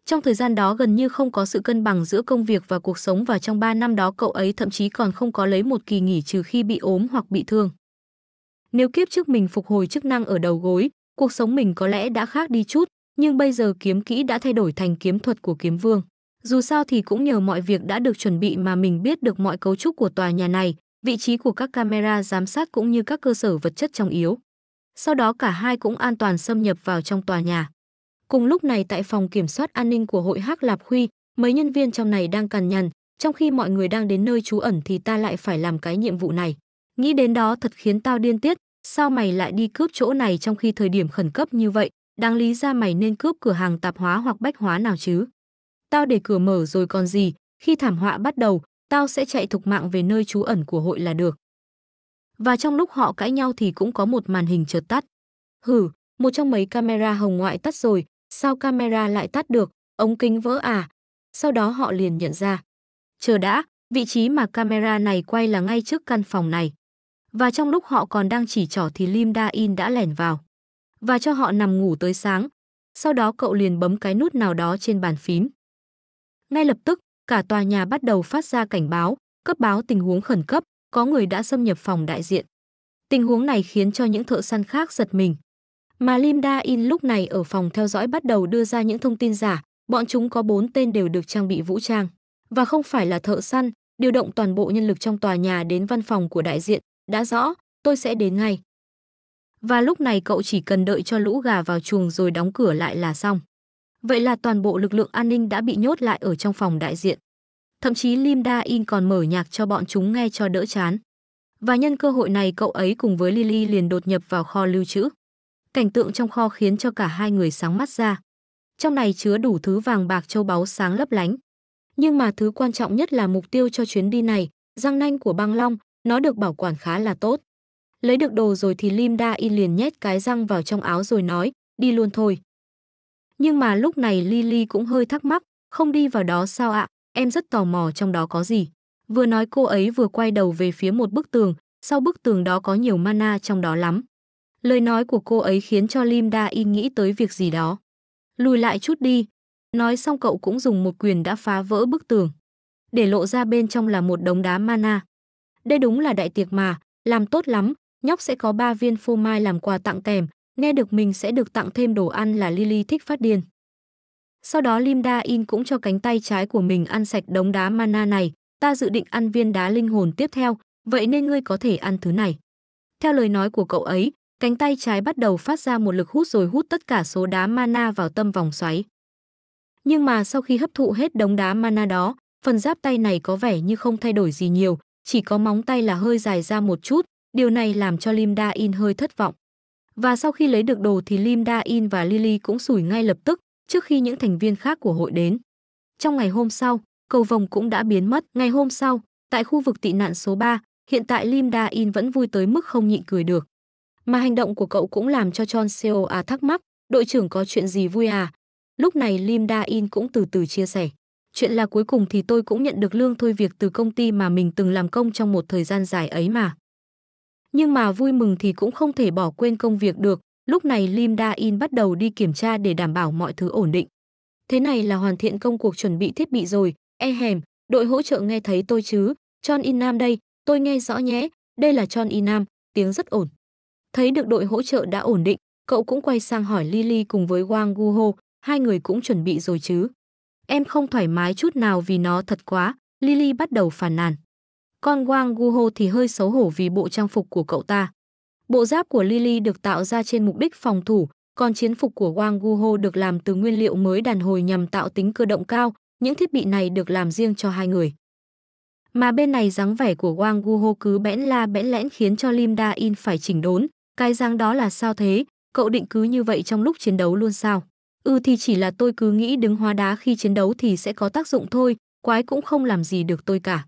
Trong thời gian đó gần như không có sự cân bằng giữa công việc và cuộc sống và trong 3 năm đó cậu ấy thậm chí còn không có lấy một kỳ nghỉ trừ khi bị ốm hoặc bị thương. Nếu kiếp trước mình phục hồi chức năng ở đầu gối, cuộc sống mình có lẽ đã khác đi chút, nhưng bây giờ kiếm kỹ đã thay đổi thành kiếm thuật của kiếm vương. Dù sao thì cũng nhờ mọi việc đã được chuẩn bị mà mình biết được mọi cấu trúc của tòa nhà này, vị trí của các camera giám sát cũng như các cơ sở vật chất trong yếu. Sau đó cả hai cũng an toàn xâm nhập vào trong tòa nhà. Cùng lúc này tại phòng kiểm soát an ninh của hội Hắc Lạp Khuy, mấy nhân viên trong này đang cằn nhằn, trong khi mọi người đang đến nơi trú ẩn thì ta lại phải làm cái nhiệm vụ này. Nghĩ đến đó thật khiến tao điên tiết, sao mày lại đi cướp chỗ này trong khi thời điểm khẩn cấp như vậy, đáng lý ra mày nên cướp cửa hàng tạp hóa hoặc bách hóa nào chứ. Tao để cửa mở rồi còn gì, khi thảm họa bắt đầu, tao sẽ chạy thục mạng về nơi trú ẩn của hội là được. Và trong lúc họ cãi nhau thì cũng có một màn hình chợt tắt. Hử, một trong mấy camera hồng ngoại tắt rồi, sao camera lại tắt được, ống kính vỡ à? Sau đó họ liền nhận ra. Chờ đã, vị trí mà camera này quay là ngay trước căn phòng này. Và trong lúc họ còn đang chỉ trỏ thì Lim Da In đã lẻn vào. Và cho họ nằm ngủ tới sáng. Sau đó cậu liền bấm cái nút nào đó trên bàn phím. Ngay lập tức, cả tòa nhà bắt đầu phát ra cảnh báo, cấp báo tình huống khẩn cấp, có người đã xâm nhập phòng đại diện. Tình huống này khiến cho những thợ săn khác giật mình. Mà Lim Da In lúc này ở phòng theo dõi bắt đầu đưa ra những thông tin giả, bọn chúng có bốn tên đều được trang bị vũ trang. Và không phải là thợ săn, điều động toàn bộ nhân lực trong tòa nhà đến văn phòng của đại diện, đã rõ, tôi sẽ đến ngay. Và lúc này cậu chỉ cần đợi cho lũ gà vào chuồng rồi đóng cửa lại là xong. Vậy là toàn bộ lực lượng an ninh đã bị nhốt lại ở trong phòng đại diện. Thậm chí Lim Da In còn mở nhạc cho bọn chúng nghe cho đỡ chán. Và nhân cơ hội này cậu ấy cùng với Lily liền đột nhập vào kho lưu trữ. Cảnh tượng trong kho khiến cho cả hai người sáng mắt ra. Trong này chứa đủ thứ vàng bạc châu báu sáng lấp lánh. Nhưng mà thứ quan trọng nhất là mục tiêu cho chuyến đi này, răng nanh của băng long, nó được bảo quản khá là tốt. Lấy được đồ rồi thì Lim Da In liền nhét cái răng vào trong áo rồi nói, đi luôn thôi. Nhưng mà lúc này Lily cũng hơi thắc mắc, không đi vào đó sao ạ, em rất tò mò trong đó có gì. Vừa nói cô ấy vừa quay đầu về phía một bức tường, sau bức tường đó có nhiều mana trong đó lắm. Lời nói của cô ấy khiến cho Lim Da In nghĩ tới việc gì đó. Lùi lại chút đi. Nói xong cậu cũng dùng một quyền đã phá vỡ bức tường. Để lộ ra bên trong là một đống đá mana. Đây đúng là đại tiệc mà, làm tốt lắm, nhóc sẽ có 3 viên phô mai làm quà tặng kèm, nghe được mình sẽ được tặng thêm đồ ăn là Lily thích phát điên. Sau đó Lim Da In cũng cho cánh tay trái của mình ăn sạch đống đá mana này, ta dự định ăn viên đá linh hồn tiếp theo, vậy nên ngươi có thể ăn thứ này. Theo lời nói của cậu ấy, cánh tay trái bắt đầu phát ra một lực hút rồi hút tất cả số đá mana vào tâm vòng xoáy. Nhưng mà sau khi hấp thụ hết đống đá mana đó, phần giáp tay này có vẻ như không thay đổi gì nhiều, chỉ có móng tay là hơi dài ra một chút, điều này làm cho Lim Da In hơi thất vọng. Và sau khi lấy được đồ thì Lim Da In và Lily cũng sủi ngay lập tức, trước khi những thành viên khác của hội đến. Trong ngày hôm sau, cầu vồng cũng đã biến mất. Ngày hôm sau, tại khu vực tị nạn số 3, hiện tại Lim Da In vẫn vui tới mức không nhịn cười được. Mà hành động của cậu cũng làm cho John Seo à thắc mắc, đội trưởng có chuyện gì vui à? Lúc này Lim Da In cũng từ từ chia sẻ. Chuyện là cuối cùng thì tôi cũng nhận được lương thôi việc từ công ty mà mình từng làm công trong một thời gian dài ấy mà. Nhưng mà vui mừng thì cũng không thể bỏ quên công việc được, Lúc này Lim Da In bắt đầu đi kiểm tra để đảm bảo mọi thứ ổn định. Thế này là hoàn thiện công cuộc chuẩn bị thiết bị rồi, e hèm, đội hỗ trợ nghe thấy tôi chứ, Chon In Nam đây, tôi nghe rõ nhé, đây là Chon In Nam, tiếng rất ổn. Thấy được đội hỗ trợ đã ổn định, cậu cũng quay sang hỏi Lily cùng với Wang Guho, hai người cũng chuẩn bị rồi chứ. Em không thoải mái chút nào vì nó thật quá, Lily bắt đầu phàn nàn. Con Wang Guho thì hơi xấu hổ vì bộ trang phục của cậu ta. Bộ giáp của Lily được tạo ra trên mục đích phòng thủ, còn chiến phục của Wang Guho được làm từ nguyên liệu mới đàn hồi nhằm tạo tính cơ động cao, những thiết bị này được làm riêng cho hai người. Mà bên này dáng vẻ của Wang Guho cứ bẽn la bẽn lẽn khiến cho Lim Da In phải chỉnh đốn, cái dáng đó là sao thế, cậu định cứ như vậy trong lúc chiến đấu luôn sao? Ừ thì chỉ là tôi cứ nghĩ đứng hóa đá khi chiến đấu thì sẽ có tác dụng thôi, quái cũng không làm gì được tôi cả.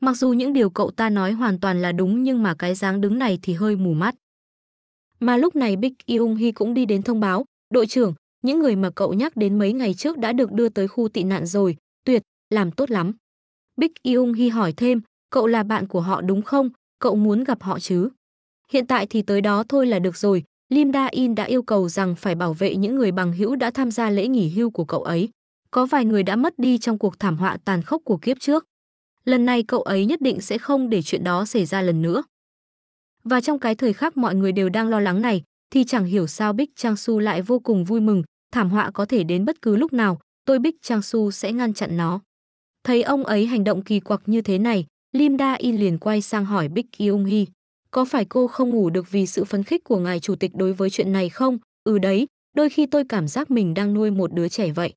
Mặc dù những điều cậu ta nói hoàn toàn là đúng nhưng mà cái dáng đứng này thì hơi mù mắt. Mà lúc này Big Young Hee cũng đi đến thông báo, đội trưởng, những người mà cậu nhắc đến mấy ngày trước đã được đưa tới khu tị nạn rồi, tuyệt, làm tốt lắm. Big Young Hee hỏi thêm, cậu là bạn của họ đúng không, cậu muốn gặp họ chứ? Hiện tại thì tới đó thôi là được rồi, Lim Da In đã yêu cầu rằng phải bảo vệ những người bằng hữu đã tham gia lễ nghỉ hưu của cậu ấy. Có vài người đã mất đi trong cuộc thảm họa tàn khốc của kiếp trước. Lần này cậu ấy nhất định sẽ không để chuyện đó xảy ra lần nữa. Và trong cái thời khắc mọi người đều đang lo lắng này, thì chẳng hiểu sao Bích Trang Su lại vô cùng vui mừng, thảm họa có thể đến bất cứ lúc nào, tôi Bích Trang Su sẽ ngăn chặn nó. Thấy ông ấy hành động kỳ quặc như thế này, Lim Da In liền quay sang hỏi Bích Yung Hi. có phải cô không ngủ được vì sự phấn khích của ngài chủ tịch đối với chuyện này không? Ừ đấy, đôi khi tôi cảm giác mình đang nuôi một đứa trẻ vậy.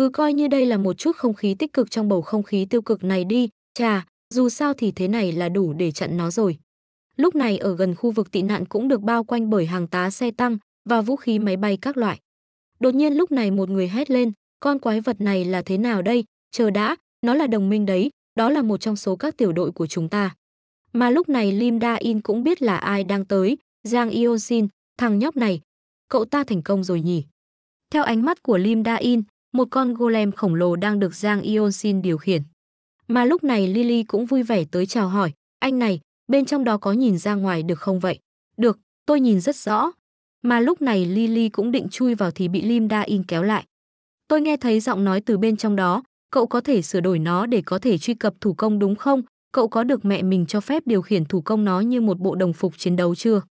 Cứ coi như đây là một chút không khí tích cực trong bầu không khí tiêu cực này đi, chà, dù sao thì thế này là đủ để chặn nó rồi. Lúc này ở gần khu vực tị nạn cũng được bao quanh bởi hàng tá xe tăng và vũ khí máy bay các loại. Đột nhiên lúc này một người hét lên, con quái vật này là thế nào đây? Chờ đã, nó là đồng minh đấy, đó là một trong số các tiểu đội của chúng ta. Mà lúc này Lim Da In cũng biết là ai đang tới, Giang Yeon thằng nhóc này, cậu ta thành công rồi nhỉ. Theo ánh mắt của Lim Da In, một con golem khổng lồ đang được Giang Ion Sin điều khiển. Mà lúc này Lily cũng vui vẻ tới chào hỏi, anh này, bên trong đó có nhìn ra ngoài được không vậy? Được, tôi nhìn rất rõ. Mà lúc này Lily cũng định chui vào thì bị Lim Da In kéo lại. Tôi nghe thấy giọng nói từ bên trong đó, cậu có thể sửa đổi nó để có thể truy cập thủ công đúng không? Cậu có được mẹ mình cho phép điều khiển thủ công nó như một bộ đồng phục chiến đấu chưa?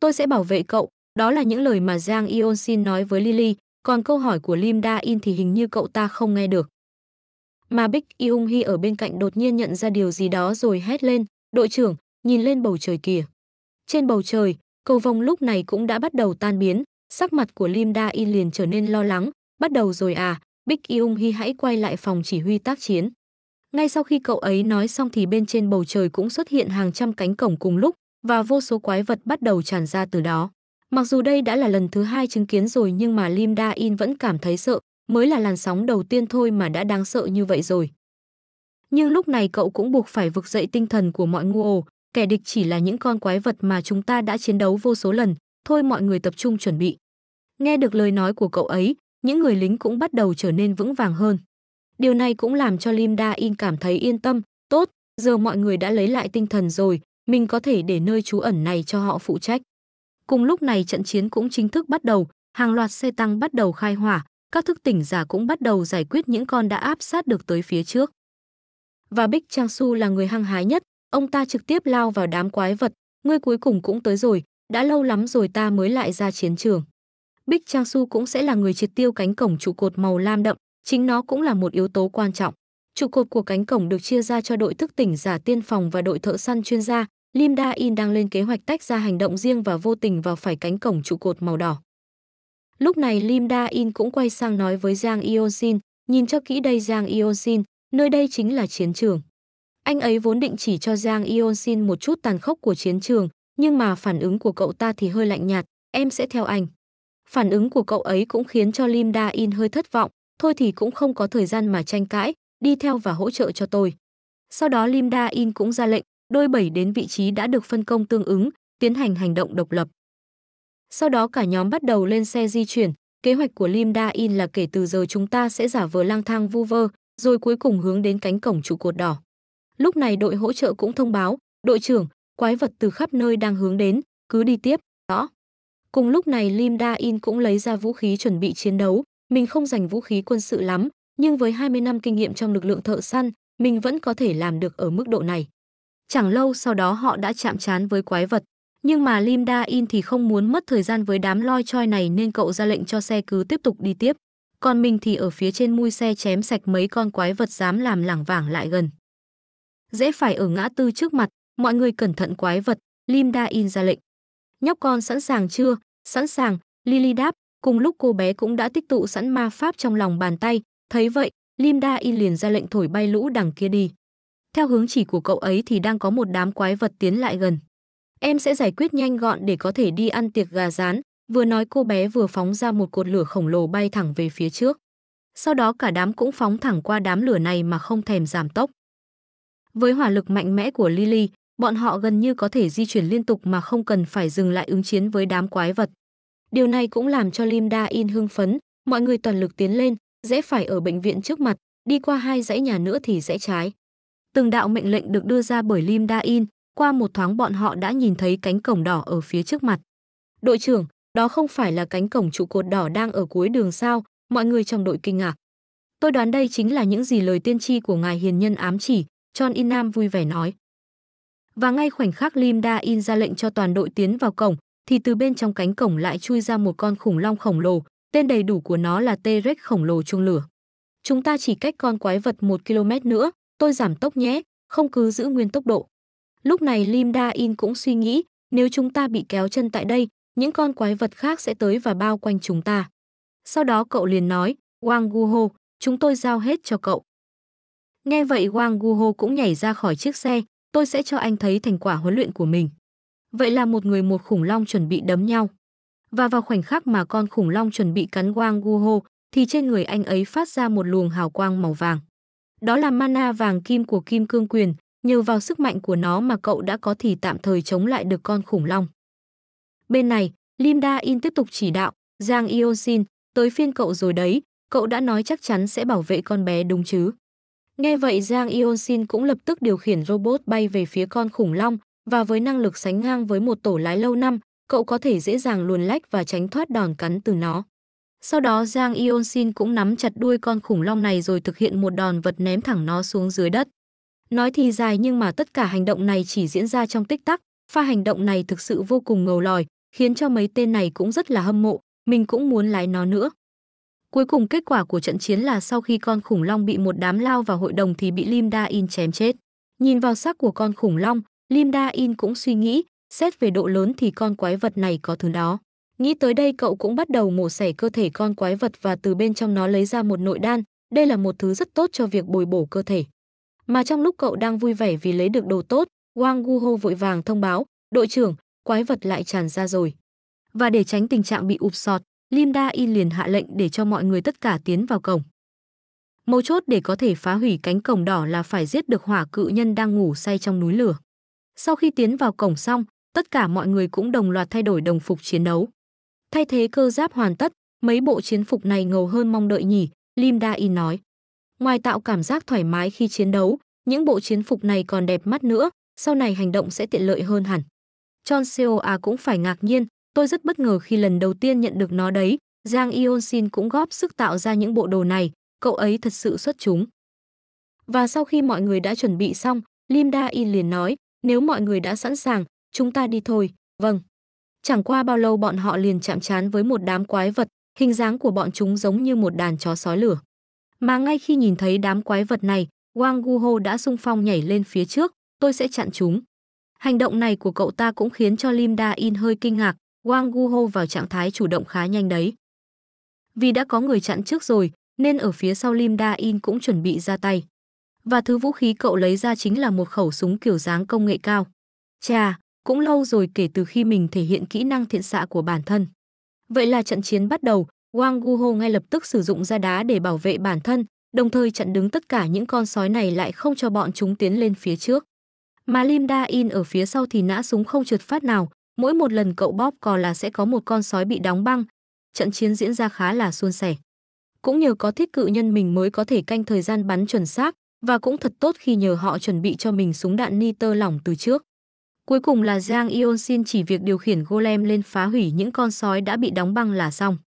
Tôi sẽ bảo vệ cậu, đó là những lời mà Giang Ion Sin nói với Lily, còn câu hỏi của Lim Da In thì hình như cậu ta không nghe được. Mà Bích Yung Hi ở bên cạnh đột nhiên nhận ra điều gì đó rồi hét lên, đội trưởng, nhìn lên bầu trời kìa. Trên bầu trời, cầu vồng lúc này cũng đã bắt đầu tan biến, sắc mặt của Lim Da In liền trở nên lo lắng, bắt đầu rồi à, Bích Yung Hi hãy quay lại phòng chỉ huy tác chiến. Ngay sau khi cậu ấy nói xong thì bên trên bầu trời cũng xuất hiện hàng trăm cánh cổng cùng lúc và vô số quái vật bắt đầu tràn ra từ đó. Mặc dù đây đã là lần thứ hai chứng kiến rồi nhưng mà Lim Da In vẫn cảm thấy sợ, mới là làn sóng đầu tiên thôi mà đã đáng sợ như vậy rồi. Nhưng lúc này cậu cũng buộc phải vực dậy tinh thần của mọi ngu ồ, kẻ địch chỉ là những con quái vật mà chúng ta đã chiến đấu vô số lần, thôi mọi người tập trung chuẩn bị. Nghe được lời nói của cậu ấy, những người lính cũng bắt đầu trở nên vững vàng hơn. Điều này cũng làm cho Lim Da In cảm thấy yên tâm, tốt, giờ mọi người đã lấy lại tinh thần rồi, mình có thể để nơi trú ẩn này cho họ phụ trách. Cùng lúc này trận chiến cũng chính thức bắt đầu, hàng loạt xe tăng bắt đầu khai hỏa, các thức tỉnh giả cũng bắt đầu giải quyết những con đã áp sát được tới phía trước. Và Bích Trang Su là người hăng hái nhất, ông ta trực tiếp lao vào đám quái vật, ngươi cuối cùng cũng tới rồi, đã lâu lắm rồi ta mới lại ra chiến trường. Bích Trang Su cũng sẽ là người triệt tiêu cánh cổng trụ cột màu lam đậm, chính nó cũng là một yếu tố quan trọng. Trụ cột của cánh cổng được chia ra cho đội thức tỉnh giả tiên phòng và đội thợ săn chuyên gia. Lim Da In đang lên kế hoạch tách ra hành động riêng và vô tình vào phải cánh cổng trụ cột màu đỏ. Lúc này Lim Da In cũng quay sang nói với Giang Eosin, Sin, nhìn cho kỹ đây Giang Eosin, Sin, nơi đây chính là chiến trường. Anh ấy vốn định chỉ cho Giang Eosin Sin một chút tàn khốc của chiến trường, nhưng mà phản ứng của cậu ta thì hơi lạnh nhạt, em sẽ theo anh. Phản ứng của cậu ấy cũng khiến cho Lim Da In hơi thất vọng, thôi thì cũng không có thời gian mà tranh cãi, đi theo và hỗ trợ cho tôi. Sau đó Lim Da In cũng ra lệnh, đôi bảy đến vị trí đã được phân công tương ứng, tiến hành hành động độc lập. Sau đó cả nhóm bắt đầu lên xe di chuyển, kế hoạch của Lim Da In là kể từ giờ chúng ta sẽ giả vờ lang thang vu vơ, rồi cuối cùng hướng đến cánh cổng trụ cột đỏ. Lúc này đội hỗ trợ cũng thông báo, đội trưởng, quái vật từ khắp nơi đang hướng đến, cứ đi tiếp, rõ. Cùng lúc này Lim Da In cũng lấy ra vũ khí chuẩn bị chiến đấu, mình không dành vũ khí quân sự lắm, nhưng với 20 năm kinh nghiệm trong lực lượng thợ săn, mình vẫn có thể làm được ở mức độ này. Chẳng lâu sau đó họ đã chạm trán với quái vật, nhưng mà Lim Da In thì không muốn mất thời gian với đám loi choi này nên cậu ra lệnh cho xe cứ tiếp tục đi tiếp. Còn mình thì ở phía trên mui xe chém sạch mấy con quái vật dám làm lảng vảng lại gần. Dễ phải ở ngã tư trước mặt, mọi người cẩn thận quái vật, Lim Da In ra lệnh. Nhóc con sẵn sàng chưa? Sẵn sàng, Lily đáp, cùng lúc cô bé cũng đã tích tụ sẵn ma pháp trong lòng bàn tay, thấy vậy, Lim Da In liền ra lệnh thổi bay lũ đằng kia đi. Theo hướng chỉ của cậu ấy thì đang có một đám quái vật tiến lại gần. Em sẽ giải quyết nhanh gọn để có thể đi ăn tiệc gà rán, vừa nói cô bé vừa phóng ra một cột lửa khổng lồ bay thẳng về phía trước. Sau đó cả đám cũng phóng thẳng qua đám lửa này mà không thèm giảm tốc. Với hỏa lực mạnh mẽ của Lily, bọn họ gần như có thể di chuyển liên tục mà không cần phải dừng lại ứng chiến với đám quái vật. Điều này cũng làm cho Lim Da In hưng phấn, mọi người toàn lực tiến lên, rẽ phải ở bệnh viện trước mặt, đi qua hai dãy nhà nữa thì rẽ trái. Từng đạo mệnh lệnh được đưa ra bởi Lim Da In, qua một thoáng bọn họ đã nhìn thấy cánh cổng đỏ ở phía trước mặt. Đội trưởng, đó không phải là cánh cổng trụ cột đỏ đang ở cuối đường sao? Mọi người trong đội kinh ngạc. Tôi đoán đây chính là những gì lời tiên tri của ngài hiền nhân ám chỉ, John In Nam vui vẻ nói. Và ngay khoảnh khắc Lim Da In ra lệnh cho toàn đội tiến vào cổng, thì từ bên trong cánh cổng lại chui ra một con khủng long khổng lồ, tên đầy đủ của nó là T-Rex khổng lồ chung lửa. Chúng ta chỉ cách con quái vật một km nữa, tôi giảm tốc nhé, không cứ giữ nguyên tốc độ. Lúc này Lim Da In cũng suy nghĩ, nếu chúng ta bị kéo chân tại đây, những con quái vật khác sẽ tới và bao quanh chúng ta. Sau đó cậu liền nói, Wang Guho, chúng tôi giao hết cho cậu. Nghe vậy Wang Guho cũng nhảy ra khỏi chiếc xe, tôi sẽ cho anh thấy thành quả huấn luyện của mình. Vậy là một người một khủng long chuẩn bị đấm nhau. Và vào khoảnh khắc mà con khủng long chuẩn bị cắn Wang Guho, thì trên người anh ấy phát ra một luồng hào quang màu vàng. Đó là mana vàng kim của Kim Cương Quyền, nhờ vào sức mạnh của nó mà cậu đã có thì tạm thời chống lại được con khủng long. Bên này, Lim Da In tiếp tục chỉ đạo, Giang Iosin, tới phiên cậu rồi đấy, cậu đã nói chắc chắn sẽ bảo vệ con bé đúng chứ. Nghe vậy Giang Iosin cũng lập tức điều khiển robot bay về phía con khủng long và với năng lực sánh ngang với một tổ lái lâu năm, cậu có thể dễ dàng luồn lách và tránh thoát đòn cắn từ nó. Sau đó Giang Ionsin cũng nắm chặt đuôi con khủng long này rồi thực hiện một đòn vật ném thẳng nó xuống dưới đất. Nói thì dài nhưng mà tất cả hành động này chỉ diễn ra trong tích tắc, pha hành động này thực sự vô cùng ngầu lòi, khiến cho mấy tên này cũng rất là hâm mộ, mình cũng muốn lái nó nữa. Cuối cùng kết quả của trận chiến là sau khi con khủng long bị một đám lao vào hội đồng thì bị Lim Da In chém chết. Nhìn vào xác của con khủng long, Lim Da In cũng suy nghĩ, xét về độ lớn thì con quái vật này có thứ đó. Nghĩ tới đây cậu cũng bắt đầu mổ xẻ cơ thể con quái vật và từ bên trong nó lấy ra một nội đan, đây là một thứ rất tốt cho việc bồi bổ cơ thể. Mà trong lúc cậu đang vui vẻ vì lấy được đồ tốt, Wang Guho vội vàng thông báo, đội trưởng, quái vật lại tràn ra rồi. Và để tránh tình trạng bị ụp sọt, Lim Da In liền hạ lệnh để cho mọi người tất cả tiến vào cổng. Mấu chốt để có thể phá hủy cánh cổng đỏ là phải giết được hỏa cự nhân đang ngủ say trong núi lửa. Sau khi tiến vào cổng xong, tất cả mọi người cũng đồng loạt thay đổi đồng phục chiến đấu. Thay thế cơ giáp hoàn tất, mấy bộ chiến phục này ngầu hơn mong đợi nhỉ, Lim Da In nói. Ngoài tạo cảm giác thoải mái khi chiến đấu, những bộ chiến phục này còn đẹp mắt nữa, sau này hành động sẽ tiện lợi hơn hẳn. John A cũng phải ngạc nhiên, tôi rất bất ngờ khi lần đầu tiên nhận được nó đấy. Giang Ion Sin cũng góp sức tạo ra những bộ đồ này, cậu ấy thật sự xuất chúng. Và sau khi mọi người đã chuẩn bị xong, Lim Da In liền nói, nếu mọi người đã sẵn sàng, chúng ta đi thôi, vâng. Chẳng qua bao lâu bọn họ liền chạm trán với một đám quái vật, hình dáng của bọn chúng giống như một đàn chó sói lửa. Mà ngay khi nhìn thấy đám quái vật này, Wang Guho đã sung phong nhảy lên phía trước, tôi sẽ chặn chúng. Hành động này của cậu ta cũng khiến cho Lim Da In hơi kinh ngạc, Wang Guho vào trạng thái chủ động khá nhanh đấy. Vì đã có người chặn trước rồi, nên ở phía sau Lim Da In cũng chuẩn bị ra tay. Và thứ vũ khí cậu lấy ra chính là một khẩu súng kiểu dáng công nghệ cao. Chà, cũng lâu rồi kể từ khi mình thể hiện kỹ năng thiện xạ của bản thân. Vậy là trận chiến bắt đầu, Wang Guho ngay lập tức sử dụng ra đá để bảo vệ bản thân, đồng thời chặn đứng tất cả những con sói này lại không cho bọn chúng tiến lên phía trước. Mà Lim Da In ở phía sau thì nã súng không trượt phát nào, mỗi một lần cậu bóp cò là sẽ có một con sói bị đóng băng. Trận chiến diễn ra khá là suôn sẻ. Cũng nhờ có thiết cự nhân mình mới có thể canh thời gian bắn chuẩn xác và cũng thật tốt khi nhờ họ chuẩn bị cho mình súng đạn nitơ lỏng từ trước. Cuối cùng là Giang Ion xin chỉ việc điều khiển golem lên phá hủy những con sói đã bị đóng băng là xong.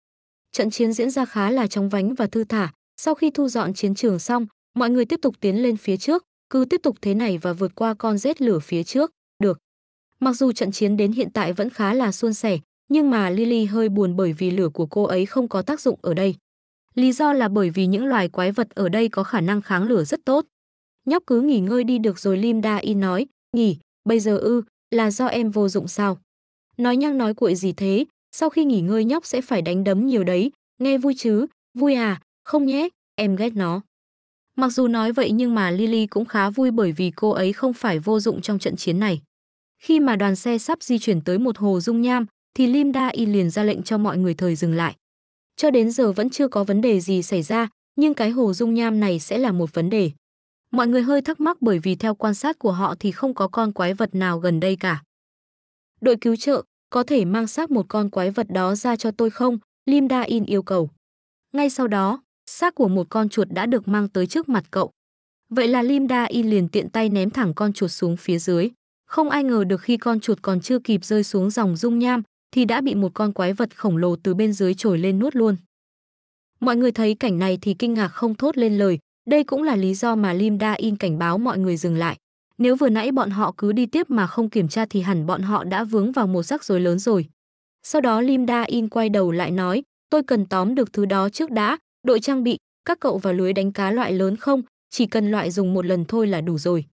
Trận chiến diễn ra khá là trong vánh và thư thả, sau khi thu dọn chiến trường xong, mọi người tiếp tục tiến lên phía trước, cứ tiếp tục thế này và vượt qua con rết lửa phía trước, được. Mặc dù trận chiến đến hiện tại vẫn khá là suôn sẻ, nhưng mà Lily hơi buồn bởi vì lửa của cô ấy không có tác dụng ở đây. Lý do là bởi vì những loài quái vật ở đây có khả năng kháng lửa rất tốt. Nhóc cứ nghỉ ngơi đi được rồi Lim Da In nói, nghỉ, bây giờ ư, là do em vô dụng sao? Nói nhăng nói cuội gì thế, sau khi nghỉ ngơi nhóc sẽ phải đánh đấm nhiều đấy, nghe vui chứ, vui à, không nhé, em ghét nó. Mặc dù nói vậy nhưng mà Lily cũng khá vui bởi vì cô ấy không phải vô dụng trong trận chiến này. Khi mà đoàn xe sắp di chuyển tới một hồ dung nham, thì Lim Da In liền ra lệnh cho mọi người thời dừng lại. Cho đến giờ vẫn chưa có vấn đề gì xảy ra, nhưng cái hồ dung nham này sẽ là một vấn đề. Mọi người hơi thắc mắc bởi vì theo quan sát của họ thì không có con quái vật nào gần đây cả. Đội cứu trợ, có thể mang xác một con quái vật đó ra cho tôi không? Lim Da In yêu cầu. Ngay sau đó, xác của một con chuột đã được mang tới trước mặt cậu. Vậy là Lim Da In liền tiện tay ném thẳng con chuột xuống phía dưới. Không ai ngờ được khi con chuột còn chưa kịp rơi xuống dòng dung nham thì đã bị một con quái vật khổng lồ từ bên dưới trồi lên nuốt luôn. Mọi người thấy cảnh này thì kinh ngạc không thốt lên lời, đây cũng là lý do mà Lim Da In cảnh báo mọi người dừng lại. Nếu vừa nãy bọn họ cứ đi tiếp mà không kiểm tra thì hẳn bọn họ đã vướng vào một rắc rối lớn rồi. Sau đó Lim Da In quay đầu lại nói, tôi cần tóm được thứ đó trước đã, đội trang bị, các cậu vào lưới đánh cá loại lớn không, chỉ cần loại dùng một lần thôi là đủ rồi.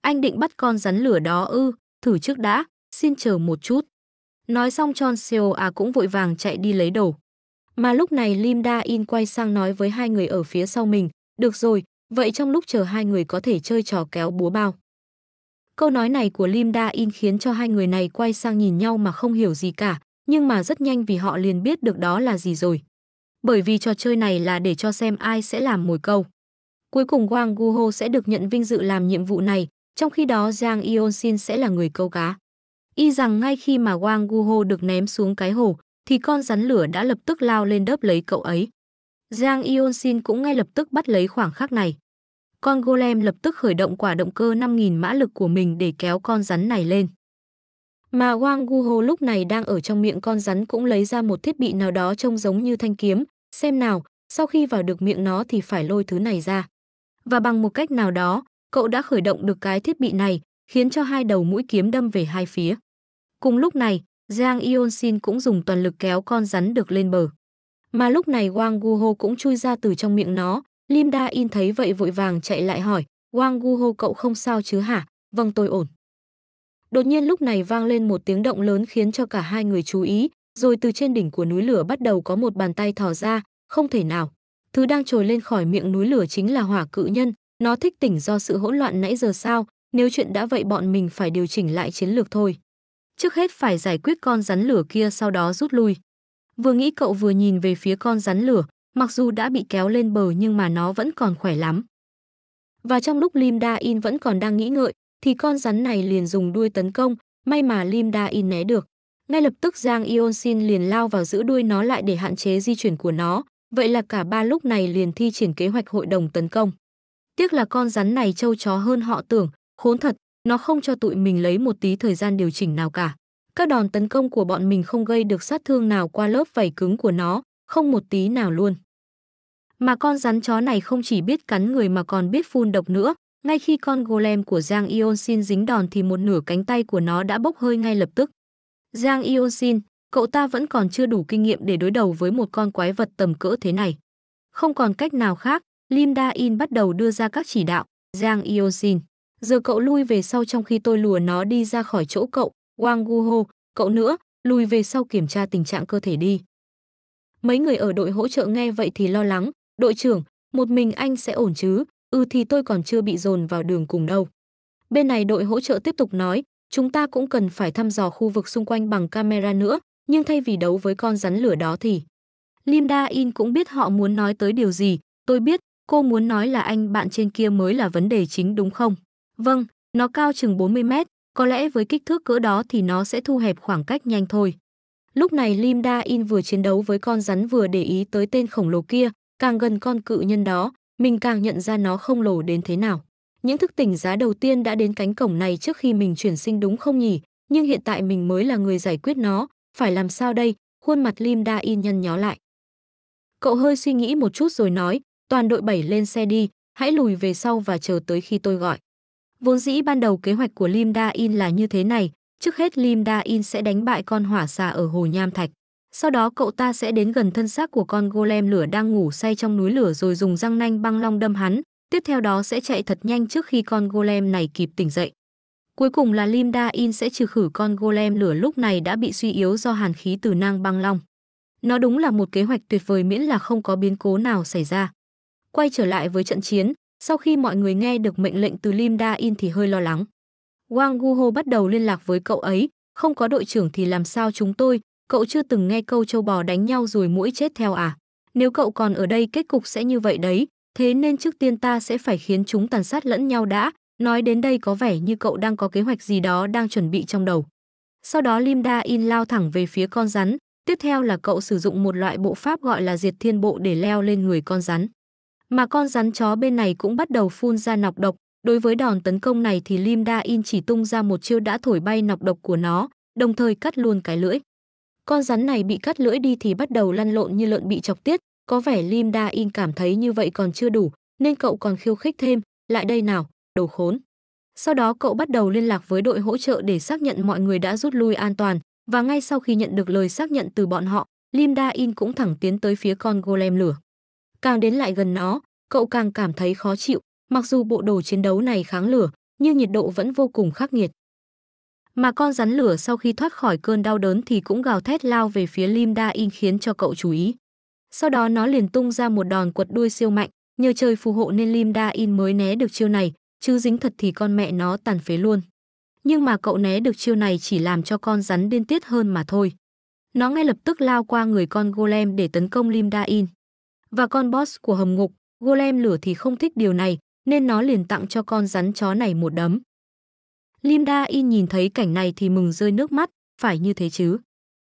Anh định bắt con rắn lửa đó ư, thử trước đã, xin chờ một chút. Nói xong Chon Seo A cũng vội vàng chạy đi lấy đồ. Mà lúc này Lim Da In quay sang nói với hai người ở phía sau mình, được rồi, vậy trong lúc chờ hai người có thể chơi trò kéo búa bao. Câu nói này của Lim Da In khiến cho hai người này quay sang nhìn nhau mà không hiểu gì cả, nhưng mà rất nhanh vì họ liền biết được đó là gì rồi. Bởi vì trò chơi này là để cho xem ai sẽ làm mồi câu. Cuối cùng Wang Guho sẽ được nhận vinh dự làm nhiệm vụ này, trong khi đó Giang Yeon Shin sẽ là người câu cá. Y rằng ngay khi mà Wang Guho được ném xuống cái hồ, thì con rắn lửa đã lập tức lao lên đớp lấy cậu ấy. Giang Yeon Sin cũng ngay lập tức bắt lấy khoảng khắc này. Con golem lập tức khởi động quả động cơ 5.000 mã lực của mình để kéo con rắn này lên. Mà Wang Guho lúc này đang ở trong miệng con rắn cũng lấy ra một thiết bị nào đó trông giống như thanh kiếm, xem nào, sau khi vào được miệng nó thì phải lôi thứ này ra. Và bằng một cách nào đó, cậu đã khởi động được cái thiết bị này, khiến cho hai đầu mũi kiếm đâm về hai phía. Cùng lúc này, Giang Yeon Sin cũng dùng toàn lực kéo con rắn được lên bờ. Mà lúc này Wang Guho cũng chui ra từ trong miệng nó, Lim Da In thấy vậy vội vàng chạy lại hỏi, Wang Guho cậu không sao chứ hả? Vâng tôi ổn. Đột nhiên lúc này vang lên một tiếng động lớn khiến cho cả hai người chú ý, rồi từ trên đỉnh của núi lửa bắt đầu có một bàn tay thò ra, không thể nào. Thứ đang trồi lên khỏi miệng núi lửa chính là hỏa cự nhân, nó thích tỉnh do sự hỗn loạn nãy giờ sao, nếu chuyện đã vậy bọn mình phải điều chỉnh lại chiến lược thôi. Trước hết phải giải quyết con rắn lửa kia sau đó rút lui. Vừa nghĩ cậu vừa nhìn về phía con rắn lửa, mặc dù đã bị kéo lên bờ nhưng mà nó vẫn còn khỏe lắm. Và trong lúc Lim Da In vẫn còn đang nghĩ ngợi, thì con rắn này liền dùng đuôi tấn công, may mà Lim Da In né được. Ngay lập tức Giang Ion Sin liền lao vào giữ đuôi nó lại để hạn chế di chuyển của nó, vậy là cả ba lúc này liền thi triển kế hoạch hội đồng tấn công. Tiếc là con rắn này trâu chó hơn họ tưởng, khốn thật, nó không cho tụi mình lấy một tí thời gian điều chỉnh nào cả. Các đòn tấn công của bọn mình không gây được sát thương nào qua lớp vảy cứng của nó, không một tí nào luôn. Mà con rắn chó này không chỉ biết cắn người mà còn biết phun độc nữa, ngay khi con golem của Giang Ionsin dính đòn thì một nửa cánh tay của nó đã bốc hơi ngay lập tức. Giang Ionsin, cậu ta vẫn còn chưa đủ kinh nghiệm để đối đầu với một con quái vật tầm cỡ thế này. Không còn cách nào khác, Lim Da In bắt đầu đưa ra các chỉ đạo. Giang Ionsin, giờ cậu lui về sau trong khi tôi lùa nó đi ra khỏi chỗ cậu. Wang Guho, cậu nữa, lùi về sau kiểm tra tình trạng cơ thể đi. Mấy người ở đội hỗ trợ nghe vậy thì lo lắng, đội trưởng, một mình anh sẽ ổn chứ, ừ thì tôi còn chưa bị dồn vào đường cùng đâu. Bên này đội hỗ trợ tiếp tục nói, chúng ta cũng cần phải thăm dò khu vực xung quanh bằng camera nữa, nhưng thay vì đấu với con rắn lửa đó thì... Lim Da In cũng biết họ muốn nói tới điều gì, tôi biết, cô muốn nói là anh bạn trên kia mới là vấn đề chính đúng không? Vâng, nó cao chừng 40 mét, có lẽ với kích thước cỡ đó thì nó sẽ thu hẹp khoảng cách nhanh thôi. Lúc này Lim Da In vừa chiến đấu với con rắn vừa để ý tới tên khổng lồ kia, càng gần con cự nhân đó, mình càng nhận ra nó không lồ đến thế nào. Những thức tỉnh giá đầu tiên đã đến cánh cổng này trước khi mình chuyển sinh đúng không nhỉ? Nhưng hiện tại mình mới là người giải quyết nó, phải làm sao đây? Khuôn mặt Lim Da In nhăn nhó lại. Cậu hơi suy nghĩ một chút rồi nói, toàn đội bảy lên xe đi, hãy lùi về sau và chờ tới khi tôi gọi. Vốn dĩ ban đầu kế hoạch của Lim Da In là như thế này, trước hết Lim Da In sẽ đánh bại con hỏa xà ở hồ Nham Thạch. Sau đó cậu ta sẽ đến gần thân xác của con golem lửa đang ngủ say trong núi lửa rồi dùng răng nanh băng long đâm hắn, tiếp theo đó sẽ chạy thật nhanh trước khi con golem này kịp tỉnh dậy. Cuối cùng là Lim Da In sẽ trừ khử con golem lửa lúc này đã bị suy yếu do hàn khí từ nang băng long. Nó đúng là một kế hoạch tuyệt vời miễn là không có biến cố nào xảy ra. Quay trở lại với trận chiến, sau khi mọi người nghe được mệnh lệnh từ Lim Da In thì hơi lo lắng. Wang Guho bắt đầu liên lạc với cậu ấy, không có đội trưởng thì làm sao chúng tôi, cậu chưa từng nghe câu châu bò đánh nhau rồi mũi chết theo à? Nếu cậu còn ở đây kết cục sẽ như vậy đấy, thế nên trước tiên ta sẽ phải khiến chúng tàn sát lẫn nhau đã. Nói đến đây có vẻ như cậu đang có kế hoạch gì đó đang chuẩn bị trong đầu. Sau đó Lim Da In lao thẳng về phía con rắn, tiếp theo là cậu sử dụng một loại bộ pháp gọi là diệt thiên bộ để leo lên người con rắn. Mà con rắn chó bên này cũng bắt đầu phun ra nọc độc, đối với đòn tấn công này thì Lim Da In chỉ tung ra một chiêu đã thổi bay nọc độc của nó, đồng thời cắt luôn cái lưỡi. Con rắn này bị cắt lưỡi đi thì bắt đầu lăn lộn như lợn bị chọc tiết, có vẻ Lim Da In cảm thấy như vậy còn chưa đủ, nên cậu còn khiêu khích thêm, lại đây nào, đồ khốn. Sau đó cậu bắt đầu liên lạc với đội hỗ trợ để xác nhận mọi người đã rút lui an toàn, và ngay sau khi nhận được lời xác nhận từ bọn họ, Lim Da In cũng thẳng tiến tới phía con golem lửa. Càng đến lại gần nó, cậu càng cảm thấy khó chịu, mặc dù bộ đồ chiến đấu này kháng lửa, nhưng nhiệt độ vẫn vô cùng khắc nghiệt. Mà con rắn lửa sau khi thoát khỏi cơn đau đớn thì cũng gào thét lao về phía Lim Da In khiến cho cậu chú ý. Sau đó nó liền tung ra một đòn quật đuôi siêu mạnh, nhờ trời phù hộ nên Lim Da In mới né được chiêu này, chứ dính thật thì con mẹ nó tàn phế luôn. Nhưng mà cậu né được chiêu này chỉ làm cho con rắn điên tiết hơn mà thôi. Nó ngay lập tức lao qua người con golem để tấn công Lim Da In. Và con boss của hầm ngục, golem lửa thì không thích điều này, nên nó liền tặng cho con rắn chó này một đấm. Lim Da In nhìn thấy cảnh này thì mừng rơi nước mắt, phải như thế chứ.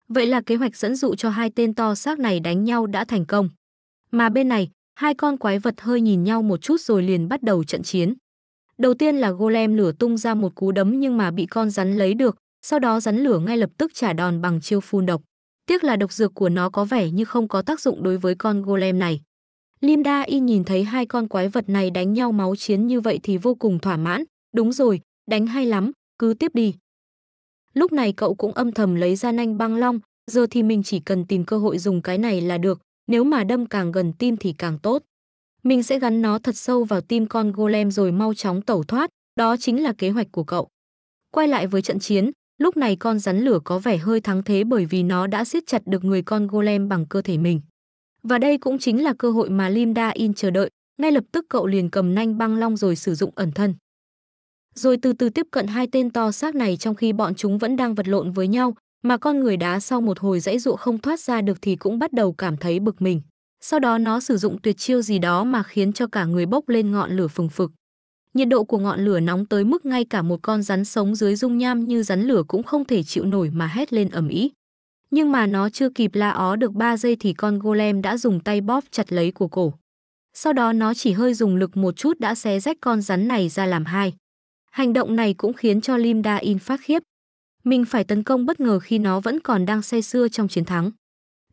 Vậy là kế hoạch dẫn dụ cho hai tên to xác này đánh nhau đã thành công. Mà bên này, hai con quái vật hơi nhìn nhau một chút rồi liền bắt đầu trận chiến. Đầu tiên là golem lửa tung ra một cú đấm nhưng mà bị con rắn lấy được, sau đó rắn lửa ngay lập tức trả đòn bằng chiêu phun độc. Tiếc là độc dược của nó có vẻ như không có tác dụng đối với con golem này. Limda Y nhìn thấy hai con quái vật này đánh nhau máu chiến như vậy thì vô cùng thỏa mãn. Đúng rồi, đánh hay lắm, cứ tiếp đi. Lúc này cậu cũng âm thầm lấy ra nanh băng long, giờ thì mình chỉ cần tìm cơ hội dùng cái này là được, nếu mà đâm càng gần tim thì càng tốt. Mình sẽ gắn nó thật sâu vào tim con golem rồi mau chóng tẩu thoát, đó chính là kế hoạch của cậu. Quay lại với trận chiến, lúc này con rắn lửa có vẻ hơi thắng thế bởi vì nó đã siết chặt được người con golem bằng cơ thể mình. Và đây cũng chính là cơ hội mà Lim Da In chờ đợi, ngay lập tức cậu liền cầm nanh băng long rồi sử dụng ẩn thân. Rồi từ từ tiếp cận hai tên to xác này trong khi bọn chúng vẫn đang vật lộn với nhau, mà con người đá sau một hồi dãy dụ không thoát ra được thì cũng bắt đầu cảm thấy bực mình. Sau đó nó sử dụng tuyệt chiêu gì đó mà khiến cho cả người bốc lên ngọn lửa phừng phực. Nhiệt độ của ngọn lửa nóng tới mức ngay cả một con rắn sống dưới dung nham như rắn lửa cũng không thể chịu nổi mà hét lên ầm ĩ. Nhưng mà nó chưa kịp la ó được 3 giây thì con golem đã dùng tay bóp chặt lấy của cổ. Sau đó nó chỉ hơi dùng lực một chút đã xé rách con rắn này ra làm hai. Hành động này cũng khiến cho Lim Da In phát khiếp. Mình phải tấn công bất ngờ khi nó vẫn còn đang say sưa trong chiến thắng.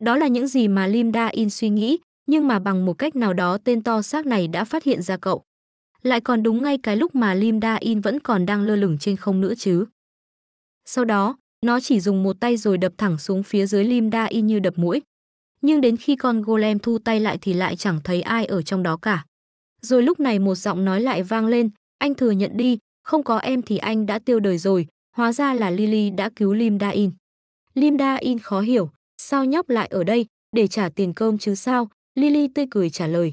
Đó là những gì mà Lim Da In suy nghĩ, nhưng mà bằng một cách nào đó tên to xác này đã phát hiện ra cậu. Lại còn đúng ngay cái lúc mà Lim Da In vẫn còn đang lơ lửng trên không nữa chứ. Sau đó, nó chỉ dùng một tay rồi đập thẳng xuống phía dưới Lim Da In như đập mũi. Nhưng đến khi con golem thu tay lại thì lại chẳng thấy ai ở trong đó cả. Rồi lúc này một giọng nói lại vang lên, anh thừa nhận đi, không có em thì anh đã tiêu đời rồi, hóa ra là Lily đã cứu Lim Da In. Lim Da In khó hiểu, sao nhóc lại ở đây, để trả tiền cơm chứ sao, Lily tươi cười trả lời.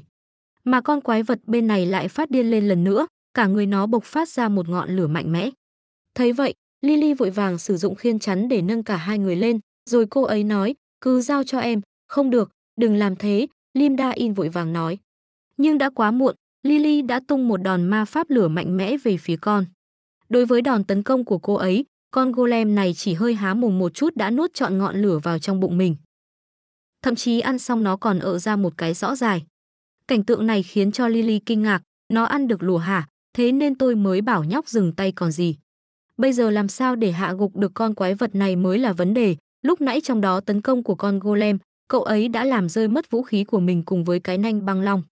Mà con quái vật bên này lại phát điên lên lần nữa, cả người nó bộc phát ra một ngọn lửa mạnh mẽ. Thấy vậy, Lily vội vàng sử dụng khiên chắn để nâng cả hai người lên, rồi cô ấy nói, cứ giao cho em, không được, đừng làm thế, Lim Da In vội vàng nói. Nhưng đã quá muộn, Lily đã tung một đòn ma pháp lửa mạnh mẽ về phía con. Đối với đòn tấn công của cô ấy, con golem này chỉ hơi há mồm một chút đã nuốt trọn ngọn lửa vào trong bụng mình. Thậm chí ăn xong nó còn ợ ra một cái rõ dài. Cảnh tượng này khiến cho Lily kinh ngạc, nó ăn được lùa hả, thế nên tôi mới bảo nhóc dừng tay còn gì. Bây giờ làm sao để hạ gục được con quái vật này mới là vấn đề, lúc nãy trong đó tấn công của con golem, cậu ấy đã làm rơi mất vũ khí của mình cùng với cái nanh băng long.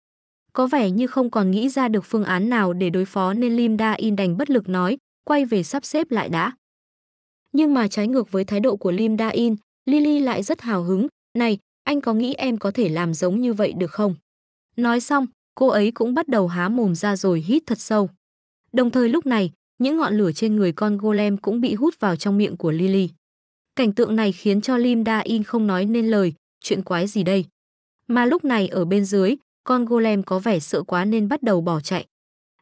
Có vẻ như không còn nghĩ ra được phương án nào để đối phó nên Lim Da In đành bất lực nói, quay về sắp xếp lại đã. Nhưng mà trái ngược với thái độ của Lim Da In, Lily lại rất hào hứng, này, anh có nghĩ em có thể làm giống như vậy được không? Nói xong, cô ấy cũng bắt đầu há mồm ra rồi hít thật sâu. Đồng thời lúc này, những ngọn lửa trên người con golem cũng bị hút vào trong miệng của Lily. Cảnh tượng này khiến cho Lim Da In không nói nên lời, chuyện quái gì đây? Mà lúc này ở bên dưới, con golem có vẻ sợ quá nên bắt đầu bỏ chạy.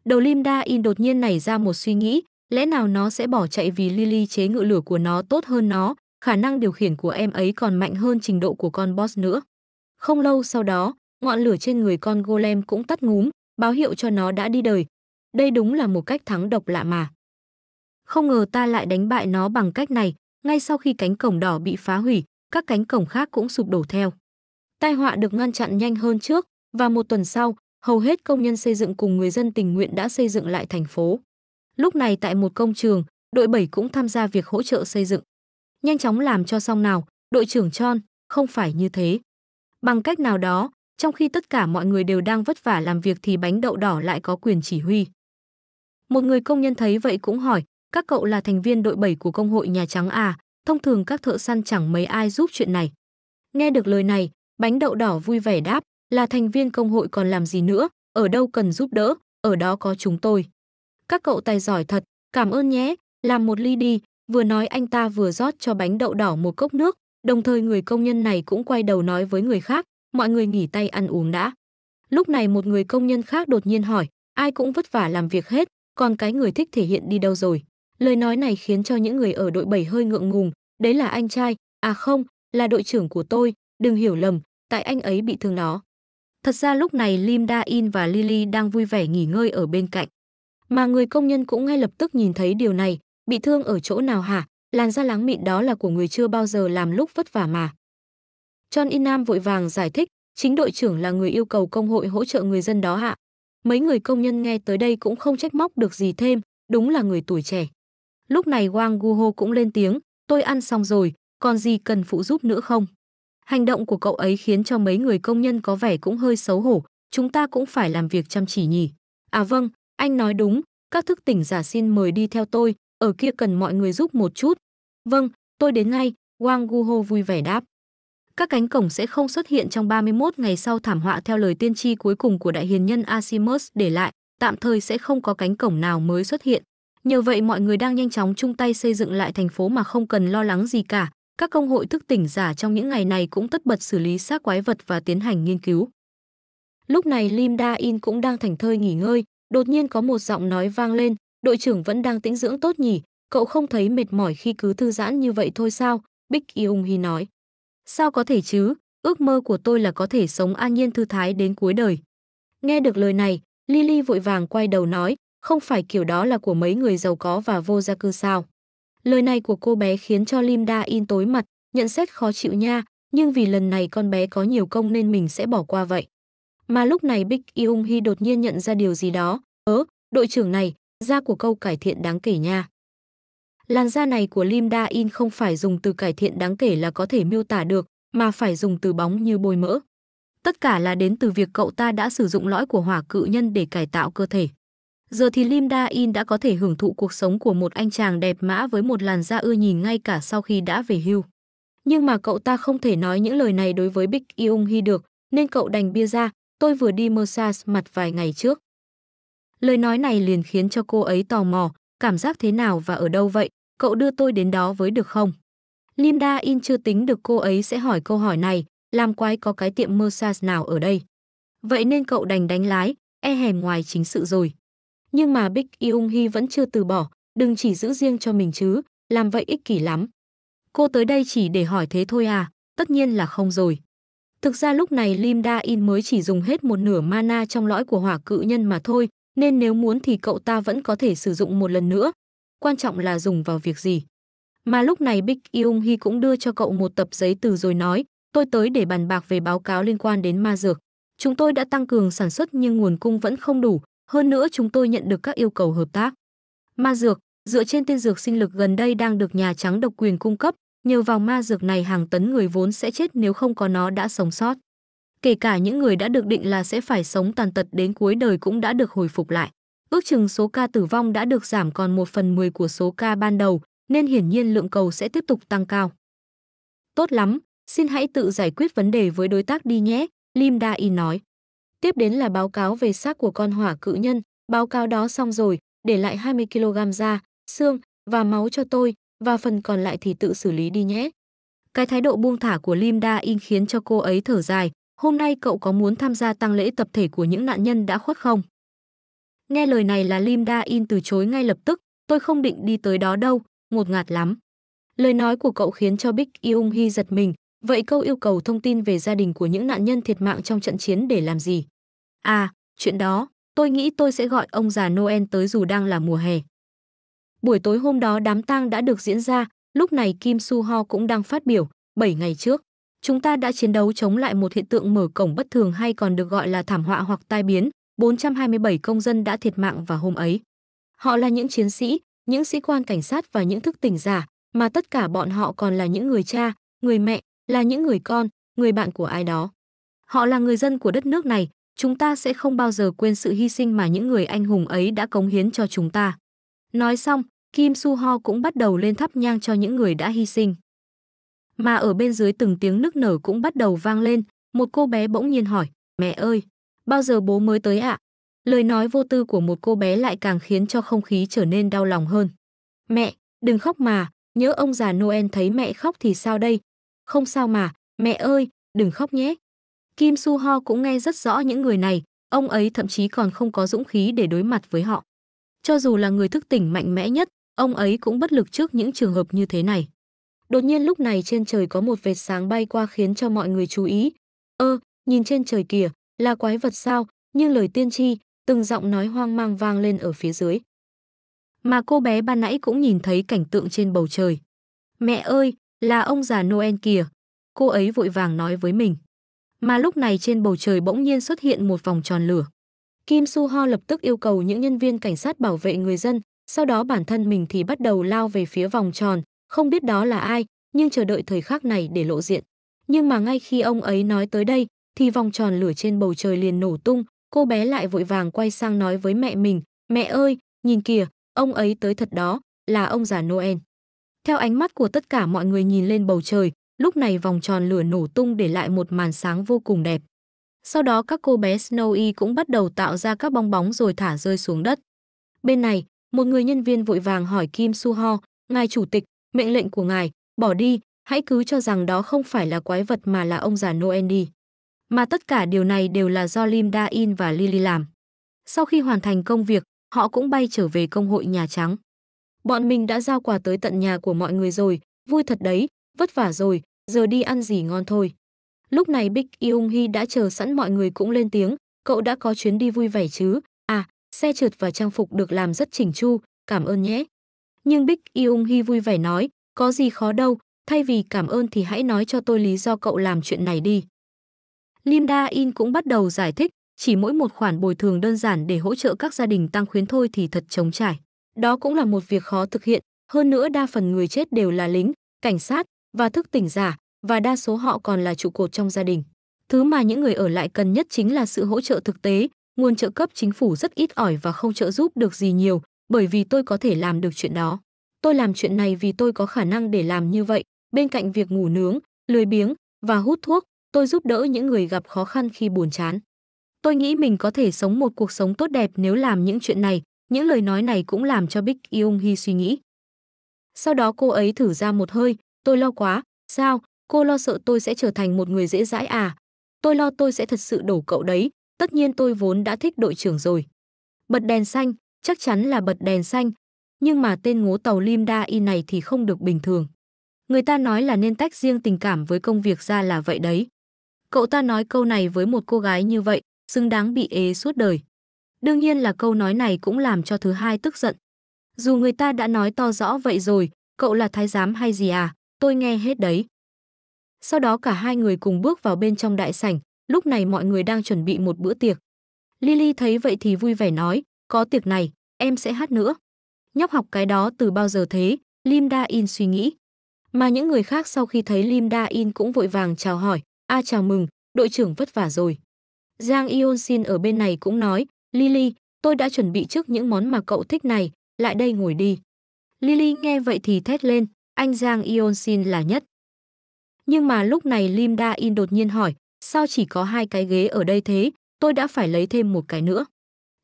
Đầu Lim Da In đột nhiên nảy ra một suy nghĩ, lẽ nào nó sẽ bỏ chạy vì Lily chế ngự lửa của nó tốt hơn nó, khả năng điều khiển của em ấy còn mạnh hơn trình độ của con boss nữa. Không lâu sau đó, ngọn lửa trên người con golem cũng tắt ngúm, báo hiệu cho nó đã đi đời. Đây đúng là một cách thắng độc lạ mà. Không ngờ ta lại đánh bại nó bằng cách này, ngay sau khi cánh cổng đỏ bị phá hủy, các cánh cổng khác cũng sụp đổ theo. Tai họa được ngăn chặn nhanh hơn trước và một tuần sau, hầu hết công nhân xây dựng cùng người dân tình nguyện đã xây dựng lại thành phố. Lúc này tại một công trường, đội 7 cũng tham gia việc hỗ trợ xây dựng. Nhanh chóng làm cho xong nào, đội trưởng Chon, không phải như thế. Bằng cách nào đó, trong khi tất cả mọi người đều đang vất vả làm việc thì bánh đậu đỏ lại có quyền chỉ huy. Một người công nhân thấy vậy cũng hỏi, các cậu là thành viên đội 7 của công hội Nhà Trắng à, thông thường các thợ săn chẳng mấy ai giúp chuyện này. Nghe được lời này, bánh đậu đỏ vui vẻ đáp, là thành viên công hội còn làm gì nữa, ở đâu cần giúp đỡ, ở đó có chúng tôi. Các cậu tài giỏi thật, cảm ơn nhé, làm một ly đi, vừa nói anh ta vừa rót cho bánh đậu đỏ một cốc nước, đồng thời người công nhân này cũng quay đầu nói với người khác, mọi người nghỉ tay ăn uống đã. Lúc này một người công nhân khác đột nhiên hỏi, ai cũng vất vả làm việc hết, còn cái người thích thể hiện đi đâu rồi? Lời nói này khiến cho những người ở đội 7 hơi ngượng ngùng, đấy là anh trai, à không, là đội trưởng của tôi, đừng hiểu lầm, tại anh ấy bị thương đó. Thật ra lúc này Lim Da In và Lily đang vui vẻ nghỉ ngơi ở bên cạnh. Mà người công nhân cũng ngay lập tức nhìn thấy điều này, bị thương ở chỗ nào hả? Làn da láng mịn đó là của người chưa bao giờ làm lúc vất vả mà. John Inam vội vàng giải thích, chính đội trưởng là người yêu cầu công hội hỗ trợ người dân đó hạ. Mấy người công nhân nghe tới đây cũng không trách móc được gì thêm, đúng là người tuổi trẻ. Lúc này Wang Guho cũng lên tiếng, tôi ăn xong rồi, còn gì cần phụ giúp nữa không? Hành động của cậu ấy khiến cho mấy người công nhân có vẻ cũng hơi xấu hổ, chúng ta cũng phải làm việc chăm chỉ nhỉ. À vâng, anh nói đúng, các thức tỉnh giả xin mời đi theo tôi, ở kia cần mọi người giúp một chút. Vâng, tôi đến ngay, Wang Guho vui vẻ đáp. Các cánh cổng sẽ không xuất hiện trong 31 ngày sau thảm họa theo lời tiên tri cuối cùng của đại hiền nhân Asimus để lại, tạm thời sẽ không có cánh cổng nào mới xuất hiện. Nhờ vậy mọi người đang nhanh chóng chung tay xây dựng lại thành phố mà không cần lo lắng gì cả. Các công hội thức tỉnh giả trong những ngày này cũng tất bật xử lý xác quái vật và tiến hành nghiên cứu. Lúc này Lim Da In cũng đang thành thơi nghỉ ngơi, đột nhiên có một giọng nói vang lên, đội trưởng vẫn đang tĩnh dưỡng tốt nhỉ, cậu không thấy mệt mỏi khi cứ thư giãn như vậy thôi sao? Bích Yung Hi nói. Sao có thể chứ, ước mơ của tôi là có thể sống an nhiên thư thái đến cuối đời. Nghe được lời này, Lily vội vàng quay đầu nói, không phải kiểu đó là của mấy người giàu có và vô gia cư sao. Lời này của cô bé khiến cho Lim Da in tối mặt, nhận xét khó chịu nha, nhưng vì lần này con bé có nhiều công nên mình sẽ bỏ qua vậy. Mà lúc này Big Yung Hee đột nhiên nhận ra điều gì đó, ớ, đội trưởng này, da của câu cải thiện đáng kể nha. Làn da này của Lim Da In không phải dùng từ cải thiện đáng kể là có thể miêu tả được, mà phải dùng từ bóng như bôi mỡ. Tất cả là đến từ việc cậu ta đã sử dụng lõi của hỏa cự nhân để cải tạo cơ thể. Giờ thì Lim Da In đã có thể hưởng thụ cuộc sống của một anh chàng đẹp mã với một làn da ưa nhìn ngay cả sau khi đã về hưu. Nhưng mà cậu ta không thể nói những lời này đối với Big Young Hee được, nên cậu đành bia ra, tôi vừa đi massage mặt vài ngày trước. Lời nói này liền khiến cho cô ấy tò mò, cảm giác thế nào và ở đâu vậy, cậu đưa tôi đến đó với được không? Linda In chưa tính được cô ấy sẽ hỏi câu hỏi này, làm quái có cái tiệm massage nào ở đây. Vậy nên cậu đành đánh lái, e hèm ngoài chính sự rồi. Nhưng mà Big Yung Hee vẫn chưa từ bỏ, đừng chỉ giữ riêng cho mình chứ, làm vậy ích kỷ lắm. Cô tới đây chỉ để hỏi thế thôi à, tất nhiên là không rồi. Thực ra lúc này Lim Da In mới chỉ dùng hết một nửa mana trong lõi của hỏa cự nhân mà thôi, nên nếu muốn thì cậu ta vẫn có thể sử dụng một lần nữa. Quan trọng là dùng vào việc gì. Mà lúc này Big Young Hy cũng đưa cho cậu một tập giấy từ rồi nói, tôi tới để bàn bạc về báo cáo liên quan đến ma dược. Chúng tôi đã tăng cường sản xuất nhưng nguồn cung vẫn không đủ, hơn nữa chúng tôi nhận được các yêu cầu hợp tác. Ma dược, dựa trên tên dược sinh lực gần đây đang được Nhà Trắng độc quyền cung cấp, nhờ vào ma dược này hàng tấn người vốn sẽ chết nếu không có nó đã sống sót. Kể cả những người đã được định là sẽ phải sống tàn tật đến cuối đời cũng đã được hồi phục lại. Ước chừng số ca tử vong đã được giảm còn 1 phần 10 của số ca ban đầu, nên hiển nhiên lượng cầu sẽ tiếp tục tăng cao. Tốt lắm, xin hãy tự giải quyết vấn đề với đối tác đi nhé, Lim Da In nói. Tiếp đến là báo cáo về xác của con hỏa cự nhân, báo cáo đó xong rồi, để lại 20 kg da, xương và máu cho tôi, và phần còn lại thì tự xử lý đi nhé. Cái thái độ buông thả của Lim Da In khiến cho cô ấy thở dài, hôm nay cậu có muốn tham gia tang lễ tập thể của những nạn nhân đã khuất không? Nghe lời này là Lim Da In từ chối ngay lập tức, tôi không định đi tới đó đâu, ngột ngạt lắm. Lời nói của cậu khiến cho Bích Yung Hi giật mình, Vậy câu yêu cầu thông tin về gia đình của những nạn nhân thiệt mạng trong trận chiến để làm gì? À, chuyện đó, tôi nghĩ tôi sẽ gọi ông già Noel tới dù đang là mùa hè. Buổi tối hôm đó đám tang đã được diễn ra, lúc này Kim Su Ho cũng đang phát biểu, 7 ngày trước. Chúng ta đã chiến đấu chống lại một hiện tượng mở cổng bất thường hay còn được gọi là thảm họa hoặc tai biến, 427 công dân đã thiệt mạng vào hôm ấy. Họ là những chiến sĩ, những sĩ quan cảnh sát và những thức tỉnh giả, mà tất cả bọn họ còn là những người cha, người mẹ, là những người con, người bạn của ai đó. Họ là người dân của đất nước này, chúng ta sẽ không bao giờ quên sự hy sinh mà những người anh hùng ấy đã cống hiến cho chúng ta. Nói xong, Kim Su Ho cũng bắt đầu lên thắp nhang cho những người đã hy sinh. Mà ở bên dưới từng tiếng nức nở cũng bắt đầu vang lên, một cô bé bỗng nhiên hỏi, mẹ ơi, bao giờ bố mới tới ạ? Lời nói vô tư của một cô bé lại càng khiến cho không khí trở nên đau lòng hơn. Mẹ, đừng khóc mà, nhớ ông già Noel thấy mẹ khóc thì sao đây? Không sao mà, mẹ ơi, đừng khóc nhé. Kim Su Ho cũng nghe rất rõ những người này, ông ấy thậm chí còn không có dũng khí để đối mặt với họ. Cho dù là người thức tỉnh mạnh mẽ nhất, ông ấy cũng bất lực trước những trường hợp như thế này. Đột nhiên lúc này trên trời có một vệt sáng bay qua khiến cho mọi người chú ý. Ơ, nhìn trên trời kìa, là quái vật sao, như lời tiên tri, từng giọng nói hoang mang vang lên ở phía dưới. Mà cô bé ban nãy cũng nhìn thấy cảnh tượng trên bầu trời. Mẹ ơi, là ông già Noel kìa. Cô ấy vội vàng nói với mình. Mà lúc này trên bầu trời bỗng nhiên xuất hiện một vòng tròn lửa. Kim Su Ho lập tức yêu cầu những nhân viên cảnh sát bảo vệ người dân, sau đó bản thân mình thì bắt đầu lao về phía vòng tròn, không biết đó là ai, nhưng chờ đợi thời khắc này để lộ diện. Nhưng mà ngay khi ông ấy nói tới đây, thì vòng tròn lửa trên bầu trời liền nổ tung, cô bé lại vội vàng quay sang nói với mẹ mình, mẹ ơi, nhìn kìa, ông ấy tới thật đó, là ông già Noel. Theo ánh mắt của tất cả mọi người nhìn lên bầu trời, lúc này vòng tròn lửa nổ tung để lại một màn sáng vô cùng đẹp. Sau đó các cô bé Snowy cũng bắt đầu tạo ra các bong bóng rồi thả rơi xuống đất. Bên này, một người nhân viên vội vàng hỏi Kim Su Ho, ngài chủ tịch, mệnh lệnh của ngài, bỏ đi, hãy cứ cho rằng đó không phải là quái vật mà là ông già Noel đi. Mà tất cả điều này đều là do Lim Da In và Lily làm. Sau khi hoàn thành công việc, họ cũng bay trở về công hội Nhà Trắng. Bọn mình đã giao quà tới tận nhà của mọi người rồi, vui thật đấy, vất vả rồi, giờ đi ăn gì ngon thôi. Lúc này Big Yung Hee đã chờ sẵn mọi người cũng lên tiếng, cậu đã có chuyến đi vui vẻ chứ? À, xe trượt và trang phục được làm rất chỉnh chu, cảm ơn nhé. Nhưng Bích Yung Hi vui vẻ nói, có gì khó đâu, thay vì cảm ơn thì hãy nói cho tôi lý do cậu làm chuyện này đi. Lim Da In cũng bắt đầu giải thích, chỉ mỗi một khoản bồi thường đơn giản để hỗ trợ các gia đình tăng khuyến thôi thì thật trống trải. Đó cũng là một việc khó thực hiện, hơn nữa đa phần người chết đều là lính, cảnh sát và thức tỉnh giả, và đa số họ còn là trụ cột trong gia đình. Thứ mà những người ở lại cần nhất chính là sự hỗ trợ thực tế, nguồn trợ cấp chính phủ rất ít ỏi và không trợ giúp được gì nhiều, bởi vì tôi có thể làm được chuyện đó. Tôi làm chuyện này vì tôi có khả năng để làm như vậy, bên cạnh việc ngủ nướng, lười biếng và hút thuốc, tôi giúp đỡ những người gặp khó khăn khi buồn chán. Tôi nghĩ mình có thể sống một cuộc sống tốt đẹp nếu làm những chuyện này, những lời nói này cũng làm cho Bích Yung Hi suy nghĩ. Sau đó cô ấy thử ra một hơi, tôi lo quá, sao, cô lo sợ tôi sẽ trở thành một người dễ dãi à? Tôi lo tôi sẽ thật sự đổ cậu đấy, tất nhiên tôi vốn đã thích đội trưởng rồi. Bật đèn xanh, chắc chắn là bật đèn xanh, nhưng mà tên ngố tàu Lim Da Y này thì không được bình thường. Người ta nói là nên tách riêng tình cảm với công việc ra là vậy đấy. Cậu ta nói câu này với một cô gái như vậy, xứng đáng bị ế suốt đời. Đương nhiên là câu nói này cũng làm cho thứ hai tức giận. Dù người ta đã nói to rõ vậy rồi, cậu là thái giám hay gì à, tôi nghe hết đấy. Sau đó cả hai người cùng bước vào bên trong đại sảnh, lúc này mọi người đang chuẩn bị một bữa tiệc. Lily thấy vậy thì vui vẻ nói, có tiệc này, em sẽ hát nữa. Nhóc học cái đó từ bao giờ thế, Lim Da In suy nghĩ. Mà những người khác sau khi thấy Lim Da In cũng vội vàng chào hỏi, a chào mừng, đội trưởng vất vả rồi. Giang Ion Sin ở bên này cũng nói, Lily, tôi đã chuẩn bị trước những món mà cậu thích này, lại đây ngồi đi. Lily nghe vậy thì thét lên, anh Giang Ion Sin là nhất. Nhưng mà lúc này Lim Da In đột nhiên hỏi, sao chỉ có hai cái ghế ở đây thế, tôi đã phải lấy thêm một cái nữa.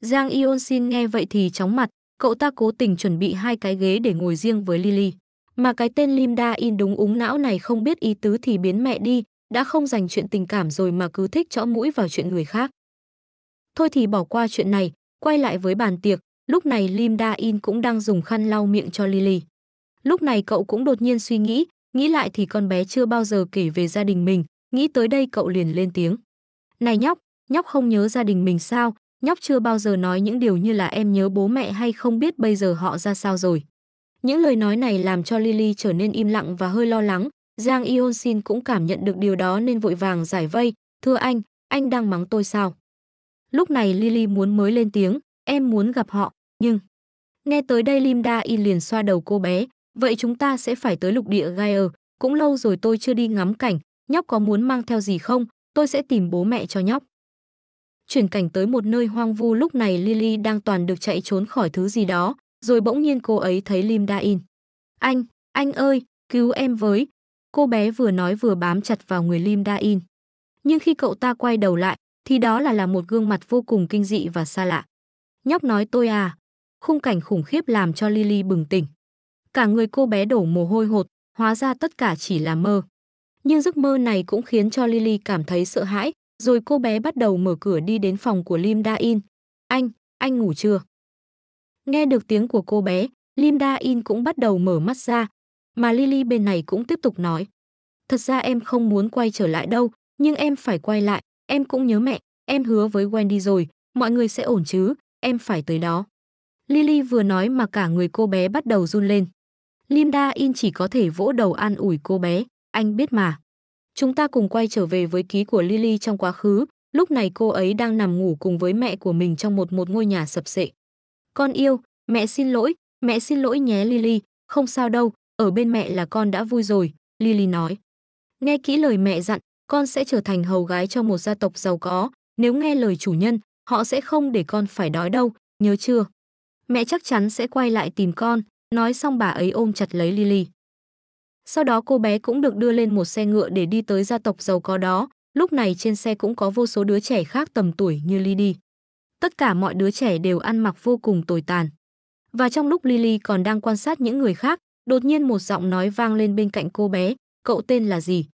Giang Ion Sin nghe vậy thì chóng mặt, cậu ta cố tình chuẩn bị hai cái ghế để ngồi riêng với Lily. Mà cái tên Lim Da In đúng úng não này không biết ý tứ thì biến mẹ đi, đã không dành chuyện tình cảm rồi mà cứ thích chõ mũi vào chuyện người khác. Thôi thì bỏ qua chuyện này, quay lại với bàn tiệc, lúc này Lim Da In cũng đang dùng khăn lau miệng cho Lily. Lúc này cậu cũng đột nhiên suy nghĩ, nghĩ lại thì con bé chưa bao giờ kể về gia đình mình, nghĩ tới đây cậu liền lên tiếng. Này nhóc, nhóc không nhớ gia đình mình sao, nhóc chưa bao giờ nói những điều như là em nhớ bố mẹ hay không biết bây giờ họ ra sao rồi. Những lời nói này làm cho Lily trở nên im lặng và hơi lo lắng, Giang Ion Sin cũng cảm nhận được điều đó nên vội vàng giải vây, "Thưa anh, anh đang mắng tôi sao?" Lúc này Lily muốn mới lên tiếng, "Em muốn gặp họ, nhưng..." Nghe tới đây Lim Da In liền xoa đầu cô bé, "Vậy chúng ta sẽ phải tới lục địa Gaia, cũng lâu rồi tôi chưa đi ngắm cảnh, nhóc có muốn mang theo gì không? Tôi sẽ tìm bố mẹ cho nhóc." Chuyển cảnh tới một nơi hoang vu lúc này Lily đang toàn được chạy trốn khỏi thứ gì đó, rồi bỗng nhiên cô ấy thấy Lim Da In. "Anh, anh ơi, cứu em với, Cô bé vừa nói vừa bám chặt vào người Lim Da In. Nhưng khi cậu ta quay đầu lại, thì đó là là một gương mặt vô cùng kinh dị và xa lạ. Nhóc nói tôi à. Khung cảnh khủng khiếp làm cho Lily bừng tỉnh. Cả người cô bé đổ mồ hôi hột, hóa ra tất cả chỉ là mơ. Nhưng giấc mơ này cũng khiến cho Lily cảm thấy sợ hãi, rồi cô bé bắt đầu mở cửa đi đến phòng của Lim Da In. Anh, anh ngủ chưa? Nghe được tiếng của cô bé, Lim Da In cũng bắt đầu mở mắt ra, mà Lily bên này cũng tiếp tục nói. Thật ra em không muốn quay trở lại đâu, nhưng em phải quay lại, em cũng nhớ mẹ, em hứa với Wendy rồi, mọi người sẽ ổn chứ, em phải tới đó. Lily vừa nói mà cả người cô bé bắt đầu run lên. Lim Da In chỉ có thể vỗ đầu an ủi cô bé, anh biết mà. Chúng ta cùng quay trở về với ký của Lily trong quá khứ, lúc này cô ấy đang nằm ngủ cùng với mẹ của mình trong một một ngôi nhà sập sệ. Con yêu, mẹ xin lỗi, mẹ xin lỗi nhé Lily, không sao đâu, ở bên mẹ là con đã vui rồi, Lily nói. Nghe kỹ lời mẹ dặn, con sẽ trở thành hầu gái cho một gia tộc giàu có, nếu nghe lời chủ nhân, họ sẽ không để con phải đói đâu, nhớ chưa? Mẹ chắc chắn sẽ quay lại tìm con, nói xong bà ấy ôm chặt lấy Lily. Sau đó cô bé cũng được đưa lên một xe ngựa để đi tới gia tộc giàu có đó, lúc này trên xe cũng có vô số đứa trẻ khác tầm tuổi như Lily. Tất cả mọi đứa trẻ đều ăn mặc vô cùng tồi tàn. Và trong lúc Lily còn đang quan sát những người khác, Đột nhiên một giọng nói vang lên bên cạnh cô bé, cậu tên là gì?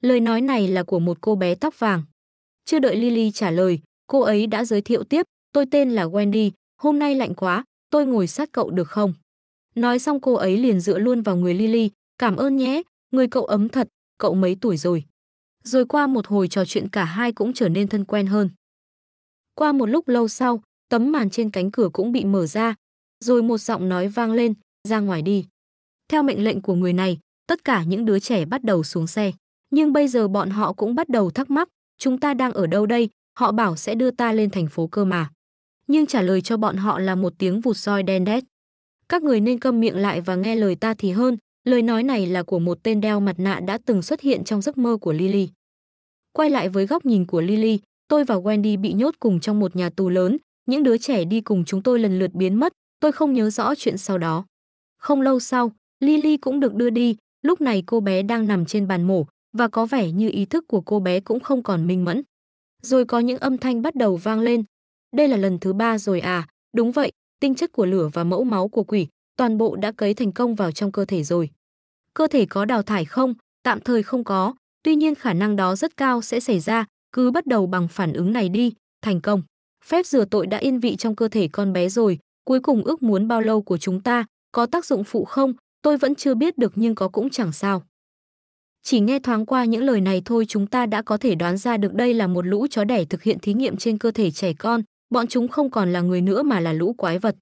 Lời nói này là của một cô bé tóc vàng. Chưa đợi Lily trả lời, cô ấy đã giới thiệu tiếp, tôi tên là Wendy, hôm nay lạnh quá, tôi ngồi sát cậu được không? Nói xong cô ấy liền dựa luôn vào người Lily, cảm ơn nhé, người cậu ấm thật, cậu mấy tuổi rồi? Rồi qua một hồi trò chuyện cả hai cũng trở nên thân quen hơn. Qua một lúc lâu sau, tấm màn trên cánh cửa cũng bị mở ra, rồi một giọng nói vang lên, ra ngoài đi. Theo mệnh lệnh của người này, tất cả những đứa trẻ bắt đầu xuống xe. Nhưng bây giờ bọn họ cũng bắt đầu thắc mắc, chúng ta đang ở đâu đây? Họ bảo sẽ đưa ta lên thành phố cơ mà. Nhưng trả lời cho bọn họ là một tiếng vụt roi đen đét. Các người nên câm miệng lại và nghe lời ta thì hơn, lời nói này là của một tên đeo mặt nạ đã từng xuất hiện trong giấc mơ của Lily. Quay lại với góc nhìn của Lily, tôi và Wendy bị nhốt cùng trong một nhà tù lớn, những đứa trẻ đi cùng chúng tôi lần lượt biến mất, tôi không nhớ rõ chuyện sau đó. Không lâu sau, Lily cũng được đưa đi, lúc này cô bé đang nằm trên bàn mổ và có vẻ như ý thức của cô bé cũng không còn minh mẫn. Rồi có những âm thanh bắt đầu vang lên. Đây là lần thứ ba rồi à, đúng vậy, tinh chất của lửa và mẫu máu của quỷ, toàn bộ đã cấy thành công vào trong cơ thể rồi. Cơ thể có đào thải không? Tạm thời không có, tuy nhiên khả năng đó rất cao sẽ xảy ra, cứ bắt đầu bằng phản ứng này đi, thành công. Phép rửa tội đã yên vị trong cơ thể con bé rồi, cuối cùng ước muốn bao lâu của chúng ta, có tác dụng phụ không, Tôi vẫn chưa biết được nhưng có cũng chẳng sao. Chỉ nghe thoáng qua những lời này thôi chúng ta đã có thể đoán ra được đây là một lũ chó đẻ thực hiện thí nghiệm trên cơ thể trẻ con, bọn chúng không còn là người nữa mà là lũ quái vật.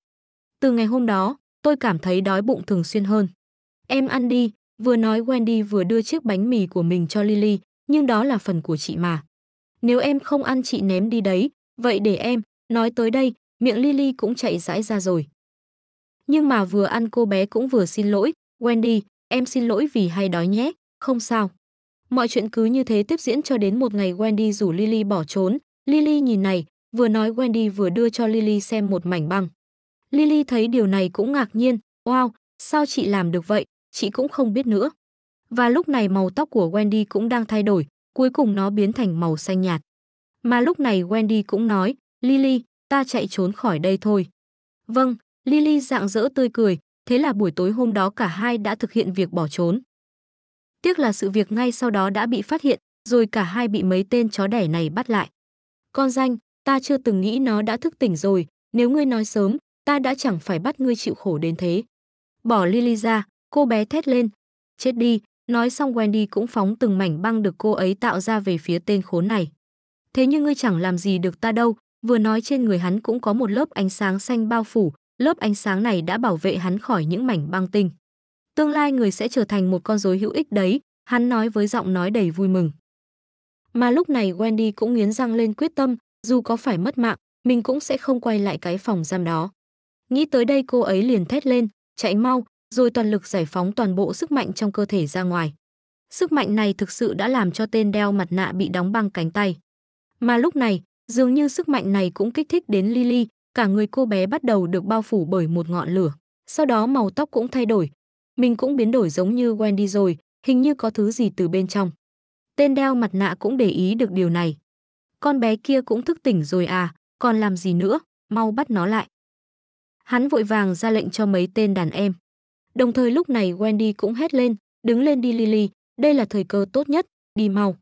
Từ ngày hôm đó, tôi cảm thấy đói bụng thường xuyên hơn. Em ăn đi, vừa nói Wendy vừa đưa chiếc bánh mì của mình cho Lily, nhưng đó là phần của chị mà. Nếu em không ăn chị ném đi đấy, vậy để em, nói tới đây, miệng Lily cũng chạy rãi ra rồi nhưng mà vừa ăn cô bé cũng vừa xin lỗi, Wendy, em xin lỗi vì hay đói nhé, không sao. Mọi chuyện cứ như thế tiếp diễn cho đến một ngày Wendy rủ Lily bỏ trốn, Lily nhìn này, vừa nói Wendy vừa đưa cho Lily xem một mảnh băng. Lily thấy điều này cũng ngạc nhiên, wow, sao chị làm được vậy, chị cũng không biết nữa. Và lúc này màu tóc của Wendy cũng đang thay đổi, cuối cùng nó biến thành màu xanh nhạt. Mà lúc này Wendy cũng nói, Lily, ta chạy trốn khỏi đây thôi. Vâng, Lily dạng dỡ tươi cười, thế là buổi tối hôm đó cả hai đã thực hiện việc bỏ trốn. Tiếc là sự việc ngay sau đó đã bị phát hiện, rồi cả hai bị mấy tên chó đẻ này bắt lại. Con danh, ta chưa từng nghĩ nó đã thức tỉnh rồi, nếu ngươi nói sớm, ta đã chẳng phải bắt ngươi chịu khổ đến thế. Bỏ Lily ra, cô bé thét lên. Chết đi, nói xong Wendy cũng phóng từng mảnh băng được cô ấy tạo ra về phía tên khốn này. Thế nhưng ngươi chẳng làm gì được ta đâu, vừa nói trên người hắn cũng có một lớp ánh sáng xanh bao phủ, lớp ánh sáng này đã bảo vệ hắn khỏi những mảnh băng tinh. Tương lai người sẽ trở thành một con rối hữu ích đấy, hắn nói với giọng nói đầy vui mừng. Mà lúc này Wendy cũng nghiến răng lên quyết tâm, dù có phải mất mạng, mình cũng sẽ không quay lại cái phòng giam đó. Nghĩ tới đây cô ấy liền thét lên, chạy mau, rồi toàn lực giải phóng toàn bộ sức mạnh trong cơ thể ra ngoài. Sức mạnh này thực sự đã làm cho tên đeo mặt nạ bị đóng băng cánh tay. Mà lúc này, dường như sức mạnh này cũng kích thích đến Lily, cả người cô bé bắt đầu được bao phủ bởi một ngọn lửa. Sau đó màu tóc cũng thay đổi. Mình cũng biến đổi giống như Wendy rồi, hình như có thứ gì từ bên trong. Tên đeo mặt nạ cũng để ý được điều này. Con bé kia cũng thức tỉnh rồi à, còn làm gì nữa, mau bắt nó lại. Hắn vội vàng ra lệnh cho mấy tên đàn em. Đồng thời lúc này Wendy cũng hét lên, đứng lên đi Lily, đây là thời cơ tốt nhất, đi mau.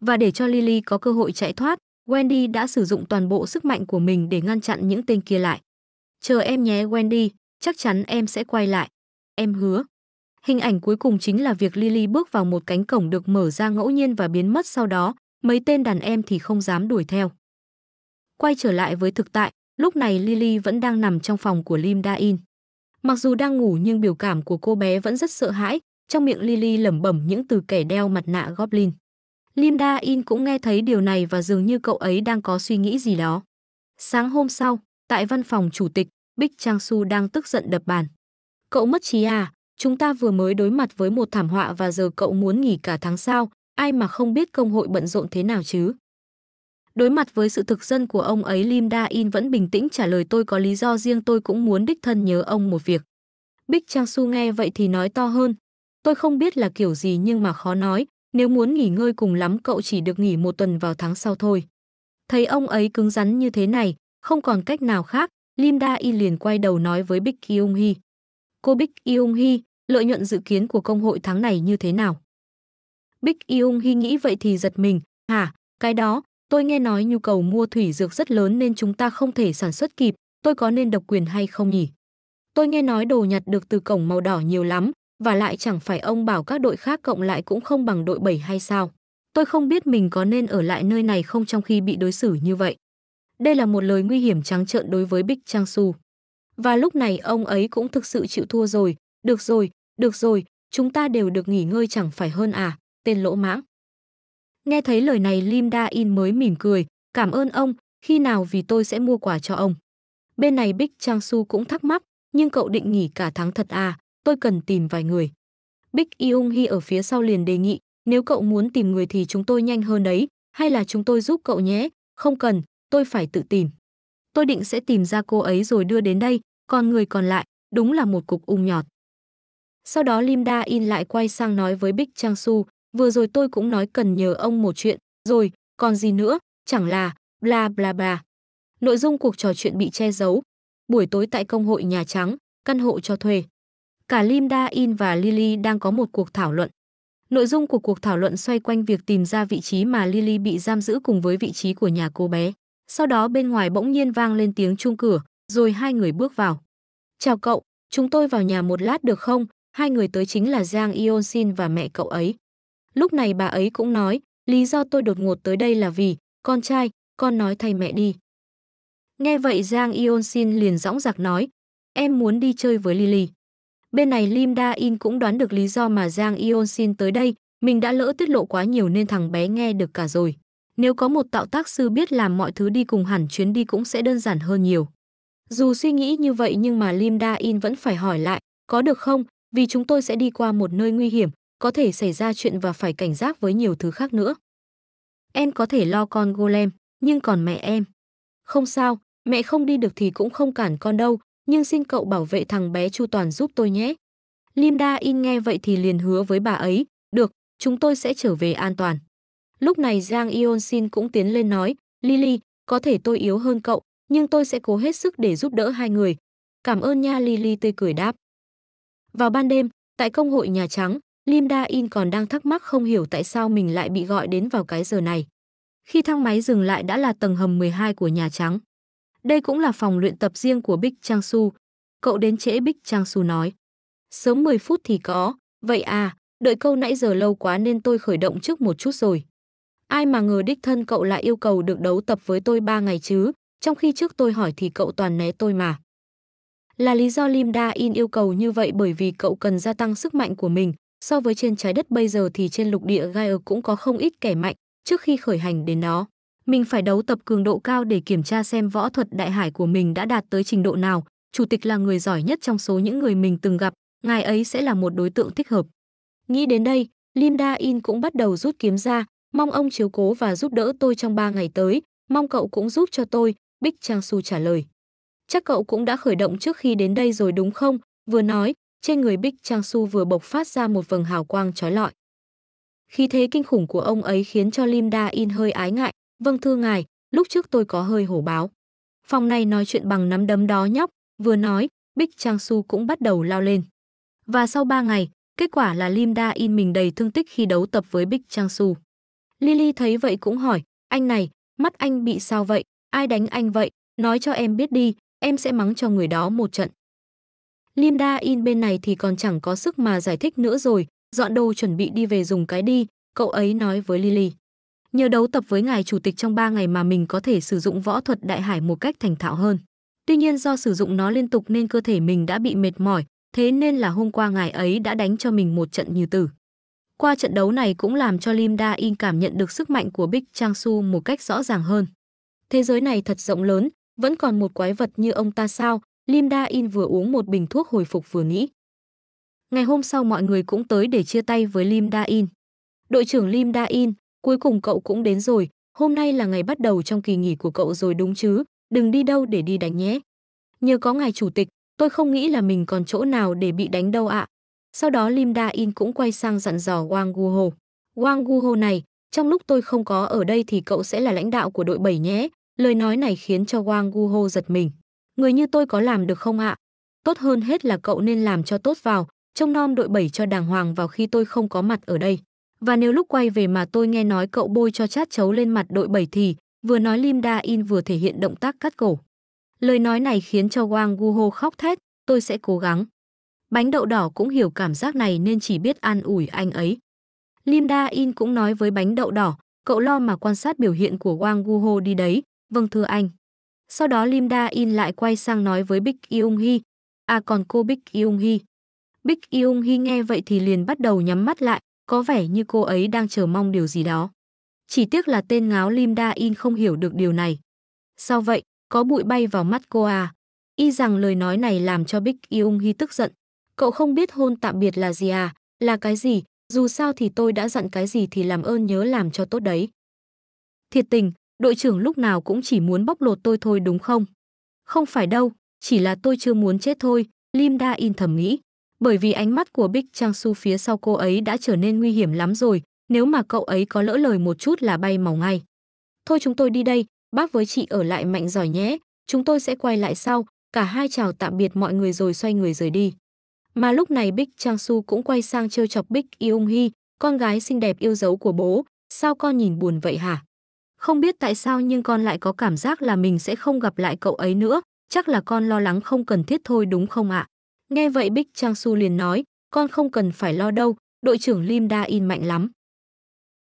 Và để cho Lily có cơ hội chạy thoát, Wendy đã sử dụng toàn bộ sức mạnh của mình để ngăn chặn những tên kia lại. Chờ em nhé Wendy, chắc chắn em sẽ quay lại. Em hứa. Hình ảnh cuối cùng chính là việc Lily bước vào một cánh cổng được mở ra ngẫu nhiên và biến mất sau đó, mấy tên đàn em thì không dám đuổi theo. Quay trở lại với thực tại, lúc này Lily vẫn đang nằm trong phòng của Lim Da-in. Mặc dù đang ngủ nhưng biểu cảm của cô bé vẫn rất sợ hãi, trong miệng Lily lẩm bẩm những từ kẻ đeo mặt nạ Goblin. Lim Da-in cũng nghe thấy điều này và dường như cậu ấy đang có suy nghĩ gì đó. Sáng hôm sau, tại văn phòng chủ tịch, Bích Trang Su đang tức giận đập bàn. Cậu mất trí à, chúng ta vừa mới đối mặt với một thảm họa và giờ cậu muốn nghỉ cả tháng sao, ai mà không biết công hội bận rộn thế nào chứ. Đối mặt với sự thực dân của ông ấy Lim Da In vẫn bình tĩnh trả lời tôi có lý do riêng tôi cũng muốn đích thân nhớ ông một việc. Bích Trang Su nghe vậy thì nói to hơn. Tôi không biết là kiểu gì nhưng mà khó nói, nếu muốn nghỉ ngơi cùng lắm cậu chỉ được nghỉ một tuần vào tháng sau thôi. Thấy ông ấy cứng rắn như thế này, không còn cách nào khác, Lim Da In liền quay đầu nói với Bích Kyung Hee. Cô Bích Kyung Hee, lợi nhuận dự kiến của công hội tháng này như thế nào? Bích Kyung Hee nghĩ vậy thì giật mình, hả, cái đó, tôi nghe nói nhu cầu mua thủy dược rất lớn nên chúng ta không thể sản xuất kịp, tôi có nên độc quyền hay không nhỉ? Tôi nghe nói đồ nhặt được từ cổng màu đỏ nhiều lắm, và lại chẳng phải ông bảo các đội khác cộng lại cũng không bằng đội 7 hay sao? Tôi không biết mình có nên ở lại nơi này không trong khi bị đối xử như vậy. Đây là một lời nguy hiểm trắng trợn đối với Bích Trang Su. Và lúc này ông ấy cũng thực sự chịu thua rồi, được rồi, được rồi, chúng ta đều được nghỉ ngơi chẳng phải hơn à, tên lỗ mãng. Nghe thấy lời này Lim Da In mới mỉm cười, cảm ơn ông, khi nào vì tôi sẽ mua quà cho ông. Bên này Bích Trang Su cũng thắc mắc, nhưng cậu định nghỉ cả tháng thật à, tôi cần tìm vài người. Bích Yung Hi ở phía sau liền đề nghị, nếu cậu muốn tìm người thì chúng tôi nhanh hơn đấy, hay là chúng tôi giúp cậu nhé, không cần, tôi phải tự tìm. Tôi định sẽ tìm ra cô ấy rồi đưa đến đây, còn người còn lại, đúng là một cục ung nhọt. Sau đó Lim Da In lại quay sang nói với Bích Trang Su, vừa rồi tôi cũng nói cần nhờ ông một chuyện, rồi, còn gì nữa, chẳng là, bla bla bla. Nội dung cuộc trò chuyện bị che giấu. Buổi tối tại công hội Nhà Trắng, căn hộ cho thuê. Cả Lim Da In và Lily đang có một cuộc thảo luận. Nội dung của cuộc thảo luận xoay quanh việc tìm ra vị trí mà Lily bị giam giữ cùng với vị trí của nhà cô bé. Sau đó bên ngoài bỗng nhiên vang lên tiếng chuông cửa, rồi hai người bước vào. "Chào cậu, chúng tôi vào nhà một lát được không?" Hai người tới chính là Giang Yeon Sin và mẹ cậu ấy. Lúc này bà ấy cũng nói, lý do tôi đột ngột tới đây là vì, con trai, con nói thay mẹ đi. Nghe vậy Giang ion Sin liền dõng dạc nói, em muốn đi chơi với Lily. Bên này Lim Da In cũng đoán được lý do mà Giang ion Sin tới đây, mình đã lỡ tiết lộ quá nhiều nên thằng bé nghe được cả rồi. Nếu có một tạo tác sư biết làm mọi thứ đi cùng hẳn chuyến đi cũng sẽ đơn giản hơn nhiều. Dù suy nghĩ như vậy nhưng mà Lim Da In vẫn phải hỏi lại, có được không, vì chúng tôi sẽ đi qua một nơi nguy hiểm, có thể xảy ra chuyện và phải cảnh giác với nhiều thứ khác nữa. Em có thể lo con Golem, nhưng còn mẹ em. Không sao, mẹ không đi được thì cũng không cản con đâu, nhưng xin cậu bảo vệ thằng bé Chu Toàn giúp tôi nhé. Linda In nghe vậy thì liền hứa với bà ấy, được, chúng tôi sẽ trở về an toàn. Lúc này Giang Ion Sin cũng tiến lên nói, Lily, có thể tôi yếu hơn cậu, nhưng tôi sẽ cố hết sức để giúp đỡ hai người. Cảm ơn nha Lily tươi cười đáp. Vào ban đêm, tại công hội Nhà Trắng, Lim Da In còn đang thắc mắc không hiểu tại sao mình lại bị gọi đến vào cái giờ này. Khi thang máy dừng lại đã là tầng hầm 12 của Nhà Trắng. Đây cũng là phòng luyện tập riêng của Bích Trang Su. Cậu đến trễ Bích Trang Su nói. Sớm 10 phút thì có, vậy à, đợi câu nãy giờ lâu quá nên tôi khởi động trước một chút rồi. Ai mà ngờ đích thân cậu lại yêu cầu được đấu tập với tôi ba ngày chứ, trong khi trước tôi hỏi thì cậu toàn né tôi mà. Là lý do Lim Da In yêu cầu như vậy bởi vì cậu cần gia tăng sức mạnh của mình, so với trên trái đất bây giờ thì trên lục địa Gaia cũng có không ít kẻ mạnh, trước khi khởi hành đến nó. Mình phải đấu tập cường độ cao để kiểm tra xem võ thuật đại hải của mình đã đạt tới trình độ nào, chủ tịch là người giỏi nhất trong số những người mình từng gặp, ngài ấy sẽ là một đối tượng thích hợp. Nghĩ đến đây, Linda In cũng bắt đầu rút kiếm ra, mong ông chiếu cố và giúp đỡ tôi trong 3 ngày tới, mong cậu cũng giúp cho tôi, Bích Trang Su trả lời. Chắc cậu cũng đã khởi động trước khi đến đây rồi đúng không? Vừa nói, trên người Bích Trang Su vừa bộc phát ra một vầng hào quang trói lọi. Khí thế kinh khủng của ông ấy khiến cho Lim Da In hơi ái ngại. Vâng thưa ngài, lúc trước tôi có hơi hổ báo. Phòng này nói chuyện bằng nắm đấm đó nhóc, vừa nói, Bích Trang Su cũng bắt đầu lao lên. Và sau 3 ngày, kết quả là Lim Da In mình đầy thương tích khi đấu tập với Bích Trang Su. Lily thấy vậy cũng hỏi, anh này, mắt anh bị sao vậy, ai đánh anh vậy, nói cho em biết đi, em sẽ mắng cho người đó một trận. Linda In bên này thì còn chẳng có sức mà giải thích nữa rồi, dọn đồ chuẩn bị đi về dùng cái đi, cậu ấy nói với Lily. Nhờ đấu tập với ngài chủ tịch trong 3 ngày mà mình có thể sử dụng võ thuật đại hải một cách thành thạo hơn. Tuy nhiên do sử dụng nó liên tục nên cơ thể mình đã bị mệt mỏi, thế nên là hôm qua ngài ấy đã đánh cho mình một trận như tử. Qua trận đấu này cũng làm cho Lim Da In cảm nhận được sức mạnh của Bích Trang Su một cách rõ ràng hơn. Thế giới này thật rộng lớn, vẫn còn một quái vật như ông ta sao? Lim Da In vừa uống một bình thuốc hồi phục vừa nghĩ. Ngày hôm sau mọi người cũng tới để chia tay với Lim Da In. Đội trưởng Lim Da In, cuối cùng cậu cũng đến rồi, hôm nay là ngày bắt đầu trong kỳ nghỉ của cậu rồi đúng chứ, đừng đi đâu để đi đánh nhé. Nhờ có ngài chủ tịch, tôi không nghĩ là mình còn chỗ nào để bị đánh đâu ạ. Sau đó Lim Da In cũng quay sang dặn dò Wang Guho. Wang Guho này, trong lúc tôi không có ở đây thì cậu sẽ là lãnh đạo của đội 7 nhé. Lời nói này khiến cho Wang Guho giật mình. Người như tôi có làm được không ạ? Tốt hơn hết là cậu nên làm cho tốt vào, trông nom đội bảy cho đàng hoàng vào khi tôi không có mặt ở đây. Và nếu lúc quay về mà tôi nghe nói cậu bôi cho chát chấu lên mặt đội bảy thì, vừa nói Lim Da In vừa thể hiện động tác cắt cổ. Lời nói này khiến cho Wang Guho khóc thét, tôi sẽ cố gắng. Bánh đậu đỏ cũng hiểu cảm giác này nên chỉ biết an ủi anh ấy. Lim Da In cũng nói với bánh đậu đỏ, cậu lo mà quan sát biểu hiện của Wang Guho đi đấy, vâng thưa anh. Sau đó Lim Da In lại quay sang nói với Bích Yung Hi, à còn cô Bích Yung Hi, Bích Yung Hi nghe vậy thì liền bắt đầu nhắm mắt lại, có vẻ như cô ấy đang chờ mong điều gì đó. Chỉ tiếc là tên ngáo Lim Da In không hiểu được điều này. Sao vậy, có bụi bay vào mắt cô à? Y rằng lời nói này làm cho Bích Yung Hi tức giận. Cậu không biết hôn tạm biệt là gì à? Là cái gì? Dù sao thì tôi đã dặn cái gì thì làm ơn nhớ làm cho tốt đấy. Thiệt tình, đội trưởng lúc nào cũng chỉ muốn bóc lột tôi thôi đúng không? Không phải đâu, chỉ là tôi chưa muốn chết thôi, Lim Da In thầm nghĩ. Bởi vì ánh mắt của Bích Trang Su phía sau cô ấy đã trở nên nguy hiểm lắm rồi, nếu mà cậu ấy có lỡ lời một chút là bay màu ngay. Thôi chúng tôi đi đây, bác với chị ở lại mạnh giỏi nhé, chúng tôi sẽ quay lại sau, cả hai chào tạm biệt mọi người rồi xoay người rời đi. Mà lúc này Bích Trang Su cũng quay sang trêu chọc Bích Yung Hi, con gái xinh đẹp yêu dấu của bố, sao con nhìn buồn vậy hả? Không biết tại sao nhưng con lại có cảm giác là mình sẽ không gặp lại cậu ấy nữa, chắc là con lo lắng không cần thiết thôi đúng không ạ? Nghe vậy Bích Trang Su liền nói, con không cần phải lo đâu, đội trưởng Lim Da In mạnh lắm.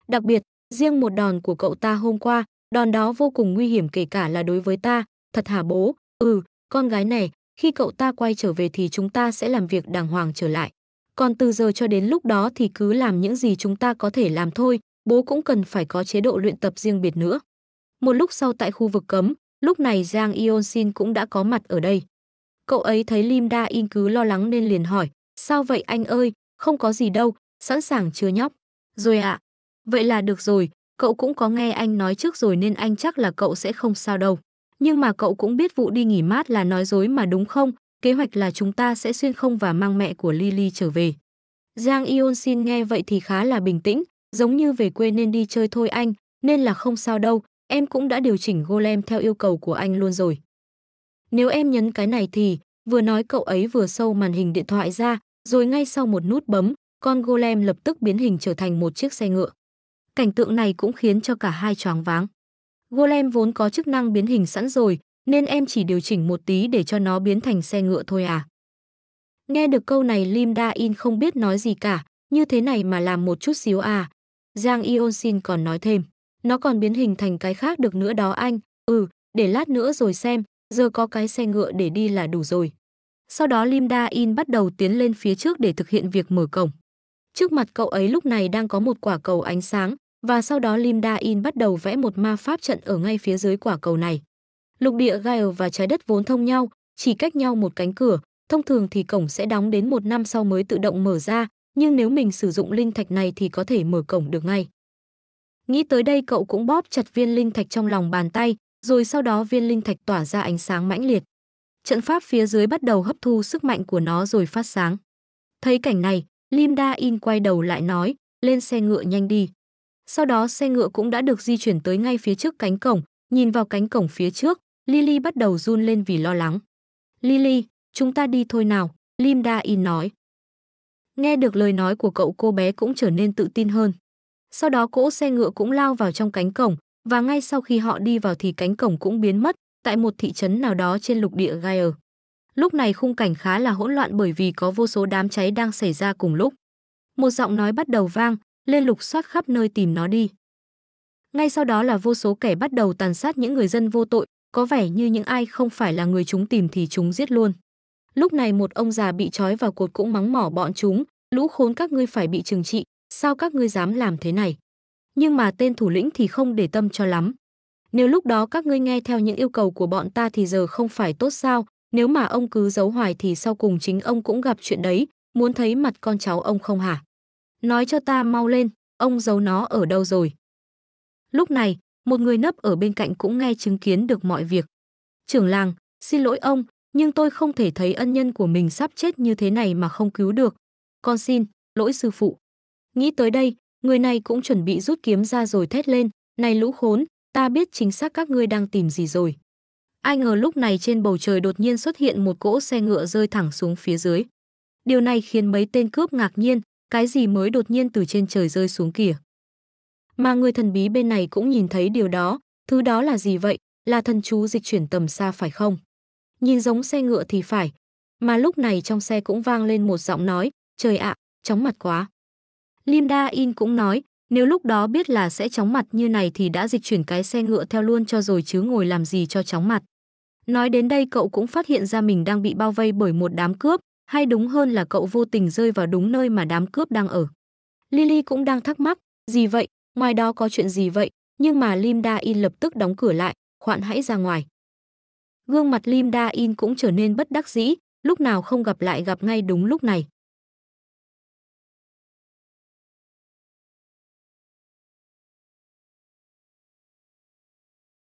Đặc biệt, riêng một đòn của cậu ta hôm qua, đòn đó vô cùng nguy hiểm kể cả là đối với ta, thật hả bố? Ừ, con gái này, khi cậu ta quay trở về thì chúng ta sẽ làm việc đàng hoàng trở lại. Còn từ giờ cho đến lúc đó thì cứ làm những gì chúng ta có thể làm thôi, bố cũng cần phải có chế độ luyện tập riêng biệt nữa. Một lúc sau tại khu vực cấm, lúc này Giang Ion Sin cũng đã có mặt ở đây. Cậu ấy thấy Lim Da In cứ lo lắng nên liền hỏi, sao vậy anh ơi, không có gì đâu, sẵn sàng chưa nhóc. Rồi ạ, à. vậy là được rồi, cậu cũng có nghe anh nói trước rồi nên anh chắc là cậu sẽ không sao đâu. Nhưng mà cậu cũng biết vụ đi nghỉ mát là nói dối mà đúng không? Kế hoạch là chúng ta sẽ xuyên không và mang mẹ của Lily trở về. Giang Ion Sin nghe vậy thì khá là bình tĩnh, giống như về quê nên đi chơi thôi anh, nên là không sao đâu, em cũng đã điều chỉnh golem theo yêu cầu của anh luôn rồi. Nếu em nhấn cái này thì, vừa nói cậu ấy vừa sâu màn hình điện thoại ra, rồi ngay sau một nút bấm, con golem lập tức biến hình trở thành một chiếc xe ngựa. Cảnh tượng này cũng khiến cho cả hai choáng váng. Golem vốn có chức năng biến hình sẵn rồi, nên em chỉ điều chỉnh một tí để cho nó biến thành xe ngựa thôi à. Nghe được câu này Lim Da In không biết nói gì cả, như thế này mà làm một chút xíu à. Giang Ion xin còn nói thêm, nó còn biến hình thành cái khác được nữa đó anh, ừ, để lát nữa rồi xem, giờ có cái xe ngựa để đi là đủ rồi. Sau đó Lim Da In bắt đầu tiến lên phía trước để thực hiện việc mở cổng. Trước mặt cậu ấy lúc này đang có một quả cầu ánh sáng, và sau đó Lim Da In bắt đầu vẽ một ma pháp trận ở ngay phía dưới quả cầu này. Lục địa Gaia và trái đất vốn thông nhau, chỉ cách nhau một cánh cửa, thông thường thì cổng sẽ đóng đến một năm sau mới tự động mở ra, nhưng nếu mình sử dụng linh thạch này thì có thể mở cổng được ngay. Nghĩ tới đây cậu cũng bóp chặt viên linh thạch trong lòng bàn tay, rồi sau đó viên linh thạch tỏa ra ánh sáng mãnh liệt. Trận pháp phía dưới bắt đầu hấp thu sức mạnh của nó rồi phát sáng. Thấy cảnh này, Lim Da In quay đầu lại nói, lên xe ngựa nhanh đi. Sau đó xe ngựa cũng đã được di chuyển tới ngay phía trước cánh cổng, nhìn vào cánh cổng phía trước, Lily bắt đầu run lên vì lo lắng. Lily, chúng ta đi thôi nào, Lim Da In nói. Nghe được lời nói của cậu cô bé cũng trở nên tự tin hơn. Sau đó cỗ xe ngựa cũng lao vào trong cánh cổng, và ngay sau khi họ đi vào thì cánh cổng cũng biến mất tại một thị trấn nào đó trên lục địa Gaia. Lúc này khung cảnh khá là hỗn loạn bởi vì có vô số đám cháy đang xảy ra cùng lúc. Một giọng nói bắt đầu vang, lên lục soát khắp nơi tìm nó đi. Ngay sau đó là vô số kẻ bắt đầu tàn sát những người dân vô tội, có vẻ như những ai không phải là người chúng tìm thì chúng giết luôn. Lúc này một ông già bị trói vào cột cũng mắng mỏ bọn chúng, lũ khốn các ngươi phải bị trừng trị, sao các ngươi dám làm thế này? Nhưng mà tên thủ lĩnh thì không để tâm cho lắm. Nếu lúc đó các ngươi nghe theo những yêu cầu của bọn ta thì giờ không phải tốt sao, nếu mà ông cứ giấu hoài thì sau cùng chính ông cũng gặp chuyện đấy, muốn thấy mặt con cháu ông không hả? Nói cho ta mau lên, ông giấu nó ở đâu rồi? Lúc này, một người nấp ở bên cạnh cũng nghe chứng kiến được mọi việc. Trưởng làng, xin lỗi ông, nhưng tôi không thể thấy ân nhân của mình sắp chết như thế này mà không cứu được. Con xin, lỗi sư phụ. Nghĩ tới đây, người này cũng chuẩn bị rút kiếm ra rồi thét lên, này lũ khốn, ta biết chính xác các ngươi đang tìm gì rồi. Ai ngờ lúc này trên bầu trời đột nhiên xuất hiện một cỗ xe ngựa rơi thẳng xuống phía dưới. Điều này khiến mấy tên cướp ngạc nhiên, cái gì mới đột nhiên từ trên trời rơi xuống kìa. Mà người thần bí bên này cũng nhìn thấy điều đó, thứ đó là gì vậy, là thần chú dịch chuyển tầm xa phải không? Nhìn giống xe ngựa thì phải, mà lúc này trong xe cũng vang lên một giọng nói, trời ạ, chóng mặt quá. Linda In cũng nói, nếu lúc đó biết là sẽ chóng mặt như này thì đã dịch chuyển cái xe ngựa theo luôn cho rồi chứ ngồi làm gì cho chóng mặt. Nói đến đây cậu cũng phát hiện ra mình đang bị bao vây bởi một đám cướp, hay đúng hơn là cậu vô tình rơi vào đúng nơi mà đám cướp đang ở. Lily cũng đang thắc mắc, gì vậy, ngoài đó có chuyện gì vậy, nhưng mà Lim Da In lập tức đóng cửa lại, khoạn hãy ra ngoài. Gương mặt Lim Da In cũng trở nên bất đắc dĩ, lúc nào không gặp lại gặp ngay đúng lúc này.